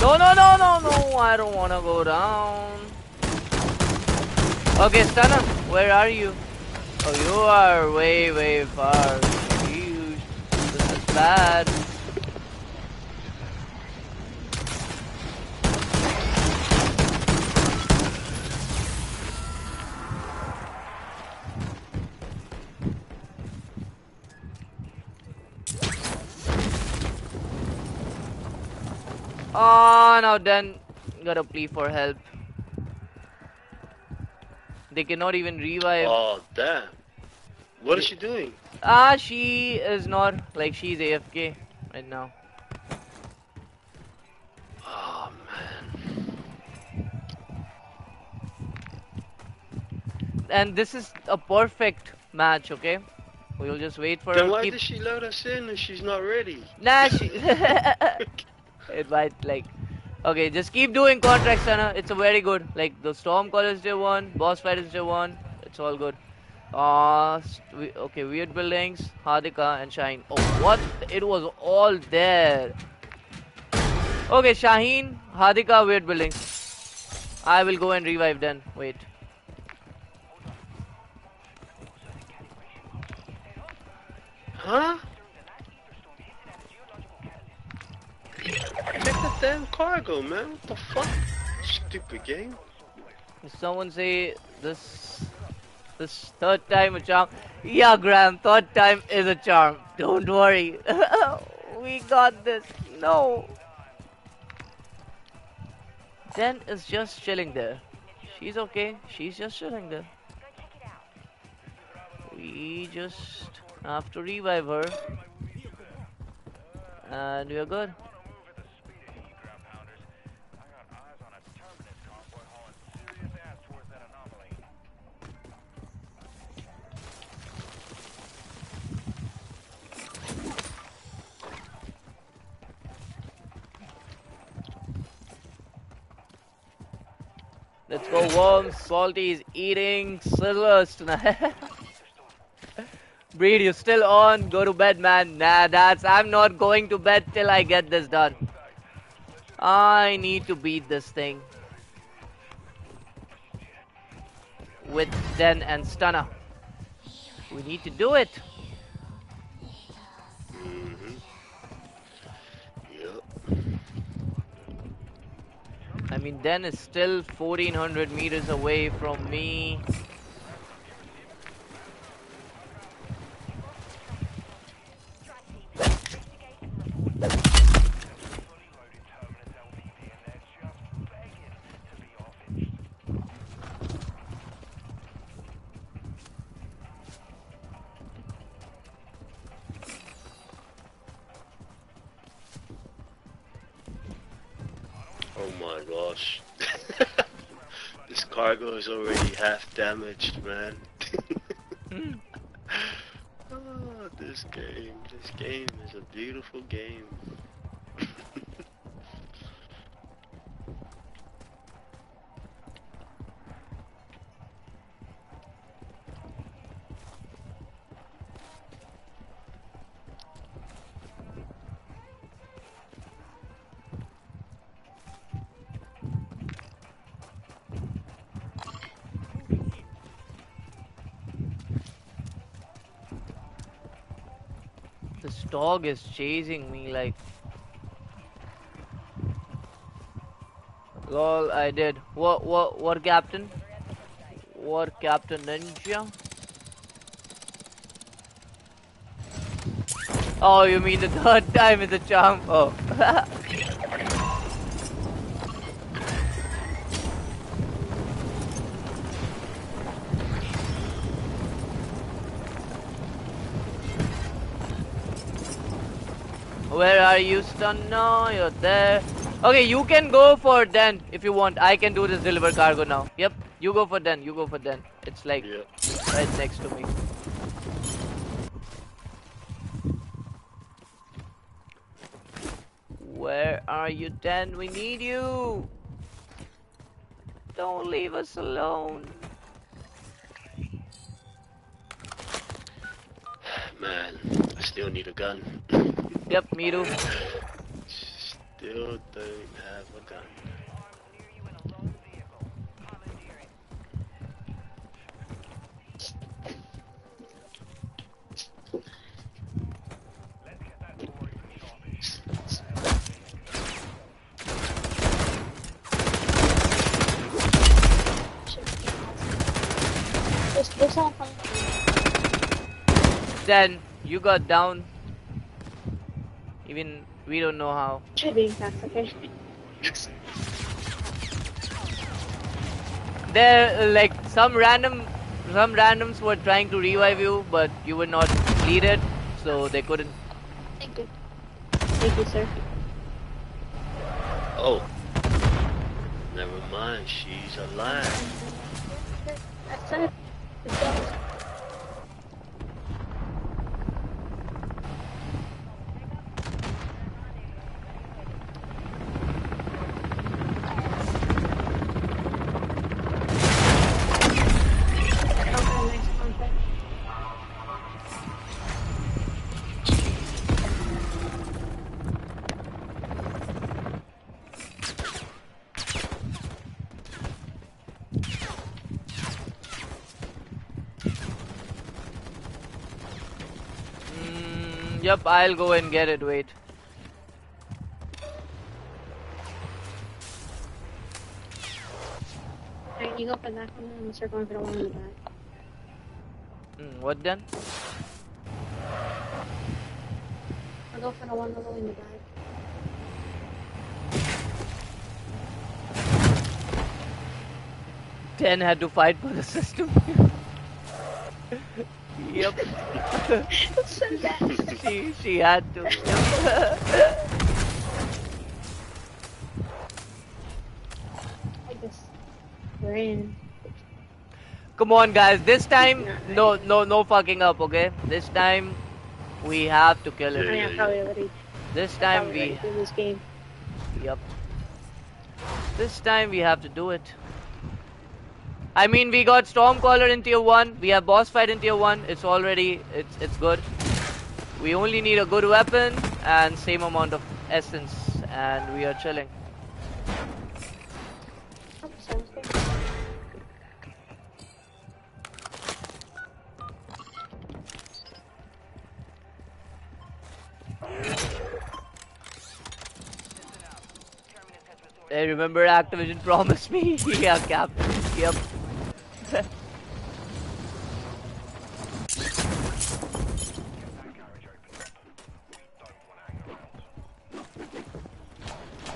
No, no, no, no, no! I don't wanna go down. Okay, Stunner, where are you? Oh, you are way, way far. Huge. This is bad. Oh, now then, gotta plea for help. They cannot even revive. Oh, damn. What is she doing? Ah, she is not like she's AFK right now. Oh, man. And this is a perfect match, okay? We'll just wait for Then her. why Keep... did she let us in if she's not ready? Nah, she. it might like. Okay, just keep doing contracts, Sana. It's a very good. Like the Storm Call is day one, Boss Fight is day one. It's all good. Uh, we- okay, weird buildings, Hadiqa and Shine. Oh, what? It was all there. Okay, Shahin, Hadiqa, weird buildings. I will go and revive then. Wait. Huh? Check the damn cargo, man. What the fuck? Stupid game. Did someone say this this third time a charm? Yeah, Graham, third time is a charm. Don't worry. we got this. No. Jen is just chilling there. She's okay. She's just chilling there. We just have to revive her. And we're good. Let's go, worms. Salty is eating scissors tonight. Breed, You're still on? Go to bed, man. Nah, that's. I'm not going to bed till I get this done. I need to beat this thing. With Den and Stunner. We need to do it. I mean, Den is still 1400 meters away from me. Cargo is already half damaged, man. Hmm. oh, this game. This game is a beautiful game. Dog is chasing me like. Lol, I did. What, what, what, Captain? What, Captain Ninja? Oh, you mean the third time is a charm? Oh. Where are you, Stunner? You're there. Okay, you can go for Den if you want. I can do this deliver cargo now. Yep, you go for Den. You go for Den. It's like right next to me. Where are you, Den? We need you. Don't leave us alone. Man, still need a gun. Yep, me too. Still don't have a gun. There's, there's someone coming. Den, you got down. Even we don't know how. Should be, that's okay. There, like some random, some randoms were trying to revive you, but you were not needed, so they couldn't. Thank you. Thank you, sir. Oh. Never mind, she's alive. I'll go and get it. Wait. Alright, you go for that one, and start going for the one in the back. Mm, what then? I'll go for the one in the back. Ten had to fight for the system. Yep. so bad. she she had to. Yep. I just. Come on, guys. This time, no, no, no fucking up. Okay. This time, we have to kill him. I'm probably already, This time we, this game. yep. This time we have to do it. I mean, we got Stormcaller in tier one. We have boss fight in tier one. It's already, it's it's good. We only need a good weapon and same amount of essence, and we are chilling. I remember Activision promised me. yeah, Captain. Yep.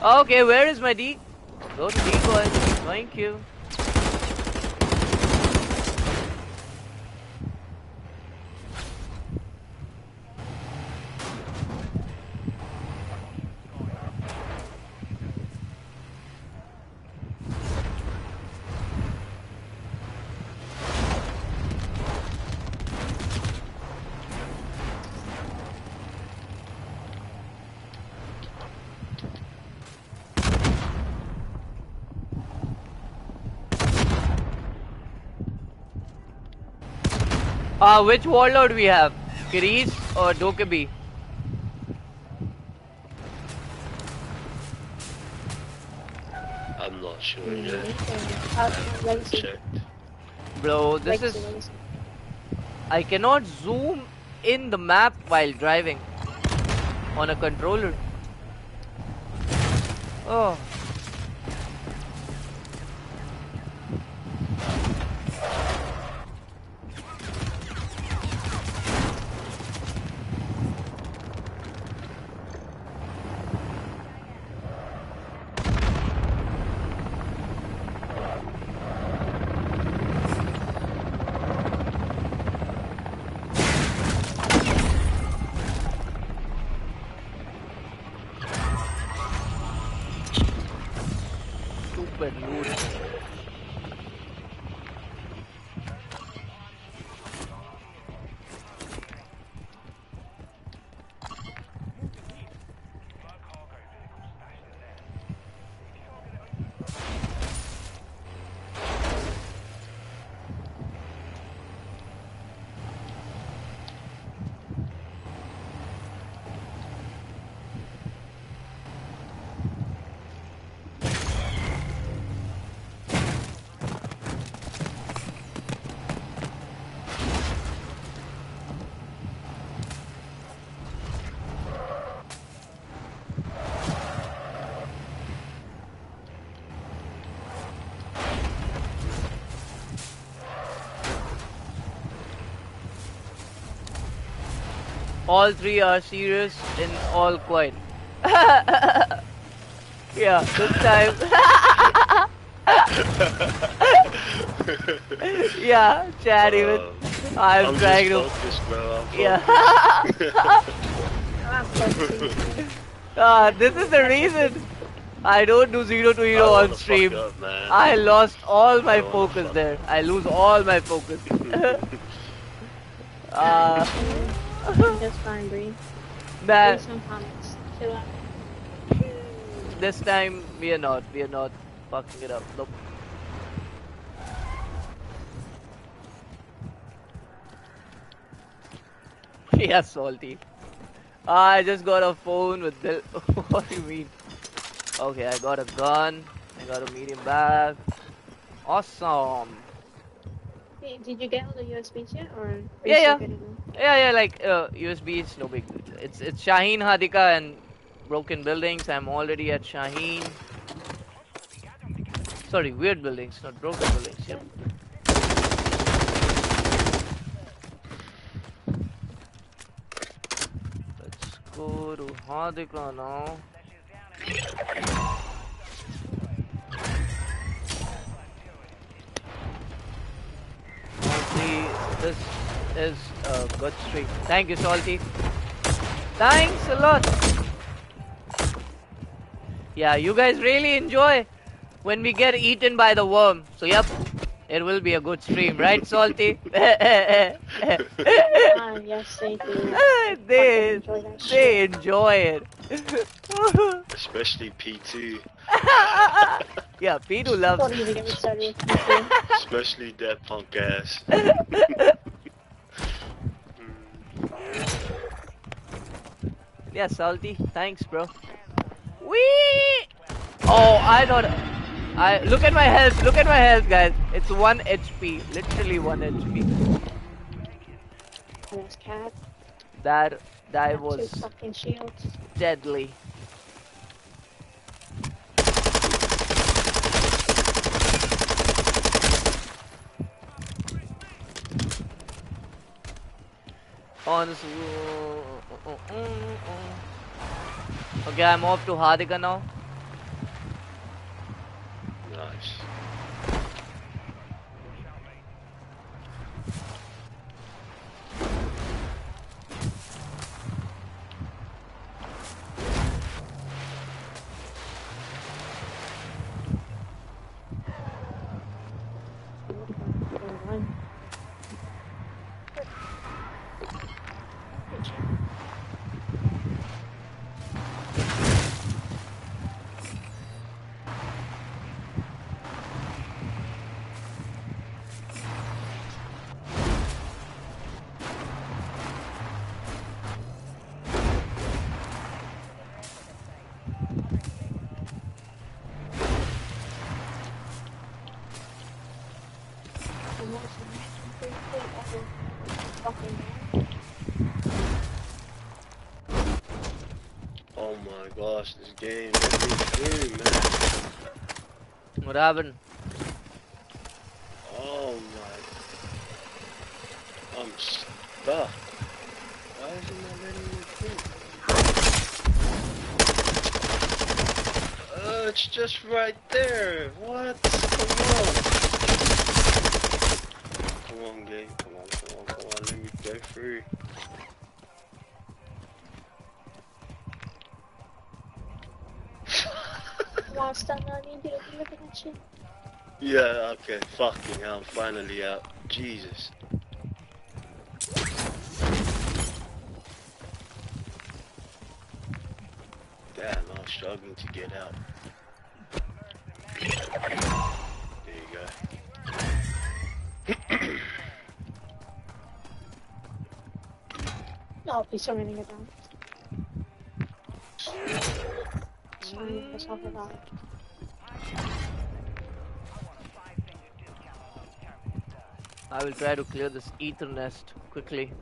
Okay, where is my D? Go to decoy. Thank you. Uh, which warlord we have? Kirish or Dokkaebi? I'm not sure Mm, yet. okay. Bro, this is... I cannot zoom in the map while driving on a controller. Oh. Stupid loot. All three are serious and all quiet. Yeah, this time. yeah, Chad, even Uh, I'm, I'm trying to. focused, bro. I'm Yeah. Ah, this is the reason I don't do zero to I hero on stream. up. I lost all my focus there. I lose all my focus. uh, That's fine, Bree. man, Read some comments. Chill out. this time we are not. We are not fucking it up. Nope. yeah, salty. Ah, I just got a phone with Bill. what do you mean? Okay, I got a gun. I got a medium bag. Awesome. Did you get all the USBs yet, or? Yeah, yeah. Yeah, yeah, like uh, USB, it's no big. deal. It's it's Shahin Hadiqa and broken buildings. I'm already at Shahin. Sorry, weird buildings, not broken buildings. Yep. Let's go to Hadiqa now. This is a good stream. Thank you, Salty. Thanks a lot. Yeah, you guys really enjoy when we get eaten by the worm. So, yep, it will be a good stream, right, Salty? Ah, yes, they do. they, enjoy that they enjoy it. Especially P2. yeah, Peter loves Don't even get me started with YouTube. Especially that punk ass. Yeah, salty. Thanks, bro. Wee! Oh, I thought. I look at my health. Look at my health, guys. It's one HP. Literally one HP. Cat. That that was fucking shields. deadly. Honestly. Uh, uh, uh, okay, I'm off to Hadiqa now. My gosh, this game through, man. What happened? Oh my. I'm stuck. Why is it not letting me through? Uh, it's just right there. What? Need look at that shit. Yeah, okay. Fucking hell, I'm finally out. Jesus. Damn, I was struggling to get out. There you go. No, please don't ring it down. Sorry, all about it. I will try to clear this ether nest quickly.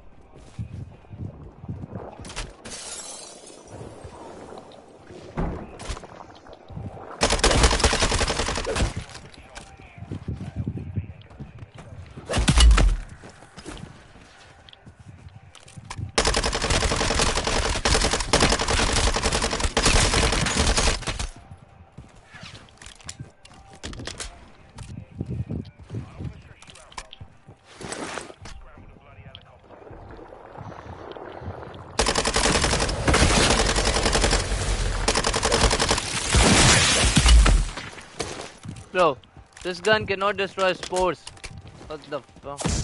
This gun cannot destroy spores. What the fuck?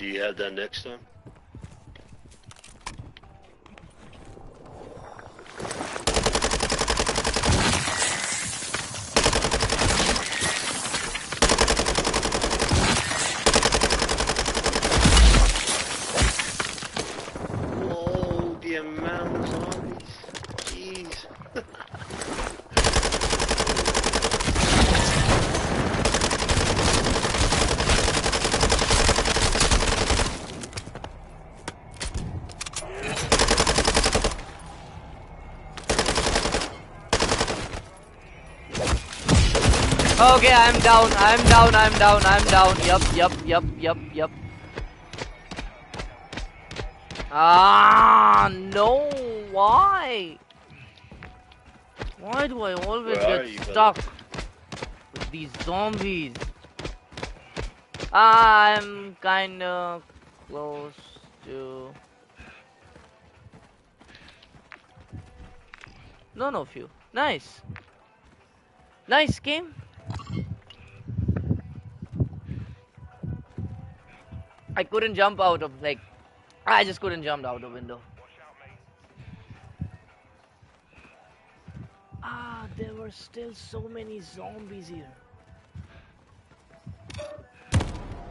Do you have that next time? Whoa, the amount of zombies. Jeez. Okay, I'm down, I'm down, I'm down, I'm down. Yup, yup, yup, yup, yup. Ah, no, why? Why do I always Where get stuck with these zombies? I'm kinda close to. None of you. Nice. Nice game. Couldn't jump out of like I just couldn't jump out of the window. Ah, there were still so many zombies here.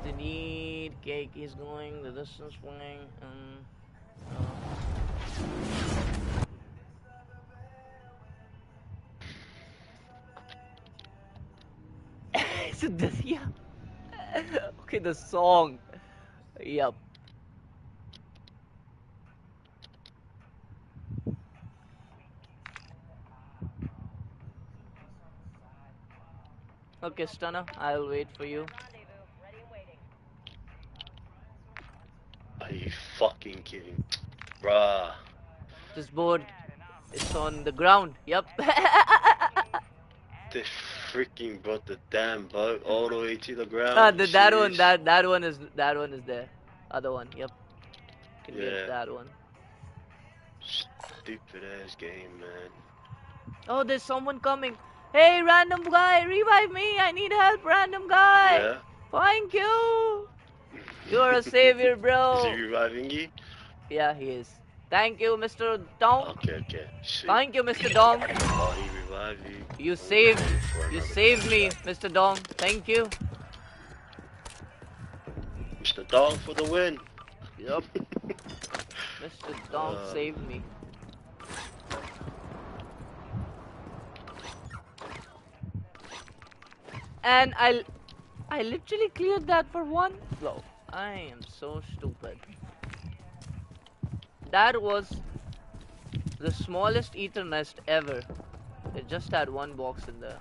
The need cake is going, the distance going, um, uh, so this, yeah. okay, the song. Yep. Okay, Stunner, I'll wait for you. Are you fucking kidding? Bruh. This board is on the ground. Yep. They freaking brought the damn boat all the way to the ground. ah, the, that one, that that one is that one is there. Other one. Yep. Can Yeah. get that one. Stupid ass game, man. Oh, there's someone coming. Hey, random guy, revive me! I need help, random guy. Yeah? Thank you. You're a savior, bro. Is he reviving you? Yeah, he is. Thank you, Mr. Dong. Okay, okay. Thank you, Mr. Dong. Oh, he revived you. You saved, you saved me. Mr. Dong. Thank you. Mr. Dog for the win. Yup. Mr. Dong Uh, saved me. And I, I literally cleared that for one blow. I am so stupid. That was the smallest ether nest ever. It just had one box in there.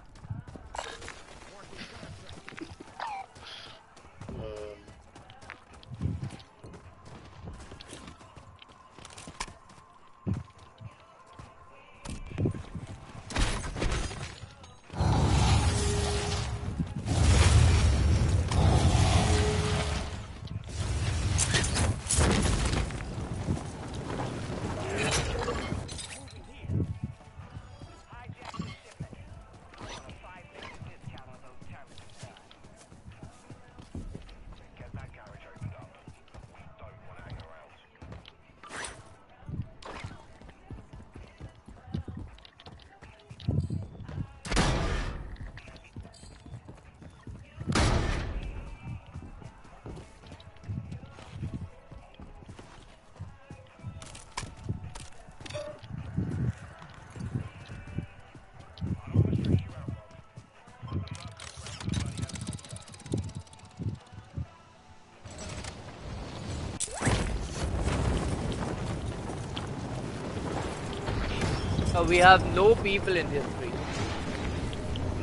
We have no people in tier 3.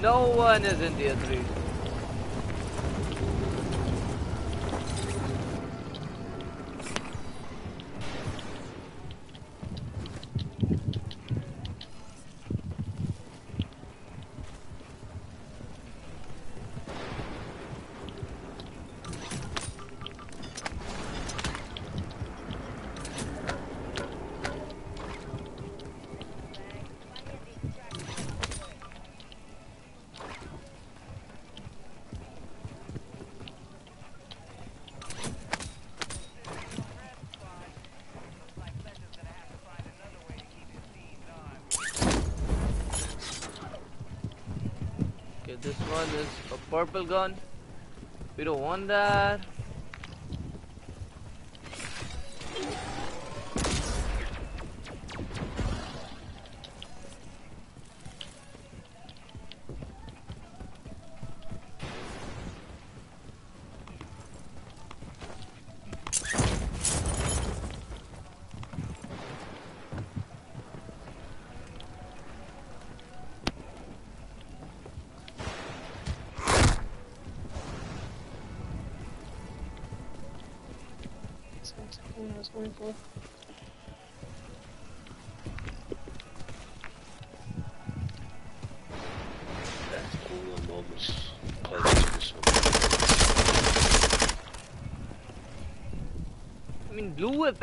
No one is in tier 3. Purple gun. We don't want that.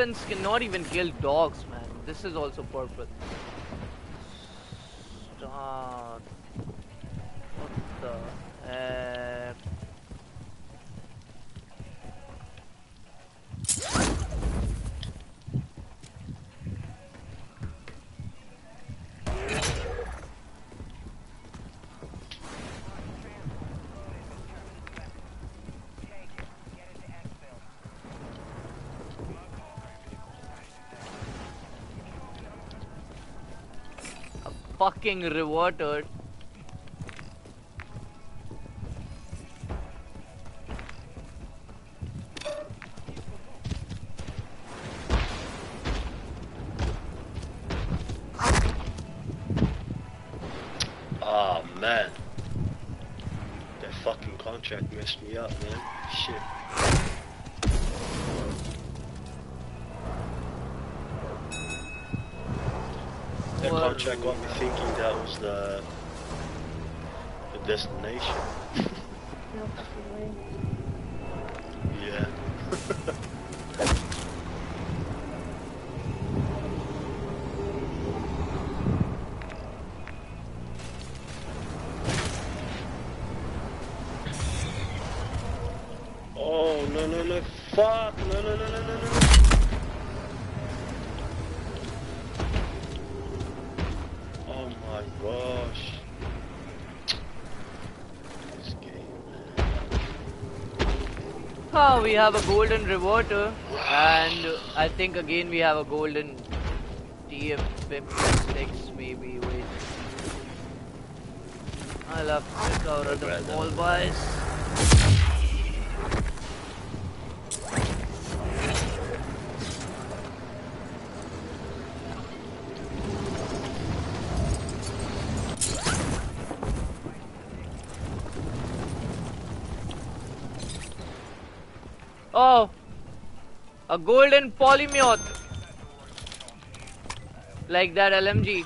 Weapons cannot even kill dogs, man. This is also purple. Fucking Riveter. Oh ah, man. That fucking contract messed me up, thinking that was the the destination. No. Yeah. We have a golden Riveter, and I think again we have a golden TF56 maybe. Wait, I'll have to check out other small buys. Golden Pulemyot, like that LMG.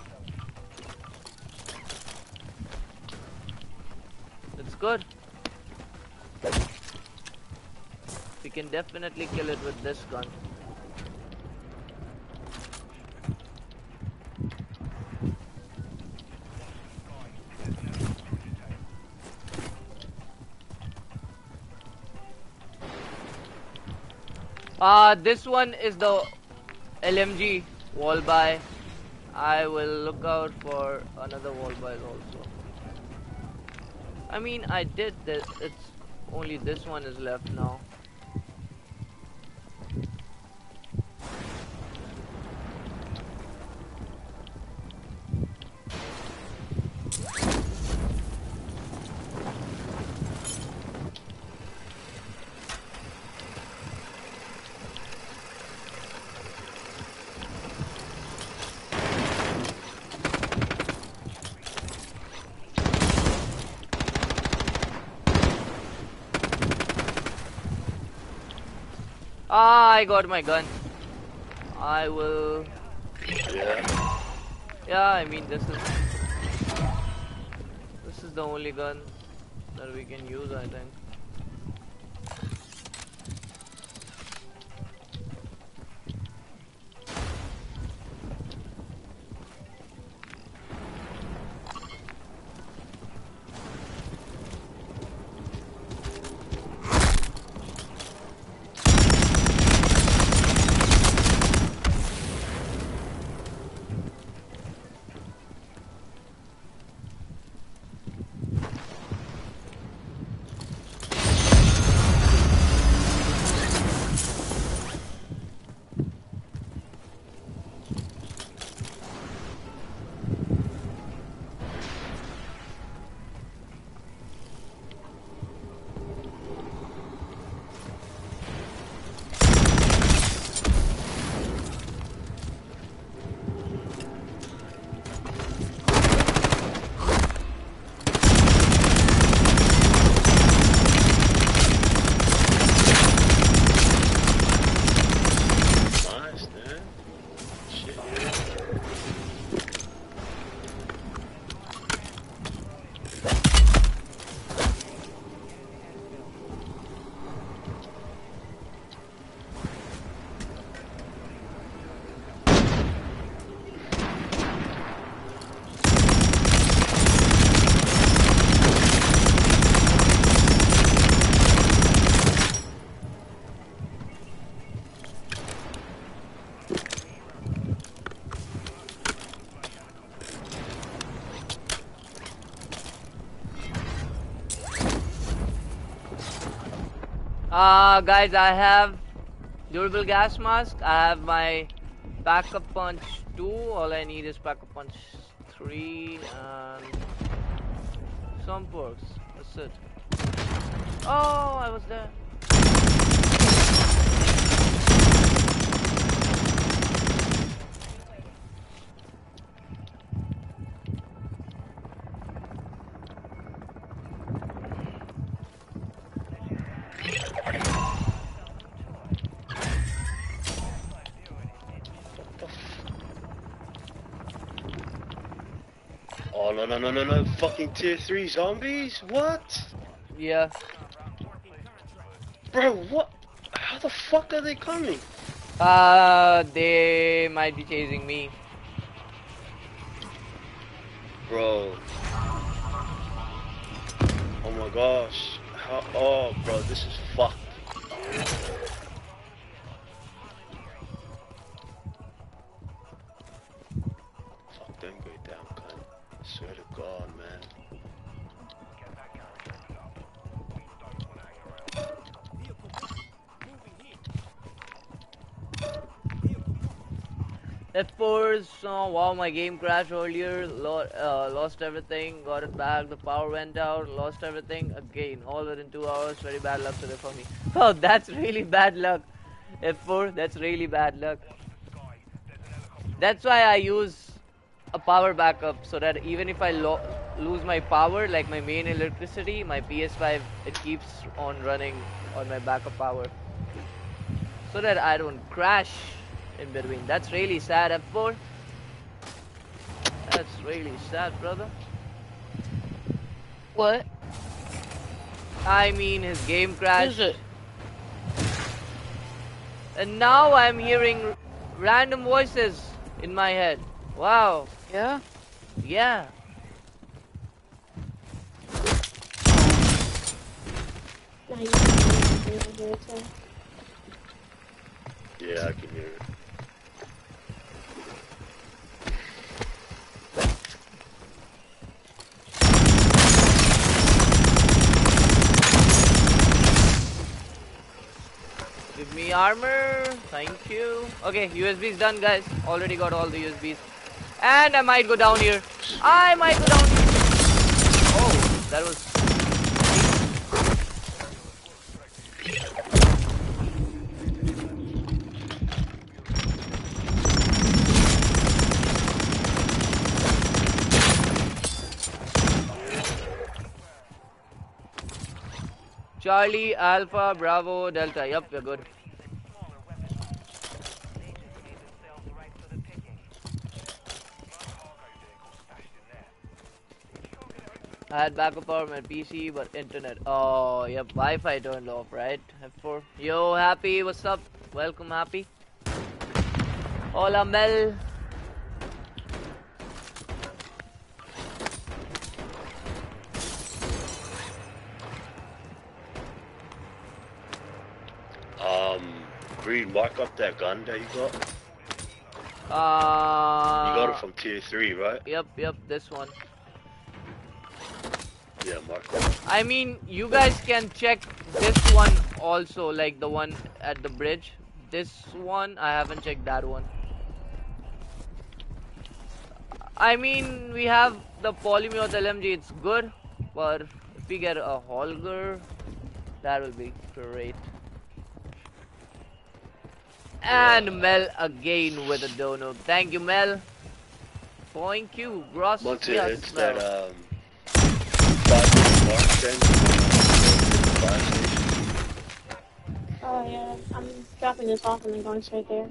it's good. We can definitely kill it with this gun. Uh, this one is the LMG wall buy. I will look out for another wall buys also. I mean, I did this. It's only this one is left now. I got my gun. I will. Yeah. Yeah, I mean this is this is the only gun that we can use, I think. Uh, guys, I have durable gas mask. I have my pack a punch 2. All I need is pack a punch 3 and some perks. That's it. Oh, I was there. No no no no no! Fucking tier three zombies? What? Yeah. Bro, what? How the fuck are they coming? Uh, they might be chasing me. Bro. Oh my gosh. How? Oh, bro, this is fucked. F4s, oh wow, my game crashed earlier, lo- uh, lost everything, got it back, the power went out, lost everything again, all within two hours, very bad luck today for me. Oh, that's really bad luck. F4, that's really bad luck. That's why I use a power backup, so that even if I lo- lose my power, like my main electricity, my PS5, it keeps on running on my backup power. So that I don't crash in between. That's really sad, eh, F4. That's really sad, brother. What? I mean, his game crashed. Is it? And now I'm hearing random voices in my head. Wow. Yeah? Yeah. Yeah, I can hear it. Give me armor. Thank you. Okay, USB's done, guys. Already got all the USBs. And I might go down here. I might go down here. Oh, that was. Charlie, Alpha, Bravo, Delta. Yep, we're good. I had backup power on my PC, but internet. Oh, yep, Wi-Fi turned off, right? F4. Yo, Happy, what's up? Welcome, Happy. Hola, Mel. Um, Breed, mark up that gun that you got. Uh, You got it from tier three, right? Yep, yep, this one. Yeah, mark that. I mean, you guys can check this one also, like the one at the bridge. This one, I haven't checked that one. I mean, we have the Pulemyot LMG, it's good, but if we get a Holger, that will be great. And Mel again with a dono. Thank you, Mel. Thank you, Gross. Once it yes, hits Mel. that um five minute mark, then fire station. Oh yeah, I'm dropping this off and then going straight there.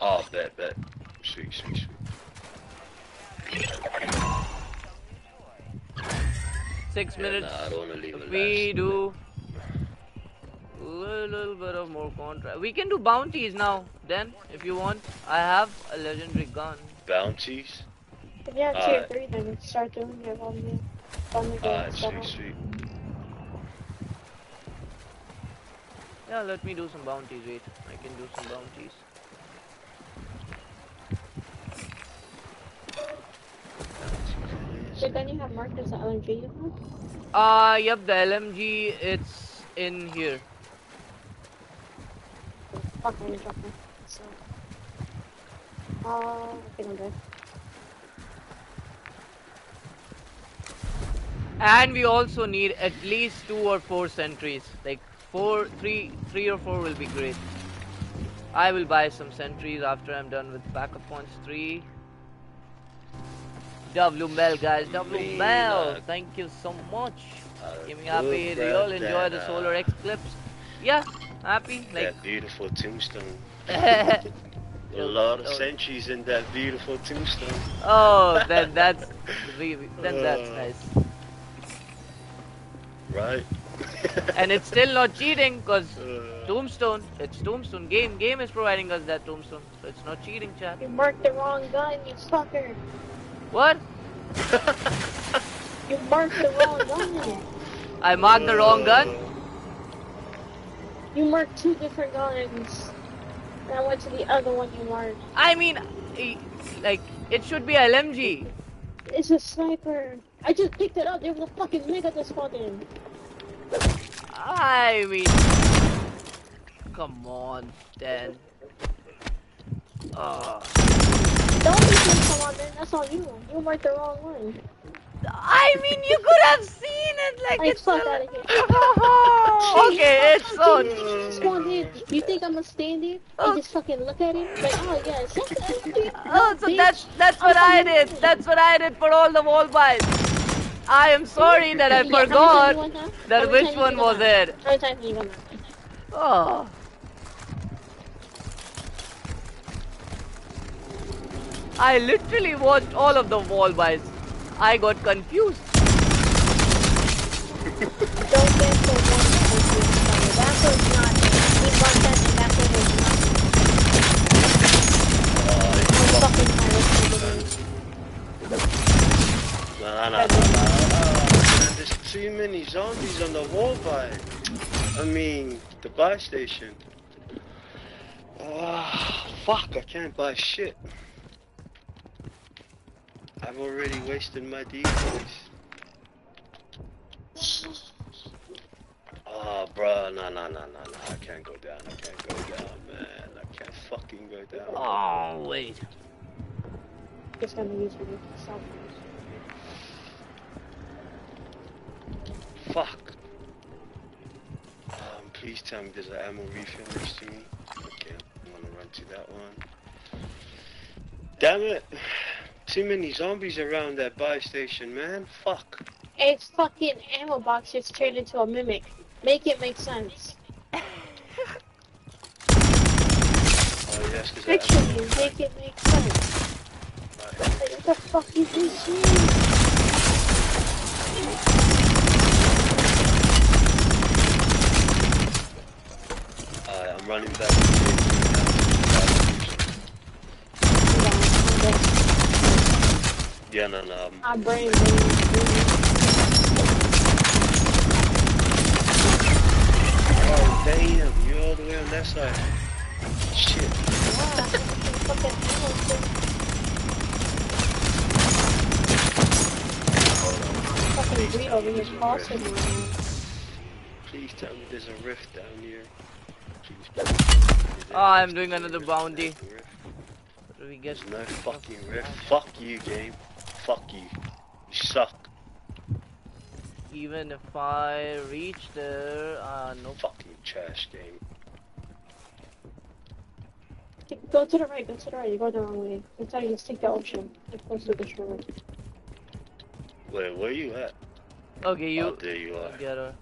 Oh, bet, bet. Sweet, sweet, sweet. Six Yeah, minutes. nah, I don't wanna leave we do a little bit of more contract. We can do bounties now. Then, if you want, I have a legendary gun. Bounties. If you have tier Alright. three, then start doing it on me. On the game, Alright, sweet, sweet. Yeah, let me do some bounties. Wait, I can do some bounties. The gun you have marked as an LMG, you know? Uh, yep, the LMG. It's in here. Fuck, I'm gonna drop my. So. Uh, I think I'm good. And we also need at least two or four sentries. Like four, three, three or four will be great. I will buy some sentries after I'm done with backup points. Three. W Mel, guys. W Mel. Thank you so much. Give me happy. Do you all enjoy the solar eclipse? Yeah, happy. Like that beautiful tombstone. A lot of sentries in that beautiful tombstone. oh, then that's really, then that's Uh. nice. Right? And it's still not cheating because Uh, Tombstone. It's Tombstone. Game game is providing us that Tombstone, so it's not cheating, chat. You marked the wrong gun, you sucker. What? You marked the wrong gun. I marked the wrong gun. You marked two different guns. And I went to the other one you marked. I mean, e- like it should be LMG. It's a sniper. I just picked it up. There was a fucking mega that spawned in. I mean, come on, then. Oh. Don't be come on, man. That's all you. You marked the wrong one. I mean, you could have seen it like Like, it's. fuck out of here. okay, it's on. Spawned in. You think I'm gonna stand there and oh. just fucking look at him? Like, oh yeah, it's Oh, so that's that's what I did. That's what I did for all the wall buys. I am sorry that I Yeah, how many times forgot you went now? How that which one was it. How many times have you gone now? Oh. I literally watched all of the wall buys. I got confused. Don't get so one That was not. He marked that and that was not. I'm fucking tired of Nah, nah, nah, nah. Ah, man, there's too many zombies on the wall by. I mean, the buy station. Ah, fuck, I can't buy shit. I've already wasted my decoys. Oh, bruh, no, no, no, no, no. I can't go down. I can't go down, man. I can't fucking go down. Oh, wait. Just gonna use it myself. Fuck. Um, please tell me there's an ammo refill next to me. Okay, I'm gonna run to that one. Damn it! Too many zombies around that buy station, man. Fuck. It's fucking ammo box just turned into a mimic. Make it make sense. Oh yes, cause Literally, make it make sense. Like, what the fuck is this shit? Alright, I'm running back. To the- Yeah, no, no. I'm- My brain, brain, brain. Oh, damn, you're all the way on that side. Shit. Fucking Greed over here tossing. Please tell me there's a rift down here. Please. Oh, I'm doing another bounty. What do we get? There's no fucking rift. Fuck you, game. Fuck you. You suck. Even if I reach there, uh, no. Fucking trash game. Go to the right, go to the right, you go the wrong way. That's how you just take the ocean. It's close to the shore. Wait, where you at? Okay, you. Oh, there you are. Get her.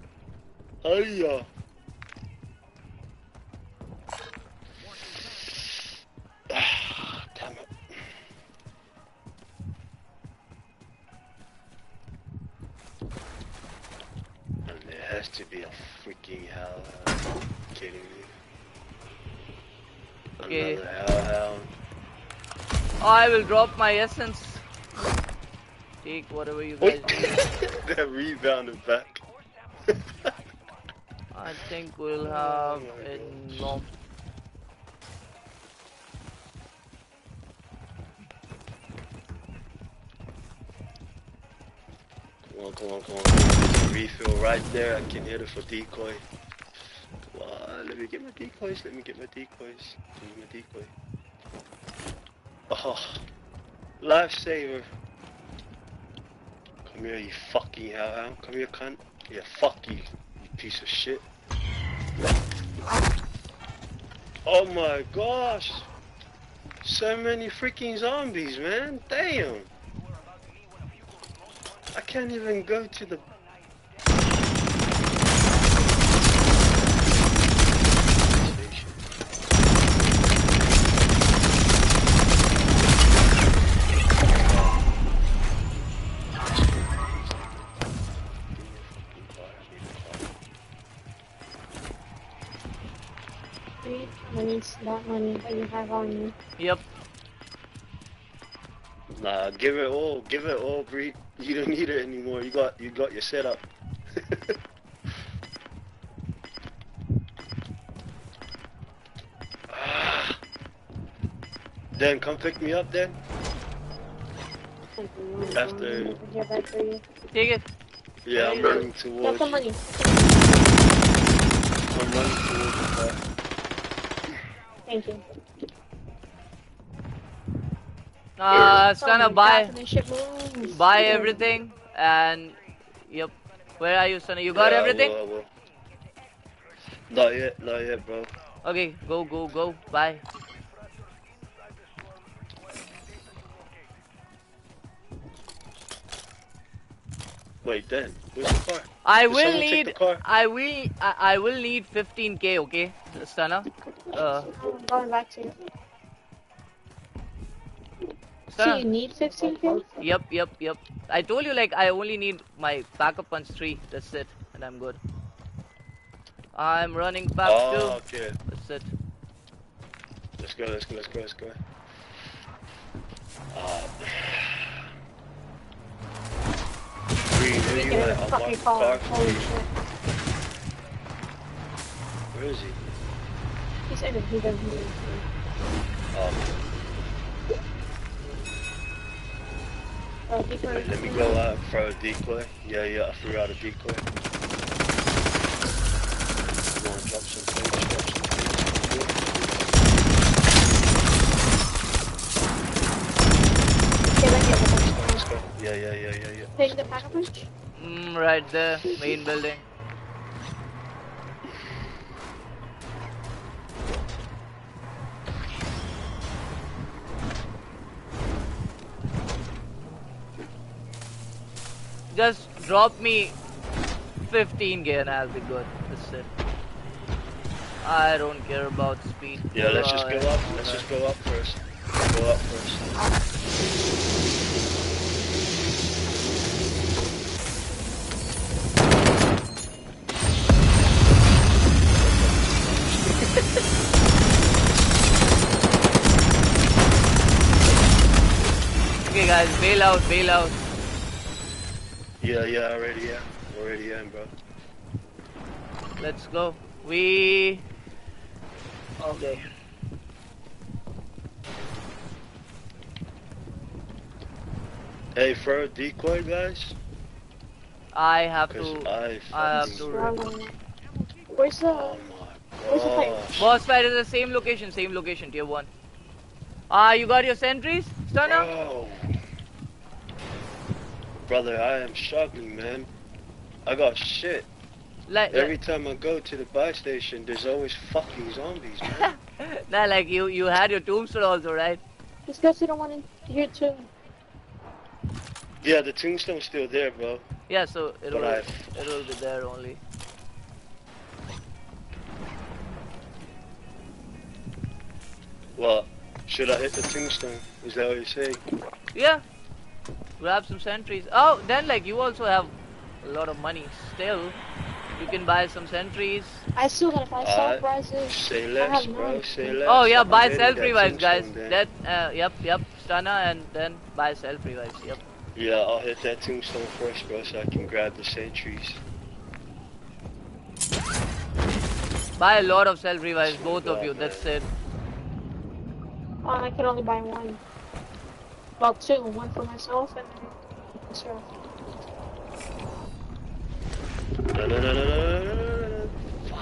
Hiya. Has to be a freaking hell. Uh, kidding me. Okay. Another hellhound. I will drop my essence. Take whatever you guys need. that rebounded back. I think we'll have oh in Come on, come on, come on. Refill right there. I can hit it for decoy. Come on, let me get my decoys. Let me get my decoys. Let me get my decoy. Oh, lifesaver. Come here, you fucking hellhound. Come here, cunt. Yeah, fuck you, you piece of shit. Oh my gosh. So many freaking zombies, man. Damn. I can't even go to the. Greed, I need that money that you have on you. Yep. Nah, give it all. Give it all, Bree. You don't need it anymore. You got you got your setup. Ah. then come pick me up Dan. After Here, back for you. Take it. yeah, I'm running Got towards the money. I'm running towards the car. Thank you. Uh, Stunner, my buy, God, my shit moves. buy Yeah. everything, and yep. Where are you, Stunner? You got Yeah, I everything? will, I will. Not yet, not yet, bro. Okay, go, go, go. Bye. Wait, then where's the car? I Did will someone take the need. car? I will. I, I will need 15k. Okay, Stunner. Uh, I'm going back to you. So you need 15 kills? Yep, yep, yep. I told you like I only need my pack a punch three. That's it, and I'm good. I'm running back Oh, too. okay. That's it. Let's go, let's go, let's go, let's go. Uh, Green, where you Get at? a I'll fucking mark the car. car for Holy Where is he? He's in it. He's in it. He's in it. Um, Oh, deeper. let me go out and throw a decoy. Yeah, yeah, I threw out a decoy. Drop some things, drop some Okay, let me get Let's go. Yeah, yeah, yeah, yeah, yeah. Take the pack punch. Mm, right there, main building. Just drop me 15 gear I'll be good. That's it. I don't care about speed. Yeah, let's just go uh, up. Let's just go up first. Go up first. okay guys, bail out, bail out. Yeah, yeah, already am. Already am, bro. Let's go. We. Okay. Hey, throw a decoy, guys. I have to. I I have fucking- to. Where's the? Where's the fight? Boss fight is the same location, same location, tier one. Ah, you got your sentries, Stunner? Bro. Brother, I am struggling, man. I got shit. Like, Every time I go to the buy station, there's always fucking zombies, man. nah, like you, you had your tombstone also, right? This guy's the one in here too. yeah, the tombstone's still there, bro. Yeah, so it'll But I- it'll be there only. Well, should I hit the tombstone? Is that what you're saying? Yeah. Grab some sentries. Oh, then like you also have a lot of money still. You can buy some sentries. I still gotta buy Uh, self prizes. Say less, bro. none. Say less. Oh yeah, buy hitting self that revives, guys. tombstone. That uh, yep, yep, stunner and then buy self revives. Yep. Yeah, I'll hit that tombstone first, bro, so I can grab the sentries. Buy a lot of self revives, both of you. That's it. Oh, I can only buy one about two, one for myself and then.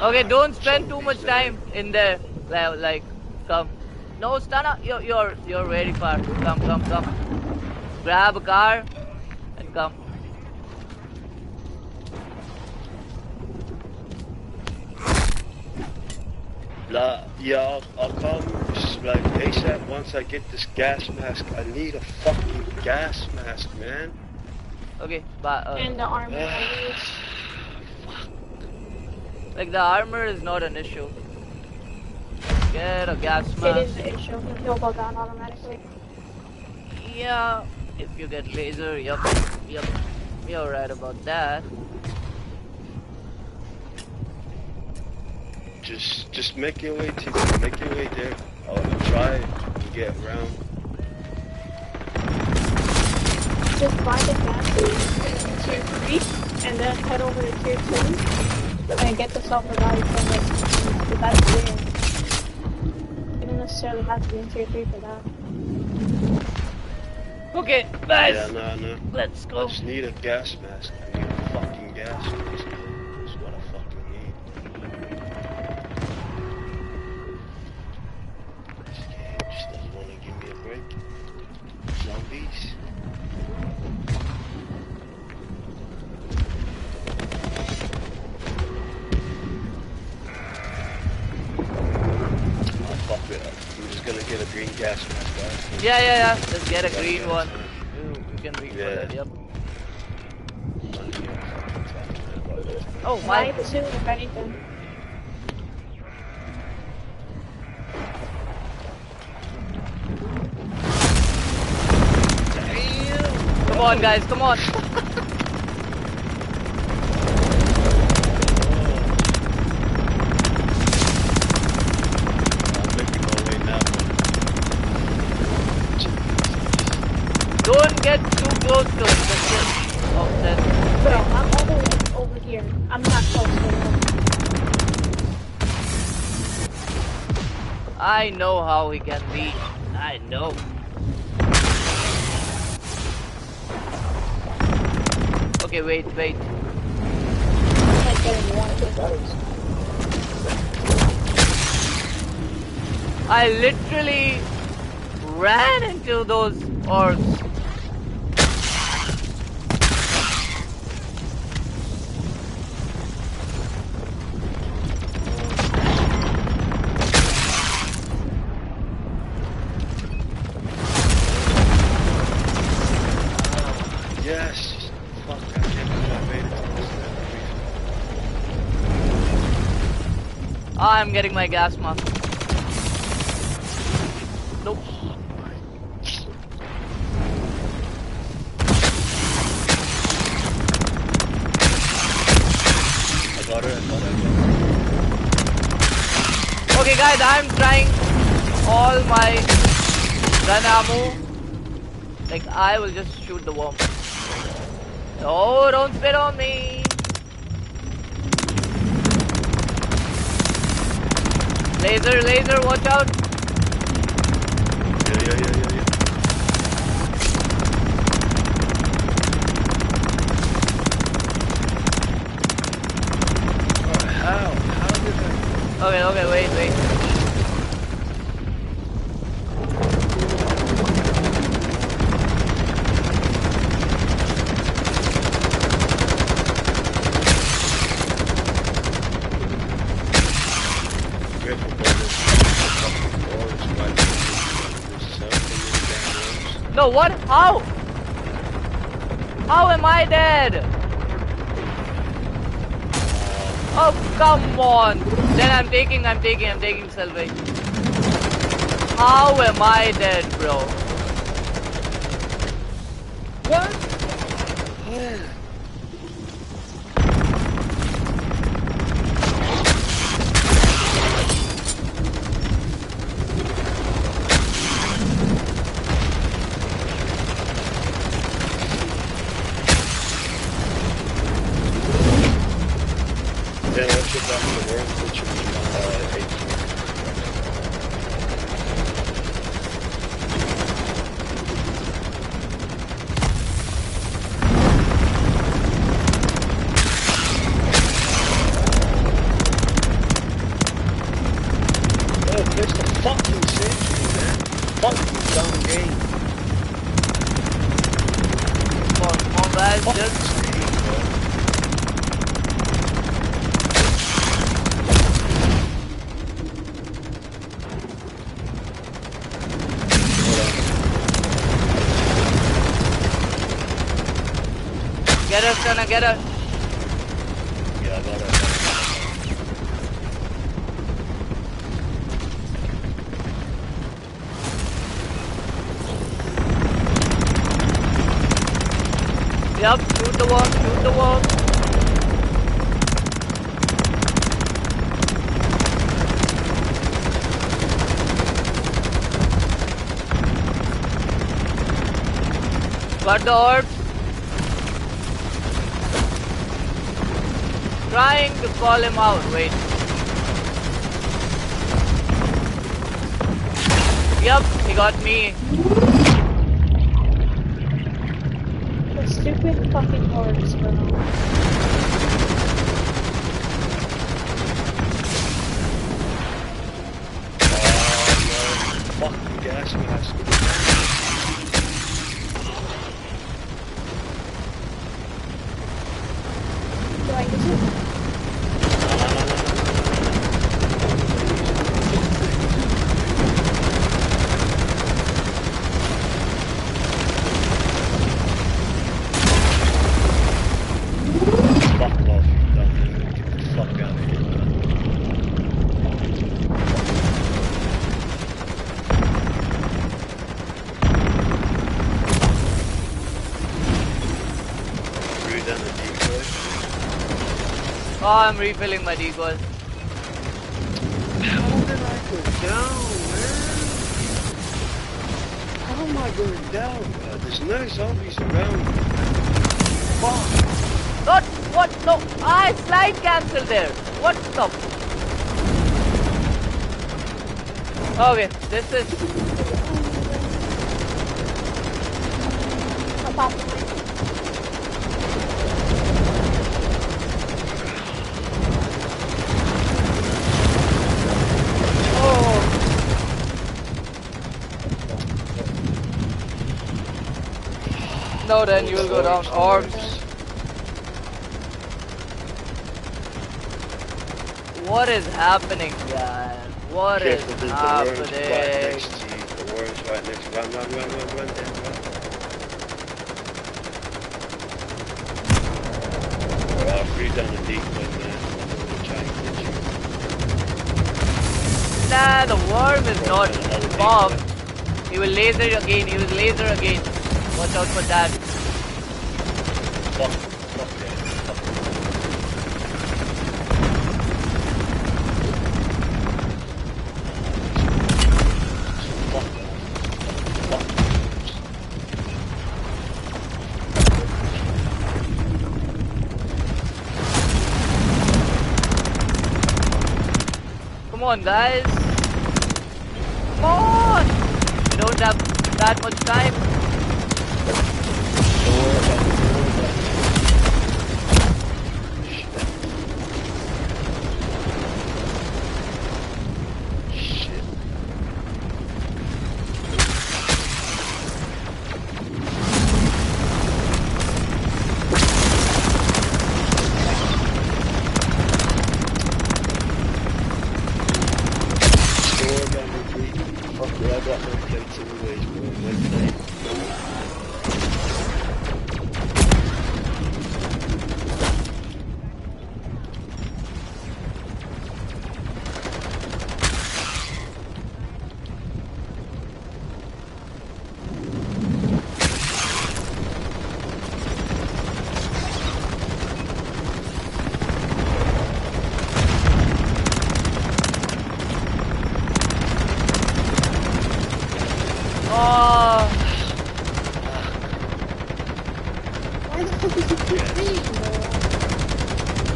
Okay, don't spend too much time in there. Like, like come. No, stand up. You're, you're, you're very far. Come, come, come. Grab a car and come. La, yeah, I'll, I'll come just like ASAP once I get this gas mask. I need a fucking gas mask, man. Okay, but uh, And the armor. I like the armor is not an issue. Get a gas mask. is the issue. He'll go down automatically. Yeah, if you get laser, yep, yep. You're right about that. Just, just make your way to, make your way there. I'll try and get around. Just buy the gas in tier three, and then head over to tier two, and get the self revive from it. But that's weird. You don't necessarily have to be in tier three for that. Okay, guys, Yeah, no, no. let's go. I go. just need a gas mask. I need a fucking gas mask. Green gas mask, guys. Yeah, yeah, yeah. Let's get a green one. You, you can read for Yeah. that. Yep. Oh my. Oh, Buy two if anything. Come on, guys. Come on. I'm making my way now. Don't get too close to it. That's it. Oh, Bro, I'm all the way over here. I'm not close to it. I know how he can be. I know. Okay, wait, wait. I literally ran into those orbs. I'm getting my gas mask. Nope. I got her, I got her. Okay, guys, I'm trying all my gun ammo. Like, I will just shoot the worm. No, don't spit on me. Laser, laser, watch out. Yeah, yeah, yeah, yeah, yeah. Oh, how? How did I... Okay, okay, wait, wait. Careful, brothers. Fucking doors, right? There's something in the damn rooms. No, what? How? How am I dead? Oh, come on. Then I'm taking, I'm taking, I'm taking salvage. How am I dead, bro? What? Then once you're done with the work, put your uh, HP. Oh, there's the fucking sentry, man. Fucking dumb game. Come on, come on, guys, Fucking just... sentry, bro. Get us. Yeah, I got it. Yep, shoot the wall, shoot the wall. Got the orb. Trying to call him out, wait. Yep, he got me. The stupid fucking orbs, bro. Oh, no. Fucking gas mask. Do I use it? Fuck off, you dumb idiot. Get the fuck out of here, man. Threw down the decoy. Oh, I'm refilling my decoys. How did I go down, man? How am I going down? Uh, there's no zombies around. Fuck. What? What? No, I slide cancel there. What the? Okay, this is Then you will go down. Orbs. What is happening, guys? What is there's the right happening? next to you. The right next to you. Run, run, run, run, run, Dan, run. Alright, I've freed the decoy, man. I'm gonna try and get you. Nah, the worm is not bomb. He will laser again. He will laser again. Watch out for that. Fuck, fuck that. Fuck Fuck that. Fuck. On, guys. Come on. We don't have that much time. Shit. Score got no free. Fuck yeah, I got no plates anyways, bro. No plate. Oh, Why the fuck is he keep beating, bro?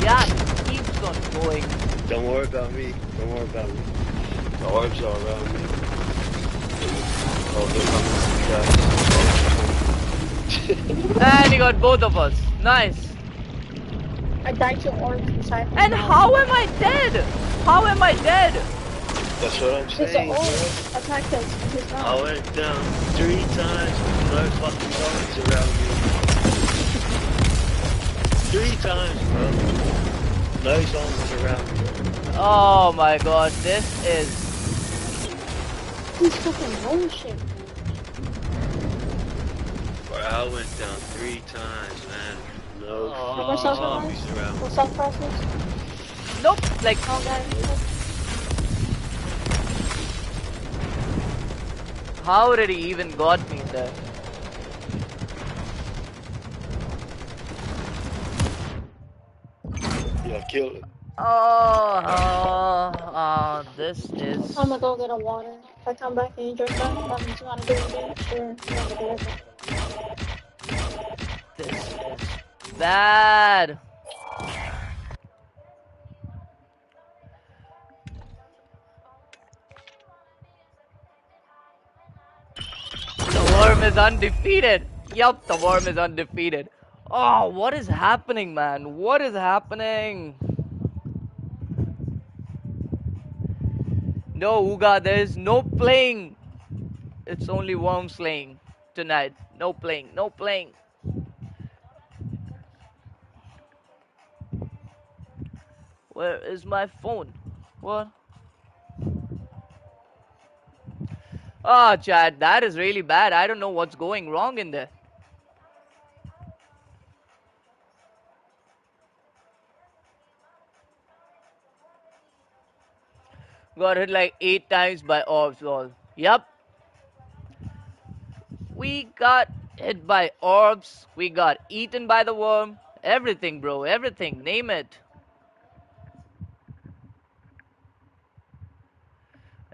yeah, it keeps on going. Don't worry about me. Don't worry about me. The orbs are around me. Oh, they're coming And he got both of us. Nice. I died to orbs inside. And how am I dead? How am I dead? That's what I'm saying, orb attacked us. I went down three times with no fucking zombies around me. Three times, bro. No zombies around. Oh my god, this is. He's fucking bullshit. Bro, I went down three times, man. No Oh. What's fucking up, zombies guys? around. What's up, process? Nope, like. Oh, guys. How did he even got me there? Yeah, I killed it. Oh, oh, oh, this is. I'm gonna go get a water. If I come back and you drink that, that means you wanna do it again. Sure, you wanna do it. This is bad. The worm is undefeated. Yup, the worm is undefeated. Oh, what is happening, man? What is happening? No, Uga, there is no playing. It's only worm slaying tonight. No playing, no playing. Where is my phone? What? Ah, Chad, that is really bad. I don't know what's going wrong in there. Got hit like eight times by orbs. All. Yep. We got hit by orbs. We got eaten by the worm. Everything, bro. Everything. Name it.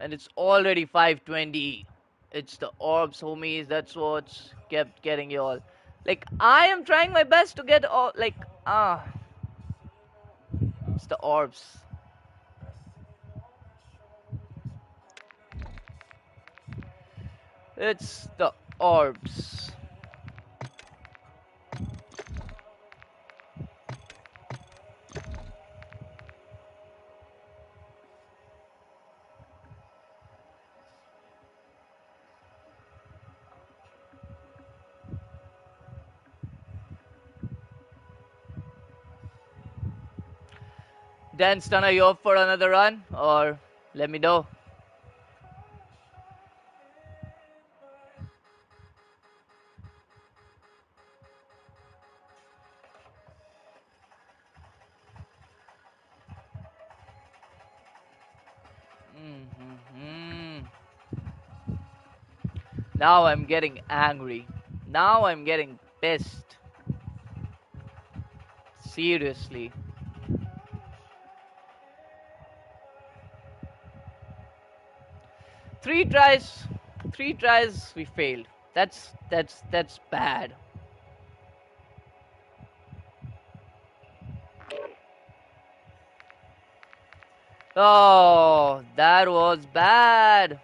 and it's already 520 it's the orbs homies that's what's kept getting you all like i am trying my best to get all like ah it's the orbs it's the orbs Dan Stun, are you up for another run? Or let me know. Now I'm getting angry. Now I'm getting pissed. Seriously. Three tries, three tries we failed. That's that's that's bad. Oh, that was bad.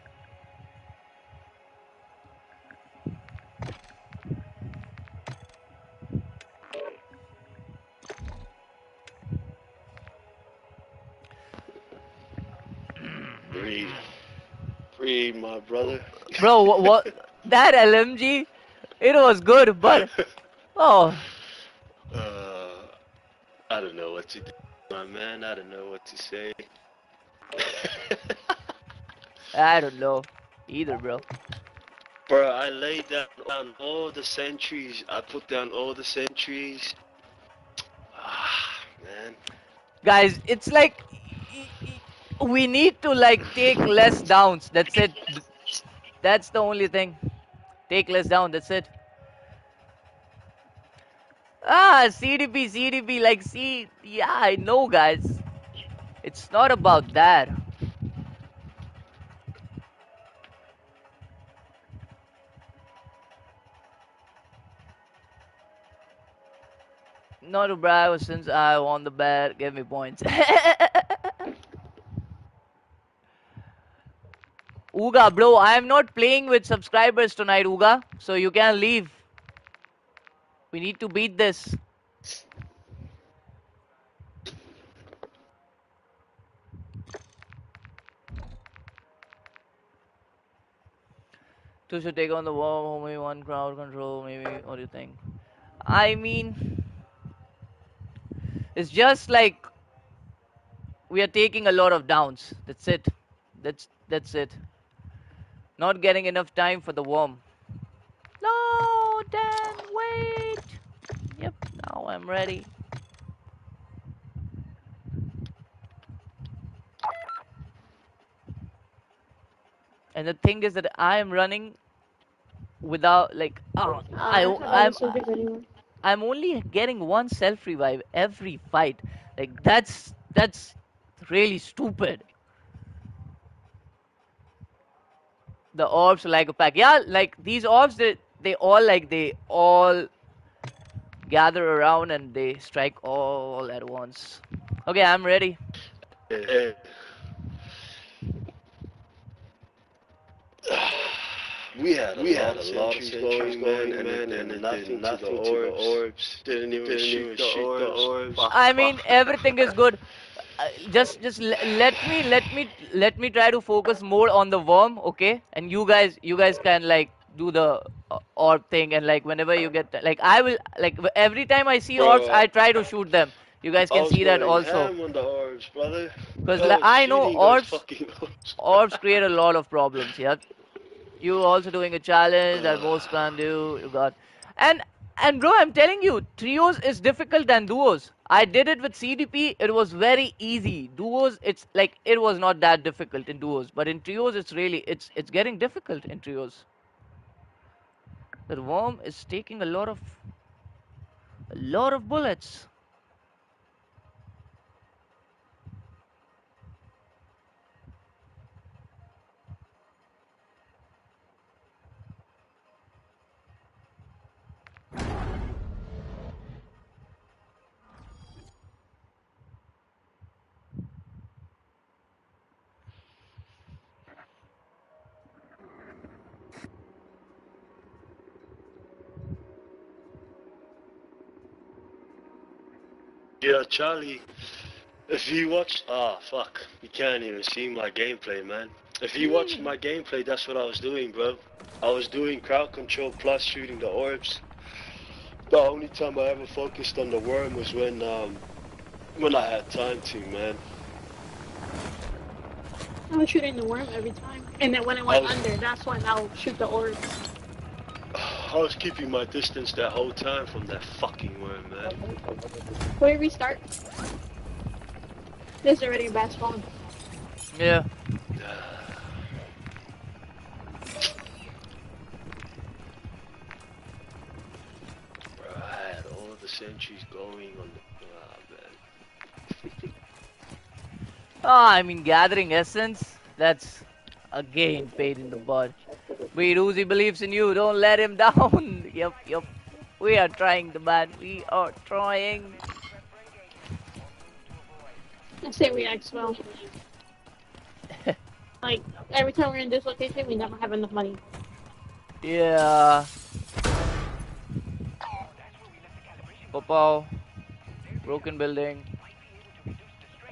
Brother. Bro, what, what that LMG? It was good, but oh, Uh, I don't know what to do, my man. I don't know what to say. I don't know either, bro. Bro, I laid down, down all the sentries. I put down all the sentries. Ah, man. Guys, it's like we need to like take less downs. That's it. That's the only thing. Take less down. That's it. Ah, CDP, CDP. Like, see, yeah, I know, guys. It's not about that. Not to brag, since I won the bet, give me points. Uga, bro, I am not playing with subscribers tonight, Uga. So you can leave. We need to beat this. Two should take on the wall, maybe one crowd control, maybe. What do you think? I mean, it's just like we are taking a lot of downs. That's it. That's that's it. Not getting enough time for the worm. No, Dan, wait. Yep, now I'm ready. And the thing is that I am running without like oh, I I'm. I'm only getting one self revive every fight. Like that's that's really stupid. The orbs like a pack. Yeah, like these orbs they they all like they all gather around and they strike all at once. Okay, I'm ready. We had a We lot, had of a lot of sentries sentries going, going, man, man, and, and it it nothing, did nothing nothing to to the the orbs. Didn't even Didn't shoot, even the, shoot the orbs. orbs. I mean, everything is good. Uh, just just le- let me let me let me try to focus more on the worm, okay? And you guys you guys can like do the uh, orb thing and like whenever you get like I will like every time I see orbs I try to shoot them. You guys can see that also. ham on the orbs, brother. Because I like, I know orbs orbs. orbs create a lot of problems, yeah. You also doing a challenge that most can do. You got and and bro, I'm telling you, trios is difficult than duos. I did it with CDP. It was very easy. Duos, it's like it was not that difficult in duos, but in trios, it's really it's it's getting difficult in trios. The worm is taking a lot of a lot of bullets. Yeah, Charlie. If you watch, ah, fuck, you can't even see my gameplay, man. If you watched my gameplay, that's what I was doing, bro. I was doing crowd control plus shooting the orbs. The only time I ever focused on the worm was when, um, when I had time to, man. I was shooting the worm every time. And then when it went was- under, that's when I'll shoot the orb. I was keeping my distance that whole time from that fucking worm, man. Will we restart? This is already a bad spawn. Yeah. Bro, I had all the sentries going on the, ah, man. Ah, I mean, gathering essence, that's again paid in the butt. Wait, Uzi believes in you. Don't let him down. yep, yep. We are trying the man. We are trying. I say we act well. Like, every time we're in this location, we never have enough money. Yeah. Popo. Broken building.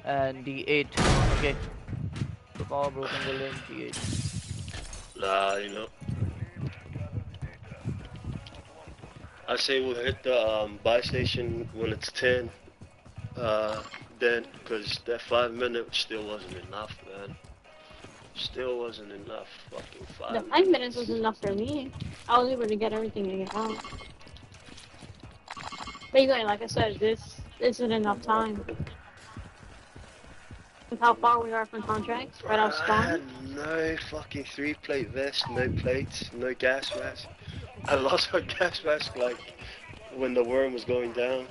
And D8. Okay. Popo, broken building, D8. Nah, you know. I say we'll hit the um, buy station when it's 10. Uh, then, because that five minutes still wasn't enough, man. Still wasn't enough. Fucking five. The five minutes was enough for me. I was able to get everything to get out. But Basically, like I said, this isn't enough time. With how far we are from contracts, right off I uh, spawn. no fucking three plate vest, no plates, no gas mask. I lost my gas mask like when the worm was going down.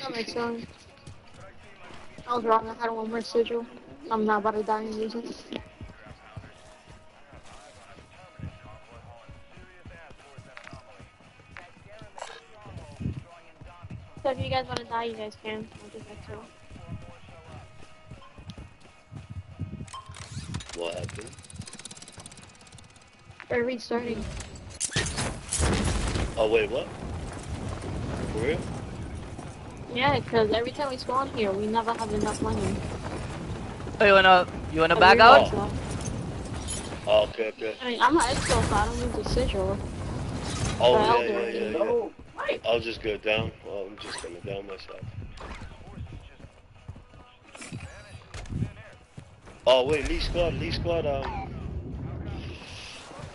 That makes sense. I was wrong. I had one more sigil. I'm not about to die and use it. So if you guys want to die, you guys can. I'll just. What happened? They're restarting. Oh wait, what? For real? Yeah, because every time we spawn here, we never have enough money. Oh, you wanna you wanna So back out? reset. Oh, okay, okay. I mean, I'm not expo, so I don't use a sigil. Oh But yeah, I'll yeah, yeah, it. yeah. I'll just go down. Oh, I'm just gonna down myself. Oh wait, Lee squad, Lee squad. Um,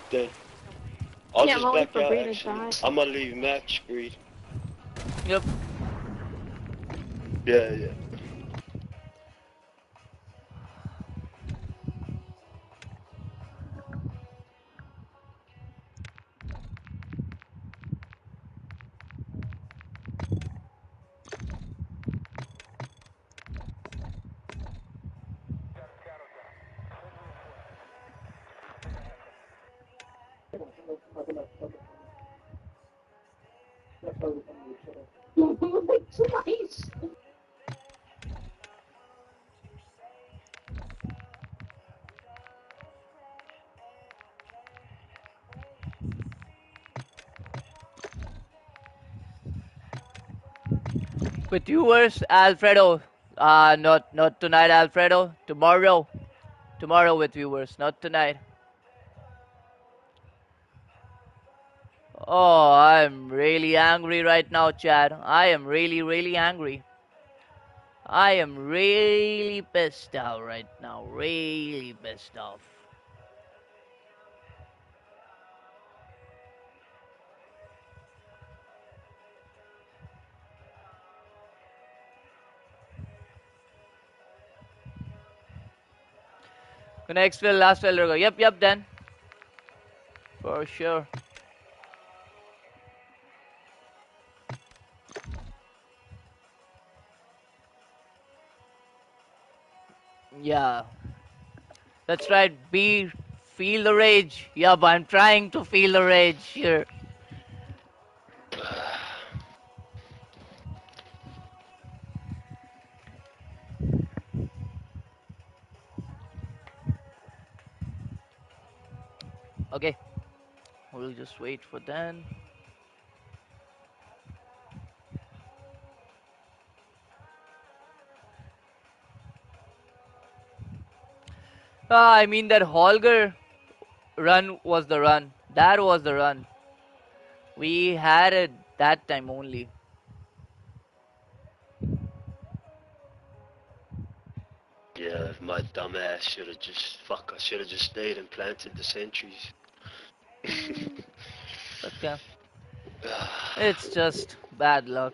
then I'll Yeah, I'm just back out. Actually. I'm gonna leave match Breed. Yep. Yeah, yeah. With viewers, Alfredo. Uh not not tonight, Alfredo. Tomorrow. Tomorrow with viewers, not tonight. Oh, I'm really angry right now, Chad. I am really, really angry. I am really pissed out right now. Really pissed off. Next fill, last fill, go. Yep, yep, then. For sure. Yeah. That's right. Be feel the rage. Yup, I'm trying to feel the rage here. We'll just wait for Dan. Ah, I mean that Holger run was the run. That was the run. We had it that time only. Yeah, my dumb ass should have just fuck. I should have just stayed and planted the sentries. But yeah, it's just bad luck.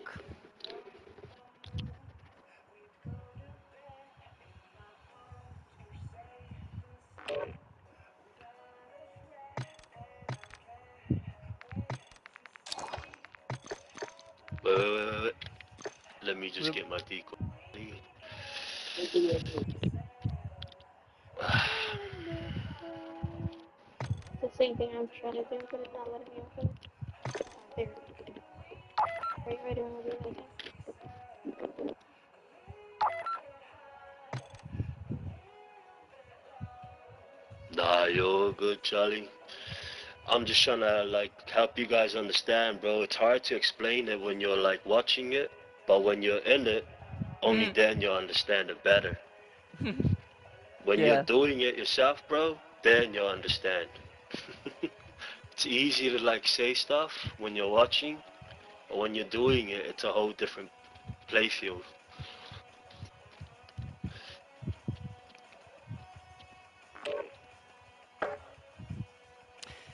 Wait, wait, wait. Let me just get my decoy. The same thing I'm trying to do, but it's not letting me open. There. Are you ready when I do it? Nah, you're good, Charlie. I'm just trying to like help you guys understand, bro. It's hard to explain it when you're like watching it, but when you're in it, only Mm. then you'll understand it better. When Yeah. you're doing it yourself, bro, then you'll understand. it's easy to like say stuff when you're watching, but when you're doing it, it's a whole different playfield.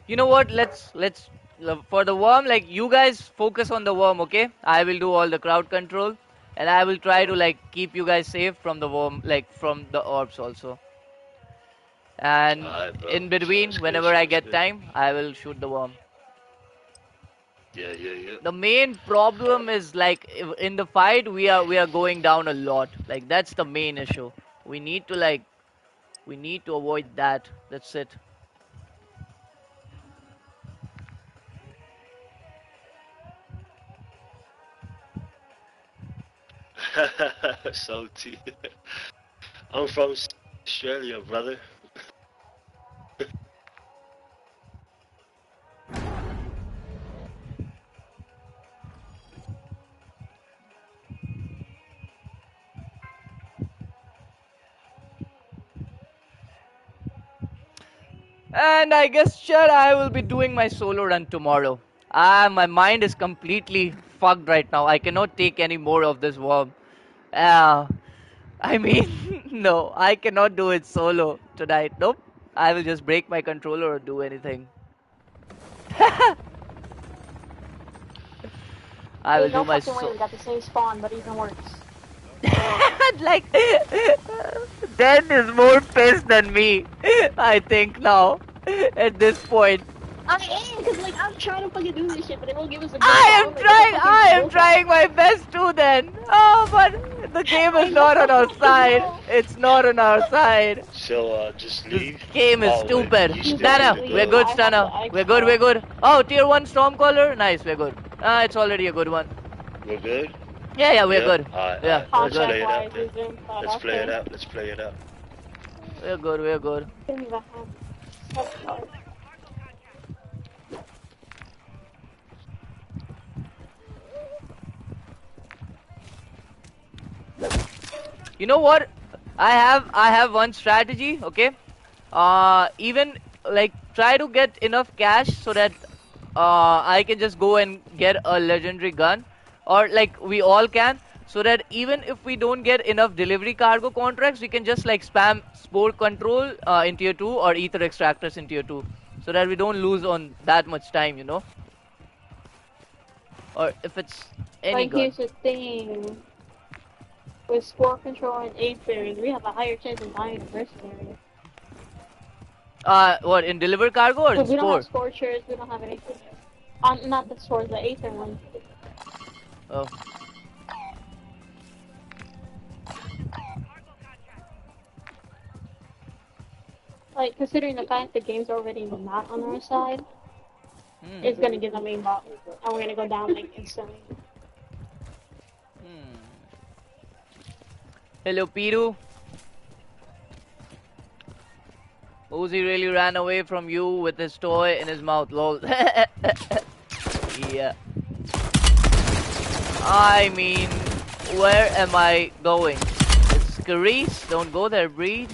You know what? Let's let's uh, for the worm. Like you guys focus on the worm, okay? I will do all the crowd control, and I will try to like keep you guys safe from the worm, like from the orbs also. And Alright, in between, Sounds whenever I get good. time, I will shoot the worm. Yeah, yeah, yeah. The main problem is like in the fight we are we are going down a lot. Like that's the main issue. We need to like we need to avoid that. That's it. Salty. I'm from Australia, brother. And I guess, sure, I will be doing my solo run tomorrow. Ah, my mind is completely fucked right now. I cannot take any more of this worm. Ah, I mean, no, I cannot do it solo tonight. Nope. I will just break my controller or do anything. I will no do my so- we got the same spawn, but even worse. like Dan is more pissed than me. I think now at this point. I am, cause like I'm trying to fucking do this shit, but it won't give us a. I good am spawn, trying. I am trying my best too. Then. Oh, but the game is not on our side. It's not on our side. So, uh, just leave. This Game is Oh, stupid. you Stunner, we're good, I Stunner. We're good. We're good. Oh, tier one Stormcaller. Nice. We're good. Ah, it's already a good one. We're good? Yeah, yeah, we're Yeah? good. Alright, Yeah, alright, we're let's play it out then. we're doing fine, Let's play it out. Let's play it out. We're good. We're good. You know what? I have I have one strategy. Okay. Uh, even like try to get enough cash so that uh I can just go and get a legendary gun, or like we all can, so that even if we don't get enough delivery cargo contracts, we can just like spam sport control uh, in tier two or ether extractors in tier two, so that we don't lose on that much time. You know. Or if it's any Like gun. here's the thing. With sport control and aid fairies, we have a higher chance of buying a mercenary. Uh, what in deliver cargo or in Because we don't have scorchers, we don't have anything. Um, not the swords, the aether one. Oh. Like considering the fact the game's already not on our side, Hmm. it's gonna give them aimbot, and we're gonna go down like instantly. Hmm. Hello, Piru. Uzi really ran away from you with his toy in his mouth, lol. yeah. I mean, where am I going? It's Greece. Don't go there, breed.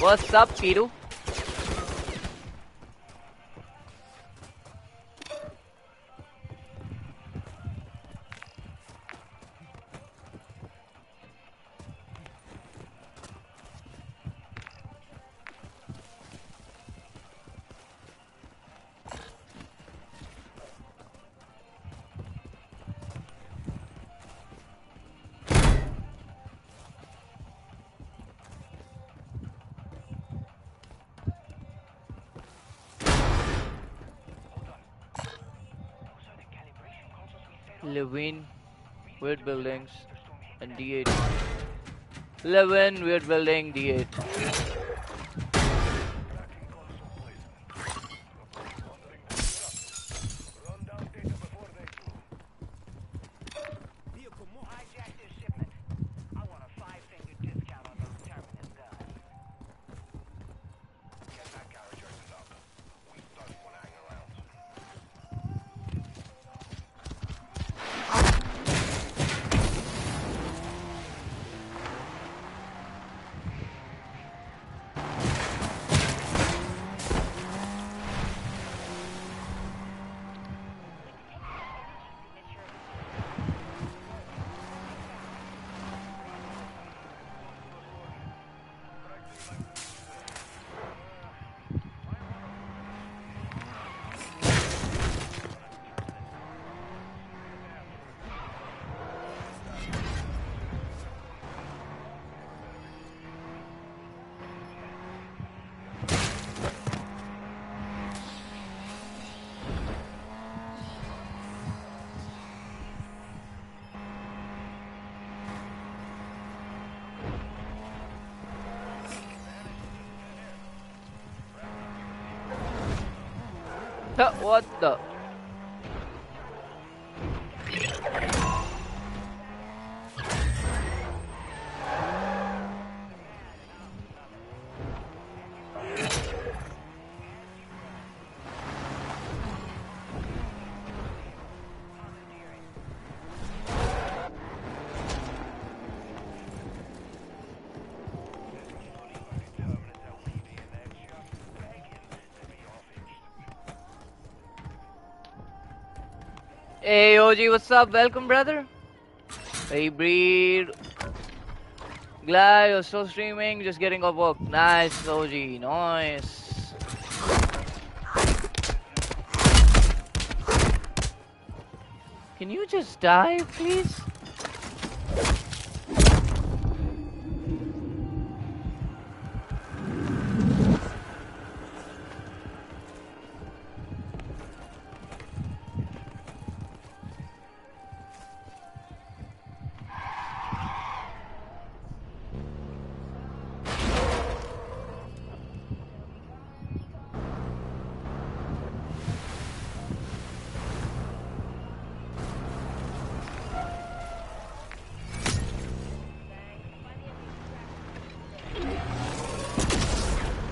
What's up, Piru? Levin, weird buildings, and D8. Levin, weird building, D8. What the? OG, what's up? Welcome, brother. Hey Breed. Glad you're still streaming, just getting off work. Nice, OG, nice. Can you just die, please?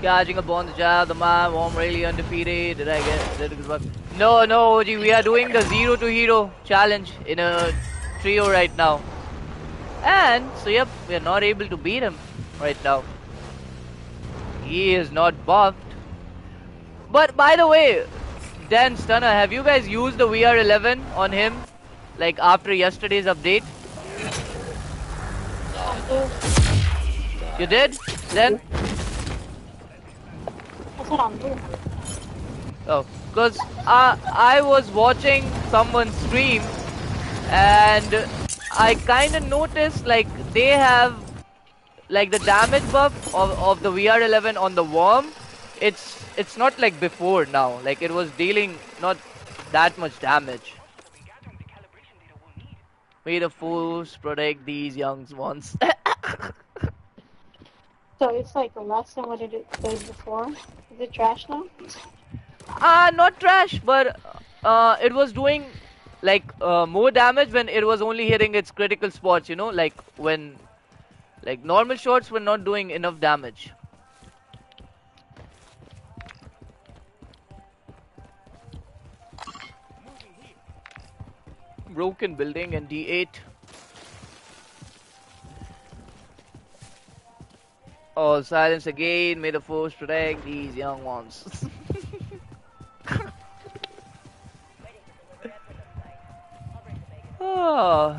Charging up on the job, the man, I'm really undefeated. Did I get did it work? No, no, OG, we are doing the zero to hero challenge in a trio right now. And, so yep, we are not able to beat him right now. He is not buffed. But by the way, Dan Stunner, have you guys used the VR11 on him? Like after yesterday's update? You did? Then? That's what I'm doing. Oh, because I, I was watching someone stream and I kind of noticed like they have like the damage buff of, of the VR11 on the worm. It's it's not like before now. Like it was dealing not that much damage. May the fools protect these young ones. So it's like less than what it was before. Is it trash now? Ah, not trash, but uh, it was doing like uh, more damage when it was only hitting its critical spots. You know, like when like normal shots were not doing enough damage. Broken building and D8. Oh, silence again. May the force protect these young ones. oh.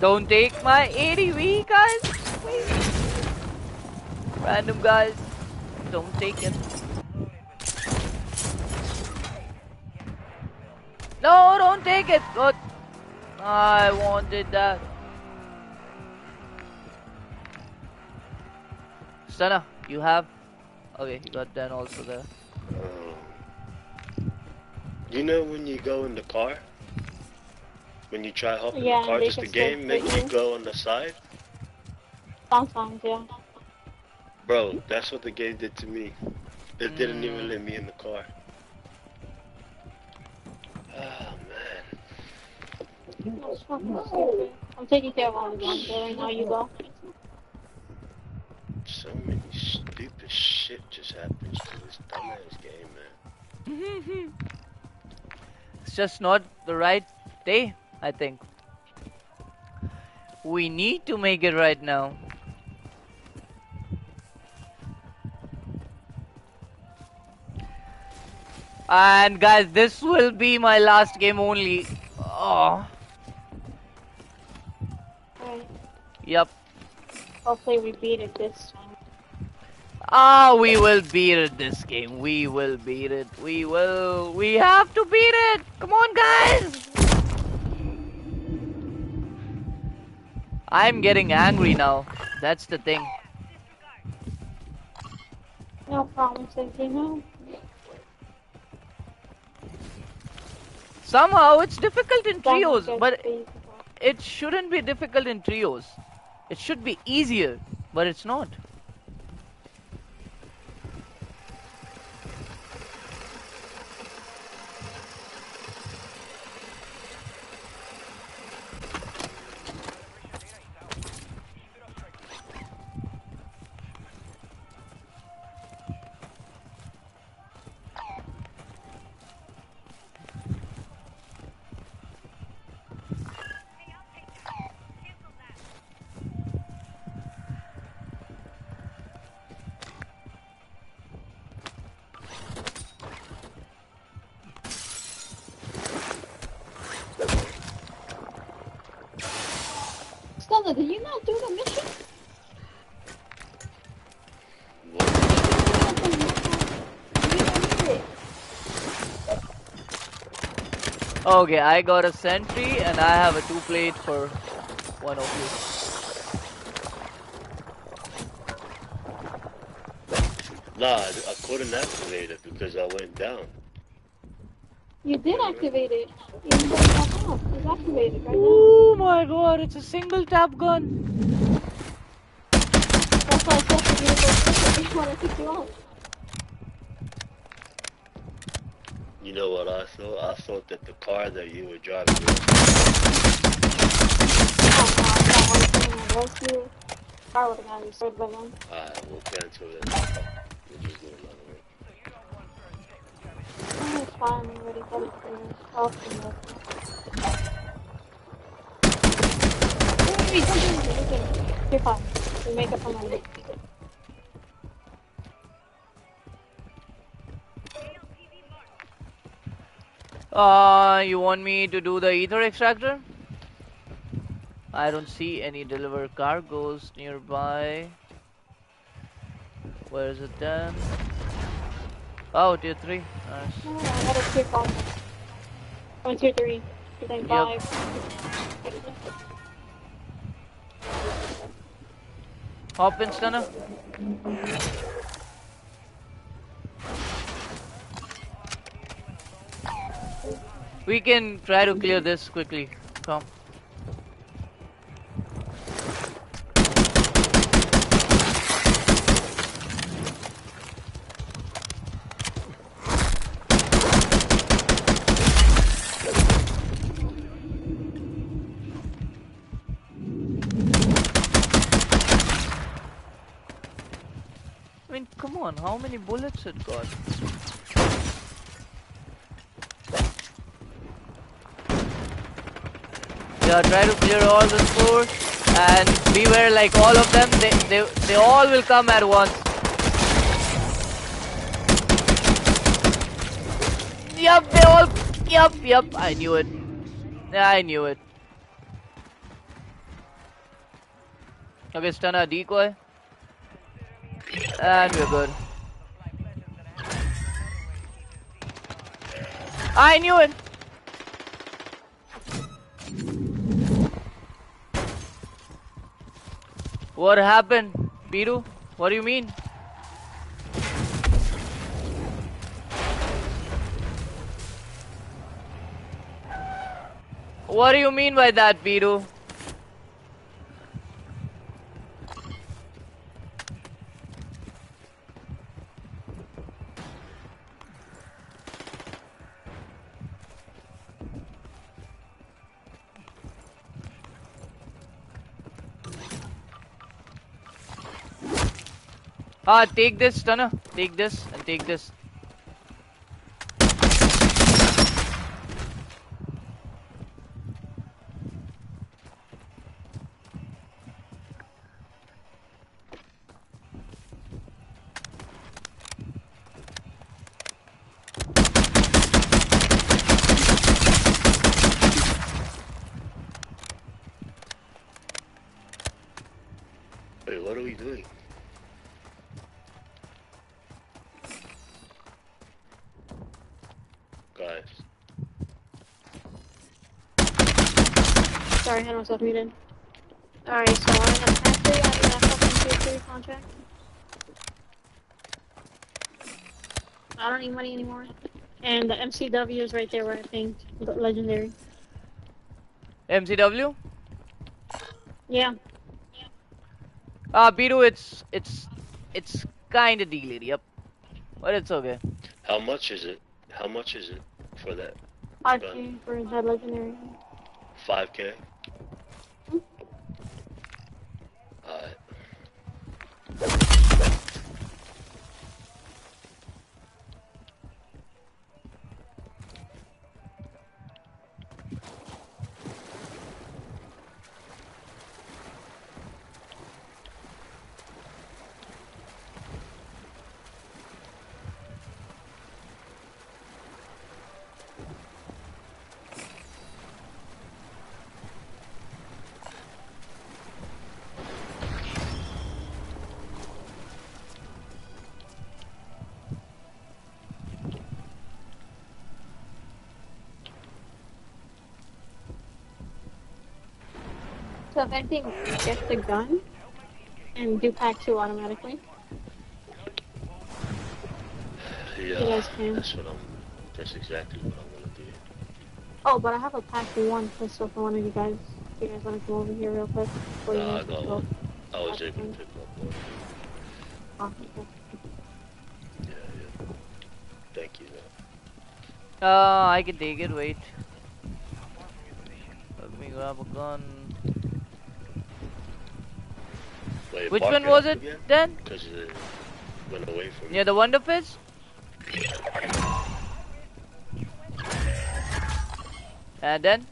Don't take my ADV, guys. Please. Random guys, don't take it. No, don't take it. Good. I wanted that. Stunner, you have? Okay, you got that also there. You know when you go in the car? When you try hopping Yeah, in the car, they does the game make you you. go on the side? Sometimes, yeah. Bro, that's what the game did to me. It didn't even Mm. let me in the car. Oh man. That's fucking stupid. I'm taking care of all the guns, so right now you go. So many stupid shit just happens to this dumbass game, man. It's just not the right day, I think. We need to make it right now. And guys, this will be my last game only. Oh, yep. Hopefully we beat it this time. Ah, we will beat it this game. We will beat it. We will. We have to beat it. Come on, guys. I'm getting angry now. That's the thing. No you? Somehow it's difficult in trios, but it shouldn't be difficult in trios. It should be easier, but it's not. Okay, I got a sentry and I have a two plate for one of you. Nah, I I couldn't activate it because I went down. You did activate it. You didn't put it back up. It's activated right now. Oh my god, it's a single tap gun. That's why I said to you, go I want to kick you out. Know what I thought? I thought that the car that you were driving was Oh, no, I got one thing in rescue. Car would have gotten destroyed by then. Alright, we'll cancel that. We'll just do another one. It's fine. We already got it for. You're fine. We make up our mind. Uh, you want me to do the ether extractor? I don't see any deliver cargoes nearby. Where is it then? Oh, tier 3. Nice. No, I got a tier 5. Oh, tier 3. Tier Yep. 5. Hop in, Stunner. We can try to clear this quickly. Come. I mean, come on, how many bullets it got? Yeah, try to clear all the scores and beware like all of them, they, they, they all will come at once. Yup, they all, yup, yup, I knew it. I knew it. Okay, stun our decoy. And we're good. I knew it! What happened, Biru? What do you mean? What do you mean by that, Biru? Ah, take this, Stunner. Take this and take this. Wait, are you doing? Guys. Sorry, I had myself muted. Alright, so I have actually I have that fucking tier 3 contract. I don't need money anymore. And the MCW is right there where I think legendary. MCW? Yeah. Ah, Biru, it's it's it's kind of delayed. Yep, but it's okay. How much is it? How much is it for that? 5k for that legendary. 5k? Alright. Thank you. So if anything, get the gun and do pack 2 automatically. Yeah, guys can. that's what I'm. That's exactly what I'm gonna do. Oh, but I have a pack 1 pistol for one of you guys. If you guys want to come over here real quick. before you Nah, I got one. I was able to pick up one. Oh, okay. Yeah, yeah. Thank you. Man. Uh, I can take it. Wait. Let me grab a gun. Wait, Which one was it again? then? Because it went away from Near the Wonder Fizz? And then?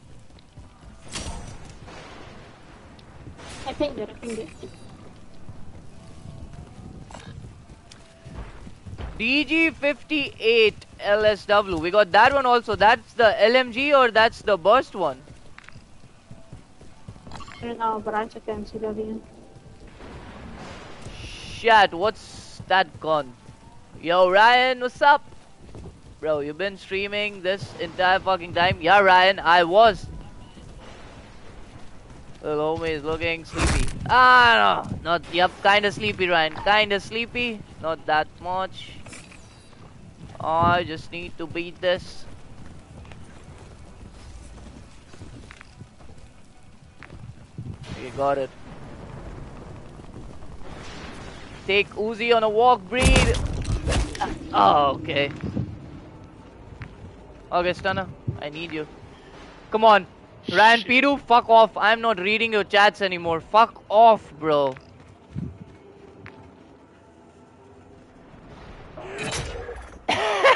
I pinged it, I pinged it. DG58 LSW. We got that one also. That's the LMG or that's the burst one? I don't know, but I took the MCW. Shit, what's that gun? Yo, Ryan, what's up? Bro, you've been streaming this entire fucking time? Yeah, Ryan, I was. Little homie is looking sleepy. Ah, no. Not, yep, kinda sleepy, Ryan. Kinda sleepy. Not that much. I just need to beat this. You got it. Take Uzi on a walk, breed. Oh, okay. Okay, Stunner, I need you. Come on. Ryan Piru, fuck off. I'm not reading your chats anymore. Fuck off, bro.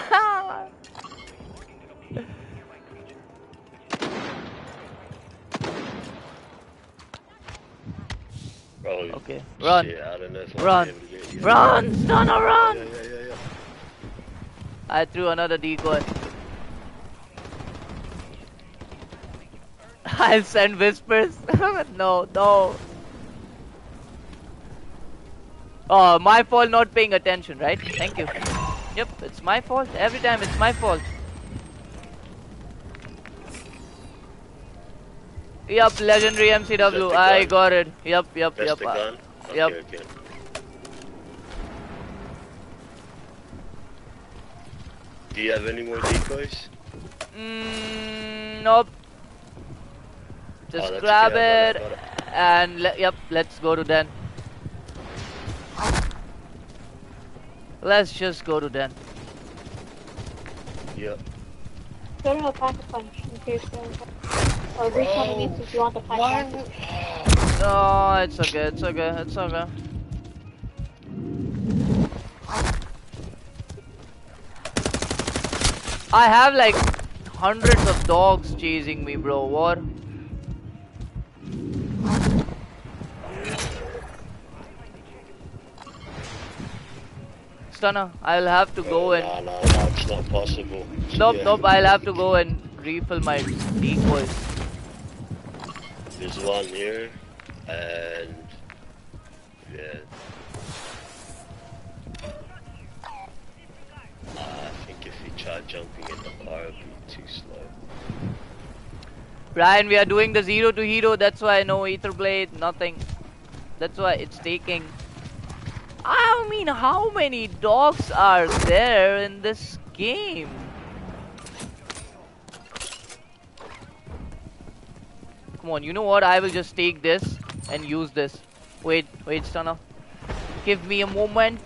Oh, Bro, Okay, run. Shit, I don't know Run. be able get. Run, Stunner, run! Yeah, yeah, yeah, yeah. I threw another decoy. I'll send whispers. no, no. Oh, my fault not paying attention, right? Thank you. Yep, it's my fault. Every time it's my fault. Yup, legendary MCW. I got it. Yup, yup, That's yup. the uh, gun? Okay, Yup. okay. Do you have any more decoys? Mm, nope. Just Oh, grab okay, it it, and le yep, let's go to Den. Let's just go to Den. Yep. Go to a pack a punch in case you Or reach one of you want the pack. No, it's okay, it's okay, it's okay. I have like hundreds of dogs chasing me, bro. What? Stunner, I'll have to go and Nah, nah, nah, it's not possible. Nope, Yeah. nope, I'll have to go and refill my decoys. There's one here, and yeah. Uh, I think if we try jumping in the car, it'll be too slow. Brian, we are doing the zero to hero. That's why no Aether Blade, nothing. That's why it's taking. I mean, how many dogs are there in this game? Come on, you know what? I will just take this and use this. Wait, wait, Stunner. Give me a moment.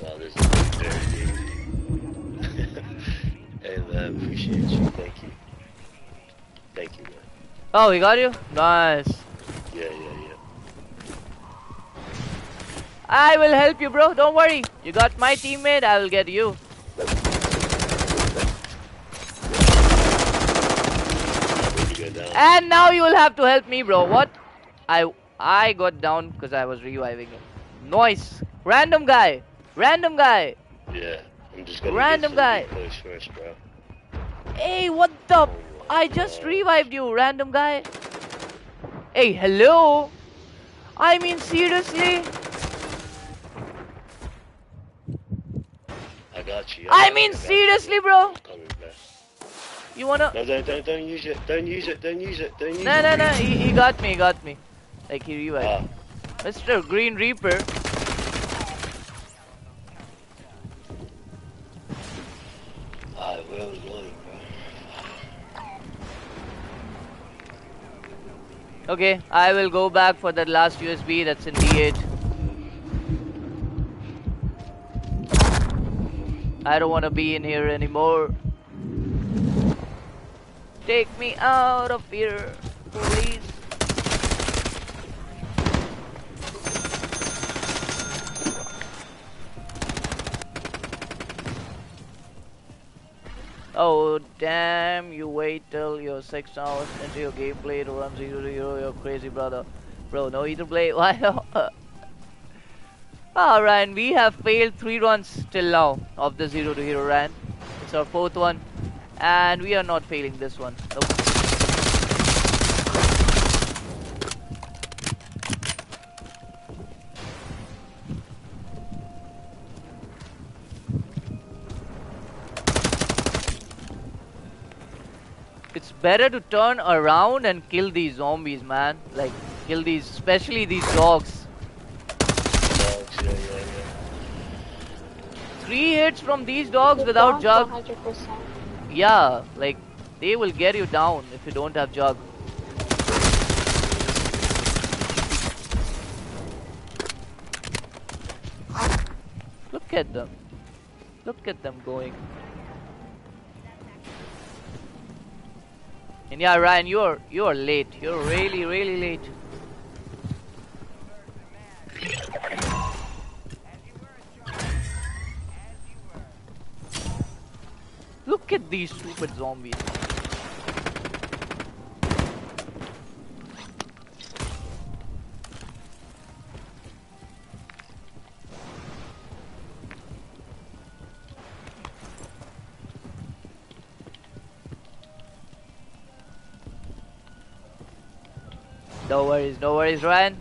Wow, this is very easy. hey man, appreciate you. Thank you. Thank you, man. Oh, we got you? Nice. I will help you, bro. Don't worry. You got my teammate, I will get you. And now you will have to help me, bro. What? I I got down because I was reviving him. Noise. Random guy. Random guy. Yeah, I'm just gonna Random guy. first, bro. Hey, what the? Oh, I just revived you, random guy. Hey, hello. I mean, seriously? Got you. I got mean, seriously, bro? You wanna? No, don't, don't, don't use it. Don't use it. Don't use it. Don't use No, it. no, no. He, he got me. He got me. Like he revived. Ah. Mr. Green Reaper. ah, where was bro? Okay, I will go back for that last USB that's in D8. I don't want to be in here anymore. Take me out of here, please. Oh damn, you wait till you're six hours into your gameplay to run zero to hero, you're crazy brother. Bro, no Aether Blade. Why not? Ah, Alright, we have failed three runs till now of the zero to hero run. It's our fourth one. And we are not failing this one. Nope. It's better to turn around and kill these zombies, man. Like, kill these, especially these dogs. Dogs, yeah, yeah, yeah. Three hits from these dogs without jug. 100%. Yeah, like, they will get you down if you don't have jug. Look at them. Look at them going. And yeah, Ryan, you're you're late. You're really, really late. Look at these stupid zombies. No worries, no worries, Ryan.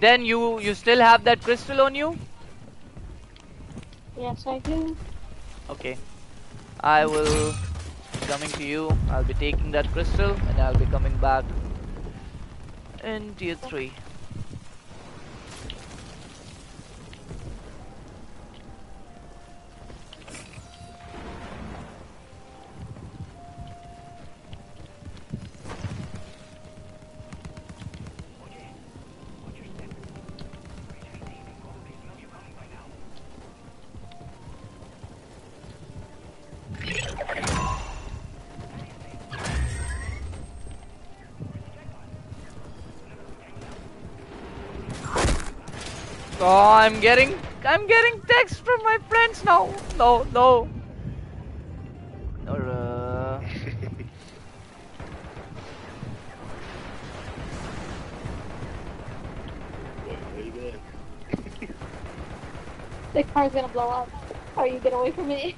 Then you you still have that crystal on you? Yes, I do. Okay. I will be coming to you. I'll be taking that crystal and I'll be coming back in tier 3. Oh, I'm getting, I'm getting texts from my friends now. No, no. Or, uh, the car's gonna blow up. Are you get away from me?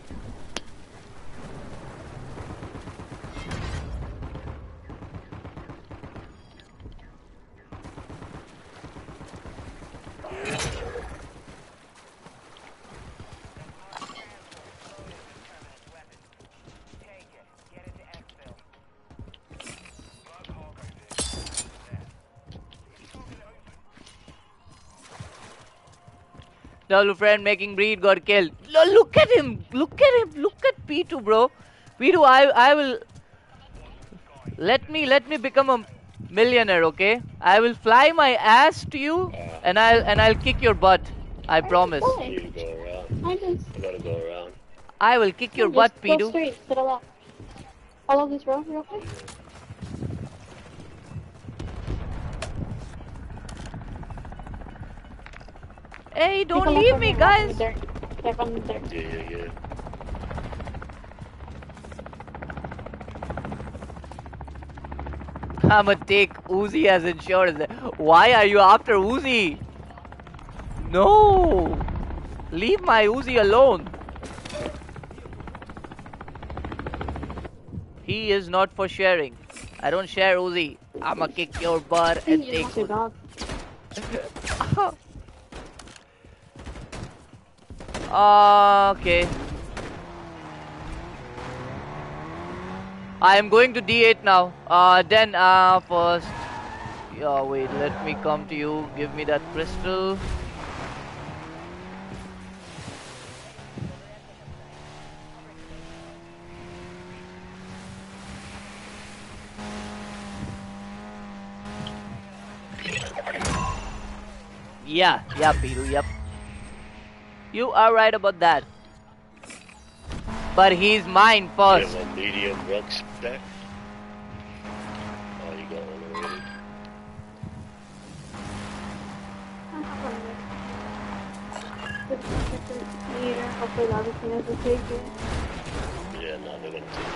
Double friend making breed got killed. Lo- look at him. Look at him. Look at P2, bro. P2, I I will let me let me become a millionaire, okay? I will fly my ass to you, and I'll and I'll kick your butt. I promise. You need to go around. I just You gotta go around. I will kick your butt, P2. straight to the left. Follow this road real quick. Hey, don't Take a left leave me, the- walk on the guys. dirt. Step on the dirt. Yeah, yeah, yeah. I'ma take Uzi as insurance. Why are you after Uzi? No! Leave my Uzi alone. He is not for sharing. I don't share Uzi. I'ma kick your butt and You take want your dog. Uh, okay. I am going to D8 now. Uh, then, uh, first. Yeah, wait, let me come to you. Give me that crystal. Yeah, yeah, Peter, yep. You are right about that. But he's mine You first. have a medium ruck spec. Oh, you got one already. Meter. Hopefully the other thing is figure. Yeah, no, they're gonna take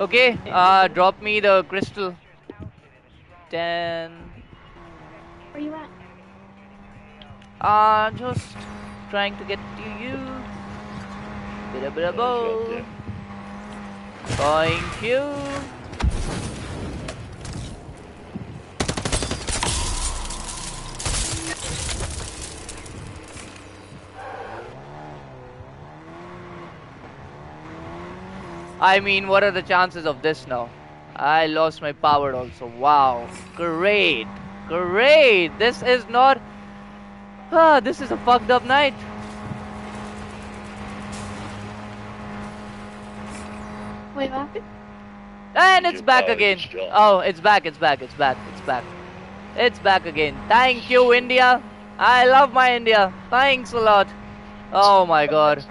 Okay, uh, drop me the crystal. Ten. Where you at? Uh, just trying to get to you. Bida bida it. bo. Right Thank you. I mean, what are the chances of this now? I lost my power also. Wow. Great. Great. This is not. Ah, this is a fucked up night. Wait, what happened? And it's Your back again. Oh, it's back, it's back, it's back, it's back. It's back again. Thank you, India. I love my India. Thanks a lot. Oh my god.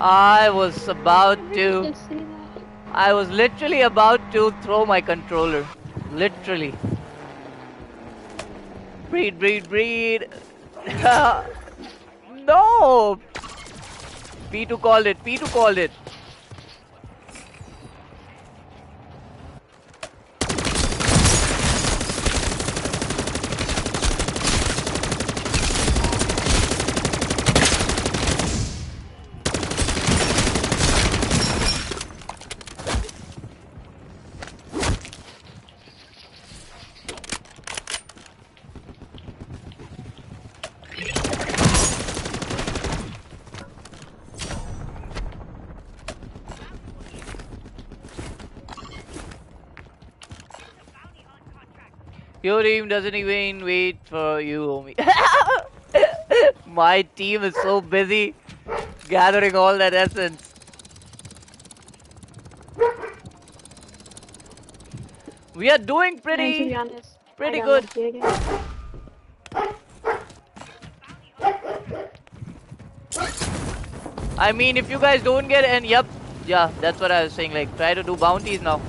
I was about Where did you to. just say that? I was literally about to throw my controller. Literally. Breed, breed, breed. no! P2 called it. P2 called it. Your team doesn't even wait for you, homie. My team is so busy gathering all that essence. We are doing pretty. honest, pretty good. I mean, if you guys don't get and yep, yeah, that's what I was saying. Like, try to do bounties now.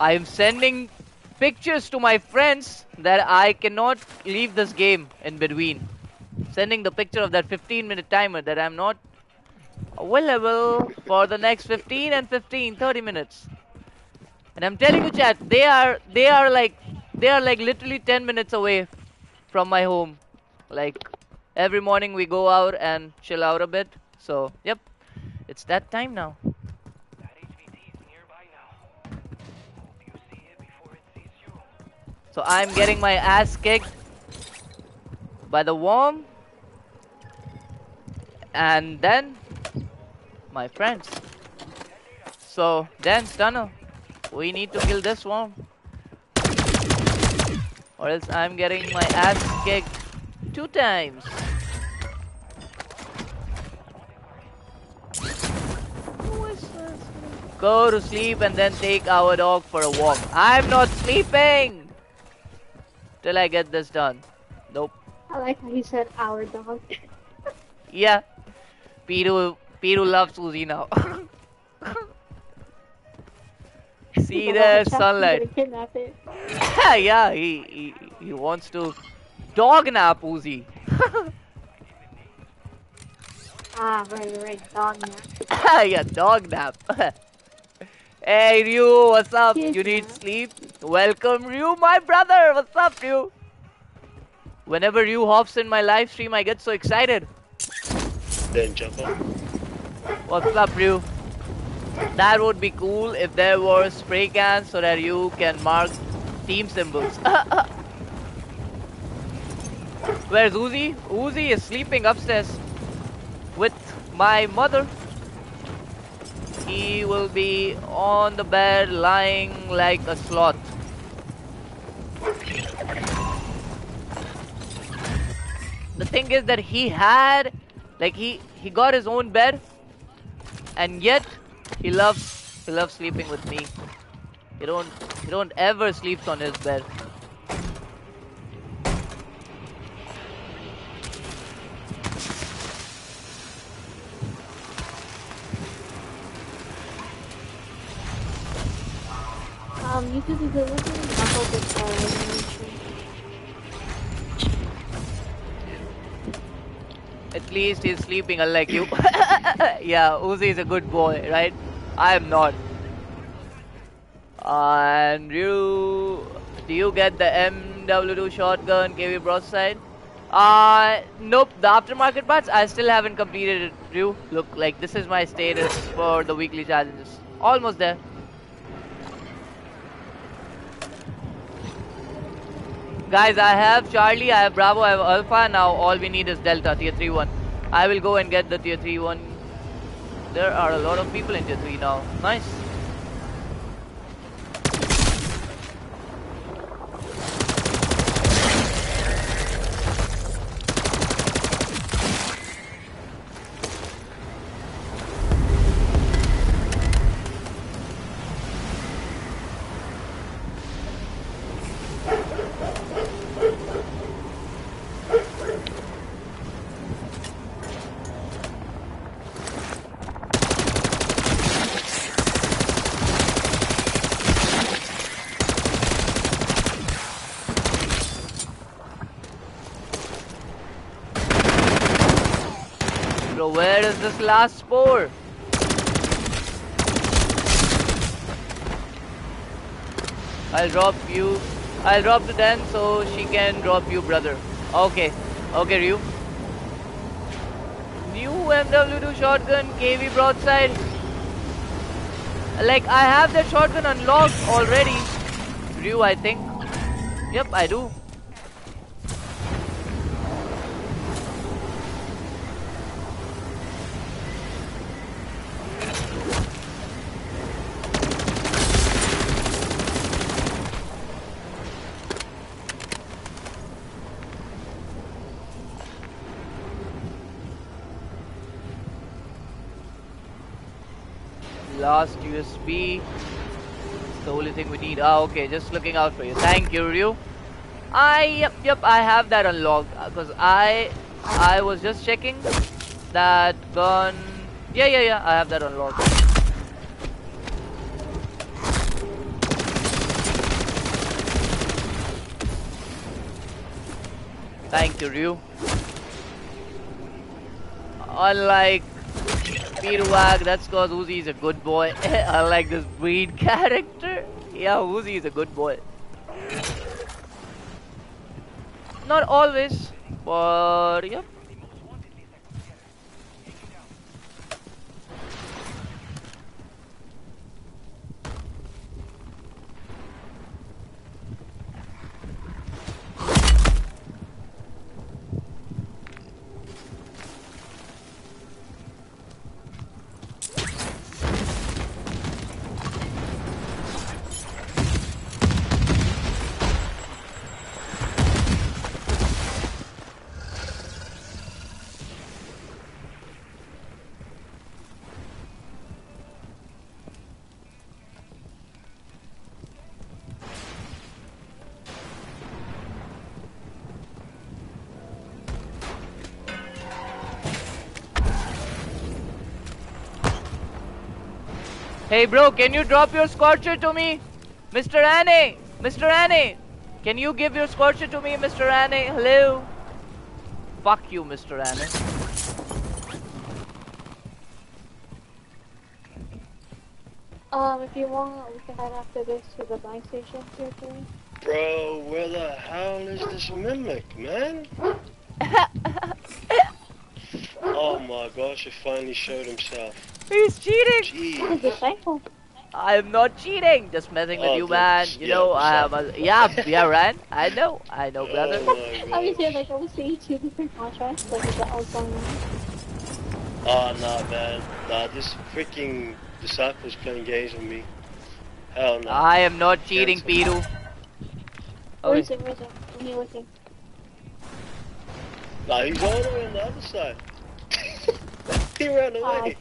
I am sending pictures to my friends that I cannot leave this game in between. Sending the picture of that 15 minute timer that I'm not available for the next 15 and 15, 30 minutes. And I'm telling you, chat, they are they are like they are like literally 10 minutes away from my home. Like every morning we go out and chill out a bit. So yep, it's that time now. So I'm getting my ass kicked by the worm and then my friends. So then Stunner, we need to kill this worm. Or else I'm getting my ass kicked two times. Go to sleep and then take our dog for a walk. I'm not sleeping! Till I get this done. Nope. I like how you said our dog. Yeah. Piru, Piru loves Suzy now. See the sunlight. It. yeah, he, he he wants to dog nap Uzi. Ah, right, right, dog nap. yeah, dog nap. Hey Ryu, what's up? Yes, you need ma'am. sleep? Welcome Ryu, my brother. What's up, Ryu? Whenever Ryu hops in my live stream, I get so excited. Then jump up. What's up, Ryu? That would be cool if there were spray cans so that you can mark team symbols. Where's Uzi? Uzi is sleeping upstairs with my mother. He will be on the bed lying like a sloth. The thing is that he had, like he he got his own bed, and yet he loves he loves sleeping with me. He don't he don't ever sleeps on his bed. Um, YouTube is it looking? I hope it's alright. At least he's sleeping unlike you. yeah, Uzi is a good boy, right? I am not. And you, do you get the MW2 shotgun KV broadside? Uh, nope. The aftermarket parts, I still haven't completed it. Ryu, look, like this is my status for the weekly challenges. Almost there. Guys, I have Charlie, I have Bravo, I have Alpha. Now all we need is Delta, tier 3 1. I will go and get the tier 3 1. There are a lot of people in tier 3 now. Nice. Bro, where is this last spore? I'll drop you. I'll drop to Den so she can drop you, brother. Okay. Okay, Ryu. New MW2 shotgun, KV broadside. Like, I have that shotgun unlocked already. Ryu, I think. Yep, I do. last USB. It's the only thing we need. Ah, okay, just looking out for you. Thank you, Ryu. I yep yep I have that unlocked uh, because I I was just checking that gun. Yeah yeah yeah I have that unlocked. Thank you, Ryu. Unlike Piruak, that's cause Uzi is a good boy. I like this breed character. Yeah, Uzi is a good boy. Not always, but yep. Hey bro, can you drop your scorcher to me? Mr. Annie! Mr. Annie! Can you give your scorcher to me, Mr. Annie? Hello? Fuck you, Mr. Annie. Um, if you want, we can head after this to the bank station here too. Bro, where the hell is this mimic, man? oh my gosh, he finally showed himself. He's cheating! Jeez. Disciple. I'm not cheating, just messing with Oh, you, man. You yeah, know, I have that's a yeah, yeah, right? I know, I know, oh, brother. Oh I was gosh. here like I was seeing two different contracts, like that was going on. Oh nah, man. Nah, this freaking disciple's playing games with me. Hell no. I am not cheating, Cancel. Piru. Where oh. is Okay. it? Where is it? I'm here with you. Nah, he's all the way on the other side. he ran ah, away.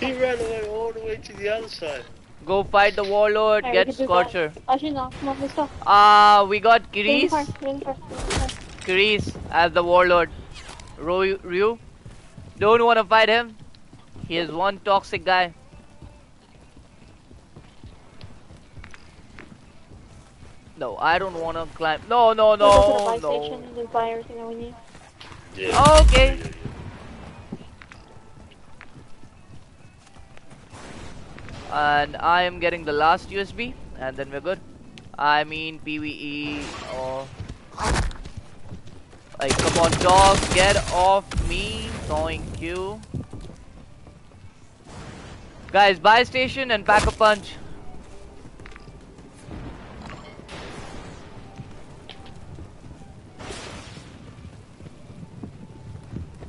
He ran away all the way to the other side. Go fight the warlord, Alright, get we can do that. Scorcher. Actually, no. Come on, let's go. Ah, we got Bring the Grease. the car, bring the car. As the warlord. Ryu, Ryu, don't want to fight him. He is one toxic guy. No, I don't want to climb. No, no, We'll go to the no, buy no. station and And I am getting the last USB, and then we're good. I mean PVE or. Like, come on, dog, get off me. Thank you. Guys, buy station and pack a punch.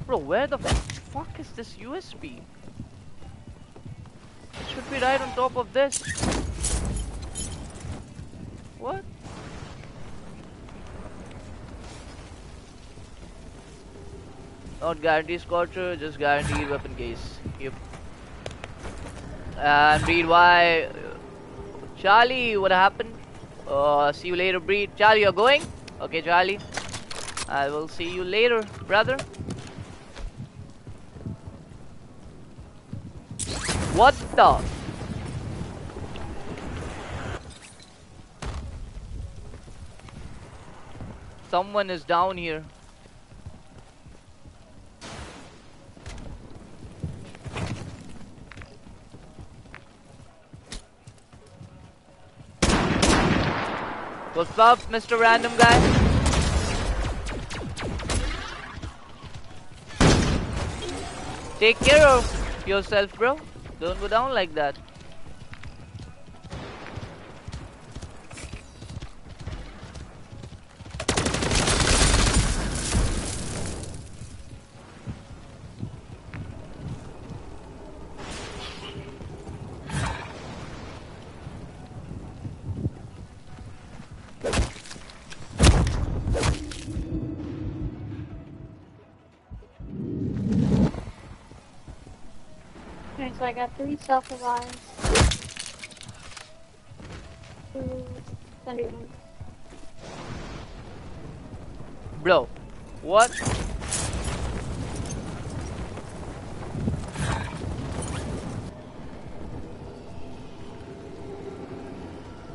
Bro, where the fuck is this USB? Be right on top of this. What? Not guarantee scorcher, just guaranteed weapon case. Yep. And Breed, why? Charlie, what happened? Uh, see you later, Breed. Charlie, you're going? Okay, Charlie. I will see you later, brother. What the? Someone is down here. What's up, Mr. Random Guy? Take care of yourself, bro. Don't go down like that. Got three self revives. Two thunder. Bro, what?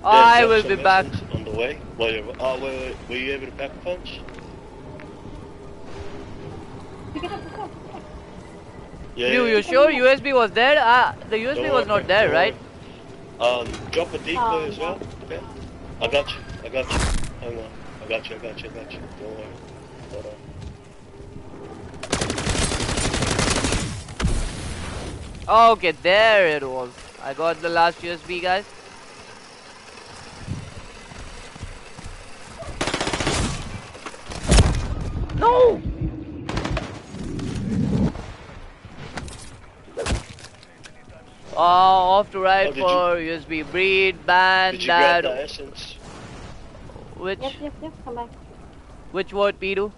I will be back. On the way. Were you, oh, wait, wait, were you able to pack a punch? Yeah. You, you sure USB was there? Ah, the USB Don't was not there, don't right? Um, drop a decoy Oh, as well. Okay. I got you. I got you. Hang on. I got you. I got you. I got you. Don't worry. Hold on. Okay, there it was. I got the last USB, guys. No! Oh, off to right Oh, did you- for USB breed, ban, Did you grab the essence? Which, Yep, yep, yep, come back. which word, Pidu?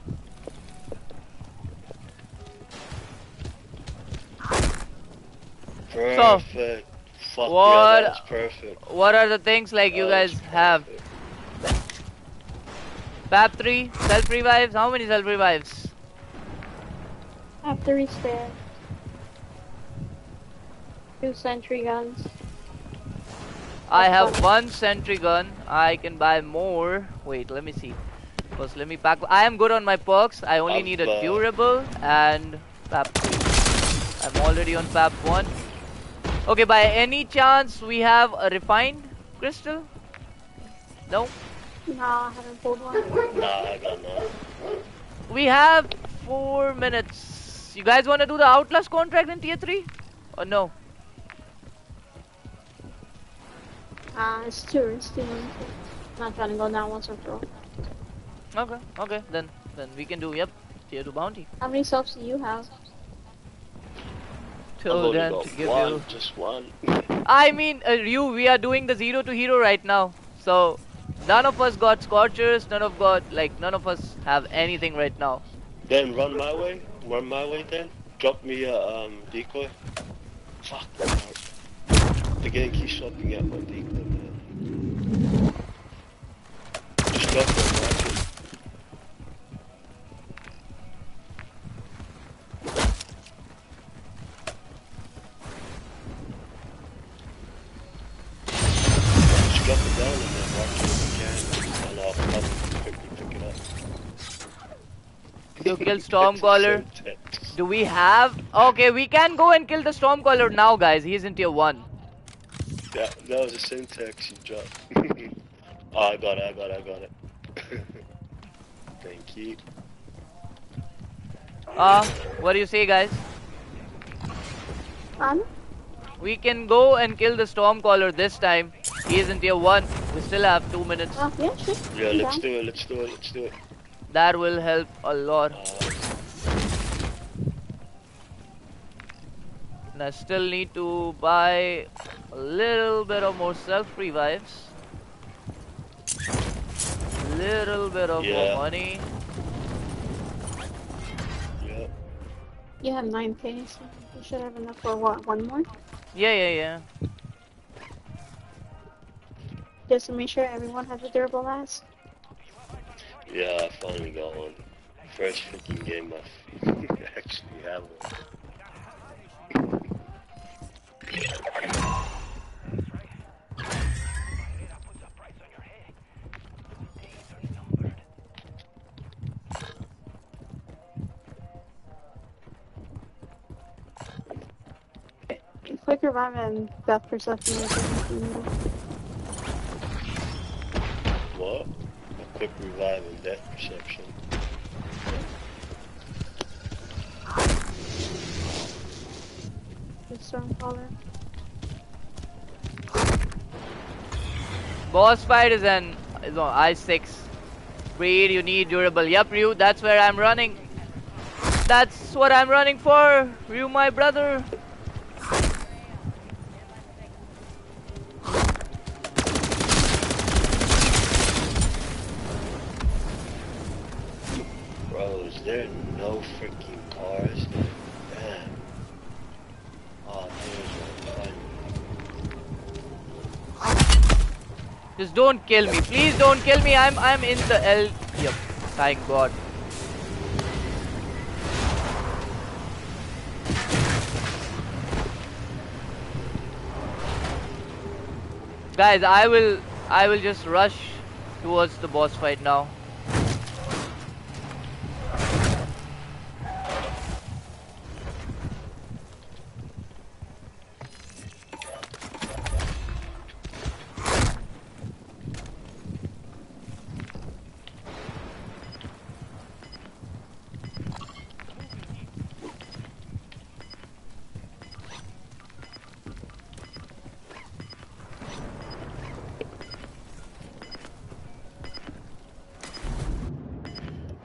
Perfect. Fuck what- yeah, that's perfect. What are the things like you That's guys have? perfect. PAP 3, self revives. How many self revives? I have three spare. Two sentry guns. I That's have fine. one sentry gun. I can buy more. Wait, let me see. First, let me pack. I am good on my perks. I only I've, need a durable and PAP I'm already on PAP 1. Okay, by any chance we have a refined crystal? No? No, I haven't pulled one. Nah, I got none. We have four minutes. You guys want to do the Outlast contract in tier 3? Or no? Uh, it's too risky. I'm not trying to go down once after all. Okay, okay, then then we can do, yep, tier 2 bounty. How many subs do you have? I've Till only then, to give one, you. just one. I mean, uh, you, we are doing the zero to hero right now. So, none of us got scorchers, none of got, like, none of us have anything right now. Then run my way. Run my way then. Drop me a um, decoy. Fuck. The game keeps swapping out my decoy, man. Just drop one, right? It down and then watch it you I'll come quickly pick it up. To kill Stormcaller. Do we have? Okay, we can go and kill the Stormcaller now, guys. He's in tier 1. That, that was a syntax you dropped. oh, I got it, I got it, I got it. Thank you. Uh, what do you say, guys? Um, We can go and kill the Stormcaller this time. He is in tier 1. We still have 2 minutes. oh, yeah, sure. Yeah, let's do it, let's do it, let's do it. That will help a lot. Uh, And I still need to buy a little bit of more self revives. Little bit of Yeah. more money. yeah. You have 9k, so you should have enough for what, one more? Yeah, yeah, yeah. Just to make sure everyone has a durable last. Yeah, I finally got one. First freaking game I actually have one. Quick revive and death perception. What? A quick revive and death perception. The Stormcaller. Boss fight is an is on I6. Breed, you need durable. Yup, Ryu, that's where I'm running. That's what I'm running for. Ryu, my brother. Bro, is there no freaking cars there? Damn. Oh, there's one. Just don't kill me. Please don't kill me. I'm I'm in the L. Yep. Thank God. Guys, I will I will just rush towards the boss fight now.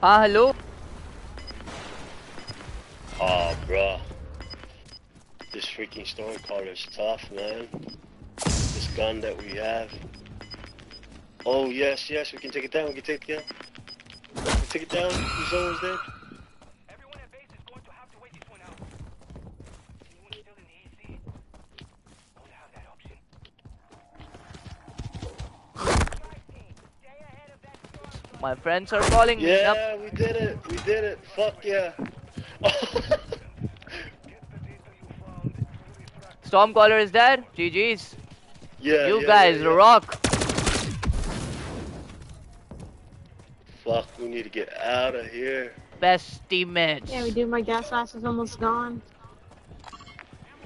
Ah, hello. Oh, bruh. This freaking Stormcaller is tough, man. This gun that we have. Oh, yes, yes, we can take it down, we can take it down. We can take it down, he's almost dead. My friends are calling me. Yeah, we did it, we did it, fuck yeah. Stormcaller is dead. GG's. Yeah, you yeah, guys yeah, yeah. rock. Fuck, we need to get out of here. Best teammates. Yeah, we do. My gas mask is almost gone.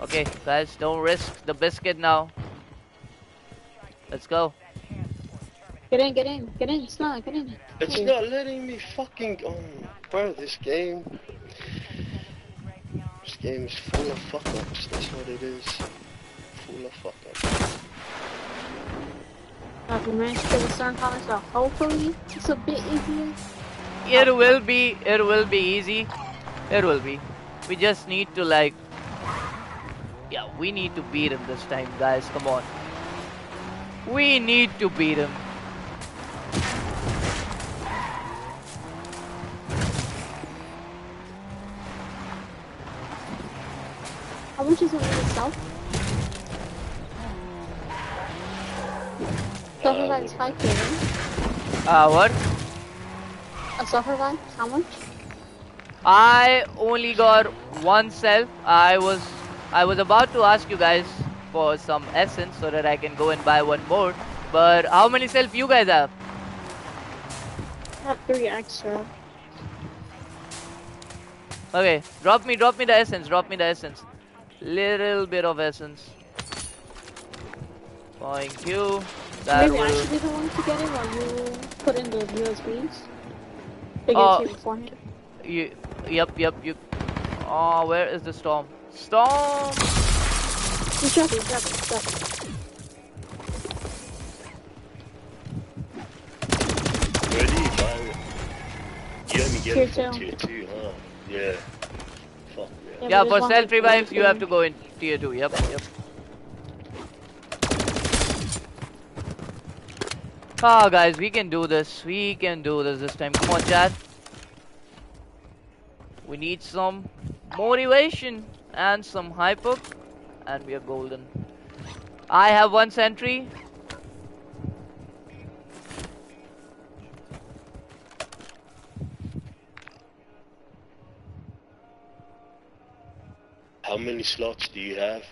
Okay, guys, don't risk the biscuit now. Let's go. Get in, get in, get in. It's not, get in. It's Here. not letting me fucking. Oh, bro, this game. This game is full of fuck ups. That's what it is. Full of fuck ups. Uh, If we manage to get the Stormcaller, so hopefully it's a bit easier. It will be. It will be easy. It will be. We just need to like. Yeah, we need to beat him this time, guys. Come on. We need to beat him. How much is it in itself? Self revive is 5k, right? Uh, what? A self revive? How much? I only got one self. I was I was about to ask you guys for some essence so that I can go and buy one more. But how many self you guys have? I have three extra. Okay, drop me, drop me the essence, drop me the essence. Little bit of essence. Thank you. That Maybe I will. should be the one to get it while you put in the USBs. They get Oh. it you beforehand. You, yep, yep, you. Oh, where is the storm? Storm! You drop it, drop it, drop it. Where do you buy it? You let me get Tier it from two. tier 2, huh? Yeah. Yeah. Yeah, for self revives, you have to go in tier 2. Yep, yep. Ah, guys, we can do this. We can do this this time. Come on, chat. We need some motivation and some hype up, and we are golden. I have one sentry. How many slots do you have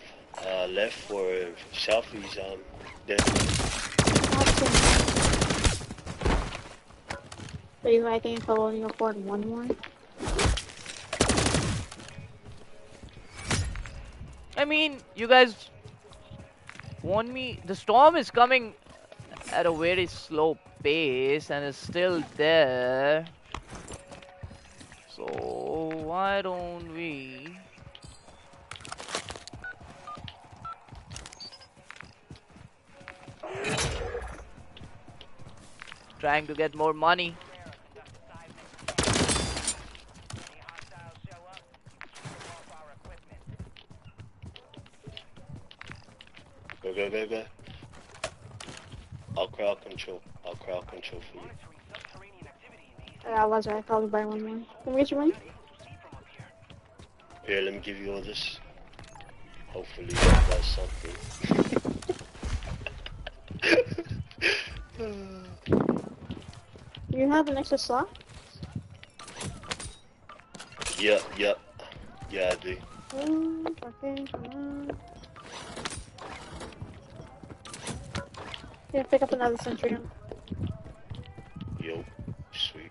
uh, left for selfies? Um, then But you, I think if I only afford one more. I mean, you guys want me? The storm is coming at a very slow pace and is still there. So why don't we? Trying to get more money. go go go go. I'll crowd control. I'll crowd control for you. Yeah, I was right. I'll probably buy one more. Can we get your money? Here, let me give you all this. Hopefully that does something. You have an extra slot? Yep, yep. Yeah, I do. Mm, okay, come on. Yeah, pick up another sentry. Yo, sweet.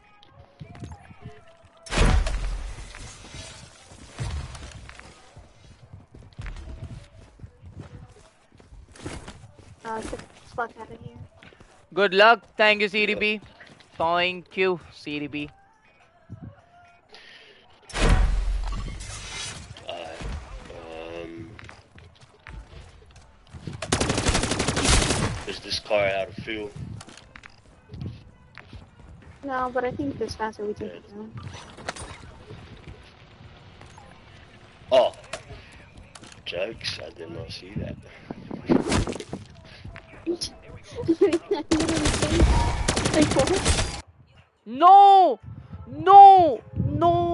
Uh, fuck out of here. Good luck. Thank you, CDP. Thank you, CDP. Um. Is this car out of fuel? No, but I think this faster we take it down. Oh. Jokes, I did not see that. No! No! No!